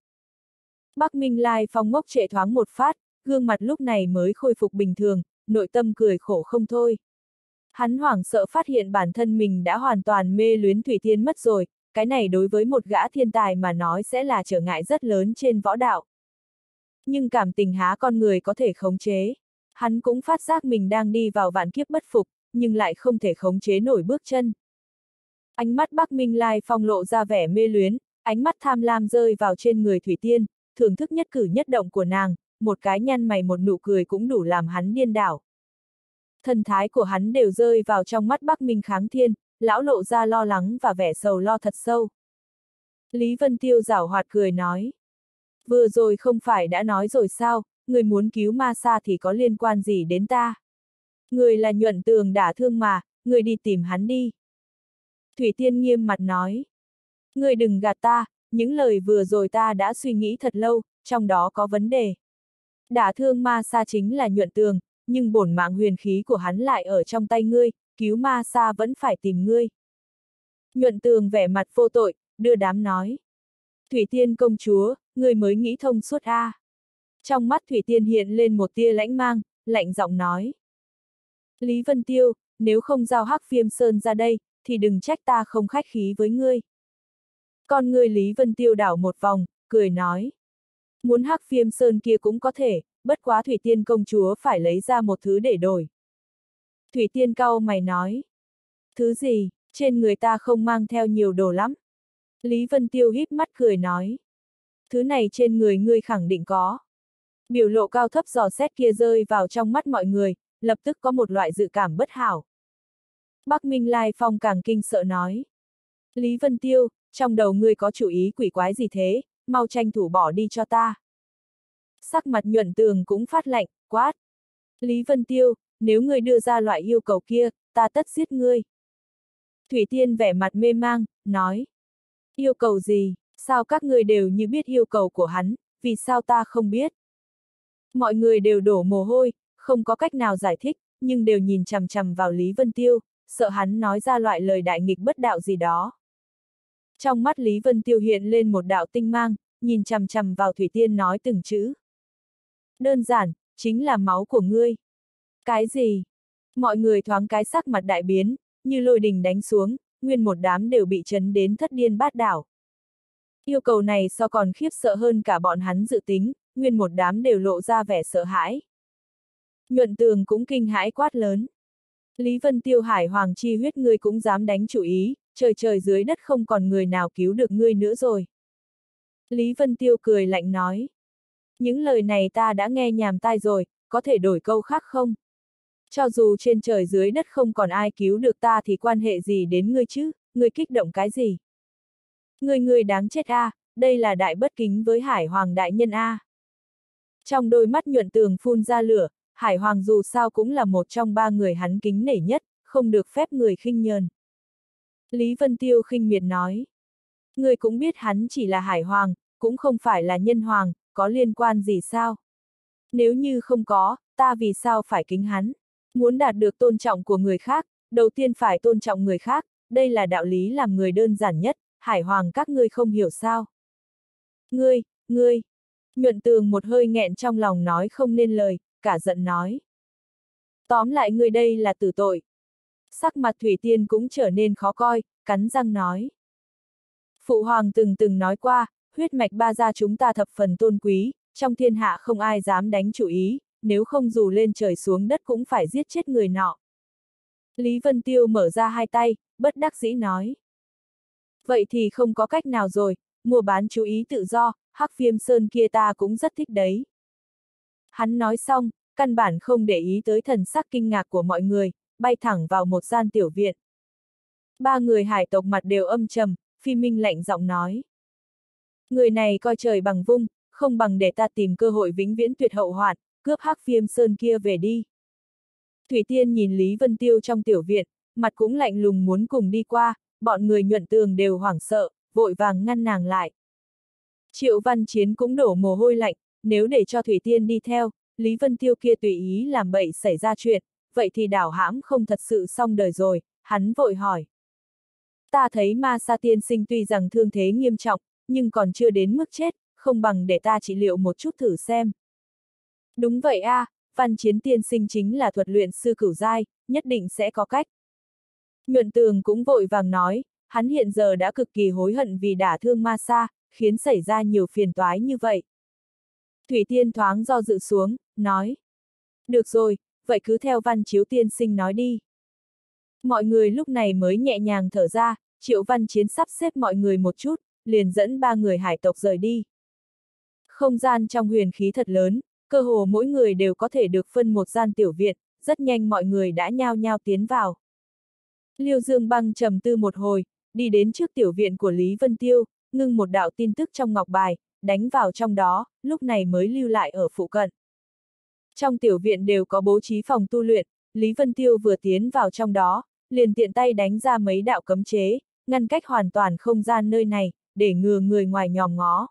Bắc Minh Lai phong ngốc trệ thoáng một phát, gương mặt lúc này mới khôi phục bình thường, nội tâm cười khổ không thôi. Hắn hoảng sợ phát hiện bản thân mình đã hoàn toàn mê luyến Thủy Thiên mất rồi, cái này đối với một gã thiên tài mà nói sẽ là trở ngại rất lớn trên võ đạo. Nhưng cảm tình há con người có thể khống chế. Hắn cũng phát giác mình đang đi vào vạn kiếp bất phục, nhưng lại không thể khống chế nổi bước chân. Ánh mắt Bắc Minh Lai phong lộ ra vẻ mê luyến, ánh mắt tham lam rơi vào trên người Thủy Tiên, thưởng thức nhất cử nhất động của nàng, một cái nhăn mày một nụ cười cũng đủ làm hắn điên đảo. Thần thái của hắn đều rơi vào trong mắt Bắc Minh kháng thiên, lão lộ ra lo lắng và vẻ sầu lo thật sâu. Lý Vân Tiêu giảo hoạt cười nói. Vừa rồi không phải đã nói rồi sao, người muốn cứu ma sa thì có liên quan gì đến ta? Người là nhuận tường đả thương mà, người đi tìm hắn đi. Thủy Tiên nghiêm mặt nói. Người đừng gạt ta, những lời vừa rồi ta đã suy nghĩ thật lâu, trong đó có vấn đề. Đả thương ma sa chính là nhuận tường, nhưng bổn mạng huyền khí của hắn lại ở trong tay ngươi, cứu ma sa vẫn phải tìm ngươi. Nhuận tường vẻ mặt vô tội, đưa đám nói. Thủy Tiên công chúa, ngươi mới nghĩ thông suốt a. Trong mắt Thủy Tiên hiện lên một tia lãnh mang, lạnh giọng nói. Lý Vân Tiêu, nếu không giao hắc viêm sơn ra đây, thì đừng trách ta không khách khí với ngươi. Con người Lý Vân Tiêu đảo một vòng, cười nói. Muốn hắc phiêm sơn kia cũng có thể, bất quá Thủy Tiên công chúa phải lấy ra một thứ để đổi. Thủy Tiên cau mày nói. Thứ gì, trên người ta không mang theo nhiều đồ lắm. Lý Vân Tiêu híp mắt cười nói. Thứ này trên người ngươi khẳng định có. Biểu lộ cao thấp giò xét kia rơi vào trong mắt mọi người, lập tức có một loại dự cảm bất hảo. Bắc Minh Lai Phong càng kinh sợ nói. Lý Vân Tiêu, trong đầu ngươi có chủ ý quỷ quái gì thế, mau tranh thủ bỏ đi cho ta. Sắc mặt nhuận tường cũng phát lạnh, quát. Lý Vân Tiêu, nếu ngươi đưa ra loại yêu cầu kia, ta tất giết ngươi. Thủy Tiên vẻ mặt mê mang, nói. Yêu cầu gì? Sao các người đều như biết yêu cầu của hắn, vì sao ta không biết? Mọi người đều đổ mồ hôi, không có cách nào giải thích, nhưng đều nhìn chằm chằm vào Lý Vân Tiêu, sợ hắn nói ra loại lời đại nghịch bất đạo gì đó. Trong mắt Lý Vân Tiêu hiện lên một đạo tinh mang, nhìn chằm chằm vào Thủy Tiên nói từng chữ. Đơn giản, chính là máu của ngươi. Cái gì? Mọi người thoáng cái sắc mặt đại biến, như lôi đình đánh xuống, nguyên một đám đều bị chấn đến thất điên bát đảo. Yêu cầu này so còn khiếp sợ hơn cả bọn hắn dự tính, nguyên một đám đều lộ ra vẻ sợ hãi. Nhuận tường cũng kinh hãi quát lớn. Lý Vân Tiêu hải hoàng chi huyết ngươi cũng dám đánh chủ ý, trời trời dưới đất không còn người nào cứu được ngươi nữa rồi. Lý Vân Tiêu cười lạnh nói. Những lời này ta đã nghe nhàm tai rồi, có thể đổi câu khác không? Cho dù trên trời dưới đất không còn ai cứu được ta thì quan hệ gì đến ngươi chứ, ngươi kích động cái gì? Ngươi ngươi đáng chết a, à, đây là đại bất kính với hải hoàng đại nhân a. À. Trong đôi mắt nhuận tường phun ra lửa, hải hoàng dù sao cũng là một trong ba người hắn kính nể nhất, không được phép người khinh nhờn. Lý Vân Tiêu khinh miệt nói. Ngươi cũng biết hắn chỉ là hải hoàng, cũng không phải là nhân hoàng, có liên quan gì sao? Nếu như không có, ta vì sao phải kính hắn? Muốn đạt được tôn trọng của người khác, đầu tiên phải tôn trọng người khác, đây là đạo lý làm người đơn giản nhất, hải hoàng các ngươi không hiểu sao. Ngươi, ngươi, nhuận tường một hơi nghẹn trong lòng nói không nên lời, cả giận nói. Tóm lại ngươi đây là tử tội. Sắc mặt Thủy Tiên cũng trở nên khó coi, cắn răng nói. Phụ hoàng từng từng nói qua, huyết mạch ba gia chúng ta thập phần tôn quý, trong thiên hạ không ai dám đánh chủ ý, nếu không dù lên trời xuống đất cũng phải giết chết người nọ. Lý Vân Tiêu mở ra hai tay, bất đắc dĩ nói. Vậy thì không có cách nào rồi, mua bán chú ý tự do, hắc viêm sơn kia ta cũng rất thích đấy. Hắn nói xong, căn bản không để ý tới thần sắc kinh ngạc của mọi người, bay thẳng vào một gian tiểu viện. Ba người hải tộc mặt đều âm trầm, phi minh lạnh giọng nói. Người này coi trời bằng vung, không bằng để ta tìm cơ hội vĩnh viễn tuyệt hậu hoạn, cướp hắc viêm sơn kia về đi. Thủy Tiên nhìn Lý Vân Tiêu trong tiểu viện, mặt cũng lạnh lùng muốn cùng đi qua, bọn người nhuận tường đều hoảng sợ, vội vàng ngăn nàng lại. Triệu Văn Chiến cũng đổ mồ hôi lạnh, nếu để cho Thủy Tiên đi theo, Lý Vân Tiêu kia tùy ý làm bậy xảy ra chuyện, vậy thì đảo hãm không thật sự xong đời rồi, hắn vội hỏi. Ta thấy ma sa tiên sinh tuy rằng thương thế nghiêm trọng, nhưng còn chưa đến mức chết, không bằng để ta trị liệu một chút thử xem. Đúng vậy a, à, văn chiến tiên sinh chính là thuật luyện sư cửu giai, nhất định sẽ có cách. Nhuận tường cũng vội vàng nói, hắn hiện giờ đã cực kỳ hối hận vì đả thương ma sa, khiến xảy ra nhiều phiền toái như vậy. Thủy tiên thoáng do dự xuống, nói. Được rồi, vậy cứ theo văn chiếu tiên sinh nói đi. Mọi người lúc này mới nhẹ nhàng thở ra, triệu văn chiến sắp xếp mọi người một chút, liền dẫn ba người hải tộc rời đi. Không gian trong huyền khí thật lớn, cơ hồ mỗi người đều có thể được phân một gian tiểu viện, rất nhanh mọi người đã nhao nhao tiến vào. Liêu Dương băng trầm tư một hồi, đi đến trước tiểu viện của Lý Vân Tiêu, ngưng một đạo tin tức trong ngọc bài, đánh vào trong đó, lúc này mới lưu lại ở phụ cận. Trong tiểu viện đều có bố trí phòng tu luyện, Lý Vân Tiêu vừa tiến vào trong đó, liền tiện tay đánh ra mấy đạo cấm chế, ngăn cách hoàn toàn không gian nơi này, để ngừa người ngoài nhòm ngó.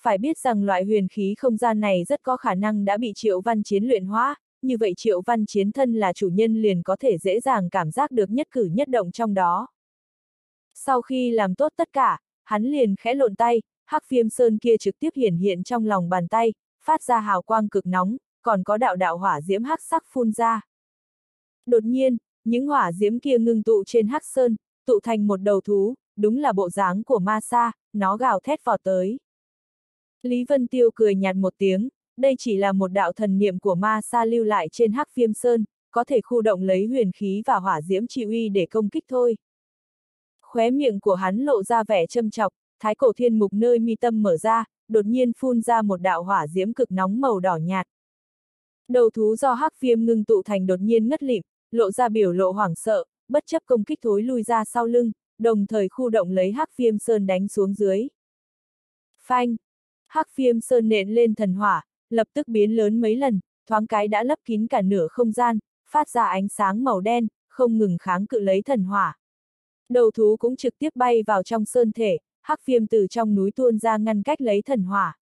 Phải biết rằng loại huyền khí không gian này rất có khả năng đã bị Triệu Văn Chiến luyện hóa, như vậy Triệu Văn Chiến thân là chủ nhân liền có thể dễ dàng cảm giác được nhất cử nhất động trong đó. Sau khi làm tốt tất cả, hắn liền khẽ lộn tay, hắc phiêm sơn kia trực tiếp hiển hiện trong lòng bàn tay, phát ra hào quang cực nóng, còn có đạo đạo hỏa diễm hắc sắc phun ra. Đột nhiên, những hỏa diễm kia ngưng tụ trên hắc sơn, tụ thành một đầu thú, đúng là bộ dáng của ma sa, nó gào thét vào tới. Lý Vân Tiêu cười nhạt một tiếng, đây chỉ là một đạo thần niệm của ma sa lưu lại trên hắc viêm sơn, có thể khu động lấy huyền khí và hỏa diễm chi uy để công kích thôi. Khóe miệng của hắn lộ ra vẻ châm chọc, thái cổ thiên mục nơi mi tâm mở ra, đột nhiên phun ra một đạo hỏa diễm cực nóng màu đỏ nhạt. Đầu thú do hắc viêm ngưng tụ thành đột nhiên ngất lịm, lộ ra biểu lộ hoảng sợ, bất chấp công kích thối lui ra sau lưng, đồng thời khu động lấy hắc viêm sơn đánh xuống dưới. Phanh! Hắc viêm sơn nện lên thần hỏa, lập tức biến lớn mấy lần, thoáng cái đã lấp kín cả nửa không gian, phát ra ánh sáng màu đen, không ngừng kháng cự lấy thần hỏa. Đầu thú cũng trực tiếp bay vào trong sơn thể, hắc viêm từ trong núi tuôn ra ngăn cách lấy thần hỏa.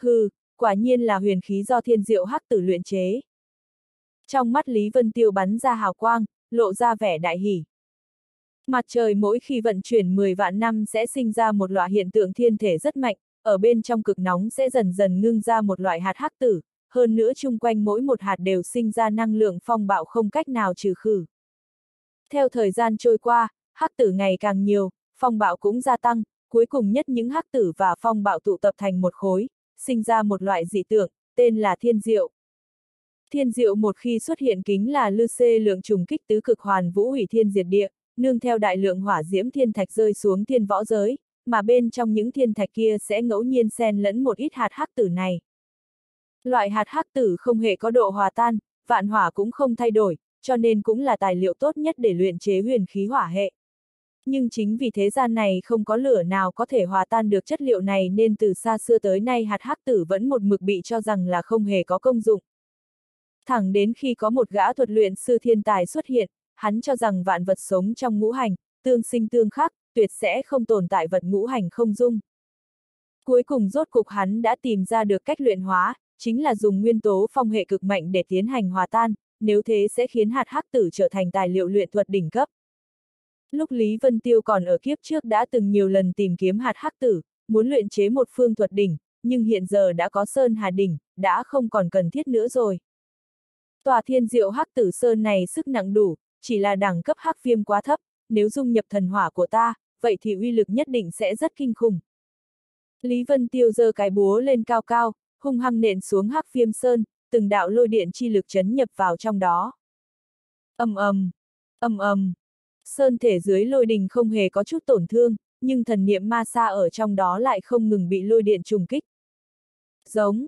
Hừ, quả nhiên là huyền khí do thiên diệu hắc tử luyện chế. Trong mắt Lý Vân Tiêu bắn ra hào quang, lộ ra vẻ đại hỉ. Mặt trời mỗi khi vận chuyển 10 vạn năm sẽ sinh ra một loại hiện tượng thiên thể rất mạnh, ở bên trong cực nóng sẽ dần dần ngưng ra một loại hạt hắc tử, hơn nữa chung quanh mỗi một hạt đều sinh ra năng lượng phong bạo không cách nào trừ khử. Theo thời gian trôi qua, hắc tử ngày càng nhiều, phong bạo cũng gia tăng, cuối cùng nhất những hắc tử và phong bạo tụ tập thành một khối, sinh ra một loại dị tượng, tên là thiên diệu. Thiên diệu một khi xuất hiện kính là lư xê lượng trùng kích tứ cực hoàn vũ hủy thiên diệt địa, nương theo đại lượng hỏa diễm thiên thạch rơi xuống thiên võ giới, mà bên trong những thiên thạch kia sẽ ngẫu nhiên xen lẫn một ít hạt hắc tử này. Loại hạt hắc tử không hề có độ hòa tan, vạn hỏa cũng không thay đổi, cho nên cũng là tài liệu tốt nhất để luyện chế huyền khí hỏa hệ. Nhưng chính vì thế gian này không có lửa nào có thể hòa tan được chất liệu này nên từ xa xưa tới nay hạt hắc tử vẫn một mực bị cho rằng là không hề có công dụng. Thẳng đến khi có một gã thuật luyện sư thiên tài xuất hiện, hắn cho rằng vạn vật sống trong ngũ hành, tương sinh tương khắc, tuyệt sẽ không tồn tại vật ngũ hành không dung. Cuối cùng rốt cục hắn đã tìm ra được cách luyện hóa, chính là dùng nguyên tố phong hệ cực mạnh để tiến hành hòa tan, nếu thế sẽ khiến hạt hắc tử trở thành tài liệu luyện thuật đỉnh cấp. Lúc Lý Vân Tiêu còn ở kiếp trước đã từng nhiều lần tìm kiếm hạt hắc tử, muốn luyện chế một phương thuật đỉnh, nhưng hiện giờ đã có sơn hà đỉnh, đã không còn cần thiết nữa rồi. Tòa thiên diệu hắc tử sơn này sức nặng đủ, chỉ là đẳng cấp hắc viêm quá thấp, nếu dung nhập thần hỏa của ta, vậy thì uy lực nhất định sẽ rất kinh khủng. Lý Vân Tiêu giơ cái búa lên cao cao, hung hăng nện xuống hắc viêm sơn, từng đạo lôi điện chi lực chấn nhập vào trong đó. ầm ầm, ầm ầm, sơn thể dưới lôi đình không hề có chút tổn thương, nhưng thần niệm ma sa ở trong đó lại không ngừng bị lôi điện trùng kích. Giống,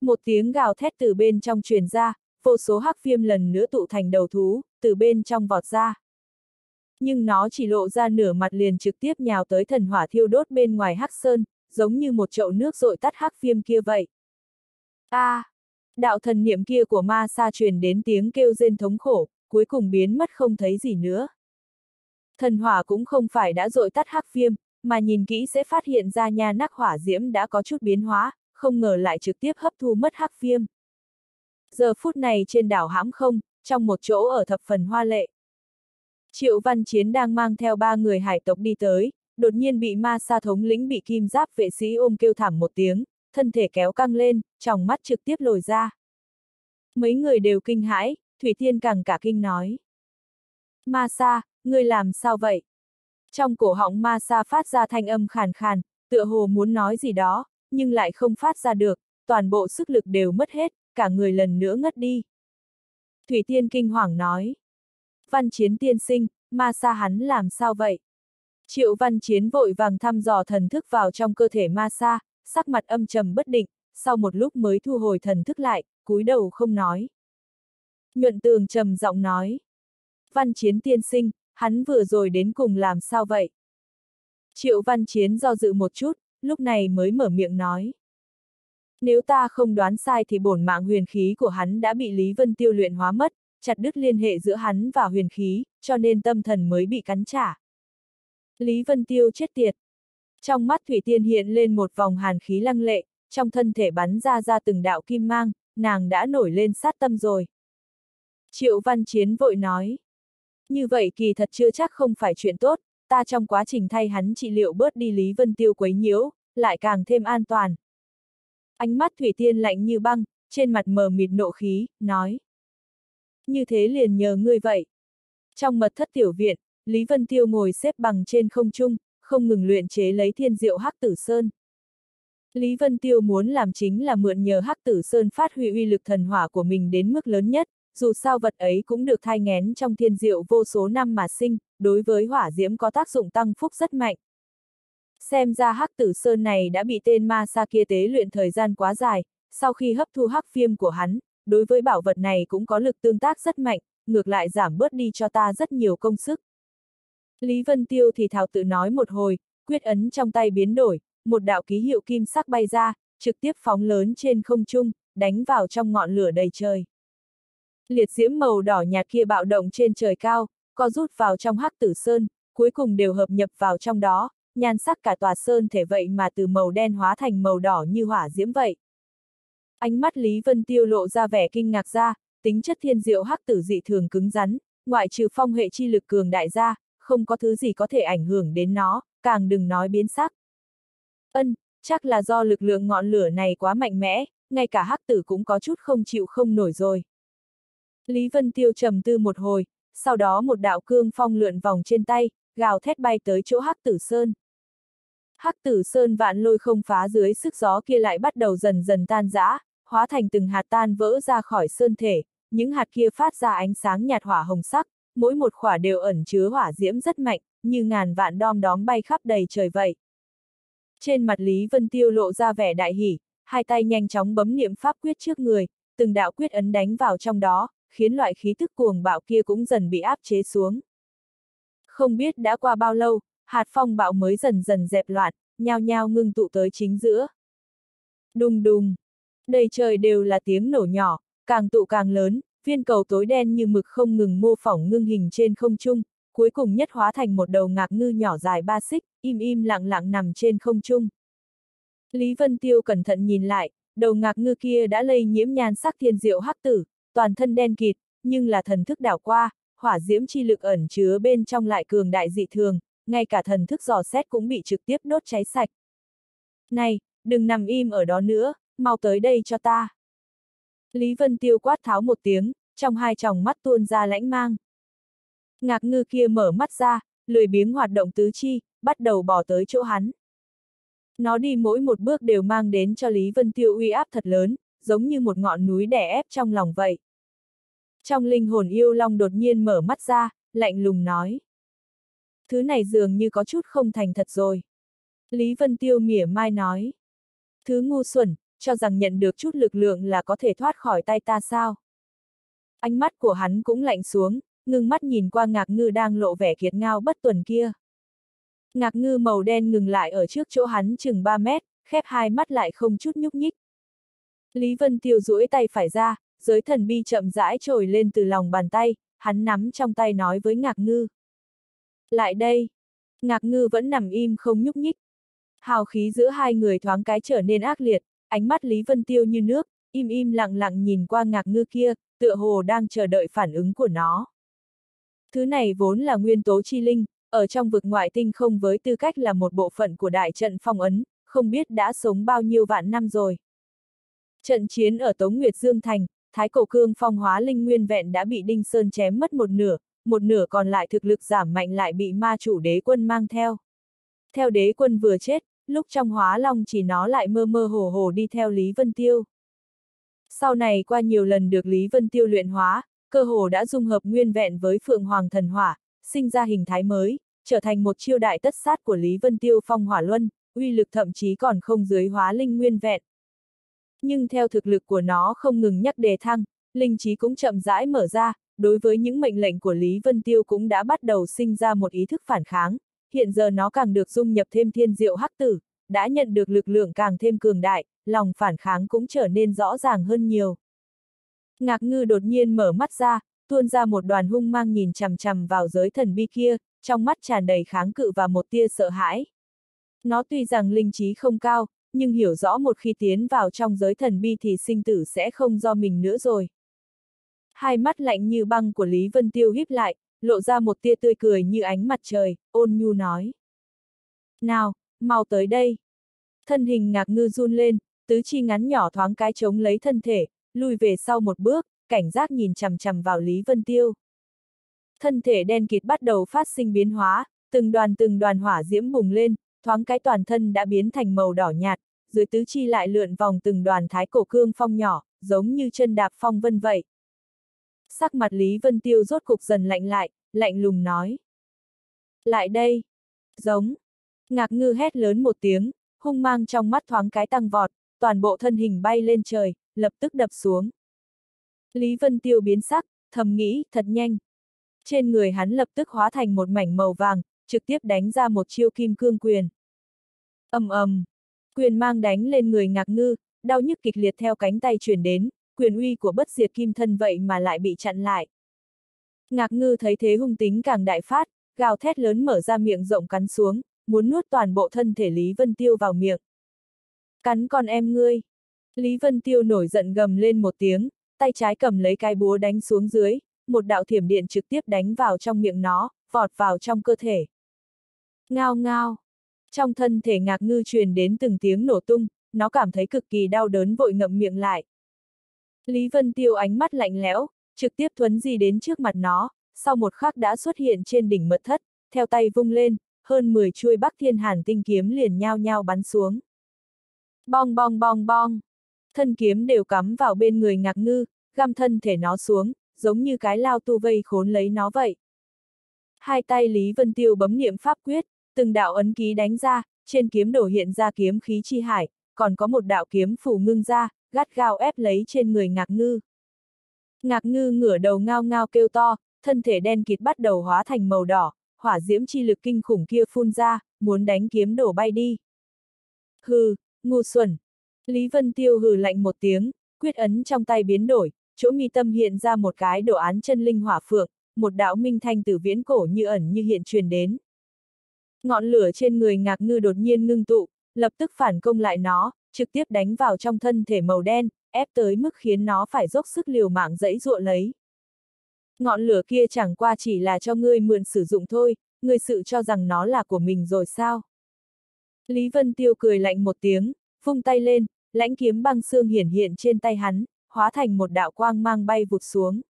một tiếng gào thét từ bên trong truyền ra, vô số hắc viêm lần nữa tụ thành đầu thú, từ bên trong vọt ra. Nhưng nó chỉ lộ ra nửa mặt liền trực tiếp nhào tới thần hỏa thiêu đốt bên ngoài hắc sơn, giống như một chậu nước rội tắt hắc viêm kia vậy. A! À, đạo thần niệm kia của ma sa truyền đến tiếng kêu rên thống khổ, cuối cùng biến mất không thấy gì nữa. Thần hỏa cũng không phải đã dội tắt hắc viêm, mà nhìn kỹ sẽ phát hiện ra nha nắc hỏa diễm đã có chút biến hóa, không ngờ lại trực tiếp hấp thu mất hắc viêm. Giờ phút này trên đảo hãm không, trong một chỗ ở thập phần hoa lệ. Triệu Văn Chiến đang mang theo ba người hải tộc đi tới, đột nhiên bị ma sa thống lĩnh bị kim giáp vệ sĩ ôm kêu thảm một tiếng, thân thể kéo căng lên, trong mắt trực tiếp lồi ra. Mấy người đều kinh hãi, Thủy Thiên càng cả kinh nói. Ma sa, ngươi làm sao vậy? Trong cổ họng ma sa phát ra thanh âm khàn khàn, tựa hồ muốn nói gì đó, nhưng lại không phát ra được, toàn bộ sức lực đều mất hết, cả người lần nữa ngất đi. Thủy Tiên kinh hoàng nói. Văn chiến tiên sinh, ma sa hắn làm sao vậy? Triệu văn chiến vội vàng thăm dò thần thức vào trong cơ thể ma sa, sắc mặt âm trầm bất định, sau một lúc mới thu hồi thần thức lại, cúi đầu không nói. Nhuận tường trầm giọng nói. Văn chiến tiên sinh, hắn vừa rồi đến cùng làm sao vậy? Triệu văn chiến do dự một chút, lúc này mới mở miệng nói. Nếu ta không đoán sai thì bổn mạng huyền khí của hắn đã bị Lý Vân Tiêu luyện hóa mất, chặt đứt liên hệ giữa hắn và huyền khí, cho nên tâm thần mới bị cắn trả. Lý Vân Tiêu chết tiệt. Trong mắt Thủy Tiên hiện lên một vòng hàn khí lăng lệ, trong thân thể bắn ra ra từng đạo kim mang, nàng đã nổi lên sát tâm rồi. Triệu Văn Chiến vội nói. Như vậy kỳ thật chưa chắc không phải chuyện tốt, ta trong quá trình thay hắn trị liệu bớt đi Lý Vân Tiêu quấy nhiễu, lại càng thêm an toàn. Ánh mắt Thủy Tiên lạnh như băng, trên mặt mờ mịt nộ khí, nói. Như thế liền nhờ ngươi vậy. Trong mật thất tiểu viện, Lý Vân Tiêu ngồi xếp bằng trên không trung, không ngừng luyện chế lấy thiên diệu hắc tử sơn. Lý Vân Tiêu muốn làm chính là mượn nhờ hắc tử sơn phát huy uy lực thần hỏa của mình đến mức lớn nhất, dù sao vật ấy cũng được thai ngén trong thiên diệu vô số năm mà sinh, đối với hỏa diễm có tác dụng tăng phúc rất mạnh. Xem ra hắc tử sơn này đã bị tên ma sa kia tế luyện thời gian quá dài, sau khi hấp thu hắc viêm của hắn, đối với bảo vật này cũng có lực tương tác rất mạnh, ngược lại giảm bớt đi cho ta rất nhiều công sức. Lý Vân Tiêu thì thảo tự nói một hồi, quyết ấn trong tay biến đổi, một đạo ký hiệu kim sắc bay ra, trực tiếp phóng lớn trên không trung, đánh vào trong ngọn lửa đầy trời. Liệt diễm màu đỏ nhạt kia bạo động trên trời cao, co rút vào trong hắc tử sơn, cuối cùng đều hợp nhập vào trong đó, nhan sắc cả tòa sơn thể vậy mà từ màu đen hóa thành màu đỏ như hỏa diễm vậy. Ánh mắt Lý Vân Tiêu lộ ra vẻ kinh ngạc ra, tính chất thiên diệu hắc tử dị thường cứng rắn, ngoại trừ phong hệ chi lực cường đại ra, không có thứ gì có thể ảnh hưởng đến nó, càng đừng nói biến sắc. Ân, chắc là do lực lượng ngọn lửa này quá mạnh mẽ, ngay cả hắc tử cũng có chút không chịu không nổi rồi. Lý Vân Tiêu trầm tư một hồi, sau đó một đạo cương phong lượn vòng trên tay, gào thét bay tới chỗ hắc tử sơn. Hắc tử sơn vạn lôi không phá dưới sức gió kia lại bắt đầu dần dần tan rã, hóa thành từng hạt tan vỡ ra khỏi sơn thể, những hạt kia phát ra ánh sáng nhạt hỏa hồng sắc, mỗi một khỏa đều ẩn chứa hỏa diễm rất mạnh, như ngàn vạn đom đóm bay khắp đầy trời vậy. Trên mặt Lý Vân Tiêu lộ ra vẻ đại hỉ, hai tay nhanh chóng bấm niệm pháp quyết trước người, từng đạo quyết ấn đánh vào trong đó, khiến loại khí thức cuồng bạo kia cũng dần bị áp chế xuống. Không biết đã qua bao lâu, hạt phong bạo mới dần dần dẹp loạn, nhao nhao ngưng tụ tới chính giữa. Đùng đùng, đầy trời đều là tiếng nổ nhỏ, càng tụ càng lớn, viên cầu tối đen như mực không ngừng mô phỏng ngưng hình trên không trung, cuối cùng nhất hóa thành một đầu ngạc ngư nhỏ dài ba xích, im im lặng lặng nằm trên không trung. Lý Vân Tiêu cẩn thận nhìn lại, đầu ngạc ngư kia đã lây nhiễm nhan sắc thiên diệu hắc tử, toàn thân đen kịt, nhưng là thần thức đảo qua, hỏa diễm chi lực ẩn chứa bên trong lại cường đại dị thường, ngay cả thần thức dò xét cũng bị trực tiếp đốt cháy sạch. Này, đừng nằm im ở đó nữa, mau tới đây cho ta. Lý Vân Tiêu quát tháo một tiếng, trong hai tròng mắt tuôn ra lãnh mang. Ngạc ngư kia mở mắt ra, lười biếng hoạt động tứ chi, bắt đầu bỏ tới chỗ hắn. Nó đi mỗi một bước đều mang đến cho Lý Vân Tiêu uy áp thật lớn, giống như một ngọn núi đè ép trong lòng vậy. Trong linh hồn yêu long đột nhiên mở mắt ra, lạnh lùng nói. Thứ này dường như có chút không thành thật rồi. Lý Vân Tiêu mỉa mai nói. Thứ ngu xuẩn, cho rằng nhận được chút lực lượng là có thể thoát khỏi tay ta sao? Ánh mắt của hắn cũng lạnh xuống, ngưng mắt nhìn qua ngạc ngư đang lộ vẻ kiệt ngao bất tuần kia. Ngạc ngư màu đen ngừng lại ở trước chỗ hắn chừng 3 mét, khép hai mắt lại không chút nhúc nhích. Lý Vân Tiêu duỗi tay phải ra, giới thần bi chậm rãi trồi lên từ lòng bàn tay, hắn nắm trong tay nói với ngạc ngư. Lại đây! Ngạc ngư vẫn nằm im không nhúc nhích. Hào khí giữa hai người thoáng cái trở nên ác liệt, ánh mắt Lý Vân Tiêu như nước, im im lặng lặng nhìn qua ngạc ngư kia, tựa hồ đang chờ đợi phản ứng của nó. Thứ này vốn là nguyên tố chi linh, ở trong vực ngoại tinh không với tư cách là một bộ phận của đại trận phong ấn, không biết đã sống bao nhiêu vạn năm rồi. Trận chiến ở Tống Nguyệt Dương Thành, Thái Cổ Cương phong hóa linh nguyên vẹn đã bị Đinh Sơn chém mất một nửa, một nửa còn lại thực lực giảm mạnh lại bị ma chủ đế quân mang theo. Theo đế quân vừa chết, lúc trong hóa long chỉ nó lại mơ mơ hồ hồ đi theo Lý Vân Tiêu. Sau này qua nhiều lần được Lý Vân Tiêu luyện hóa, cơ hồ đã dung hợp nguyên vẹn với Phượng Hoàng Thần Hỏa, sinh ra hình thái mới, trở thành một chiêu đại tất sát của Lý Vân Tiêu phong hỏa luân, uy lực thậm chí còn không dưới hóa linh nguyên vẹn. Nhưng theo thực lực của nó không ngừng nhắc đề thăng, linh trí cũng chậm rãi mở ra, đối với những mệnh lệnh của Lý Vân Tiêu cũng đã bắt đầu sinh ra một ý thức phản kháng, hiện giờ nó càng được dung nhập thêm thiên diệu hắc tử, đã nhận được lực lượng càng thêm cường đại, lòng phản kháng cũng trở nên rõ ràng hơn nhiều. Ngạc ngư đột nhiên mở mắt ra, tuôn ra một đoàn hung mang nhìn chằm chằm vào giới thần bi kia, trong mắt tràn đầy kháng cự và một tia sợ hãi. Nó tuy rằng linh trí không cao, nhưng hiểu rõ một khi tiến vào trong giới thần bi thì sinh tử sẽ không do mình nữa rồi. Hai mắt lạnh như băng của Lý Vân Tiêu híp lại, lộ ra một tia tươi cười như ánh mặt trời, ôn nhu nói. Nào, mau tới đây. Thân hình ngạc ngư run lên, tứ chi ngắn nhỏ thoáng cái chống lấy thân thể, lùi về sau một bước, cảnh giác nhìn chằm chằm vào Lý Vân Tiêu. Thân thể đen kịt bắt đầu phát sinh biến hóa, từng đoàn từng đoàn hỏa diễm bùng lên, thoáng cái toàn thân đã biến thành màu đỏ nhạt, dưới tứ chi lại lượn vòng từng đoàn thái cổ cương phong nhỏ, giống như chân đạp phong vân vậy. Sắc mặt Lý Vân Tiêu rốt cục dần lạnh lại, lạnh lùng nói. Lại đây! Giống! Ngạc ngư hét lớn một tiếng, hung mang trong mắt thoáng cái tăng vọt, toàn bộ thân hình bay lên trời, lập tức đập xuống. Lý Vân Tiêu biến sắc, thầm nghĩ, thật nhanh. Trên người hắn lập tức hóa thành một mảnh màu vàng, trực tiếp đánh ra một chiêu kim cương quyền. ầm ầm, quyền mang đánh lên người ngạc ngư, đau nhức kịch liệt theo cánh tay truyền đến, quyền uy của bất diệt kim thân vậy mà lại bị chặn lại. Ngạc ngư thấy thế hung tính càng đại phát, gào thét lớn mở ra miệng rộng cắn xuống, muốn nuốt toàn bộ thân thể Lý Vân Tiêu vào miệng. Cắn con em ngươi. Lý Vân Tiêu nổi giận gầm lên một tiếng, tay trái cầm lấy cái búa đánh xuống dưới, một đạo thiểm điện trực tiếp đánh vào trong miệng nó, vọt vào trong cơ thể. Ngao ngao. Trong thân thể ngạc ngư truyền đến từng tiếng nổ tung, nó cảm thấy cực kỳ đau đớn vội ngậm miệng lại. Lý Vân Tiêu ánh mắt lạnh lẽo, trực tiếp thuấn di đến trước mặt nó, sau một khắc đã xuất hiện trên đỉnh mật thất, theo tay vung lên, hơn 10 chuôi bắc thiên hàn tinh kiếm liền nhao nhao bắn xuống. Bong bong bong bong. Thân kiếm đều cắm vào bên người ngạc ngư, găm thân thể nó xuống, giống như cái lao tu vây khốn lấy nó vậy. Hai tay Lý Vân Tiêu bấm niệm pháp quyết, từng đạo ấn ký đánh ra, trên kiếm đổ hiện ra kiếm khí chi hải, còn có một đạo kiếm phủ ngưng ra, gắt gao ép lấy trên người ngạc ngư. Ngạc ngư ngửa đầu ngao ngao kêu to, thân thể đen kịt bắt đầu hóa thành màu đỏ, hỏa diễm chi lực kinh khủng kia phun ra, muốn đánh kiếm đổ bay đi. Hừ, ngu xuẩn. Lý Vân Tiêu hừ lạnh một tiếng, quyết ấn trong tay biến đổi, chỗ mi tâm hiện ra một cái đồ án chân linh hỏa phượng, một đạo minh thanh từ viễn cổ như ẩn như hiện truyền đến. Ngọn lửa trên người ngạc ngư đột nhiên ngưng tụ, lập tức phản công lại nó, trực tiếp đánh vào trong thân thể màu đen, ép tới mức khiến nó phải dốc sức liều mạng dẫy dụa lấy. Ngọn lửa kia chẳng qua chỉ là cho ngươi mượn sử dụng thôi, ngươi sự cho rằng nó là của mình rồi sao? Lý Vân Tiêu cười lạnh một tiếng, vung tay lên, lãnh kiếm băng xương hiển hiện trên tay hắn, hóa thành một đạo quang mang bay vụt xuống.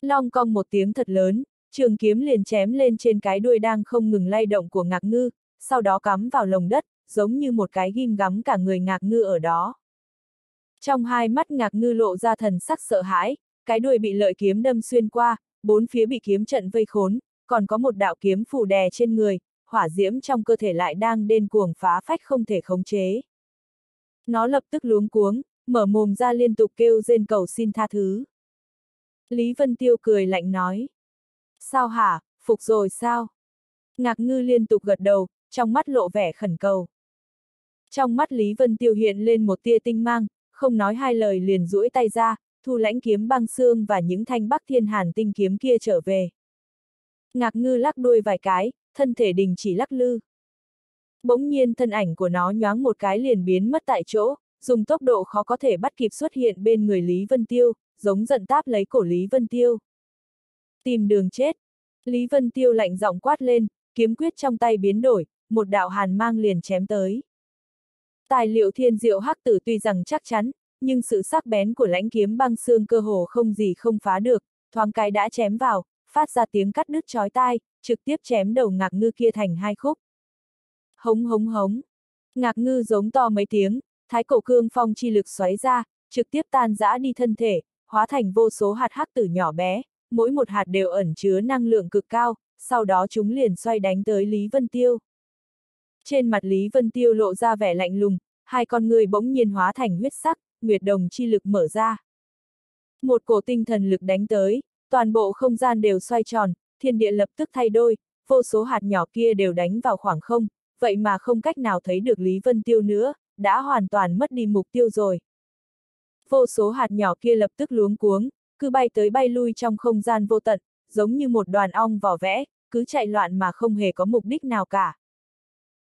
Long cong một tiếng thật lớn, trường kiếm liền chém lên trên cái đuôi đang không ngừng lay động của ngạc ngư, sau đó cắm vào lồng đất, giống như một cái ghim gắm cả người ngạc ngư ở đó. Trong hai mắt ngạc ngư lộ ra thần sắc sợ hãi, cái đuôi bị lợi kiếm đâm xuyên qua, bốn phía bị kiếm trận vây khốn, còn có một đạo kiếm phủ đè trên người, hỏa diễm trong cơ thể lại đang đên cuồng phá phách không thể khống chế. Nó lập tức luống cuống, mở mồm ra liên tục kêu rên cầu xin tha thứ. Lý Vân Tiêu cười lạnh nói. Sao hả, phục rồi sao? Ngạc ngư liên tục gật đầu, trong mắt lộ vẻ khẩn cầu. Trong mắt Lý Vân Tiêu hiện lên một tia tinh mang, không nói hai lời liền duỗi tay ra, thu lãnh kiếm băng xương và những thanh bắc thiên hàn tinh kiếm kia trở về. Ngạc ngư lắc đuôi vài cái, thân thể đình chỉ lắc lư. Bỗng nhiên thân ảnh của nó nhoáng một cái liền biến mất tại chỗ, dùng tốc độ khó có thể bắt kịp xuất hiện bên người Lý Vân Tiêu, giống giận táp lấy cổ Lý Vân Tiêu. Tìm đường chết. Lý Vân Tiêu lạnh giọng quát lên, kiếm quyết trong tay biến đổi, một đạo hàn mang liền chém tới. Tài liệu thiên diệu hắc tử tuy rằng chắc chắn, nhưng sự sắc bén của lãnh kiếm băng xương cơ hồ không gì không phá được, thoáng cái đã chém vào, phát ra tiếng cắt đứt chói tai, trực tiếp chém đầu ngạc ngư kia thành hai khúc. Hống hống hống. Ngạc ngư giống to mấy tiếng, thái cổ cương phong chi lực xoáy ra, trực tiếp tan rã đi thân thể, hóa thành vô số hạt hắc tử nhỏ bé, mỗi một hạt đều ẩn chứa năng lượng cực cao, sau đó chúng liền xoay đánh tới Lý Vân Tiêu. Trên mặt Lý Vân Tiêu lộ ra vẻ lạnh lùng, hai con người bỗng nhiên hóa thành huyết sắc, nguyệt đồng chi lực mở ra. Một cổ tinh thần lực đánh tới, toàn bộ không gian đều xoay tròn, thiên địa lập tức thay đôi, vô số hạt nhỏ kia đều đánh vào khoảng không, vậy mà không cách nào thấy được Lý Vân Tiêu nữa, đã hoàn toàn mất đi mục tiêu rồi. Vô số hạt nhỏ kia lập tức luống cuống, cứ bay tới bay lui trong không gian vô tận, giống như một đoàn ong vỏ vẽ, cứ chạy loạn mà không hề có mục đích nào cả.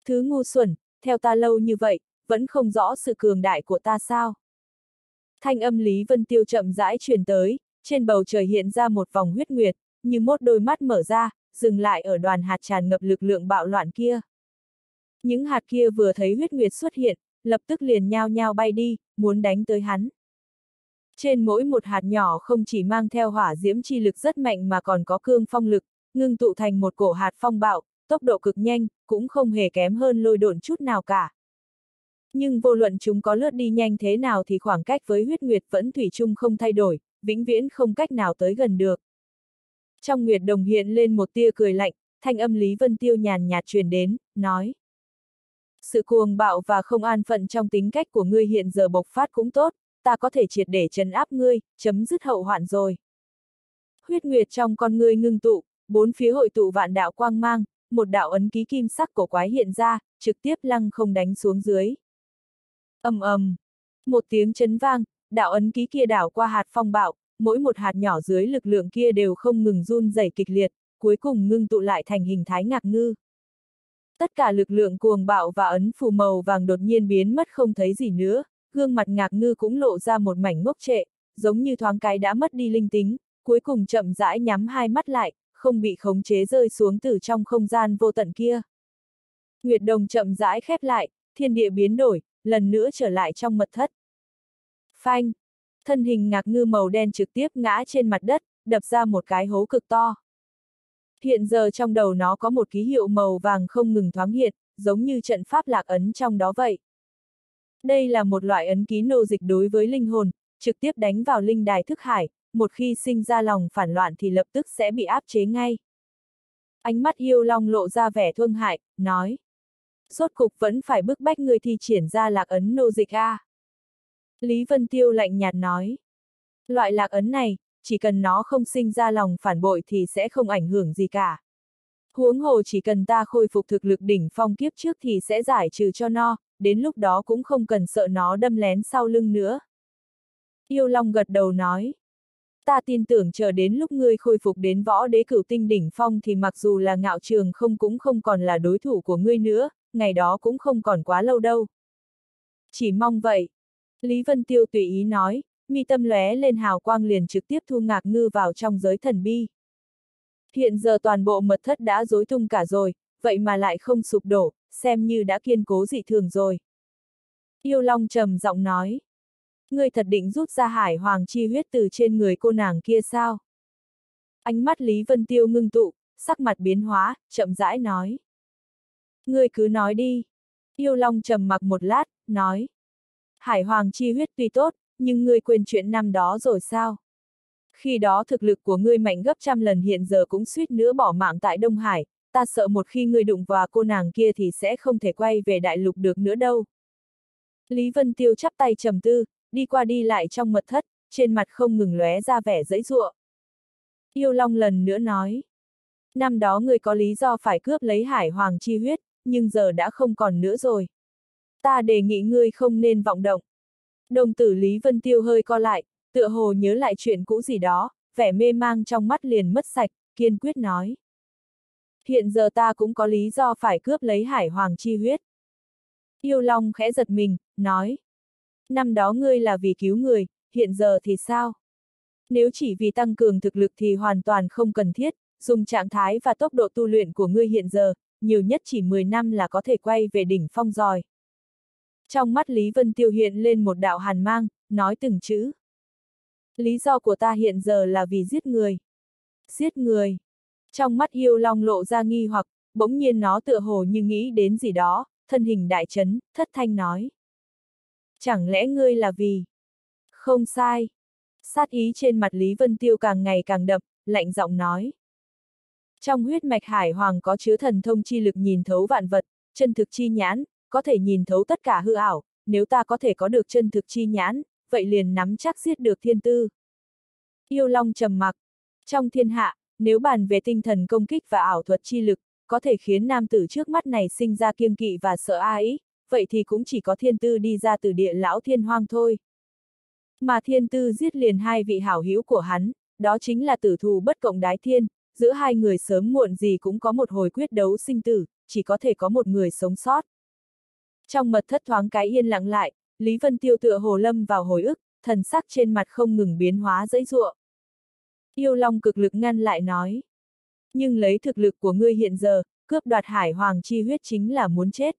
Thứ ngu xuẩn, theo ta lâu như vậy, vẫn không rõ sự cường đại của ta sao. Thanh âm Lý Vân Tiêu chậm rãi truyền tới, trên bầu trời hiện ra một vòng huyết nguyệt, như một đôi mắt mở ra, dừng lại ở đoàn hạt tràn ngập lực lượng bạo loạn kia. Những hạt kia vừa thấy huyết nguyệt xuất hiện, lập tức liền nhao nhao bay đi, muốn đánh tới hắn. Trên mỗi một hạt nhỏ không chỉ mang theo hỏa diễm chi lực rất mạnh mà còn có cương phong lực, ngưng tụ thành một cổ hạt phong bạo, tốc độ cực nhanh, cũng không hề kém hơn lôi độn chút nào cả. Nhưng vô luận chúng có lướt đi nhanh thế nào thì khoảng cách với huyết nguyệt vẫn thủy chung không thay đổi, vĩnh viễn không cách nào tới gần được. Trong nguyệt đồng hiện lên một tia cười lạnh, thanh âm Lý Vân Tiêu nhàn nhạt truyền đến, nói. Sự cuồng bạo và không an phận trong tính cách của ngươi hiện giờ bộc phát cũng tốt, ta có thể triệt để trấn áp ngươi, chấm dứt hậu hoạn rồi. Huyết nguyệt trong con ngươi ngưng tụ, bốn phía hội tụ vạn đạo quang mang, một đạo ấn ký kim sắc cổ quái hiện ra, trực tiếp lăng không đánh xuống dưới. ầm ầm, một tiếng chấn vang, đạo ấn ký kia đảo qua hạt phong bạo, mỗi một hạt nhỏ dưới lực lượng kia đều không ngừng run rẩy kịch liệt, cuối cùng ngưng tụ lại thành hình thái ngạc ngư. Tất cả lực lượng cuồng bạo và ấn phù màu vàng đột nhiên biến mất không thấy gì nữa, gương mặt ngạc ngư cũng lộ ra một mảnh ngốc trệ, giống như thoáng cái đã mất đi linh tính, cuối cùng chậm rãi nhắm hai mắt lại, không bị khống chế rơi xuống từ trong không gian vô tận kia. Nguyệt đồng chậm rãi khép lại, thiên địa biến đổi, lần nữa trở lại trong mật thất. Phanh! Thân hình ngạc ngư màu đen trực tiếp ngã trên mặt đất, đập ra một cái hố cực to. Hiện giờ trong đầu nó có một ký hiệu màu vàng không ngừng thoáng hiện, giống như trận pháp lạc ấn trong đó vậy. Đây là một loại ấn ký nô dịch đối với linh hồn, trực tiếp đánh vào linh đài thức hải, một khi sinh ra lòng phản loạn thì lập tức sẽ bị áp chế ngay. Ánh mắt yêu long lộ ra vẻ thương hại, nói. Rốt cục vẫn phải bức bách người thi triển ra lạc ấn nô dịch a. Lý Vân Tiêu lạnh nhạt nói. Loại lạc ấn này, chỉ cần nó không sinh ra lòng phản bội thì sẽ không ảnh hưởng gì cả. Huống hồ chỉ cần ta khôi phục thực lực đỉnh phong kiếp trước thì sẽ giải trừ cho nó, đến lúc đó cũng không cần sợ nó đâm lén sau lưng nữa. Yêu Long gật đầu nói. Ta tin tưởng chờ đến lúc ngươi khôi phục đến võ đế cửu tinh đỉnh phong thì mặc dù là ngạo trường không cũng không còn là đối thủ của ngươi nữa, ngày đó cũng không còn quá lâu đâu. Chỉ mong vậy. Lý Vân Tiêu tùy ý nói, mi tâm lóe lên hào quang liền trực tiếp thu ngạc ngư vào trong giới thần bi. Hiện giờ toàn bộ mật thất đã rối tung cả rồi, vậy mà lại không sụp đổ, xem như đã kiên cố dị thường rồi. Yêu Long trầm giọng nói. Ngươi thật định rút ra hải hoàng chi huyết từ trên người cô nàng kia sao? Ánh mắt Lý Vân Tiêu ngưng tụ, sắc mặt biến hóa, chậm rãi nói. Ngươi cứ nói đi. Yêu Long trầm mặc một lát, nói. Hải hoàng chi huyết tuy tốt, nhưng ngươi quên chuyện năm đó rồi sao? Khi đó thực lực của ngươi mạnh gấp trăm lần hiện giờ cũng suýt nữa bỏ mạng tại Đông Hải, ta sợ một khi ngươi đụng vào cô nàng kia thì sẽ không thể quay về đại lục được nữa đâu. Lý Vân Tiêu chắp tay trầm tư, đi qua đi lại trong mật thất, trên mặt không ngừng lóe ra vẻ dãy dụa. Yêu Long lần nữa nói. Năm đó ngươi có lý do phải cướp lấy hải hoàng chi huyết, nhưng giờ đã không còn nữa rồi. Ta đề nghị ngươi không nên vọng động. Đồng tử Lý Vân Tiêu hơi co lại, tựa hồ nhớ lại chuyện cũ gì đó, vẻ mê mang trong mắt liền mất sạch, kiên quyết nói. Hiện giờ ta cũng có lý do phải cướp lấy hải hoàng chi huyết. Yêu Long khẽ giật mình, nói. Năm đó ngươi là vì cứu người, hiện giờ thì sao? Nếu chỉ vì tăng cường thực lực thì hoàn toàn không cần thiết, dùng trạng thái và tốc độ tu luyện của ngươi hiện giờ, nhiều nhất chỉ 10 năm là có thể quay về đỉnh phong rồi. Trong mắt Lý Vân Tiêu hiện lên một đạo hàn mang, nói từng chữ. Lý do của ta hiện giờ là vì giết người. Giết người. Trong mắt yêu long lộ ra nghi hoặc, bỗng nhiên nó tựa hồ như nghĩ đến gì đó, thân hình đại chấn, thất thanh nói. Chẳng lẽ ngươi là vì... Không sai. Sát ý trên mặt Lý Vân Tiêu càng ngày càng đậm, lạnh giọng nói. Trong huyết mạch hải hoàng có chứa thần thông chi lực nhìn thấu vạn vật, chân thực chi nhãn, có thể nhìn thấu tất cả hư ảo, nếu ta có thể có được chân thực chi nhãn, vậy liền nắm chắc giết được thiên tư. Yêu Long trầm mặc. Trong thiên hạ, nếu bàn về tinh thần công kích và ảo thuật chi lực, có thể khiến nam tử trước mắt này sinh ra kiêng kỵ và sợ ai, vậy thì cũng chỉ có thiên tư đi ra từ địa lão thiên hoang thôi. Mà thiên tư giết liền hai vị hảo hữu của hắn, đó chính là tử thù bất cộng đái thiên, giữa hai người sớm muộn gì cũng có một hồi quyết đấu sinh tử, chỉ có thể có một người sống sót. Trong mật thất thoáng cái yên lặng lại, Lý Vân Tiêu tựa hồ lâm vào hồi ức, thần sắc trên mặt không ngừng biến hóa dãy ruộng. Yêu Long cực lực ngăn lại nói. Nhưng lấy thực lực của ngươi hiện giờ, cướp đoạt hải hoàng chi huyết chính là muốn chết.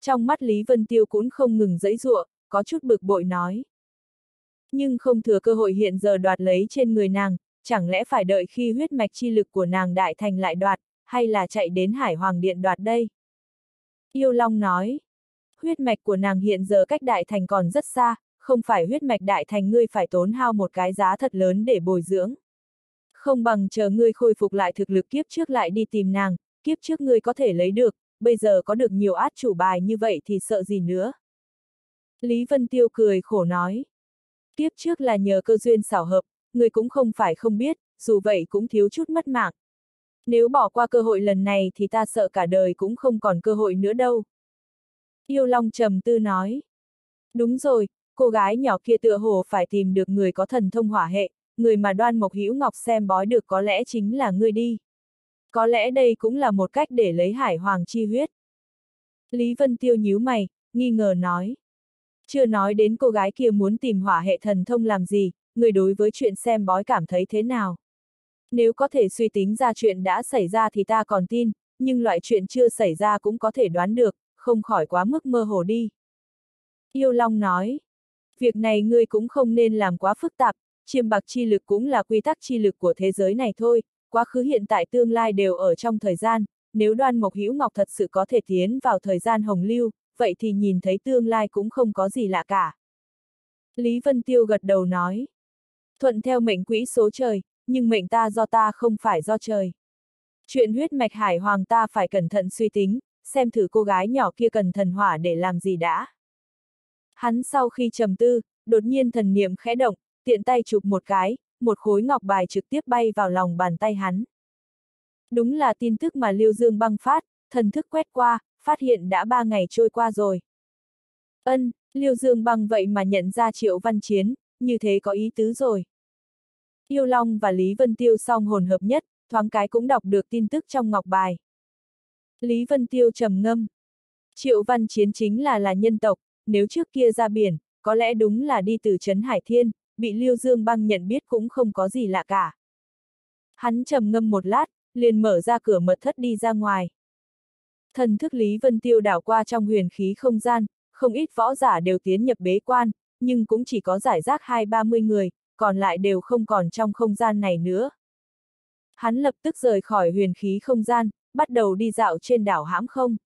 Trong mắt Lý Vân Tiêu cũng không ngừng dãy ruộng, có chút bực bội nói. Nhưng không thừa cơ hội hiện giờ đoạt lấy trên người nàng, chẳng lẽ phải đợi khi huyết mạch chi lực của nàng đại thành lại đoạt, hay là chạy đến hải hoàng điện đoạt đây? Yêu Long nói, huyết mạch của nàng hiện giờ cách đại thành còn rất xa, không phải huyết mạch đại thành ngươi phải tốn hao một cái giá thật lớn để bồi dưỡng. Không bằng chờ ngươi khôi phục lại thực lực kiếp trước lại đi tìm nàng, kiếp trước ngươi có thể lấy được, bây giờ có được nhiều át chủ bài như vậy thì sợ gì nữa. Lý Vân Tiêu cười khổ nói. Kiếp trước là nhờ cơ duyên xảo hợp, ngươi cũng không phải không biết, dù vậy cũng thiếu chút mất mạng. Nếu bỏ qua cơ hội lần này thì ta sợ cả đời cũng không còn cơ hội nữa đâu. Yêu Long trầm tư nói. Đúng rồi, cô gái nhỏ kia tựa hồ phải tìm được người có thần thông hỏa hệ, người mà đoan mộc hữu ngọc xem bói được có lẽ chính là ngươi đi. Có lẽ đây cũng là một cách để lấy hải hoàng chi huyết. Lý Vân Tiêu nhíu mày, nghi ngờ nói. Chưa nói đến cô gái kia muốn tìm hỏa hệ thần thông làm gì, người đối với chuyện xem bói cảm thấy thế nào. Nếu có thể suy tính ra chuyện đã xảy ra thì ta còn tin, nhưng loại chuyện chưa xảy ra cũng có thể đoán được, không khỏi quá mức mơ hồ đi. Yêu Long nói, việc này ngươi cũng không nên làm quá phức tạp, chiêm bạc chi lực cũng là quy tắc chi lực của thế giới này thôi, quá khứ hiện tại tương lai đều ở trong thời gian, nếu đoan mộc hữu ngọc thật sự có thể tiến vào thời gian hồng lưu, vậy thì nhìn thấy tương lai cũng không có gì lạ cả. Lý Vân Tiêu gật đầu nói, thuận theo mệnh quỹ số trời, nhưng mệnh ta do ta không phải do trời. Chuyện huyết mạch hải hoàng ta phải cẩn thận suy tính, xem thử cô gái nhỏ kia cần thần hỏa để làm gì đã. Hắn sau khi trầm tư, đột nhiên thần niệm khẽ động, tiện tay chụp một cái, một khối ngọc bài trực tiếp bay vào lòng bàn tay hắn. Đúng là tin tức mà Liêu Dương băng phát, thần thức quét qua, phát hiện đã ba ngày trôi qua rồi. Ân, Liêu Dương băng vậy mà nhận ra Triệu Văn Chiến, như thế có ý tứ rồi. Yêu Long và Lý Vân Tiêu song hồn hợp nhất, thoáng cái cũng đọc được tin tức trong ngọc bài. Lý Vân Tiêu trầm ngâm. Triệu Văn Chiến chính là là nhân tộc, nếu trước kia ra biển, có lẽ đúng là đi từ Trấn Hải Thiên, bị Liêu Dương băng nhận biết cũng không có gì lạ cả. Hắn trầm ngâm một lát, liền mở ra cửa mật thất đi ra ngoài. Thần thức Lý Vân Tiêu đảo qua trong huyền khí không gian, không ít võ giả đều tiến nhập bế quan, nhưng cũng chỉ có giải rác hai ba mươi người, còn lại đều không còn trong không gian này nữa. Hắn lập tức rời khỏi huyền khí không gian, bắt đầu đi dạo trên đảo hãm không.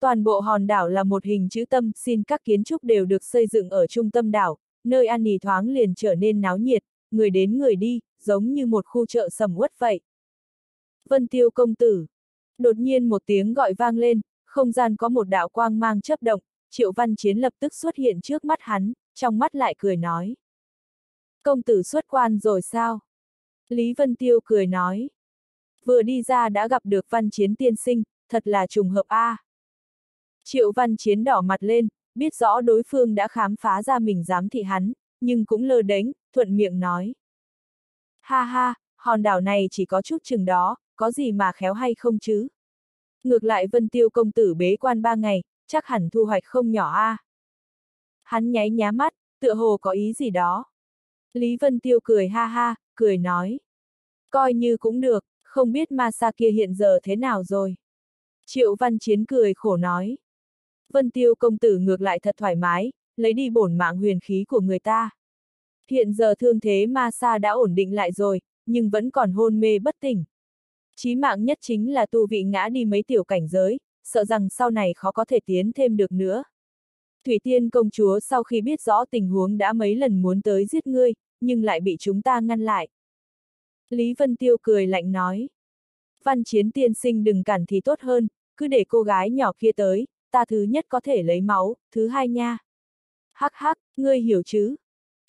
Toàn bộ hòn đảo là một hình chữ tâm, xin các kiến trúc đều được xây dựng ở trung tâm đảo, nơi ăn nỉ thoáng liền trở nên náo nhiệt, người đến người đi, giống như một khu chợ sầm uất vậy. Vân Tiêu công tử. Đột nhiên một tiếng gọi vang lên, không gian có một đạo quang mang chấp động, Triệu Văn Chiến lập tức xuất hiện trước mắt hắn, trong mắt lại cười nói. Công tử xuất quan rồi sao? Lý Vân Tiêu cười nói. Vừa đi ra đã gặp được Văn Chiến tiên sinh, thật là trùng hợp a. À. Triệu Văn Chiến đỏ mặt lên, biết rõ đối phương đã khám phá ra mình dám thị hắn, nhưng cũng lơ đánh, thuận miệng nói. Ha ha, hòn đảo này chỉ có chút chừng đó, có gì mà khéo hay không chứ? Ngược lại Vân Tiêu công tử bế quan ba ngày, chắc hẳn thu hoạch không nhỏ a. À. Hắn nháy nhá mắt, tựa hồ có ý gì đó. Lý Vân Tiêu cười ha ha, cười nói. Coi như cũng được, không biết ma sa kia hiện giờ thế nào rồi. Triệu Văn Chiến cười khổ nói. Vân Tiêu công tử ngược lại thật thoải mái, lấy đi bổn mạng huyền khí của người ta. Hiện giờ thương thế ma sa đã ổn định lại rồi, nhưng vẫn còn hôn mê bất tỉnh. Chí mạng nhất chính là tu vị ngã đi mấy tiểu cảnh giới, sợ rằng sau này khó có thể tiến thêm được nữa. Thủy Tiên công chúa sau khi biết rõ tình huống đã mấy lần muốn tới giết ngươi, nhưng lại bị chúng ta ngăn lại. Lý Vân Tiêu cười lạnh nói. Văn chiến tiên sinh đừng cản thì tốt hơn, cứ để cô gái nhỏ kia tới, ta thứ nhất có thể lấy máu, thứ hai nha. Hắc hắc, ngươi hiểu chứ?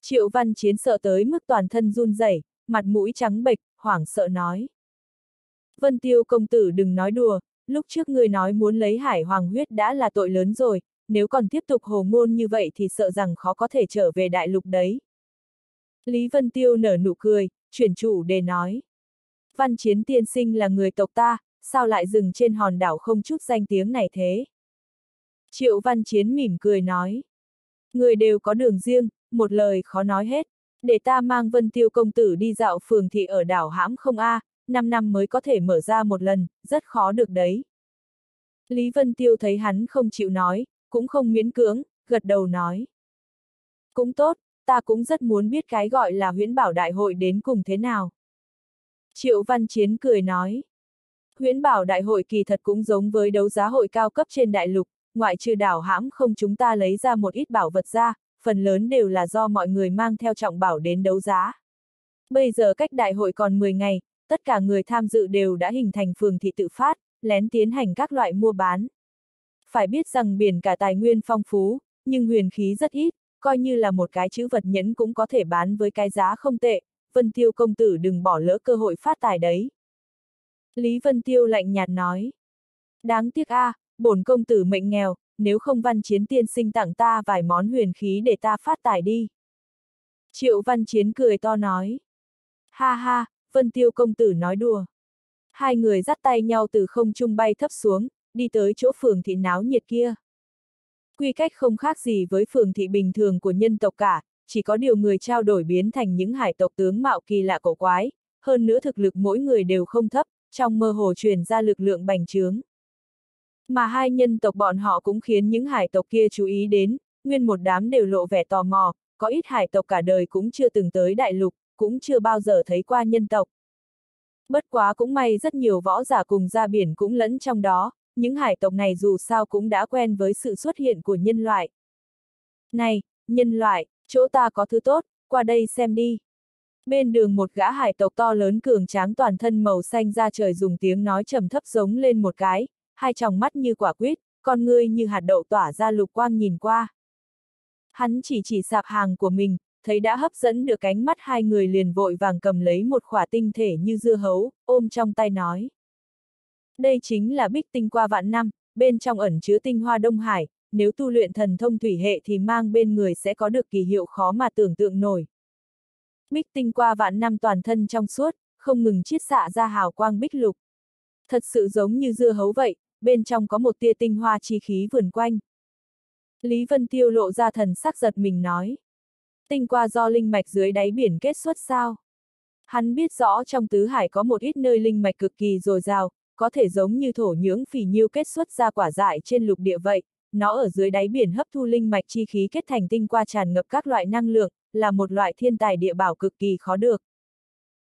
Triệu văn chiến sợ tới mức toàn thân run rẩy, mặt mũi trắng bệch, hoảng sợ nói. Vân Tiêu công tử đừng nói đùa, lúc trước ngươi nói muốn lấy hải hoàng huyết đã là tội lớn rồi, nếu còn tiếp tục hồ ngôn như vậy thì sợ rằng khó có thể trở về đại lục đấy. Lý Vân Tiêu nở nụ cười, chuyển chủ để nói. Văn chiến tiên sinh là người tộc ta, sao lại dừng trên hòn đảo không chút danh tiếng này thế? Triệu Văn Chiến mỉm cười nói. Người đều có đường riêng, một lời khó nói hết. Để ta mang Vân Tiêu công tử đi dạo phường thị ở đảo hãm không a, à, 5 năm mới có thể mở ra một lần, rất khó được đấy. Lý Vân Tiêu thấy hắn không chịu nói, cũng không miễn cưỡng, gật đầu nói. Cũng tốt, ta cũng rất muốn biết cái gọi là huyễn bảo đại hội đến cùng thế nào. Triệu Văn Chiến cười nói. Huyễn bảo đại hội kỳ thật cũng giống với đấu giá hội cao cấp trên đại lục, ngoại trừ đảo hãm không chúng ta lấy ra một ít bảo vật ra, phần lớn đều là do mọi người mang theo trọng bảo đến đấu giá. Bây giờ cách đại hội còn 10 ngày, tất cả người tham dự đều đã hình thành phường thị tự phát, lén tiến hành các loại mua bán. Phải biết rằng biển cả tài nguyên phong phú, nhưng huyền khí rất ít, coi như là một cái chữ vật nhẫn cũng có thể bán với cái giá không tệ, Vân Tiêu công tử đừng bỏ lỡ cơ hội phát tài đấy. Lý Vân Tiêu lạnh nhạt nói. Đáng tiếc a, à, bổn công tử mệnh nghèo, nếu không văn chiến tiên sinh tặng ta vài món huyền khí để ta phát tài đi. Triệu văn chiến cười to nói. Ha ha, Vân Tiêu công tử nói đùa. Hai người dắt tay nhau từ không trung bay thấp xuống, đi tới chỗ phường thị náo nhiệt kia. Quy cách không khác gì với phường thị bình thường của nhân tộc cả, chỉ có điều người trao đổi biến thành những hải tộc tướng mạo kỳ lạ cổ quái, hơn nữa thực lực mỗi người đều không thấp, trong mơ hồ truyền ra lực lượng bành trướng. Mà hai nhân tộc bọn họ cũng khiến những hải tộc kia chú ý đến, nguyên một đám đều lộ vẻ tò mò, có ít hải tộc cả đời cũng chưa từng tới đại lục, cũng chưa bao giờ thấy qua nhân tộc. Bất quá cũng may rất nhiều võ giả cùng ra biển cũng lẫn trong đó, những hải tộc này dù sao cũng đã quen với sự xuất hiện của nhân loại. Này, nhân loại, chỗ ta có thứ tốt, qua đây xem đi. Bên đường một gã hải tộc to lớn cường tráng toàn thân màu xanh ra trời dùng tiếng nói trầm thấp giống lên một cái, hai tròng mắt như quả quýt, con ngươi như hạt đậu tỏa ra lục quang nhìn qua. Hắn chỉ chỉ sạp hàng của mình, thấy đã hấp dẫn được cánh mắt hai người liền vội vàng cầm lấy một khỏa tinh thể như dưa hấu, ôm trong tay nói. Đây chính là bích tinh qua vạn năm, bên trong ẩn chứa tinh hoa Đông Hải, nếu tu luyện thần thông thủy hệ thì mang bên người sẽ có được kỳ hiệu khó mà tưởng tượng nổi. Bích tinh qua vạn năm toàn thân trong suốt, không ngừng chiết xạ ra hào quang bích lục. Thật sự giống như dưa hấu vậy, bên trong có một tia tinh hoa chi khí vườn quanh. Lý Vân Tiêu lộ ra thần sắc giật mình nói. Tinh qua do linh mạch dưới đáy biển kết xuất sao? Hắn biết rõ trong tứ hải có một ít nơi linh mạch cực kỳ dồi dào, có thể giống như thổ nhưỡng phì nhiêu kết xuất ra quả dại trên lục địa vậy, nó ở dưới đáy biển hấp thu linh mạch chi khí kết thành tinh qua tràn ngập các loại năng lượng, là một loại thiên tài địa bảo cực kỳ khó được.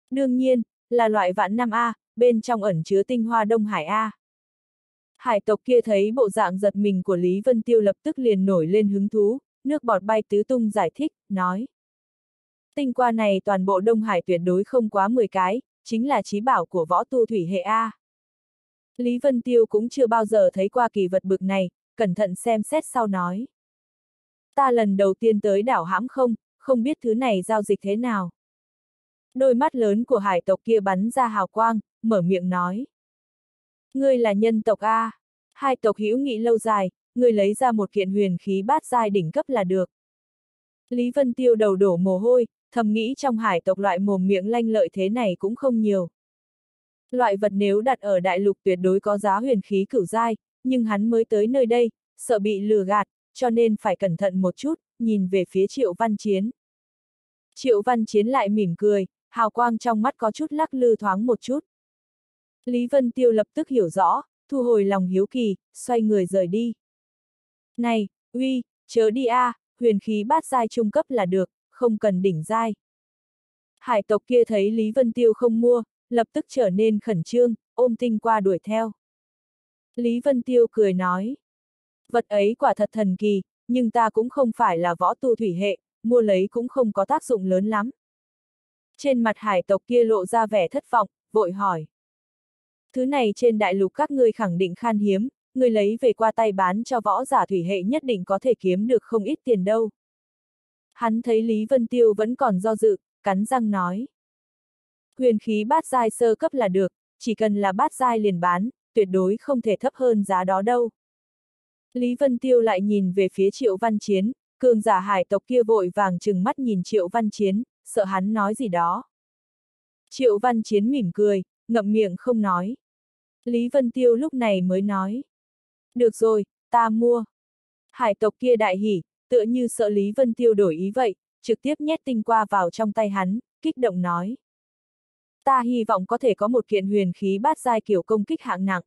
Đương nhiên, là loại vạn năm A, bên trong ẩn chứa tinh hoa Đông Hải A. Hải tộc kia thấy bộ dạng giật mình của Lý Vân Tiêu lập tức liền nổi lên hứng thú, nước bọt bay tứ tung giải thích, nói. Tinh qua này toàn bộ Đông Hải tuyệt đối không quá 10 cái, chính là trí bảo của võ tu thủy hệ A. Lý Vân Tiêu cũng chưa bao giờ thấy qua kỳ vật bực này, cẩn thận xem xét sau nói. Ta lần đầu tiên tới đảo hãm không, không biết thứ này giao dịch thế nào. Đôi mắt lớn của hải tộc kia bắn ra hào quang, mở miệng nói. Ngươi là nhân tộc A. Hai tộc hữu nghị lâu dài, ngươi lấy ra một kiện huyền khí bát giai đỉnh cấp là được. Lý Vân Tiêu đầu đổ mồ hôi, thầm nghĩ trong hải tộc loại mồm miệng lanh lợi thế này cũng không nhiều. Loại vật nếu đặt ở đại lục tuyệt đối có giá huyền khí cửu giai, nhưng hắn mới tới nơi đây, sợ bị lừa gạt, cho nên phải cẩn thận một chút, nhìn về phía Triệu Văn Chiến. Triệu Văn Chiến lại mỉm cười, hào quang trong mắt có chút lắc lư thoáng một chút. Lý Vân Tiêu lập tức hiểu rõ, thu hồi lòng hiếu kỳ, xoay người rời đi. Này, uy, chớ đi a, à, huyền khí bát giai trung cấp là được, không cần đỉnh giai. Hải tộc kia thấy Lý Vân Tiêu không mua, lập tức trở nên khẩn trương, ôm tinh qua đuổi theo. Lý Vân Tiêu cười nói. Vật ấy quả thật thần kỳ, nhưng ta cũng không phải là võ tu thủy hệ, mua lấy cũng không có tác dụng lớn lắm. Trên mặt hải tộc kia lộ ra vẻ thất vọng, vội hỏi. Thứ này trên đại lục các ngươi khẳng định khan hiếm, người lấy về qua tay bán cho võ giả thủy hệ nhất định có thể kiếm được không ít tiền đâu. Hắn thấy Lý Vân Tiêu vẫn còn do dự, cắn răng nói. Huyền khí bát giai sơ cấp là được, chỉ cần là bát giai liền bán, tuyệt đối không thể thấp hơn giá đó đâu. Lý Vân Tiêu lại nhìn về phía Triệu Văn Chiến, cường giả hải tộc kia vội vàng chừng mắt nhìn Triệu Văn Chiến, sợ hắn nói gì đó. Triệu Văn Chiến mỉm cười, ngậm miệng không nói. Lý Vân Tiêu lúc này mới nói. Được rồi, ta mua. Hải tộc kia đại hỉ, tựa như sợ Lý Vân Tiêu đổi ý vậy, trực tiếp nhét tinh qua vào trong tay hắn, kích động nói. Ta hy vọng có thể có một kiện huyền khí bát giai kiểu công kích hạng nặng.